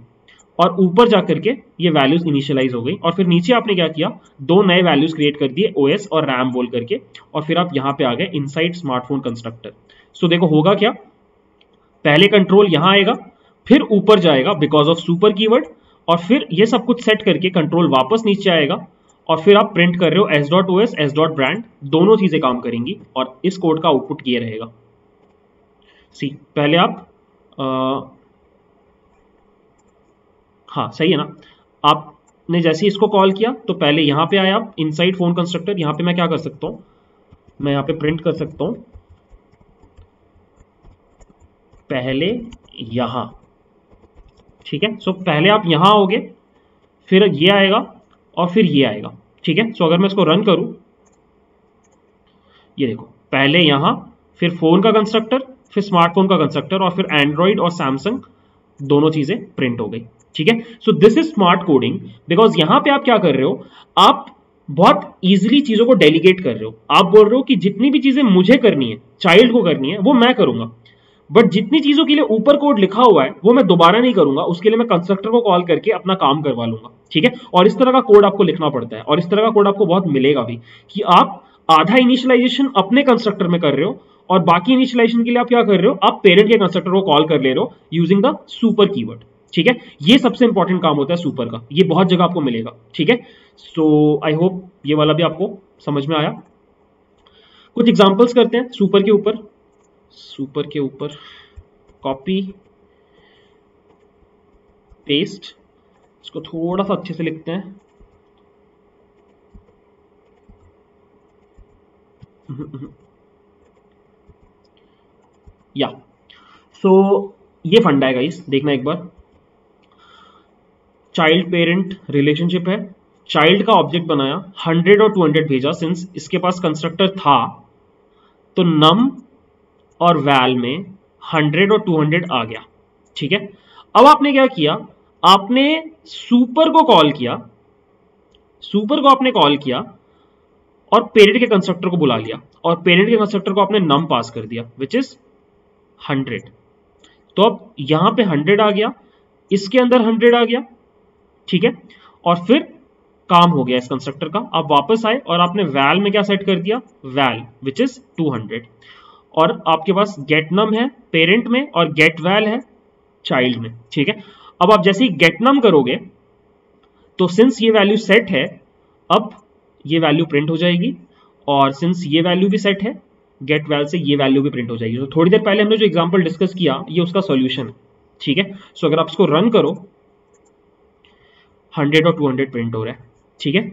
और ऊपर जाकर के ये वैल्यूज़ इनिशियलाइज हो गई और फिर नीचे आपने क्या किया? दो नए वैल्यूज़ क्रिएट कर दिए ओएस और रैम बोल करके और फिर आप यहाँ पे आ गए इनसाइड स्मार्टफ़ोन कंस्ट्रक्टर सो देखो होगा क्या? पहले कंट्रोल यहाँ आएगा फिर ऊपर जाएगा बिकॉज़ ऑफ़ सुपर कीवर्ड और फिर ये सब कुछ सेट करके कंट्रोल वापस नीचे आएगा। और फिर आप प्रिंट कर रहे हो S dot O S S dot brand दोनों चीज़ें काम करेंगी और इस कोड का आउटपुट ये रहेगा। सी पहले आप आ, हाँ सही है ना? आपने जैसे इसको कॉल किया तो पहले यहाँ पे आया आप इनसाइड फ़ोन कंस्ट्रक्टर यहाँ पे मैं क्या कर सकता हूँ? मैं यहाँ पे प्रिंट कर सकता हूँ। पहले यहाँ ठीक है? सो पहले आप यहाँ आओगे फिर ये आएगा और फिर ये आएगा। ठीक है? सो अगर मैं इसको रन करूँ, ये देखो, पहले यहाँ, फिर फ़ोन का कंस्ट्रक्टर फिर स्मार्टफ़ोन का कंस्ट्रक्टर और फिर एंड्रॉइड और सैमसंग दोनों चीज़ें प्रिंट हो गई। ठीक है? So this is smart coding because यहाँ पे आप क्या कर रहे हो? आप बहुत इजीली चीज़ों को डेलीगेट कर रहे हो। आप बोल रहे हो कि जितनी भी चीज़ें मुझे करनी है चाइल्ड को करनी है, वो मैं करूँगा। बट जितनी चीज़ों के लिए ऊपर कोड लिखा हुआ है, वो मैं दोबारा नहीं करूँगा। उसके लिए मैं कंस्ट्रक्टर को कॉल करके अपना काम करवा लूँगा। ठीक है? और इस तरह का कोड आपको लिखना पड़ता है। और इस तरह का कोड आपको बहुत मिलेगा भी कि आप आधा इनिशियलाइजेशन अपने कंस्ट्रक्टर में कर रहे हो और बाकी इनिशियलाइजेशन के लिए आप क्या कर रहे हो? आप पेरेंट के कंस्ट्रक्टर को कॉल कर ले रहे हो यूजिंग द सुपर कीवर्ड ठीक है? ये सबसे इंपॉर्टेंट काम होता है सुपर का। ये बहुत जगह आपको मिलेगा। ठीक है? सो आई होप ये वाला भी आपको समझ में आया। कुछ एग्जाम्पल्स करते हैं सुपर के ऊपर। सुपर के ऊपर कॉपी पेस्ट इसको थोड़ा सा अच्छे से लिखते हैं। या। सो so, ये फंडा है गाइस देखना एक बार। चाइल्ड पेरेंट रिलेशनशिप है। चाइल्ड का ऑब्जेक्ट बनाया 100 और 200 भेजा सिंस इसके पास कंस्ट्रक्टर था। तो नम और वैल में 100 और 200 आ गया, ठीक है? अब आपने क्या किया? आपने सुपर को कॉल किया, सुपर को आपने कॉल किया और पेरेंट के कंस्ट्रक्टर को बुला लिया और पेरेंट के कंस्ट्रक्टर को आपने नम पास कर दिया विच इज़ हंड्रेड। तो अब यहाँ पे हंड्रेड आ गया, इसके अंदर हंड्रेड आ गया, ठीक है? और फिर काम हो गया इस कंस्ट्रक्टर का। आप वापस आए और आपने वैल में क्या सेट कर दिया? वैल विच इज़ 200 और आपके पास गेटनम है पेरेंट में और गेट वैल है चाइल्ड में ठीक है? अब आप जैसे ही गेट नम करोगे तो सिंस ये वैल्यू सेट है अब ये वैल्यू प्रिंट हो जाएगी और सिंस ये वैल्यू भी सेट है गेट वैल से ये वैल्यू भी प्रिंट हो जाएगी। तो थोड़ी देर पहले हमने जो एग्ज़ाम्पल डिस्कस किया ये उसका सोल्यूशन है ठीक है? सो so, अगर आप इसको रन करो 100 और 200 प्रिंट हो रहा है ठीक है?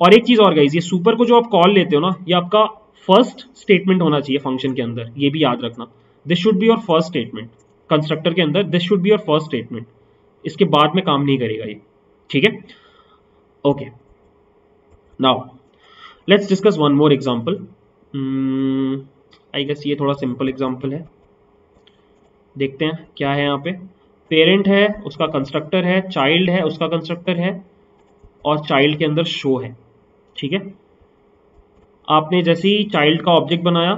और एक चीज़ और गाइज़ ये सुपर को जो आप कॉल लेते हो ना ये आपका फ़र्स्ट स्टेटमेंट होना चाहिए फ़ंक्शन के अंदर, ये भी याद रखना। This should be your first statement constructor के अंदर this should be your first statement इसके बाद में काम नहीं करेगा ये। ठीक है? Okay now let's discuss one more example I guess ये थोड़ा सिंपल एग्जांपल है। देखते हैं, क्या है यहाँ पे? पेरेंट है, उसका कंस्ट्रक्टर है चाइल्ड है, उसका कंस्ट्रक्टर है, और चाइल्ड के अंदर शो है। ठीक है? आपने जैसे ही चाइल्ड का ऑब्जेक्ट बनाया,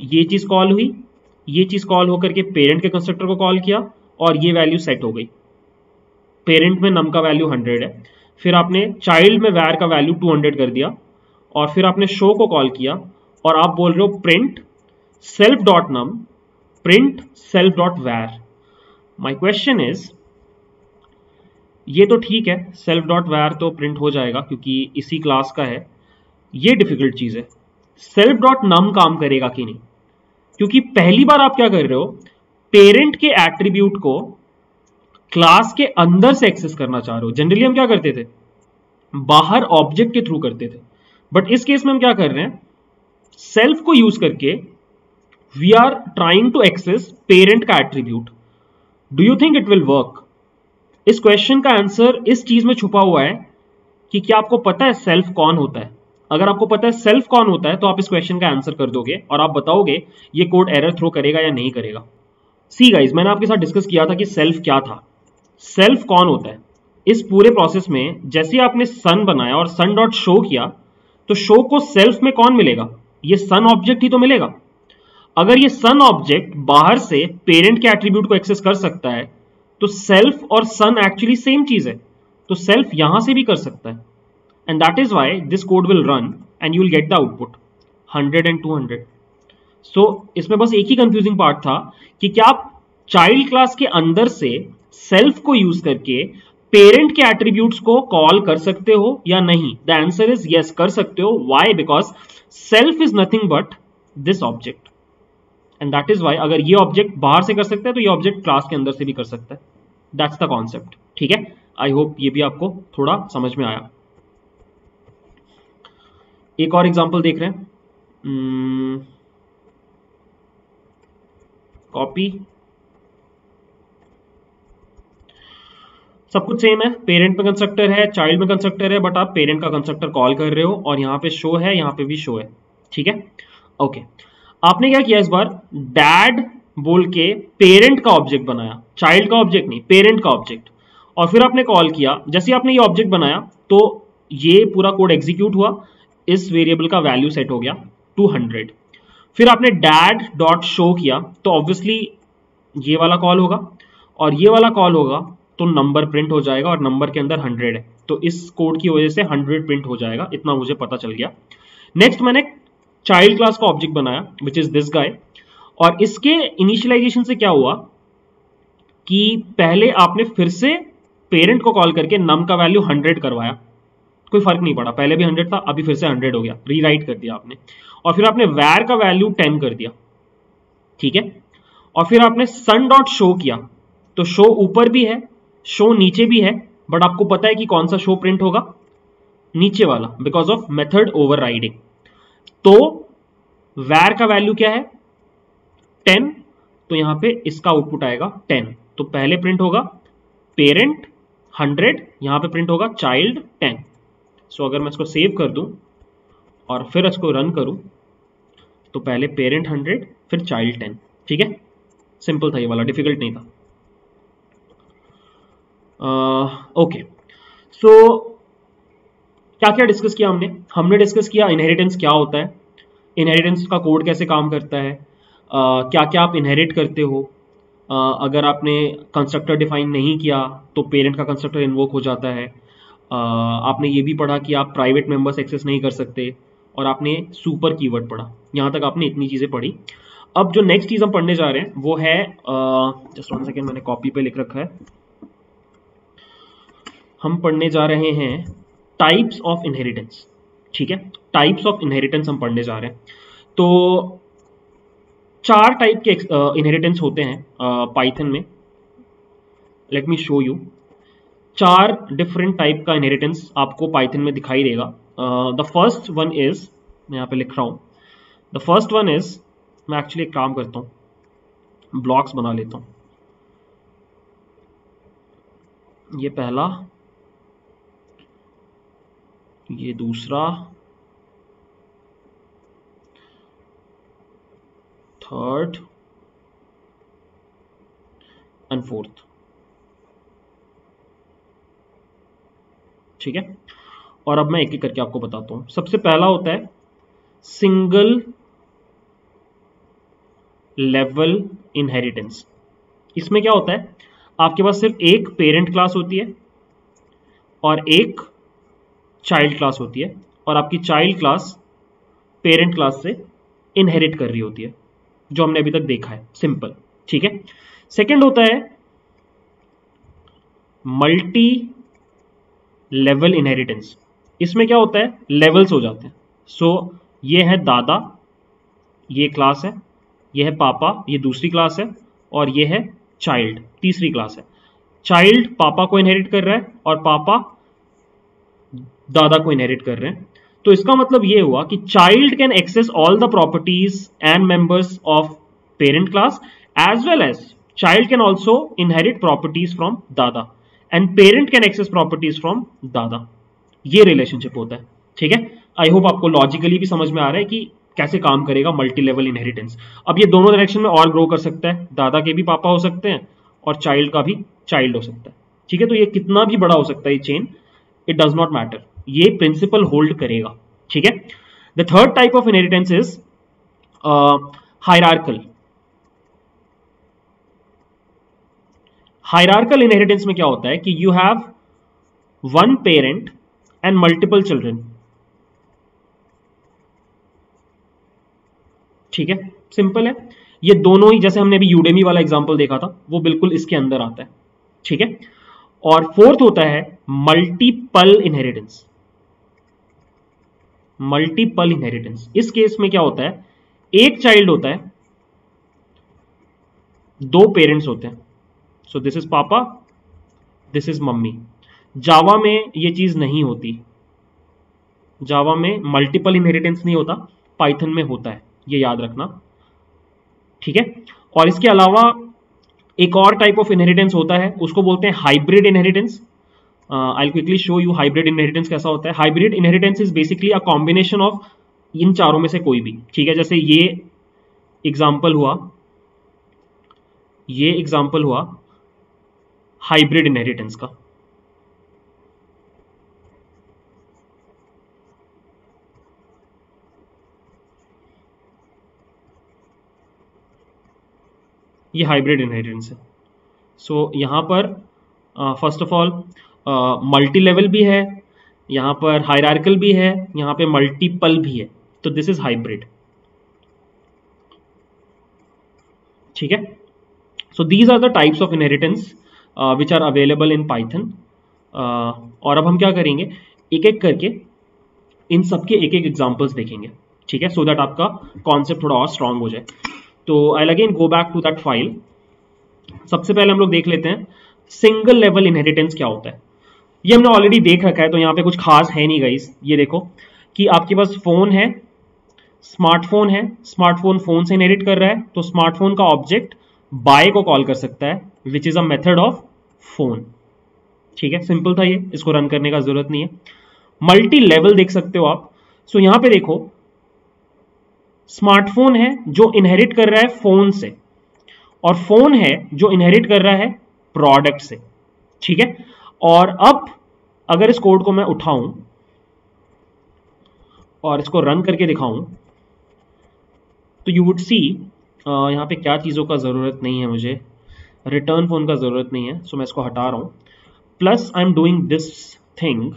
ये चीज़ कॉल हुई, ये चीज़ कॉल होकर के पेरेंट के कंस्ट्रक्टर को कॉल किया और ये वैल्यू सेट हो गई। पेरेंट में नम का वैल्यू 100 है। फिर आपने चाइल्ड में वैर का वैल्यू 200 कर दिया और फिर आपने शो को कॉल किया और आप बोल रहे हो print self dot num print self dot var my question is ये तो ठीक है सेल्फ डॉट वैर तो प्रिंट हो जाएगा क्योंकि इसी क्लास का है। ये डिफ़िकल्ट चीज़ है। सेल्फ डॉट नम काम करेगा कि नहीं? क्योंकि पहली बार आप क्या कर रहे हो? पेरेंट के एट्रीब्यूट को क्लास के अंदर से एक्सेस करना चाह रहे हो। जनरली हम क्या करते थे? बाहर ऑब्जेक्ट के थ्रू करते थे। बट इस केस में हम क्या कर रहे हैं? सेल्फ को यूज़ करके we are trying to access parent का attribute do you think it will work इस क्वेश्चन का आंसर इस चीज़ में छुपा हुआ है कि क्या आपको पता है सेल्फ कौन होता है? अगर आपको पता है सेल्फ कौन होता है तो आप इस क्वेश्चन का आंसर कर दोगे और आप बताओगे ये कोड एरर थ्रो करेगा या नहीं करेगा। सी गाइज़ मैंने आपके साथ डिस्कस किया था कि सेल्फ क्या था। सेल्फ कौन होता है? इस पूरे प्रोसेस में जैसे आपने सन बनाया और सन डॉट शो किया तो शो को सेल्फ में कौन मिलेगा? ये सन ऑब्जेक्ट ही तो मिलेगा। अगर ये सन ऑब्जेक्ट बाहर से पेरेंट के एट्रीब्यूट को एक्सेस कर सकता है तो सेल्फ और सन एक्चुअली सेम चीज़ है। तो सेल्फ यहाँ से भी कर सकता है। And that is why this code will run and you will get the output 100 and 200 so इसमें बस एक ही कंफ्यूजिंग पार्ट था कि क्या आप चाइल्ड क्लास के अंदर से सेल्फ को यूज़ करके पेरेंट के एट्रीब्यूट्स को कॉल कर सकते हो या नहीं? द आंसर इज़ यस कर सकते हो. Why because self is nothing but this object and that is why अगर ये ऑब्जेक्ट बाहर से कर सकता है तो ये ऑब्जेक्ट क्लास के अंदर से भी कर सकता है. दैट्स द कॉन्सेप्ट ठीक है? आई होप ये भी आपको थोड़ा समझ में आया. एक और एग्जांपल देख रहे हैं। कॉपी hmm, सब कुछ सेम है। पेरेंट में कंस्ट्रक्टर है चाइल्ड में कंस्ट्रक्टर है बट आप पेरेंट का कंस्ट्रक्टर कॉल कर रहे हो और यहाँ पे शो है यहाँ पे भी शो है। ठीक है? ओके आपने क्या किया इस बार? डैड बोल के पेरेंट का ऑब्जेक्ट बनाया। चाइल्ड का ऑब्जेक्ट नहीं पेरेंट का ऑब्जेक्ट और फिर आपने कॉल किया। जैसे आपने ये ऑब्जेक्ट बनाया तो ये पूरा कोड एग्जीक्यूट हुआ। इस वेरिएबल का वैल्यू सेट हो गया 200 फिर आपने डैड डॉट शो किया तो ऑब्वियसली ये वाला कॉल होगा और ये वाला कॉल होगा तो नंबर प्रिंट हो जाएगा और नंबर के अंदर हंड्रेड है। तो इस कोड की वजह से हंड्रेड प्रिंट हो जाएगा, इतना मुझे पता चल गया। नेक्स्ट मैंने चाइल्ड क्लास का ऑब्जेक्ट बनाया विच इज़ दिस गाय और इसके इनिशियलाइजेशन से क्या हुआ कि पहले आपने फिर से पेरेंट को कॉल करके नम का वैल्यू हंड्रेड करवाया। कोई फ़र्क नहीं पड़ा। पहले भी हंड्रेड था, अभी फिर से हंड्रेड हो गया। रीराइट कर दिया आपने। और फिर आपने वैर का वैल्यू टेन कर दिया। ठीक है? और फिर आपने सन डॉट शो किया। तो शो ऊपर भी है शो नीचे भी है बट आपको पता है कि कौन सा शो प्रिंट होगा? नीचे वाला बिकॉज़ ऑफ़ मेथड ओवर तो वैर का वैल्यू क्या है? टेन तो यहाँ पे इसका आउटपुट आएगा टेन तो पहले प्रिंट होगा पेरेंट हंड्रेड यहाँ पे प्रिंट होगा चाइल्ड सो अगर मैं इसको सेव कर दूँ और फिर इसको रन करूँ तो पहले पेरेंट हंड्रेड फिर चाइल्ड टेन ठीक है? सिंपल था ये वाला डिफ़िकल्ट नहीं था। ओके सो क्या क्या डिस्कस किया हमने? हमने डिस्कस किया इनहेरिटेंस क्या होता है? इनहेरिटेंस का कोड कैसे काम करता है? Uh, क्या क्या आप इनहेरिट करते हो? Uh, अगर आपने कंस्ट्रक्टर डिफाइन नहीं किया तो पेरेंट का कंस्ट्रक्टर इन्वोक हो जाता है। आपने ये भी पढ़ा कि आप प्राइवेट मेंबर्स एक्सेस नहीं कर सकते और आपने सुपर कीवर्ड पढ़ा। यहाँ तक आपने इतनी चीज़ें पढ़ी। अब जो नेक्स्ट चीज़ हम पढ़ने जा रहे हैं, वो है जस्ट वन सेकेंड मैंने कॉपी पे लिख रखा है। हम पढ़ने जा रहे हैं टाइप्स ऑफ़ इनहेरिटेंस ठीक है? टाइप्स ऑफ़ इनहेरिटेंस हम पढ़ने जा रहे हैं। तो चार टाइप के इनहेरिटेंस होते हैं पाइथन में। लेट मी शो यू चार डिफरेंट टाइप का इनहेरिटेंस आपको पाइथन में दिखाई देगा। द फ़र्स्ट वन इज़ मैं यहाँ पे लिख रहा हूँ। द फ़र्स्ट वन इज़ मैं एक्चुअली एक काम करता हूँ। ब्लॉक्स बना लेता हूँ। ये पहला, ये दूसरा थर्ड एंड फोर्थ ठीक है? और अब मैं एक एक करके आपको बताता हूँ। सबसे पहला होता है सिंगल लेवल इनहेरिटेंस इसमें क्या होता है? आपके पास सिर्फ़ एक पेरेंट क्लास होती है और एक चाइल्ड क्लास होती है और आपकी चाइल्ड क्लास पेरेंट क्लास से इनहेरिट कर रही होती है, जो हमने अभी तक देखा है। सिंपल ठीक है? सेकंड होता है मल्टी लेवल इनहेरिटेंस इसमें क्या होता है? लेवल्स हो जाते हैं। सो so, ये है दादा ये क्लास है ये है पापा ये दूसरी क्लास है और ये है चाइल्ड तीसरी क्लास है। चाइल्ड पापा को इनहेरिट कर रहा है और पापा दादा को इनहेरिट कर रहे हैं। तो इसका मतलब ये हुआ कि child can access all the properties and members of parent class as well as child can also inherit properties from दादा। And parent can access properties from दादा ये रिलेशनशिप होता है, ठीक है? आई होप आपको लॉजिकली भी समझ में आ रहा है कि कैसे काम करेगा मल्टी लेवल इनहेरिटेंस अब ये दोनों डायरेक्शन में और ग्रो कर सकता है। दादा के भी पापा हो सकते हैं और चाइल्ड का भी चाइल्ड हो सकता है, ठीक है? तो ये कितना भी बड़ा हो सकता है ये chain it does not matter ये प्रिंसिपल होल्ड करेगा, ठीक है? The third type of inheritance is hierarchical hierarchical inheritance में क्या होता है कि you have one parent and multiple children ठीक है? सिंपल है. ये दोनों ही, जैसे हमने अभी यूडेमी वाला एग्जांपल देखा था, वो बिल्कुल इसके अंदर आता है। ठीक है? और फोर्थ होता है मल्टीपल इनहेरिटेंस मल्टीपल इनहेरिटेंस इस केस में क्या होता है? एक चाइल्ड होता है, दो पेरेंट्स होते हैं। So this is papa this is mummy Java में ये चीज़ नहीं होती। जावा में मल्टीपल इनहेरिटेंस नहीं होता पाइथन में होता है, ये याद रखना। ठीक है? और इसके अलावा एक और टाइप ऑफ़ इनहेरिटेंस होता है, उसको बोलते हैं hybrid inheritance I quickly show you hybrid inheritance कैसा होता है। Hybrid inheritance is basically a combination of इन चारों में से कोई भी। ठीक है? जैसे ये एग्ज़ाम्पल हुआ, ये एग्ज़ाम्पल हुआ हाइब्रिड इनहेरिटेंस का। ये हाइब्रिड इनहेरिटेंस है। सो so, यहाँ पर first of all multi level भी है यहाँ पर हायरार्कल भी है यहाँ पे मल्टीपल भी है। तो दिस इज़ हाइब्रिड ठीक है? So these are the types of inheritance which are available in Python और अब हम क्या करेंगे? एक एक करके इन सबके एक एक एग्जाम्पल्स देखेंगे, ठीक है? सो दैट आपका कॉन्सेप्ट थोड़ा और स्ट्रांग हो जाए। तो I again go back to that file सबसे पहले हम लोग देख लेते हैं सिंगल लेवल इनहेरिटेंस क्या होता है? ये हमने ऑलरेडी देख रखा है तो यहाँ पे कुछ खास है नहीं गाइस ये देखो कि आपके पास फ़ोन है स्मार्टफ़ोन है स्मार्टफ़ोन फ़ोन से इनहेरिट कर रहा है तो स्मार्टफ़ोन का ऑब्जेक्ट बाय को कॉल कर सकता है which is a method of phone ठीक है? सिंपल था ये इसको रन करने का ज़रूरत नहीं है। मल्टी लेवल देख सकते हो आप। सो so, यहाँ पे देखो स्मार्टफ़ोन है जो इनहेरिट कर रहा है फ़ोन से और फ़ोन है जो इनहेरिट कर रहा है प्रोडक्ट से। ठीक है? और अब अगर इस कोड को मैं उठाऊं और इसको रन करके दिखाऊँ तो यू वुड सी यहाँ पे क्या चीज़ों का ज़रूरत नहीं है मुझे। रिटर्न फ़ोन का ज़रूरत नहीं है सो मैं इसको हटा रहा हूँ। Plus I am doing this thing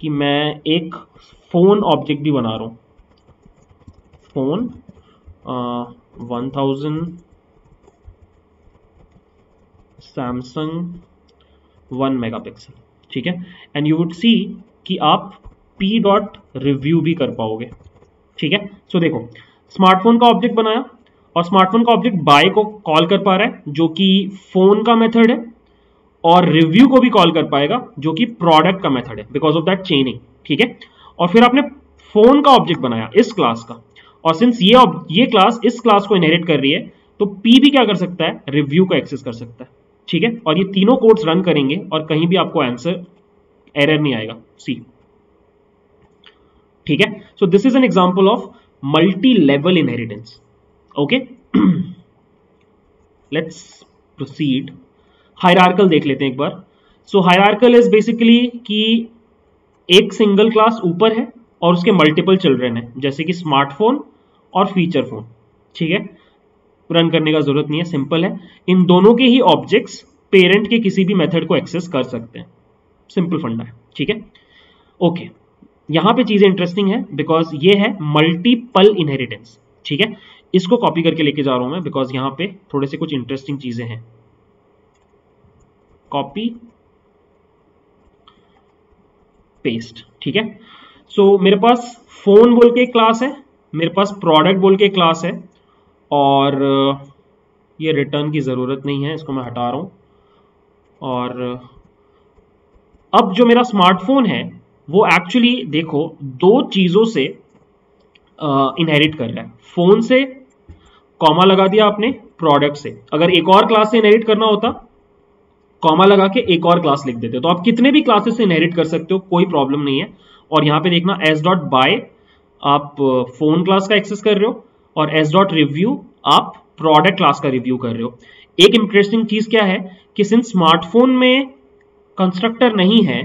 कि मैं एक फ़ोन ऑब्जेक्ट भी बना रहा हूँ। Phone one thousand Samsung one megapixel ठीक है? एंड यू वुड सी कि आप पी डॉट रिव्यू भी कर पाओगे ठीक है? सो so, देखो स्मार्टफ़ोन का ऑब्जेक्ट बनाया और स्मार्टफ़ोन का ऑब्जेक्ट बाय को कॉल कर पा रहा है, जो कि फ़ोन का मेथड है, और रिव्यू को भी कॉल कर पाएगा, जो कि प्रोडक्ट का मेथड है बिकॉज़ ऑफ़ दैट चेनिंग ठीक है? और फिर आपने फ़ोन का ऑब्जेक्ट बनाया, इस क्लास का। और सिंस ये ये क्लास इस क्लास को इनहेरिट कर रही है तो पी भी क्या कर सकता है? रिव्यू को एक्सेस कर सकता है, ठीक है? और ये तीनों कोड्स रन करेंगे, और कहीं भी आपको आंसर एरर नहीं आएगा सी ठीक है? So this is an example of multi level inheritance okay let's proceed hierarchical देख लेते हैं एक बार. सो हायरार्कल इज़ बेसिकली कि एक सिंगल क्लास ऊपर है और उसके मल्टीपल चिल्ड्रन है. जैसे कि स्मार्टफ़ोन और फीचर फ़ोन ठीक है? रन करने का ज़रूरत नहीं है सिंपल है. इन दोनों के ही ऑब्जेक्ट्स पेरेंट के किसी भी मेथड को एक्सेस कर सकते हैं. सिंपल फंडा है. ठीक है? ओके यहाँ पे चीज़ें इंटरेस्टिंग है बिकॉज़ ये है मल्टीपल इनहेरिटेंस ठीक है? इसको कॉपी करके लेके जा रहा हूँ मैं बिकॉज़ यहाँ पे थोड़े से कुछ इंटरेस्टिंग चीज़ें हैं। कॉपी पेस्ट ठीक है? सो so, मेरे पास फ़ोन बोल के क्लास है मेरे पास प्रोडक्ट बोल के क्लास है और ये रिटर्न की ज़रूरत नहीं है इसको मैं हटा रहा हूँ। और अब जो मेरा स्मार्टफ़ोन है वो एक्चुअली देखो दो चीज़ों से इनहेरिट कर रहा है। फ़ोन से कॉमा लगा दिया आपने प्रोडक्ट से। अगर एक और क्लास से इनहेरिट करना होता कॉमा लगा के एक और क्लास लिख देते। तो आप कितने भी क्लासेस से इनहेरिट कर सकते हो, कोई प्रॉब्लम नहीं है। और यहाँ पे देखना एस डॉट बाय आप फ़ोन क्लास का एक्सेस कर रहे हो और एस डॉट रिव्यू आप प्रोडक्ट क्लास का रिव्यू कर रहे हो। एक इंटरेस्टिंग चीज़ क्या है कि सिंस स्मार्टफ़ोन में कंस्ट्रक्टर नहीं है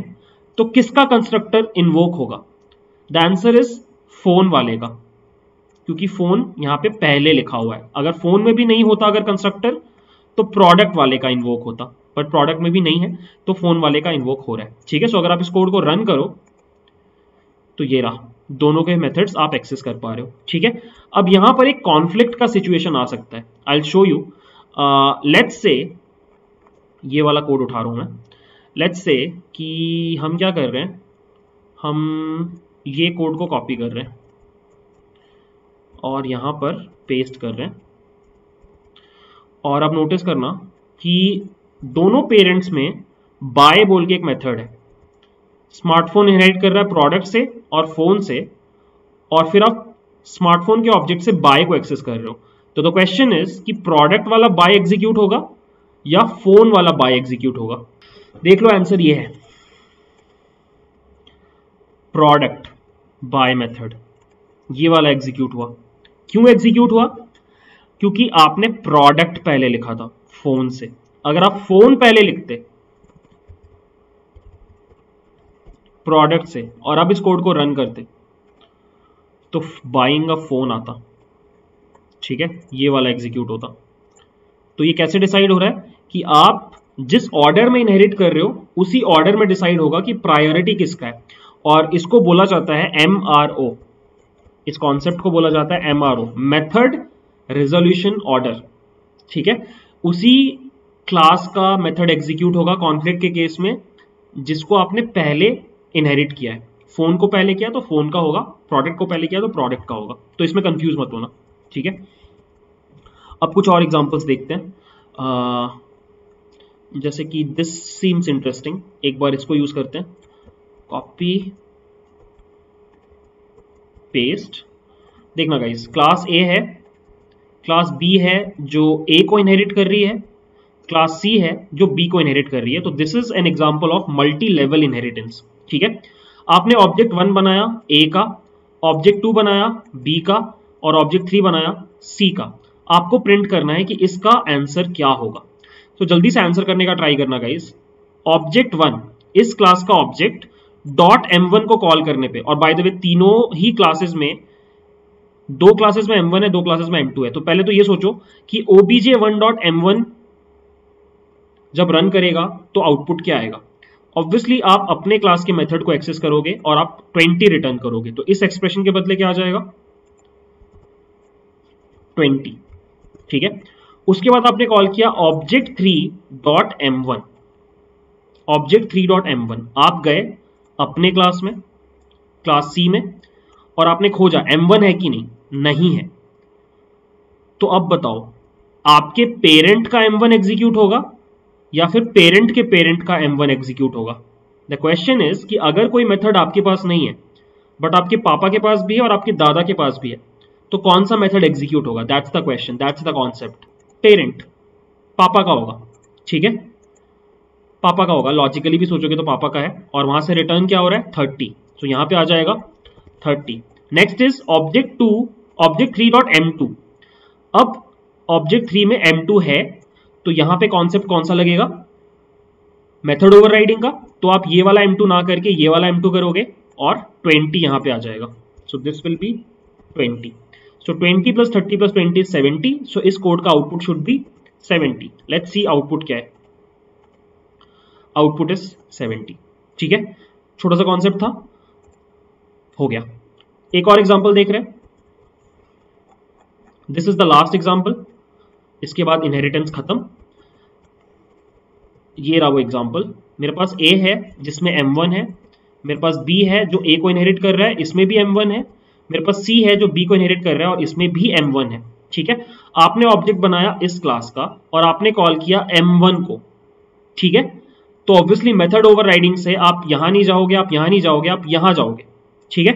तो किसका कंस्ट्रक्टर इन्वोक होगा? द आंसर इज़ फ़ोन वाले का। क्योंकि फ़ोन यहाँ पे पहले लिखा हुआ है। अगर फ़ोन में भी नहीं होता, अगर कंस्ट्रक्टर तो प्रोडक्ट वाले का इन्वोक होता। बट प्रोडक्ट में भी नहीं है तो फ़ोन वाले का इन्वोक हो रहा है। ठीक है? सो अगर आप इस कोड को रन करो तो ये रहा। दोनों के मेथड्स आप एक्सेस कर पा रहे हो। ठीक है? अब यहाँ पर एक कॉन्फ्लिक्ट का सिचुएशन आ सकता है। I show you let's say ये वाला कोड उठा रहा हूँ मैं। लेट्स से कि हम क्या कर रहे हैं? हम ये कोड को कॉपी कर रहे हैं। और यहाँ पर पेस्ट कर रहे हैं। और अब नोटिस करना कि दोनों पेरेंट्स में बाय बोल के एक मेथड है। स्मार्टफ़ोन इनहेरिट कर रहा है प्रोडक्ट से और फ़ोन से और फिर आप स्मार्टफ़ोन के ऑब्जेक्ट से बाय को एक्सेस कर रहे हो। तो द क्वेश्चन इज़ कि प्रोडक्ट वाला बाय एग्जीक्यूट होगा या फ़ोन वाला बाय एग्जीक्यूट होगा? देख लो आंसर ये है। प्रोडक्ट बाय मेथड ये वाला एग्जीक्यूट हुआ। क्यों एग्जीक्यूट हुआ? क्योंकि आपने प्रोडक्ट पहले लिखा था फ़ोन से। अगर आप फ़ोन पहले लिखते प्रोडक्ट से, और अब इस कोड को रन करते तो बाइंग अ फ़ोन आता। ठीक है? ये वाला एग्जीक्यूट होता। तो ये कैसे डिसाइड हो रहा है? कि आप जिस ऑर्डर में इनहेरिट कर रहे हो, उसी ऑर्डर में डिसाइड होगा कि प्रायोरिटी किसका है। और इसको बोला जाता है एम आर ओ इस कॉन्सेप्ट को बोला जाता है M R O method resolution order ठीक है? उसी क्लास का मेथड एग्जीक्यूट होगा कॉन्फ्लिक्ट के केस में जिसको आपने पहले इनहेरिट किया है। फ़ोन को पहले किया तो फ़ोन का होगा प्रोडक्ट को पहले किया तो प्रोडक्ट का होगा। तो इसमें कंफ्यूज मत होना ठीक है? अब कुछ और एग्जांपल्स देखते हैं। आ, जैसे कि दिस सीम्स इंटरेस्टिंग एक बार इसको यूज़ करते हैं। कॉपी पेस्ट देखना गाइस क्लास ए है क्लास बी है जो ए को इनहेरिट कर रही है क्लास सी है जो बी को इनहेरिट कर रही है तो this is an example of multi level inheritance ठीक है? आपने ऑब्जेक्ट वन बनाया ए का ऑब्जेक्ट टू बनाया बी का, और ऑब्जेक्ट थ्री बनाया सी का। आपको प्रिंट करना है कि इसका आंसर क्या होगा। तो जल्दी से आंसर करने का ट्राई करना गाइस ऑब्जेक्ट वन इस क्लास का ऑब्जेक्ट डॉट एम वन को कॉल करने पे। और बाय द वे तीनों ही क्लासेस में, दो क्लासेस में एम वन है, दो क्लासेस में एम टू है। तो पहले तो ये सोचो कि OBJ one dot M one जब रन करेगा तो आउटपुट क्या आएगा? ऑब्वियसली आप अपने क्लास के मेथड को एक्सेस करोगे और आप 20 रिटर्न करोगे। तो इस एक्सप्रेशन के बदले क्या आ जाएगा? 20 ठीक है? उसके बाद आपने कॉल किया object three dot M one object three dot M one आप गए अपने क्लास में क्लास सी में, और आपने खोजा एम वन है कि नहीं? नहीं है। तो अब बताओ, आपके पेरेंट का एम वन एग्जीक्यूट होगा या फिर पेरेंट के पेरेंट का एम वन एग्जीक्यूट होगा? द क्वेश्चन इज़ कि अगर कोई मेथड आपके पास नहीं है बट आपके पापा के पास भी है और आपके दादा के पास भी है तो कौन सा मेथड एग्जीक्यूट होगा? That's the question that's the concept parent पापा का होगा, ठीक है? पापा का होगा। लॉजिकली भी सोचोगे तो पापा का है। और वहाँ से रिटर्न क्या हो रहा है? थर्टी तो यहाँ पे आ जाएगा thirty next is object two object three dot M two अब ऑब्जेक्ट थ्री में एम टू है तो यहाँ पे कॉन्सेप्ट कौन सा लगेगा? मेथड ओवरराइडिंग का। तो आप ये वाला M2 ना करके ये वाला M2 करोगे और 20 यहाँ पे आ जाएगा। So this will be 20 so 20 plus 30 plus 20 is 70 so इस कोड का output should be 70 let's see output क्या है। आउटपुट इज़ 70 ठीक है? छोटा सा कॉन्सेप्ट था। हो गया। एक और एग्जांपल देख रहे हैं। This is the last example इसके बाद इनहेरिटेंस खत्म। ये रहा वो एग्जांपल मेरे पास ए है, जिसमें m1 है। मेरे पास बी है, जो ए को इनहेरिट कर रहा है, इसमें भी m1 है। मेरे पास सी है, जो बी को इनहेरिट कर रहा है, और इसमें भी m1 है। ठीक है? आपने ऑब्जेक्ट बनाया इस क्लास का, और आपने कॉल किया m1 को। ठीक है? तो ऑब्वियसली मेथड ओवरराइडिंग से आप यहाँ नहीं जाओगे, आप यहाँ नहीं जाओगे, आप यहाँ जाओगे। ठीक है?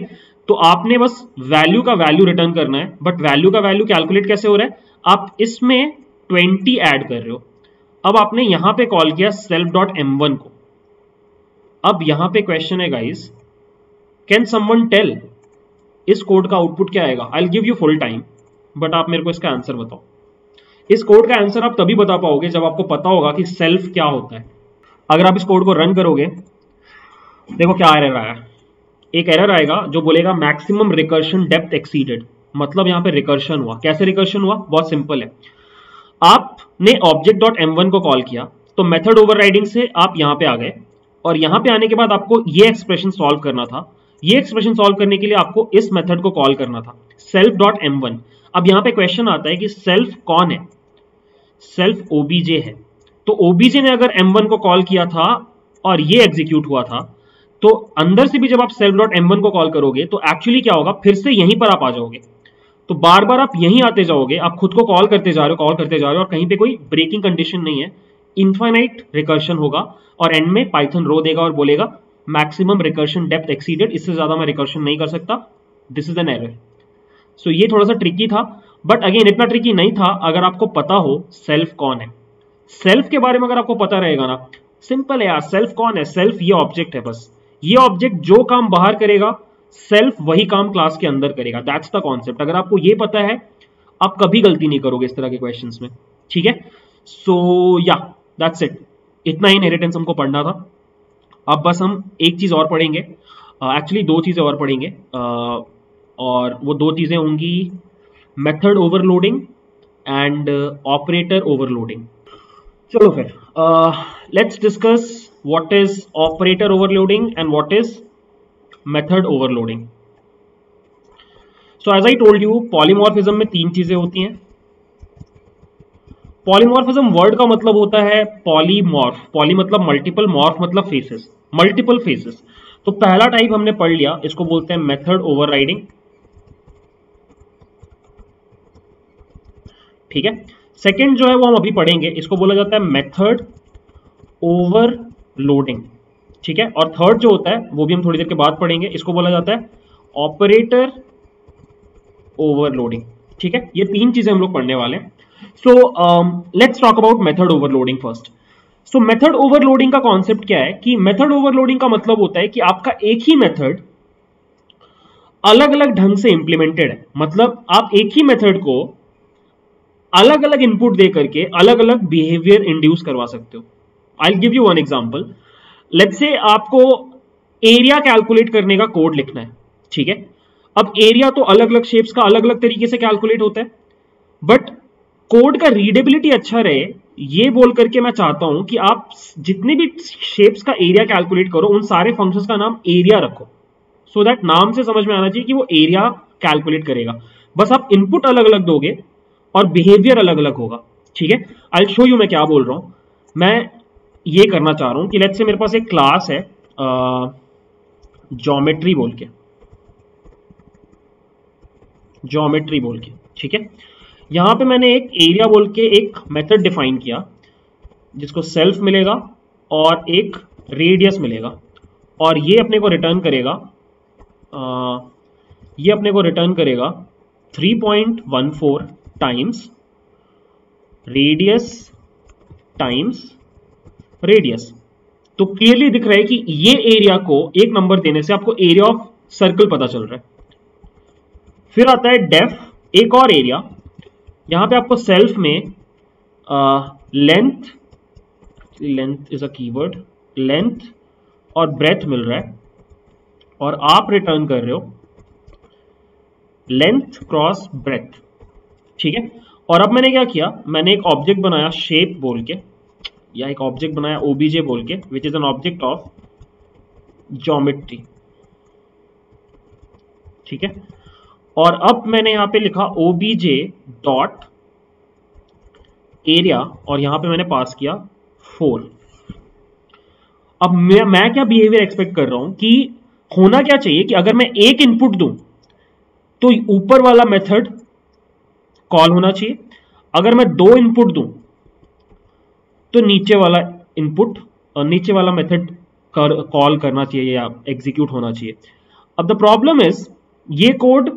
तो आपने बस वैल्यू का वैल्यू रिटर्न करना है बट वैल्यू का वैल्यू कैलकुलेट कैसे हो रहा है? आप इसमें 20 ऐड कर रहे हो। अब आपने यहाँ पे कॉल किया सेल्फ डॉट एम वन को। अब यहाँ पे क्वेश्चन है गाइस कैन समवन टेल इस कोड का आउटपुट क्या आएगा? I give you full time but आप मेरे को इसका आंसर बताओ। इस कोड का आंसर आप तभी बता पाओगे जब आपको पता होगा कि सेल्फ क्या होता है। अगर आप इस कोड को रन करोगे, देखो क्या एरर आया। एक एरर आएगा जो बोलेगा मैक्सिमम रिकर्शन डेप्थ एक्सीडेड मतलब यहाँ पे रिकर्शन हुआ। कैसे रिकर्शन हुआ? बहुत सिंपल है। आपने ऑब्जेक्ट डॉट एम वन को कॉल किया तो मेथड ओवरराइडिंग से आप यहाँ पे आ गए और यहाँ पे आने के बाद आपको ये एक्सप्रेशन सॉल्व करना था। ये एक्सप्रेशन सॉल्व करने के लिए आपको इस मेथड को कॉल करना था। सेल्फ डॉट एम वन अब यहाँ पे क्वेश्चन आता है कि सेल्फ कौन है? सेल्फ ओबीजे है। तो ओबीजे ने अगर एम को कॉल किया था और ये एग्जीक्यूट हुआ था तो अंदर से भी जब आप सेल्फ डॉट एम को कॉल करोगे तो एक्चुअली क्या होगा? फिर से यहीं पर आप आ जाओगे। तो बार बार आप यहीं आते जाओगे, आप खुद को कॉल करते जा रहे हो कॉल करते जा रहे हो, और कहीं पे कोई ब्रेकिंग कंडीशन नहीं है। इन्फाइनाइट रिकर्शन होगा और एंड में पाइथन रो देगा और बोलेगा मैक्सिमम रिकर्शन डेप्थ एक्सीडेड इससे ज़्यादा मैं रिकर्शन नहीं कर सकता। This is an error so ये थोड़ा सा ट्रिकी था बट अगेन इतना ट्रिकी नहीं था। अगर आपको पता हो सेल्फ कौन है? सेल्फ के बारे में अगर आपको पता रहेगा ना सिंपल है यार सेल्फ कौन है? सेल्फ ये ऑब्जेक्ट है बस। ये ऑब्जेक्ट जो काम बाहर करेगा सेल्फ वही काम क्लास के अंदर करेगा। दैट्स द कॉन्सेप्ट अगर आपको ये पता है आप कभी गलती नहीं करोगे इस तरह के क्वेश्चन में। ठीक है? सो या दैट्स इट इतना ही इनहेरिटेंस हमको पढ़ना था। अब बस हम एक चीज़ और पढ़ेंगे। एक्चुअली uh, दो चीज़ें और पढ़ेंगे। Uh, और वो दो चीज़ें होंगी method overloading and operator overloading चलो फिर let's discuss what is operator overloading and what is method overloading so as I told you polymorphism में तीन चीज़ें होती हैं। पॉलीमॉर्फिज्म वर्ड का मतलब होता है पॉलीमॉर्फ पॉली मतलब मल्टीपल मॉर्फ मतलब फेसेस मल्टीपल फेसेस तो पहला टाइप हमने पढ़ लिया, इसको बोलते हैं मेथड ओवरराइडिंग ठीक है? सेकेंड जो है वो हम अभी पढ़ेंगे, इसको बोला जाता है मेथड ओवरलोडिंग ठीक है? और थर्ड जो होता है, वो भी हम थोड़ी देर के बाद पढ़ेंगे, इसको बोला जाता है ऑपरेटर ओवरलोडिंग ठीक है? ये तीन चीज़ें हम लोग पढ़ने वाले हैं। So let's talk about method overloading first so method overloading का कॉन्सेप्ट क्या है? कि मेथड ओवरलोडिंग का मतलब होता है कि आपका एक ही मेथड अलग अलग ढंग से इंप्लीमेंटेड है। मतलब आप एक ही मेथड को अलग अलग इनपुट दे करके अलग अलग बिहेवियर इंड्यूस करवा सकते हो। I give you one example let's say आपको एरिया कैलकुलेट करने का कोड लिखना है, ठीक है? अब एरिया तो अलग अलग शेप्स का अलग अलग तरीके से कैलकुलेट होता है बट कोड का रीडेबिलिटी अच्छा रहे, ये बोल करके मैं चाहता हूँ कि आप जितने भी शेप्स का एरिया कैलकुलेट करो, उन सारे फ़ंक्शंस का नाम एरिया रखो। सो so दैट नाम से समझ में आना चाहिए कि वो एरिया कैलकुलेट करेगा। बस आप इनपुट अलग अलग दोगे और बिहेवियर अलग अलग होगा। ठीक है? आई शो यू मैं क्या बोल रहा हूँ। मैं ये करना चाह रहा हूँ कि लेट्स से मेरे पास एक क्लास है जोमेट्री बोल के। जोमेट्री बोल के। ठीक है? यहाँ पे मैंने एक एरिया बोल के एक मेथड डिफाइन किया जिसको सेल्फ मिलेगा और एक रेडियस मिलेगा। और ये अपने को रिटर्न करेगा आ, ये अपने को रिटर्न करेगा 3.14 टाइम्स रेडियस टाइम्स रेडियस तो क्लियरली दिख रहा है कि ये एरिया को एक नंबर देने से आपको एरिया ऑफ़ सर्कल पता चल रहा है। फिर आता है डेफ एक और एरिया यहाँ पे आपको सेल्फ में length length is a keyword length और ब्रेथ मिल रहा है। और आप रिटर्न कर रहे हो लेंथ क्रॉस ब्रेथ ठीक है? और अब मैंने क्या किया? मैंने एक ऑब्जेक्ट बनाया शेप बोल के, या एक ऑब्जेक्ट बनाया ओबीजे बोल के which is an object of geometry ठीक है? और अब मैंने यहाँ पे लिखा ओबीजे डॉट एरिया और यहाँ पे मैंने पास किया फोर अब मैं मैं क्या बिहेवियर एक्सपेक्ट कर रहा हूँ कि होना क्या चाहिए कि अगर मैं एक इनपुट दूँ तो ऊपर वाला मेथड कॉल होना चाहिए। अगर मैं दो इनपुट दूँ तो नीचे वाला इनपुट और नीचे वाला मेथड कर, कॉल करना चाहिए या एग्जीक्यूट होना चाहिए। अब द प्रॉब्लम इज़ ये कोड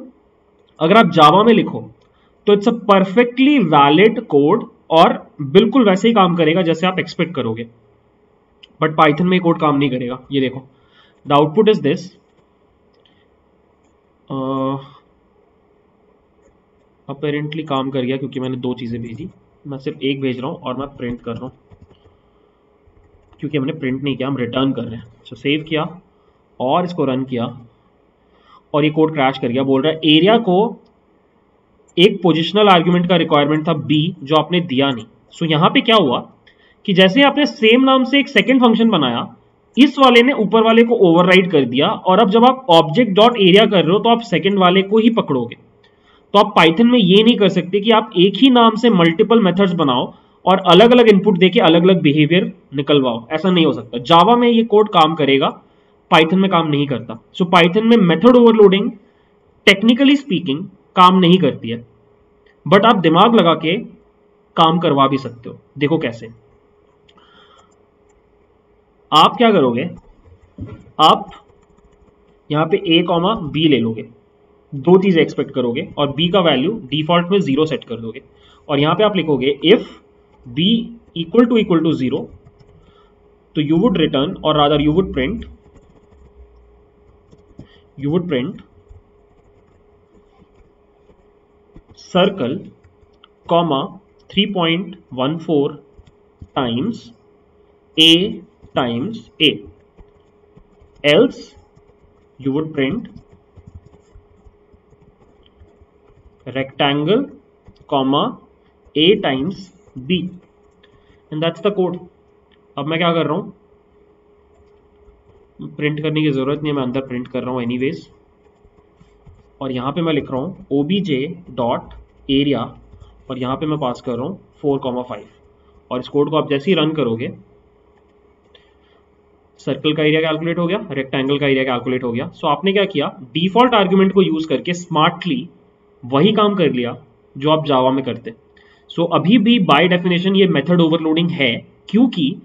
अगर आप जावा में लिखो तो it's a perfectly valid code और बिल्कुल वैसे ही काम करेगा जैसे आप एक्सपेक्ट करोगे। बट पाइथन में कोड काम नहीं करेगा। ये देखो। The output is this apparently काम कर गया क्योंकि मैंने दो चीज़ें भेजी। मैं सिर्फ़ एक भेज रहा हूँ और मैं प्रिंट कर रहा हूँ। क्योंकि हमने प्रिंट नहीं किया हम रिटर्न कर रहे हैं। सो so, सेव किया और इसको रन किया और ये कोड क्रैश कर गया। बोल रहा है एरिया को एक पोजिशनल आर्ग्यूमेंट का रिक्वायरमेंट था बी जो आपने दिया नहीं। सो so, यहाँ पे क्या हुआ कि जैसे आपने सेम नाम से एक सेकेंड फ़ंक्शन बनाया इस वाले ने ऊपर वाले को ओवरराइड कर दिया और अब जब आप ऑब्जेक्ट डॉट एरिया कर रहे हो तो आप सेकेंड वाले को ही पकड़ोगे। तो आप पाइथन में ये नहीं कर सकते कि आप एक ही नाम से मल्टीपल मेथड्स बनाओ और अलग अलग इनपुट देके अलग अलग बिहेवियर निकलवाओ। ऐसा नहीं हो सकता। जावा में ये कोड काम करेगा पाइथन में काम नहीं करता। सो so, पाइथन में मेथड ओवरलोडिंग टेक्निकली स्पीकिंग काम नहीं करती है। बट आप दिमाग लगा के काम करवा भी सकते हो। देखो कैसे। आप क्या करोगे? आप यहाँ पे ए कॉमा बी ले लोगे। दो चीज़ें एक्सपेक्ट करोगे और बी का वैल्यू डिफ़ॉल्ट में ज़ीरो सेट कर दोगे। और यहाँ पे आप लिखोगे if B equal to equal to zero तो यू वुड रिटर्न और rather you would print you would print circle comma 3.14 times A times a. Else, you would print rectangle comma a times b. And that's the code. अब मैं क्या कर रहा हूँ? Print करने की ज़रूरत नहीं है मैं अंदर प्रिंट कर रहा हूँ एनीवेज और यहाँ पे मैं लिख रहा हूँ obj डॉट एरिया और यहाँ पे मैं पास कर रहा हूँ फोर कॉमा फाइव और इस कोड को आप जैसे ही रन करोगे सर्कल का एरिया कैलकुलेट हो गया रेक्टेंगल का एरिया कैलकुलेट हो गया. सो so, आपने क्या किया? डिफ़ॉल्ट आर्ग्यूमेंट को यूज़ करके स्मार्टली वही काम कर लिया जो आप जावा में करते। सो so, अभी भी बाय डेफिनेशन ये मेथड ओवरलोडिंग है क्योंकि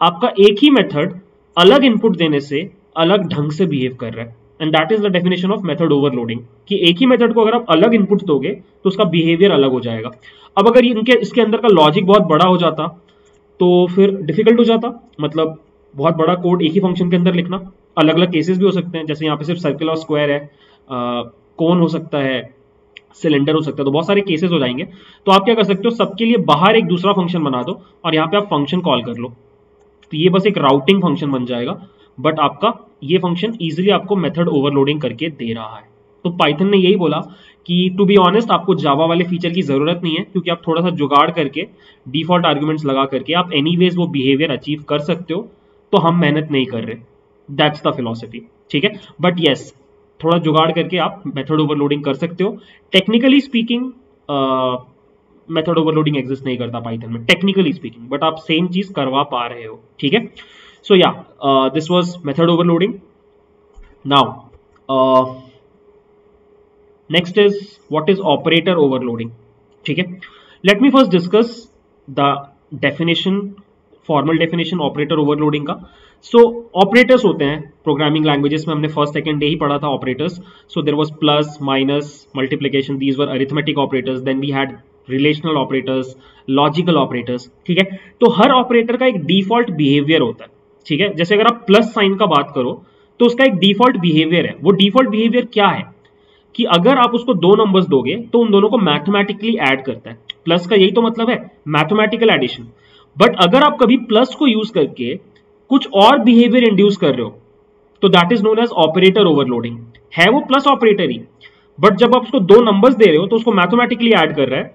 आपका एक ही मेथड अलग इनपुट देने से अलग ढंग से बिहेव कर रहा है। And that is the definition of method overloading कि एक ही मेथड को अगर आप अलग इनपुट दोगे तो उसका बिहेवियर अलग हो जाएगा। अब अगर इनके इसके अंदर का लॉजिक बहुत बड़ा हो जाता तो फिर डिफ़िकल्ट हो जाता। मतलब बहुत बड़ा कोड एक ही फ़ंक्शन के अंदर लिखना। अलग अलग केसेस भी हो सकते हैं जैसे यहाँ पे सिर्फ़ सर्कल और स्क्वायर है। आ, कौन हो सकता है सिलेंडर हो सकता है तो बहुत सारे केसेस हो जाएँगे। तो आप क्या कर सकते हो, सबके लिए बाहर एक दूसरा फ़ंक्शन बना दो और यहाँ पे आप फ़ंक्शन कॉल कर लो। तो ये बस एक राउटिंग फ़ंक्शन बन जाएगा बट आपका ये फ़ंक्शन इजिली आपको मेथड ओवरलोडिंग करके दे रहा है। तो पाइथन ने यही बोला कि टू बी ऑनेस्ट आपको जावा वाले फीचर की ज़रूरत नहीं है, क्योंकि आप थोड़ा सा जुगाड़ करके डिफ़ॉल्ट आर्ग्यूमेंट्स लगा करके आप एनीवेज वो बिहेवियर अचीव कर सकते हो तो हम मेहनत नहीं कर रहे। दैट्स द फिलोसफी ठीक है? बट येस थोड़ा जुगाड़ करके आप मेथड ओवरलोडिंग कर सकते हो। Technically speaking method overloading exist नहीं करता पाइथन में टेक्निकली स्पीकिंग बट आप सेम चीज़ करवा पा रहे हो ठीक है? So yeah this was method overloading now next is what is operator overloading ठीक है? Let me first discuss the definition formal definition operator overloading का। सो so, ऑपरेटर्स होते हैं प्रोग्रामिंग लैंग्वेजेस में हमने फ़र्स्ट सेकंड डे ही पढ़ा था operators so there was plus minus multiplication these were arithmetic operators then we had relational operators logical operators ठीक है? तो हर ऑपरेटर का एक डिफ़ॉल्ट बिहेवियर होता है. ठीक है? जैसे अगर आप प्लस साइन का बात करो तो उसका एक डिफ़ॉल्ट बिहेवियर है. वो डिफ़ॉल्ट बिहेवियर क्या है? कि अगर आप उसको दो नंबर्स दोगे तो उन दोनों को मैथमेटिकली ऐड करता है. प्लस का यही तो मतलब है मैथमेटिकल एडिशन बट अगर आप कभी प्लस को यूज़ करके कुछ और बिहेवियर इंड्यूस कर रहे हो तो that is known as operator overloading है वो प्लस ऑपरेटर ही. बट जब आप उसको दो नंबर्स दे रहे हो तो उसको मैथमेटिकली ऐड कर रहा है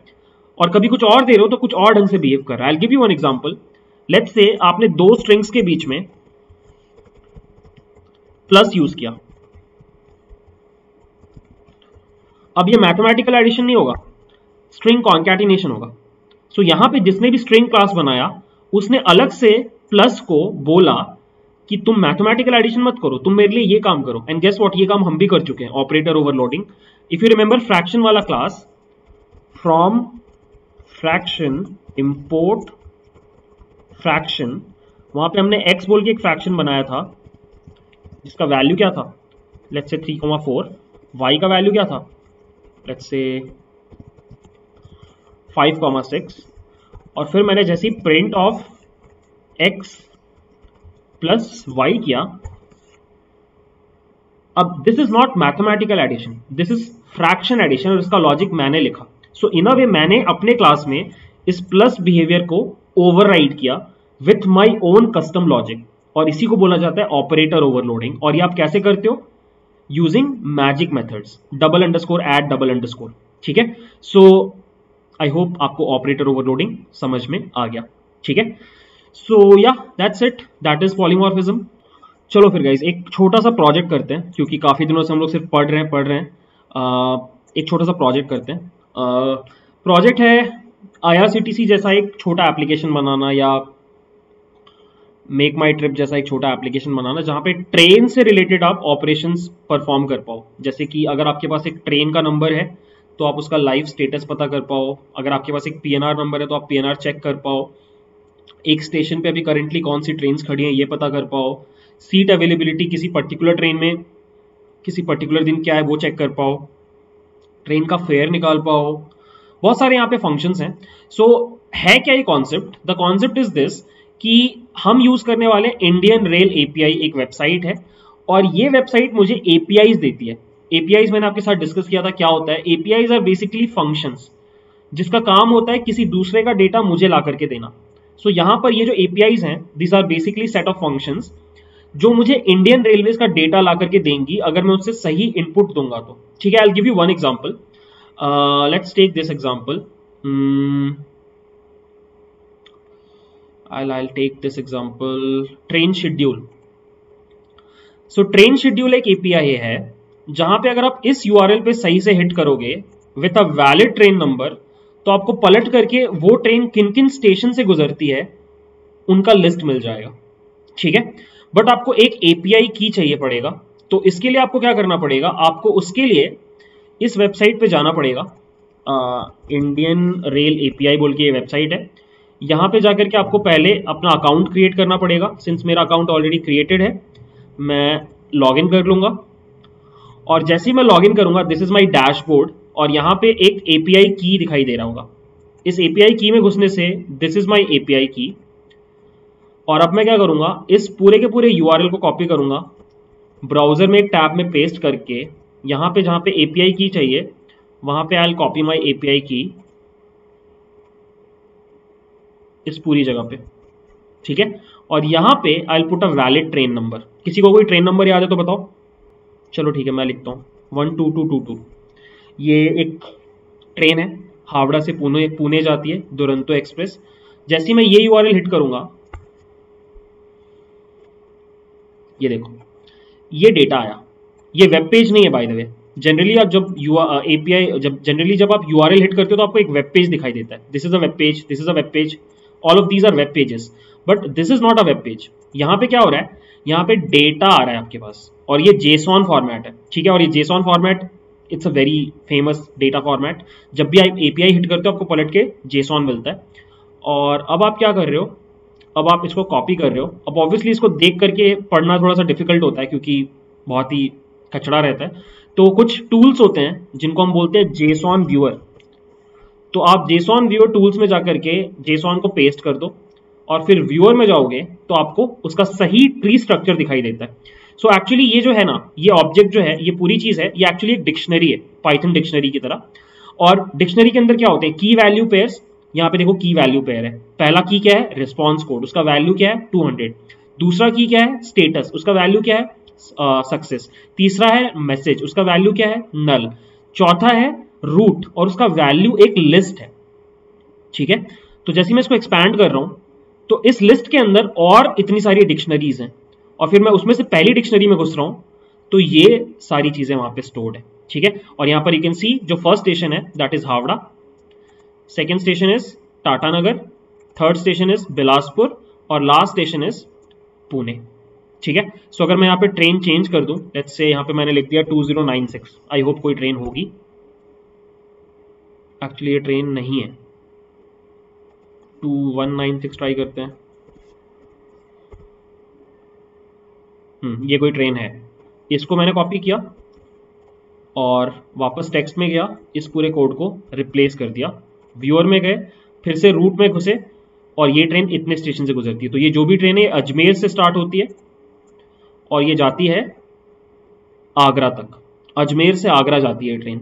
और कभी कुछ और दे रहे हो तो कुछ और ढंग से बिहेव कर रहा है. I give you one example let's say आपने दो स्ट्रिंग्स के बीच में प्लस यूज़ किया. अब ये मैथमेटिकल एडिशन नहीं होगा. स्ट्रिंग कॉन्कैटिनेशन होगा. सो so, यहाँ पे जिसने भी स्ट्रिंग क्लास बनाया उसने अलग से प्लस को बोला कि तुम मैथमेटिकल एडिशन मत करो, तुम मेरे लिए ये काम करो। एंड गेस वॉट ये काम हम भी कर चुके हैं operator overloading if you remember fraction वाला class from fraction import fraction वहाँ पे हमने एक्स बोल के एक फ्रैक्शन बनाया था, जिसका वैल्यू क्या था? Let's say three comma four Y का वैल्यू क्या था? Let's say five comma six और फिर मैंने जैसी print of X plus Y किया। अब this is not mathematical addition this is fraction addition और इसका लॉजिक मैंने लिखा। सो इन अ वे मैंने अपने क्लास में इस प्लस बिहेवियर को ओवरराइड किया with my own custom logic और इसी को बोला जाता है ऑपरेटर ओवरलोडिंग और ये आप कैसे करते हो? Using magic methods double underscore add double underscore ठीक है? सो आई होप आपको ऑपरेटर ओवरलोडिंग समझ में आ गया। ठीक है? So yeah that's it that is polymorphism चलो फिर गाइज़ एक छोटा सा प्रोजेक्ट करते हैं क्योंकि काफ़ी दिनों से हम लोग सिर्फ़ पढ़ रहे हैं पढ़ रहे हैं। आ, एक छोटा सा प्रोजेक्ट करते हैं। प्रोजेक्ट है आईआरसीटीसी जैसा एक छोटा एप्लीकेशन बनाना या मेक माई ट्रिप जैसा एक छोटा एप्लीकेशन बनाना जहाँ पे ट्रेन से रिलेटेड आप ऑपरेशन परफॉर्म कर पाओ। जैसे कि अगर आपके पास एक ट्रेन का नंबर है तो आप उसका लाइव स्टेटस पता कर पाओ। अगर आपके पास एक पीएनआर नंबर है तो आप पीएनआर चेक कर पाओ। एक स्टेशन पे अभी करेंटली कौन सी ट्रेन खड़ी हैं ये पता कर पाओ। सीट अवेलेबिलिटी किसी पर्टिकुलर ट्रेन में किसी पर्टिकुलर दिन क्या है वो चेक कर पाओ। ट्रेन का फेयर निकाल पाओ। बहुत सारे यहाँ पे फ़ंक्शंस हैं। सो so, है क्या ये concept the concept is this कि हम यूज़ करने वाले इंडियन रेल एपीआई एक वेबसाइट है और ये वेबसाइट मुझे एपीआईज देती है। एपीआईज मैंने आपके साथ डिस्कस किया था क्या होता है। एपीआईज आर बेसिकली फ़ंक्शंस जिसका काम होता है किसी दूसरे का डेटा मुझे ला करके देना। सो so, यहाँ पर ये जो एपीआईज हैं this are basically set of functions जो मुझे इंडियन रेलवेज का डेटा ला करके देंगी अगर मैं उससे सही इनपुट दूँगा तो। ठीक है I give you one example let's take this example I'll I'll take this example. Train schedule. So train schedule एक API है जहाँ पे अगर आप इस URL पे सही से हिट करोगे with a valid train number तो आपको पलट करके वो ट्रेन किन किन स्टेशन से गुजरती है उनका लिस्ट मिल जाएगा। ठीक है? बट आपको एक एपीआई की चाहिए पड़ेगा। तो इसके लिए आपको क्या करना पड़ेगा? आपको उसके लिए इस वेबसाइट पे जाना पड़ेगा। आ, इंडियन रेल एपीआई बोल के ये वेबसाइट है। यहाँ पे जाकर के आपको पहले अपना अकाउंट क्रिएट करना पड़ेगा। सिंस मेरा अकाउंट ऑलरेडी क्रिएटेड है मैं लॉगिन कर लूँगा। और जैसे ही मैं लॉगिन करूँगा दिस इज़ माई डैशबोर्ड और यहाँ पे एक एपीआई की दिखाई दे रहा होगा। इस एपीआई की में घुसने से दिस इज़ माई एपीआई की और अब मैं क्या करूँगा? इस पूरे के पूरे यूआरएल को कॉपी करूँगा। ब्राउज़र में एक टैब में पेस्ट करके यहाँ पे जहाँ पे एपीआई की चाहिए, वहाँ पे आई कॉपी माई एपीआई की इस पूरी जगह पे। ठीक है? और यहाँ पे I put a valid train number किसी को कोई ट्रेन नंबर याद है तो बताओ। चलो ठीक है, मैं लिखता हूँ। One two two two two. ये एक ट्रेन है, हावड़ा से पुणे पुणे जाती है, दुरंतो एक्सप्रेस। जैसे मैं ये यूआरएल हिट करूँगा, ये देखो, ये डेटा आया। ये वेब पेज नहीं है बाय द वे जनरली आप जब यू एपीआई जब जनरली जब आप यूआरएल हिट करते हो तो आपको एक वेब पेज दिखाई देता है। This is a web page this is a web page all of these are web pages but this is not a web page यहाँ पे क्या हो रहा है? यहाँ पे डेटा आ रहा है आपके पास। और ये जेसॉन फॉर्मेट है। ठीक है? और ये JSON format it's a very famous data format जब भी आप एपीआई हिट करते हो, आपको पलट के जेसॉन मिलता है। और अब आप क्या कर रहे हो? अब आप इसको कॉपी कर रहे हो। अब ऑब्वियसली इसको देख करके पढ़ना थोड़ा सा डिफ़िकल्ट होता है, क्योंकि बहुत ही कचड़ा रहता है। तो कुछ टूल्स होते हैं, जिनको हम बोलते हैं जेसॉन व्यूअर तो आप जेसॉन व्यूअर टूल्स में जाकर के जेसॉन को पेस्ट कर दो। और फिर व्यूअर में जाओगे तो आपको उसका सही ट्री स्ट्रक्चर दिखाई देता है। सो so एक्चुअली ये जो है ना ये ऑब्जेक्ट जो है ये पूरी चीज़ है ये एक्चुअली एक डिक्शनरी है पाइथन डिक्शनरी की तरह। और डिक्शनरी के अंदर क्या होते हैं? की वैल्यू पेयर्स यहाँ पे देखो की वैल्यू पेयर है। पहला की क्या है? रिस्पॉन्स कोड उसका वैल्यू क्या है? 200 दूसरा की क्या है? स्टेटस उसका वैल्यू क्या है? सक्सेस uh, तीसरा है मैसेज उसका वैल्यू क्या है? नल चौथा है रूट और उसका वैल्यू एक लिस्ट है। ठीक है? तो जैसे मैं इसको एक्सपैंड कर रहा हूँ तो इस लिस्ट के अंदर और इतनी सारी डिक्शनरीज हैं। और फिर मैं उसमें से पहली डिक्शनरी में घुस रहा हूँ तो ये सारी चीज़ें वहाँ पे स्टोर्ड है ठीक है? और यहाँ पर यू कैन सी जो फ़र्स्ट स्टेशन है that is Howrah. Second station is Tatanagar third station is Bilaspur. और लास्ट स्टेशन इज़ पुणे ठीक है? सो so, अगर मैं यहाँ पे ट्रेन चेंज कर दूँ लेट्स से यहाँ पे मैंने लिख दिया 2096 आई होप कोई ट्रेन होगी। एक्चुअली ये ट्रेन नहीं है। 2196 ट्राई करते हैं हम्म ये कोई ट्रेन है। इसको मैंने कॉपी किया और वापस टेक्स्ट में गया, इस पूरे कोड को रिप्लेस कर दिया। व्यूअर में गए, फिर से रूट में घुसे और ये ट्रेन इतने स्टेशन से गुजरती है। तो ये जो भी ट्रेन है अजमेर से स्टार्ट होती है और ये जाती है आगरा तक। अजमेर से आगरा जाती है ट्रेन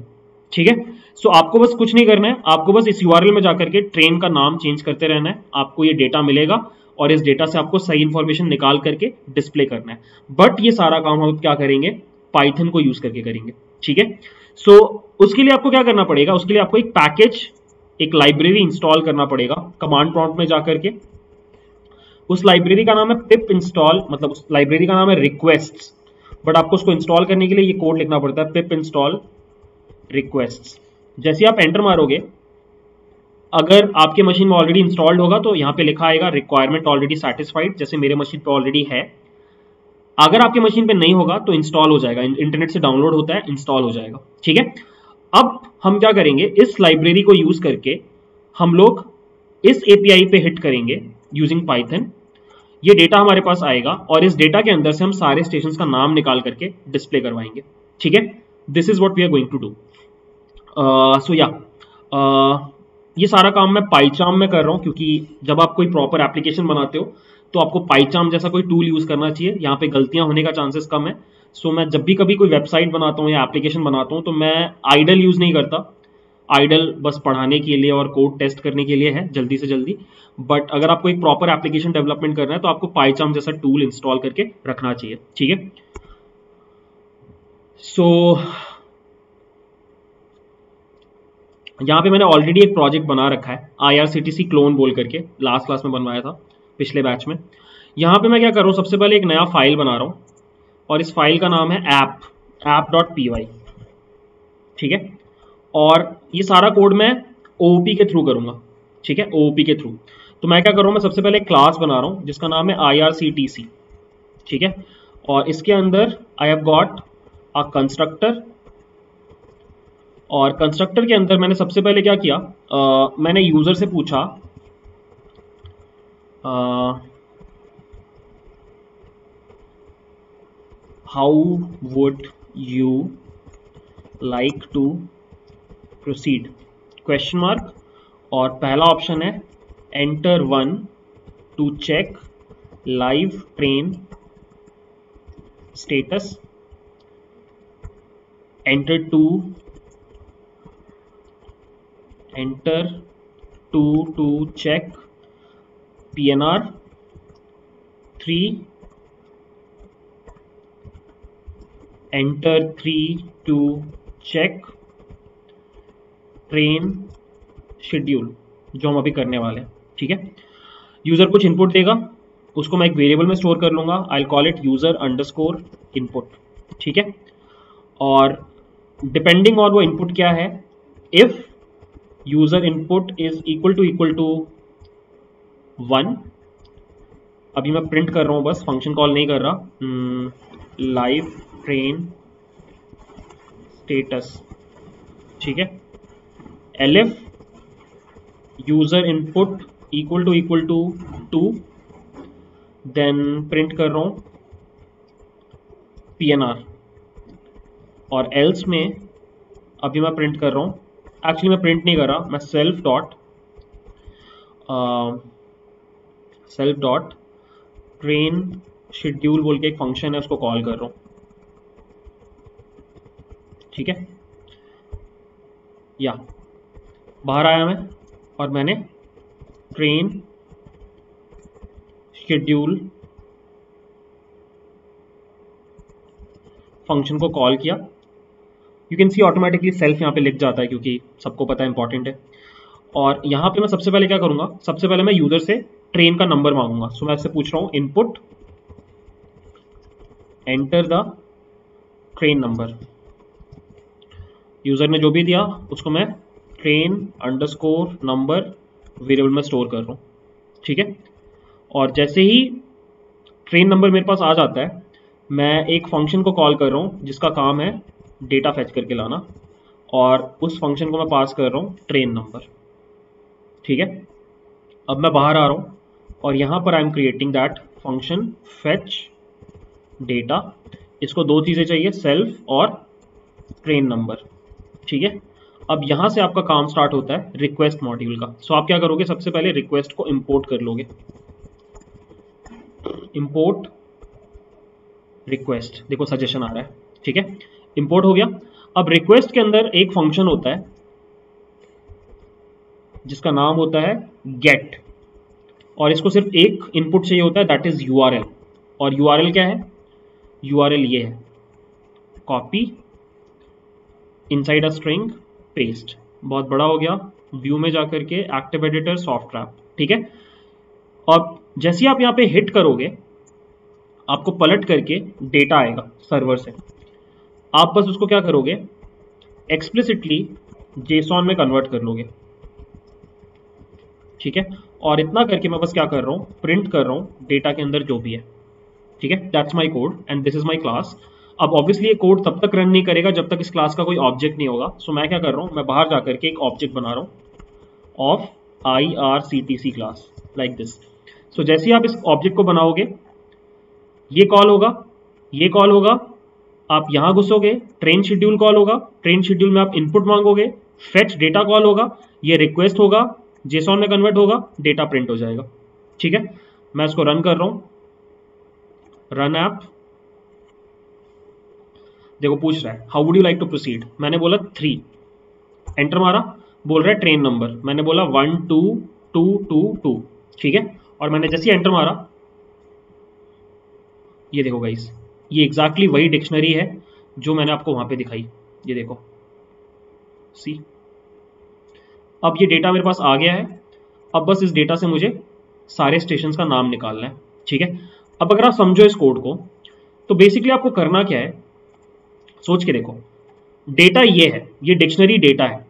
ठीक है? सो आपको बस कुछ नहीं करना है। आपको बस इस यूआरएल में जाकर के ट्रेन का नाम चेंज करते रहना है। आपको ये डेटा मिलेगा। और इस डेटा से आपको सही इंफॉर्मेशन निकाल करके डिस्प्ले करना है। बट ये सारा काम हम क्या करेंगे? पाइथन को यूज़ करके करेंगे, ठीक है? सो उसके लिए आपको क्या करना पड़ेगा? उसके लिए आपको एक पैकेज एक लाइब्रेरी इंस्टॉल करना पड़ेगा कमांड प्रॉम्प्ट में जाकर के। उस लाइब्रेरी का नाम है पिप इंस्टॉल मतलब उस लाइब्रेरी का नाम है रिक्वेस्ट बट आपको उसको इंस्टॉल करने के लिए ये कोड लिखना पड़ता है पिप इंस्टॉल रिक्वेस्ट जैसे आप एंटर मारोगे अगर आपके मशीन में ऑलरेडी इंस्टॉल्ड होगा तो यहाँ पे लिखा आएगा रिक्वायरमेंट ऑलरेडी सेटिस्फाइड जैसे मेरे मशीन पे ऑलरेडी है। अगर आपके मशीन पे नहीं होगा तो इंस्टॉल हो जाएगा। इंटरनेट से डाउनलोड होता है इंस्टॉल हो जाएगा। ठीक है? अब हम क्या करेंगे? इस लाइब्रेरी को यूज़ करके हम लोग इस एपीआई पे हिट करेंगे यूजिंग पाइथन ये डेटा हमारे पास आएगा और इस डेटा के अंदर से हम सारे स्टेशन का नाम निकाल करके डिस्प्ले करवाएँगे। ठीक है? This is what we are going to do so yeah ये सारा काम मैं पाईचाम में कर रहा हूँ क्योंकि जब आप कोई प्रॉपर एप्लीकेशन बनाते हो तो आपको पाईचाम जैसा कोई टूल यूज़ करना चाहिए। यहाँ पे गलतियाँ होने का चांसेस कम है। सो so, मैं जब भी कभी कोई वेबसाइट बनाता हूँ या एप्लीकेशन बनाता हूँ तो मैं आइडल यूज़ नहीं करता। आइडल बस पढ़ाने के लिए और कोड टेस्ट करने के लिए है जल्दी से जल्दी। बट अगर आपको एक प्रॉपर एप्लीकेशन डेवलपमेंट करना है तो आपको पाईचाम जैसा टूल इंस्टॉल करके रखना चाहिए। ठीक है? सो यहाँ पे मैंने ऑलरेडी एक प्रोजेक्ट बना रखा है आईआरसीटीसी क्लोन बोल करके लास्ट क्लास में बनवाया था, पिछले बैच में। यहाँ पे मैं क्या कर रहा हूँ, सबसे पहले एक नया फ़ाइल बना रहा हूँ, और इस फ़ाइल का नाम है app app dot P Y ठीक है? और ये सारा कोड मैं ओपी के थ्रू करूँगा, ठीक है? ओपी के थ्रू तो मैं क्या कर रहा हूँ, मैं सबसे पहले एक क्लास बना रहा हूँ, जिसका नाम है आई आर सी टी सी ठीक है? और इसके अंदर I have got a constructor और कंस्ट्रक्टर के अंदर मैंने सबसे पहले क्या किया आ, मैंने यूज़र से पूछा how would you like to proceed question mark और पहला ऑप्शन है enter one to check live train status enter two enter 2 to check PNR 3 enter 3 to check train schedule जो हम अभी करने वाले हैं, ठीक है? यूज़र कुछ इनपुट देगा, उसको मैं एक वेरिएबल में स्टोर कर लूँगा I call it user underscore input ठीक है? और डिपेंडिंग ऑन वो इनपुट क्या है if user input is equal to equal to one अभी मैं प्रिंट कर रहा हूँ, बस फ़ंक्शन कॉल नहीं कर रहा। लाइव ट्रेन स्टेटस ठीक है? Elif user input equal to equal to two then print कर रहा हूँ पी एन आर और एल्स में अभी मैं प्रिंट कर रहा हूँ एक्चुअली मैं प्रिंट नहीं कर। रहा मैं self dot self dot train schedule बोल के एक फ़ंक्शन है, उसको कॉल कर रहा हूँ। ठीक है? या। बाहर आया मैं, और मैंने ट्रेन शेड्यूल फ़ंक्शन को कॉल किया। You can see automatically self यहाँ पे लिख जाता है क्योंकि सबको पता है इंपॉर्टेंट है। और यहाँ पे मैं सबसे पहले क्या करूँगा? सबसे पहले मैं यूज़र से ट्रेन का नंबर मांगूँगा। सो मैं इससे पूछ रहा हूँ input enter the train number user ने जो भी दिया, उसको मैं ट्रेन अंडरस्कोर नंबर वेरिएबल में स्टोर कर रहा हूँ। ठीक है? और जैसे ही ट्रेन नंबर मेरे पास आ जाता है, मैं एक फ़ंक्शन को कॉल कर रहा हूँ, जिसका काम है डेटा फैच करके लाना और उस फ़ंक्शन को मैं पास कर रहा हूँ ट्रेन नंबर ठीक है? अब मैं बाहर आ रहा हूँ और यहाँ पर I am creating that function fetch data इसको दो चीज़ें चाहिए सेल्फ और ट्रेन नंबर ठीक है? अब यहाँ से आपका काम स्टार्ट होता है रिक्वेस्ट मॉड्यूल का। सो आप क्या करोगे? सबसे पहले रिक्वेस्ट को इंपोर्ट कर लोगे। इंपोर्ट रिक्वेस्ट देखो सजेशन आ रहा है। ठीक है? इंपोर्ट हो गया। अब रिक्वेस्ट के अंदर एक फ़ंक्शन होता है, जिसका नाम होता है गेट और इसको सिर्फ़ एक इनपुट चाहिए होता है दैट इज़ यू और यूआरएल क्या है? यूआरएल ये है। Copy inside a string paste बहुत बड़ा हो गया। व्यू में जाकर के एक्टिव एडिटर सॉफ्ट ठीक है? और जैसे ही आप यहाँ पे हिट करोगे, आपको पलट करके डेटा आएगा सर्वर से। आप बस उसको क्या करोगे? एक्सप्लिसिटली जेसॉन में कन्वर्ट कर लोगे। ठीक है? और इतना करके मैं बस क्या कर रहा हूँ? प्रिंट कर रहा हूँ डेटा के अंदर जो भी है। ठीक है? That's my code and this is my class अब ऑब्वियसली ये कोड तब तक रन नहीं करेगा जब तक इस क्लास का कोई ऑब्जेक्ट नहीं होगा। सो so, मैं क्या कर रहा हूँ? मैं बाहर जाकर के एक ऑब्जेक्ट बना रहा हूँ of I R C T C class like this so जैसे ही आप इस ऑब्जेक्ट को बनाओगे ये कॉल होगा ये कॉल होगा आप यहाँ घुसोगे ट्रेन शेड्यूल कॉल होगा ट्रेन शेड्यूल में आप इनपुट मांगोगे फेच डेटा कॉल होगा, ये रिक्वेस्ट होगा जेसॉन में कन्वर्ट होगा डेटा प्रिंट हो जाएगा। ठीक है? मैं इसको रन कर रहा हूँ। रन ऐप देखो, पूछ रहा है how would you like to proceed मैंने बोला थ्री एंटर मारा, बोल रहा है ट्रेन नंबर मैंने बोला one two two two two ठीक है? और मैंने जैसे एंटर मारा, ये देखो गाइस ये एग्जैक्टली exactly वही डिक्शनरी है जो मैंने आपको वहाँ पे दिखाई। ये देखो। सी अब ये डेटा मेरे पास आ गया है। अब बस इस डेटा से मुझे सारे स्टेशन का नाम निकालना है। ठीक है? अब अगर आप समझो इस कोड को तो बेसिकली आपको करना क्या है? सोच के देखो। डेटा ये है, ये डिक्शनरी डेटा है।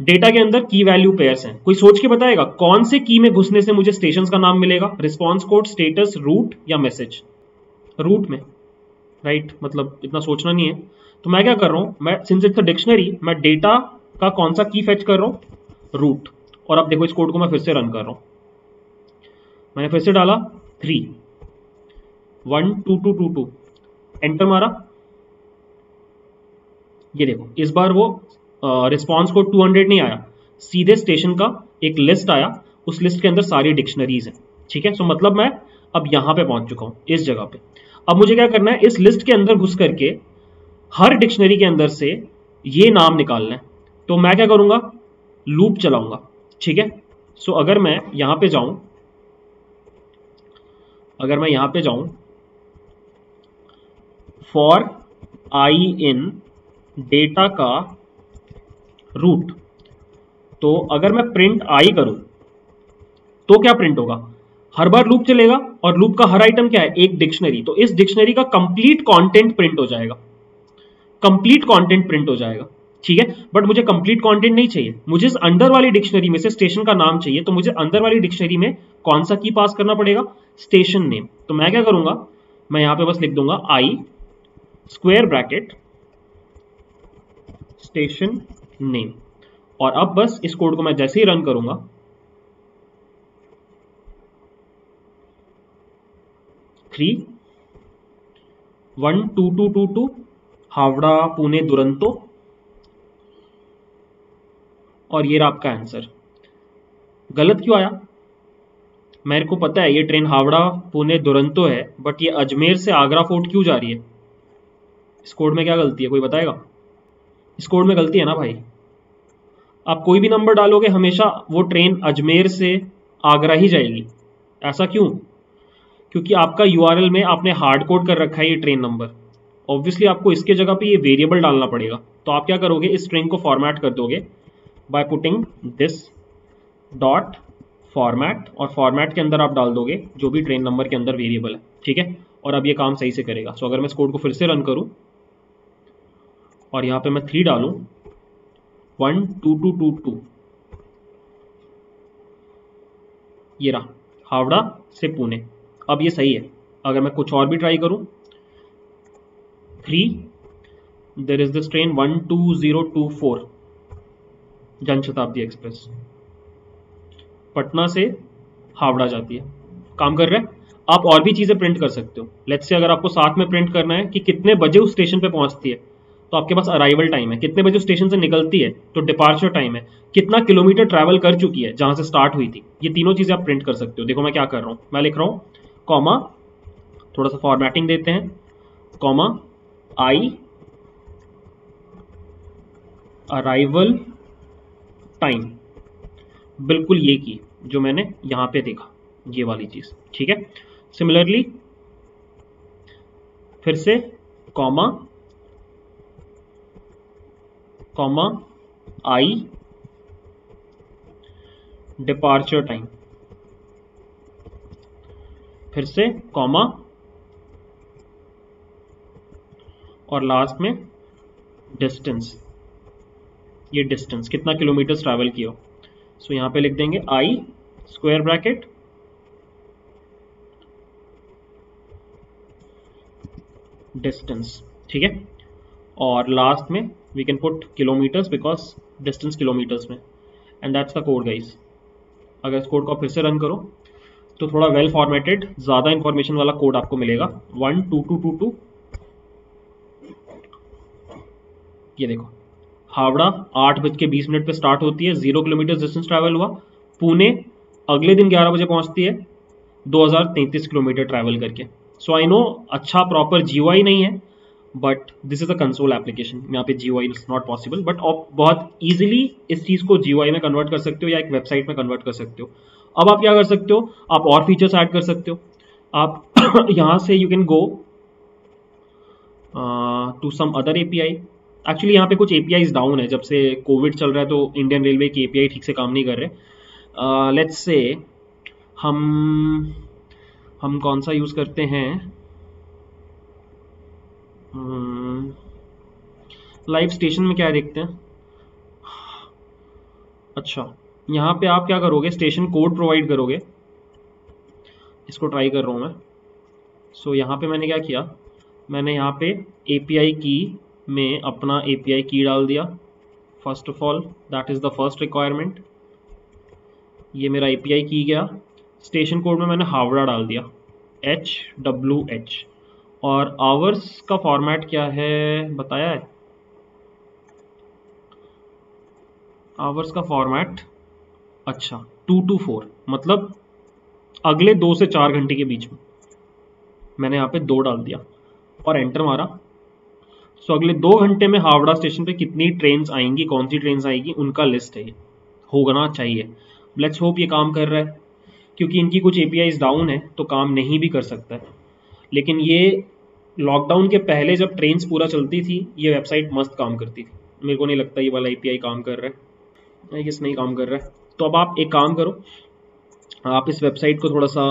डेटा के अंदर की वैल्यू पेयर्स हैं। कोई सोच के बताएगा, कौन से की में घुसने से मुझे स्टेशन का नाम मिलेगा? रिस्पॉन्स कोड स्टेटस रूट या मैसेज रूट में। राइट मतलब इतना सोचना नहीं है। तो मैं क्या कर रहा हूँ? मैं सिंस इट्स डिक्शनरी मैं डेटा का कौन सा की फेच कर रहा हूँ? रूट और अब देखो इस कोड को मैं फिर से रन कर रहा हूँ। मैंने फिर से डाला three one two two two two enter मारा। ये देखो इस बार वो रिस्पॉन्स कोड 200 नहीं आया। सीधे स्टेशन का एक लिस्ट आया। उस लिस्ट के अंदर सारी डिक्शनरीज हैं। ठीक है? सो so, मतलब मैं अब यहाँ पे पहुँच चुका हूँ इस जगह पे। अब मुझे क्या करना है, इस लिस्ट के अंदर घुस करके, हर डिक्शनरी के अंदर से ये नाम निकालना है। तो मैं क्या करूँगा? लूप चलाऊँगा, ठीक है? सो अगर मैं यहाँ पे जाऊँ, अगर मैं यहाँ पे जाऊँ फॉर आई इन डेटा का रूट तो अगर मैं प्रिंट आई करूँ तो क्या प्रिंट होगा? हर बार लूप चलेगा और लूप का हर आइटम क्या है? एक डिक्शनरी तो इस डिक्शनरी का कंप्लीट कंटेंट प्रिंट हो जाएगा। कंप्लीट कंटेंट प्रिंट हो जाएगा। ठीक है? बट मुझे कंप्लीट कंटेंट नहीं चाहिए। मुझे इस अंदर वाली डिक्शनरी में से स्टेशन का नाम चाहिए तो मुझे अंदर वाली डिक्शनरी में कौन सा की पास करना पड़ेगा? स्टेशन नेम तो मैं क्या करूँगा? मैं यहाँ पे बस लिख दूँगा I square bracket station name और अब बस इस कोड को मैं जैसे ही रन करूँगा three one two two two two Howrah, Pune, Duronto. और ये रहा आपका आंसर गलत क्यों आया? मेरे को पता है, ये ट्रेन हावड़ा, पुणे, दुरंतो है बट ये अजमेर से आगरा फोर्ट क्यों जा रही है? इस कोड में क्या गलती है? कोई बताएगा? इस कोड में गलती है ना भाई? आप कोई भी नंबर डालोगे, हमेशा वो ट्रेन अजमेर से आगरा ही जाएगी। ऐसा क्यों? क्योंकि आपका यूआरएल में आपने हार्ड कोड कर रखा है ये ट्रेन नंबर ऑब्वियसली आपको इसके जगह पे ये वेरिएबल डालना पड़ेगा। तो आप क्या करोगे? इस स्ट्रिंग को फॉर्मेट कर दोगे by putting this dot format और फॉर्मेट के अंदर आप डाल दोगे जो भी ट्रेन नंबर के अंदर वेरिएबल है। ठीक है? और अब ये काम सही से करेगा। सो so, अगर मैं इस कोड को फिर से रन करूँ और यहाँ पे मैं थ्री डालूं one two two two two ये रहा। हावड़ा से पुणे। अब ये सही है। अगर मैं कुछ और भी ट्राई करूँ। Three there is this train one two zero two four Jan Shatabdi express. Patna से हावड़ा जाती है। काम कर रहे हैं? आप और भी चीज़ें प्रिंट कर सकते हो। लेट्स से अगर आपको साथ में प्रिंट करना है कि कितने बजे उस स्टेशन पे पहुँचती है तो आपके पास अराइवल टाइम है। कितने बजे स्टेशन से निकलती है तो डिपार्चर टाइम है। कितना किलोमीटर ट्रैवल कर चुकी है, जहाँ से स्टार्ट हुई थी। ये तीनों चीज़ें आप प्रिंट कर सकते हो। देखो मैं क्या कर रहा हूँ। मैं लिख रहा हूँ कॉमा, थोड़ा सा फॉर्मेटिंग देते हैं, कॉमा आई अराइवल टाइम बिल्कुल ये की, जो मैंने यहाँ पे देखा, ये वाली चीज़, ठीक है? सिमिलरली फिर से comma comma I departure time फिर से कॉमा और लास्ट में डिस्टेंस ये डिस्टेंस कितना किलोमीटर ट्रैवल किया? सो यहाँ पे लिख देंगे आई स्क्वायर ब्रैकेट डिस्टेंस ठीक है? और लास्ट में we can put kilometres because distance kilometres में. And that's the code guys अगर इस कोड को फिर से रन करो तो थोड़ा वेल फॉर्मेटेड ज़्यादा इंफॉर्मेशन वाला कोड आपको मिलेगा। One two two two two ये देखो। हावड़ा आठ बज के बीस मिनट पे स्टार्ट होती है। ज़ीरो किलोमीटर डिस्टेंस ट्रैवल हुआ। पुणे अगले दिन ग्यारह बजे पहुँचती है। दो हज़ार तैंतीस किलोमीटर ट्रैवल करके। सो आई नो अच्छा प्रॉपर जियो नहीं है but this is a console application यहाँ पे जियो इज़ नॉट पॉसिबल बट आप बहुत ईजिली इस चीज़ को जियो में कन्वर्ट कर सकते हो या एक वेबसाइट में कन्वर्ट कर सकते हो। अब आप क्या कर सकते हो? आप और फीचर्स ऐड कर सकते हो। आप यहाँ से you can go to some other API actually यहाँ पे कुछ एपीआई डाउन है। जब से कोविड चल रहा है तो इंडियन रेलवे की एपीआई ठीक से काम नहीं कर रहे। लेट्स uh, से हम हम कौन सा यूज़ करते हैं? लाइव स्टेशन में क्या देखते हैं? अच्छा। यहाँ पे आप क्या करोगे? स्टेशन कोड प्रोवाइड करोगे। इसको ट्राई कर रहा हूँ मैं। सो so, यहाँ पे मैंने क्या किया? मैंने यहाँ पे एपीआई की में अपना एपीआई की डाल दिया। First of all that is the first requirement ये मेरा एपीआई की गया। स्टेशन कोड में मैंने हावड़ा डाल दिया। एच डब्ल्यू एच और आवर्स का फॉर्मेट क्या है? बताया है? आवर्स का फॉर्मेट अच्छा टू टू फोर मतलब अगले दो से चार घंटे के बीच में। मैंने यहाँ पे दो डाल दिया और एंटर मारा। सो अगले दो घंटे में हावड़ा स्टेशन पे कितनी ट्रेन आएँगी, कौन सी ट्रेन आएगी, उनका लिस्ट है ये। होना चाहिए। लेट्स होप ये काम कर रहा है, क्योंकि इनकी कुछ एपीआई डाउन है तो काम नहीं भी कर सकता है। लेकिन ये लॉकडाउन के पहले जब ट्रेन पूरा चलती थी, ये वेबसाइट मस्त काम करती थी। मेरे को नहीं लगता ये वाला एपीआई काम कर रहा है। नहीं काम कर रहा है। तो अब आप एक काम करो, आप इस वेबसाइट को थोड़ा सा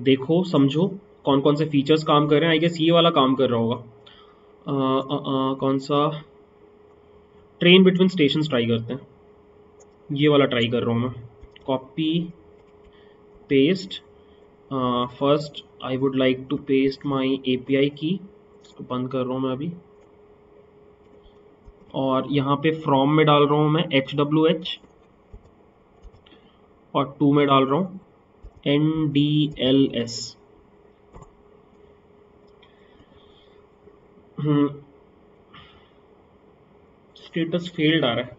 देखो, समझो कौन कौन से फीचर्स काम कर रहे हैं। आई गेस ये वाला काम कर रहा होगा। कौन सा? ट्रेन बिटवीन स्टेशन ट्राई करते हैं। ये वाला ट्राई कर रहा हूँ मैं। Copy paste first I would like to paste my A P I की इसको बंद कर रहा हूँ मैं अभी। और यहाँ पे फ्रॉम में डाल रहा हूँ मैं एच डब्ल्यू एच और टू में डाल रहा हूँ। N D L S status failed आ रहा है।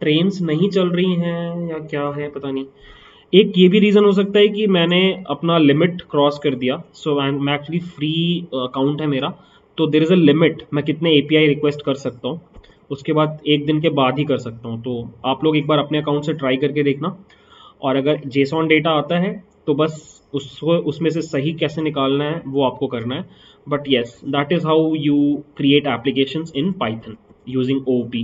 ट्रेन्स नहीं चल रही हैं या क्या है, पता नहीं। एक ये भी रीज़न हो सकता है कि मैंने अपना लिमिट क्रॉस कर दिया। सो मैं एक्चुअली फ्री अकाउंट है मेरा। तो देर इज़ अ लिमिट मैं कितने एपीआई रिक्वेस्ट कर सकता हूँ। उसके बाद एक दिन के बाद ही कर सकता हूँ। तो आप लोग एक बार अपने अकाउंट से ट्राई करके देखना। और अगर जेसॉन डेटा आता है तो बस उसको, उसमें से सही कैसे निकालना है, वो आपको करना है। But yes that is how you create application in Python using O op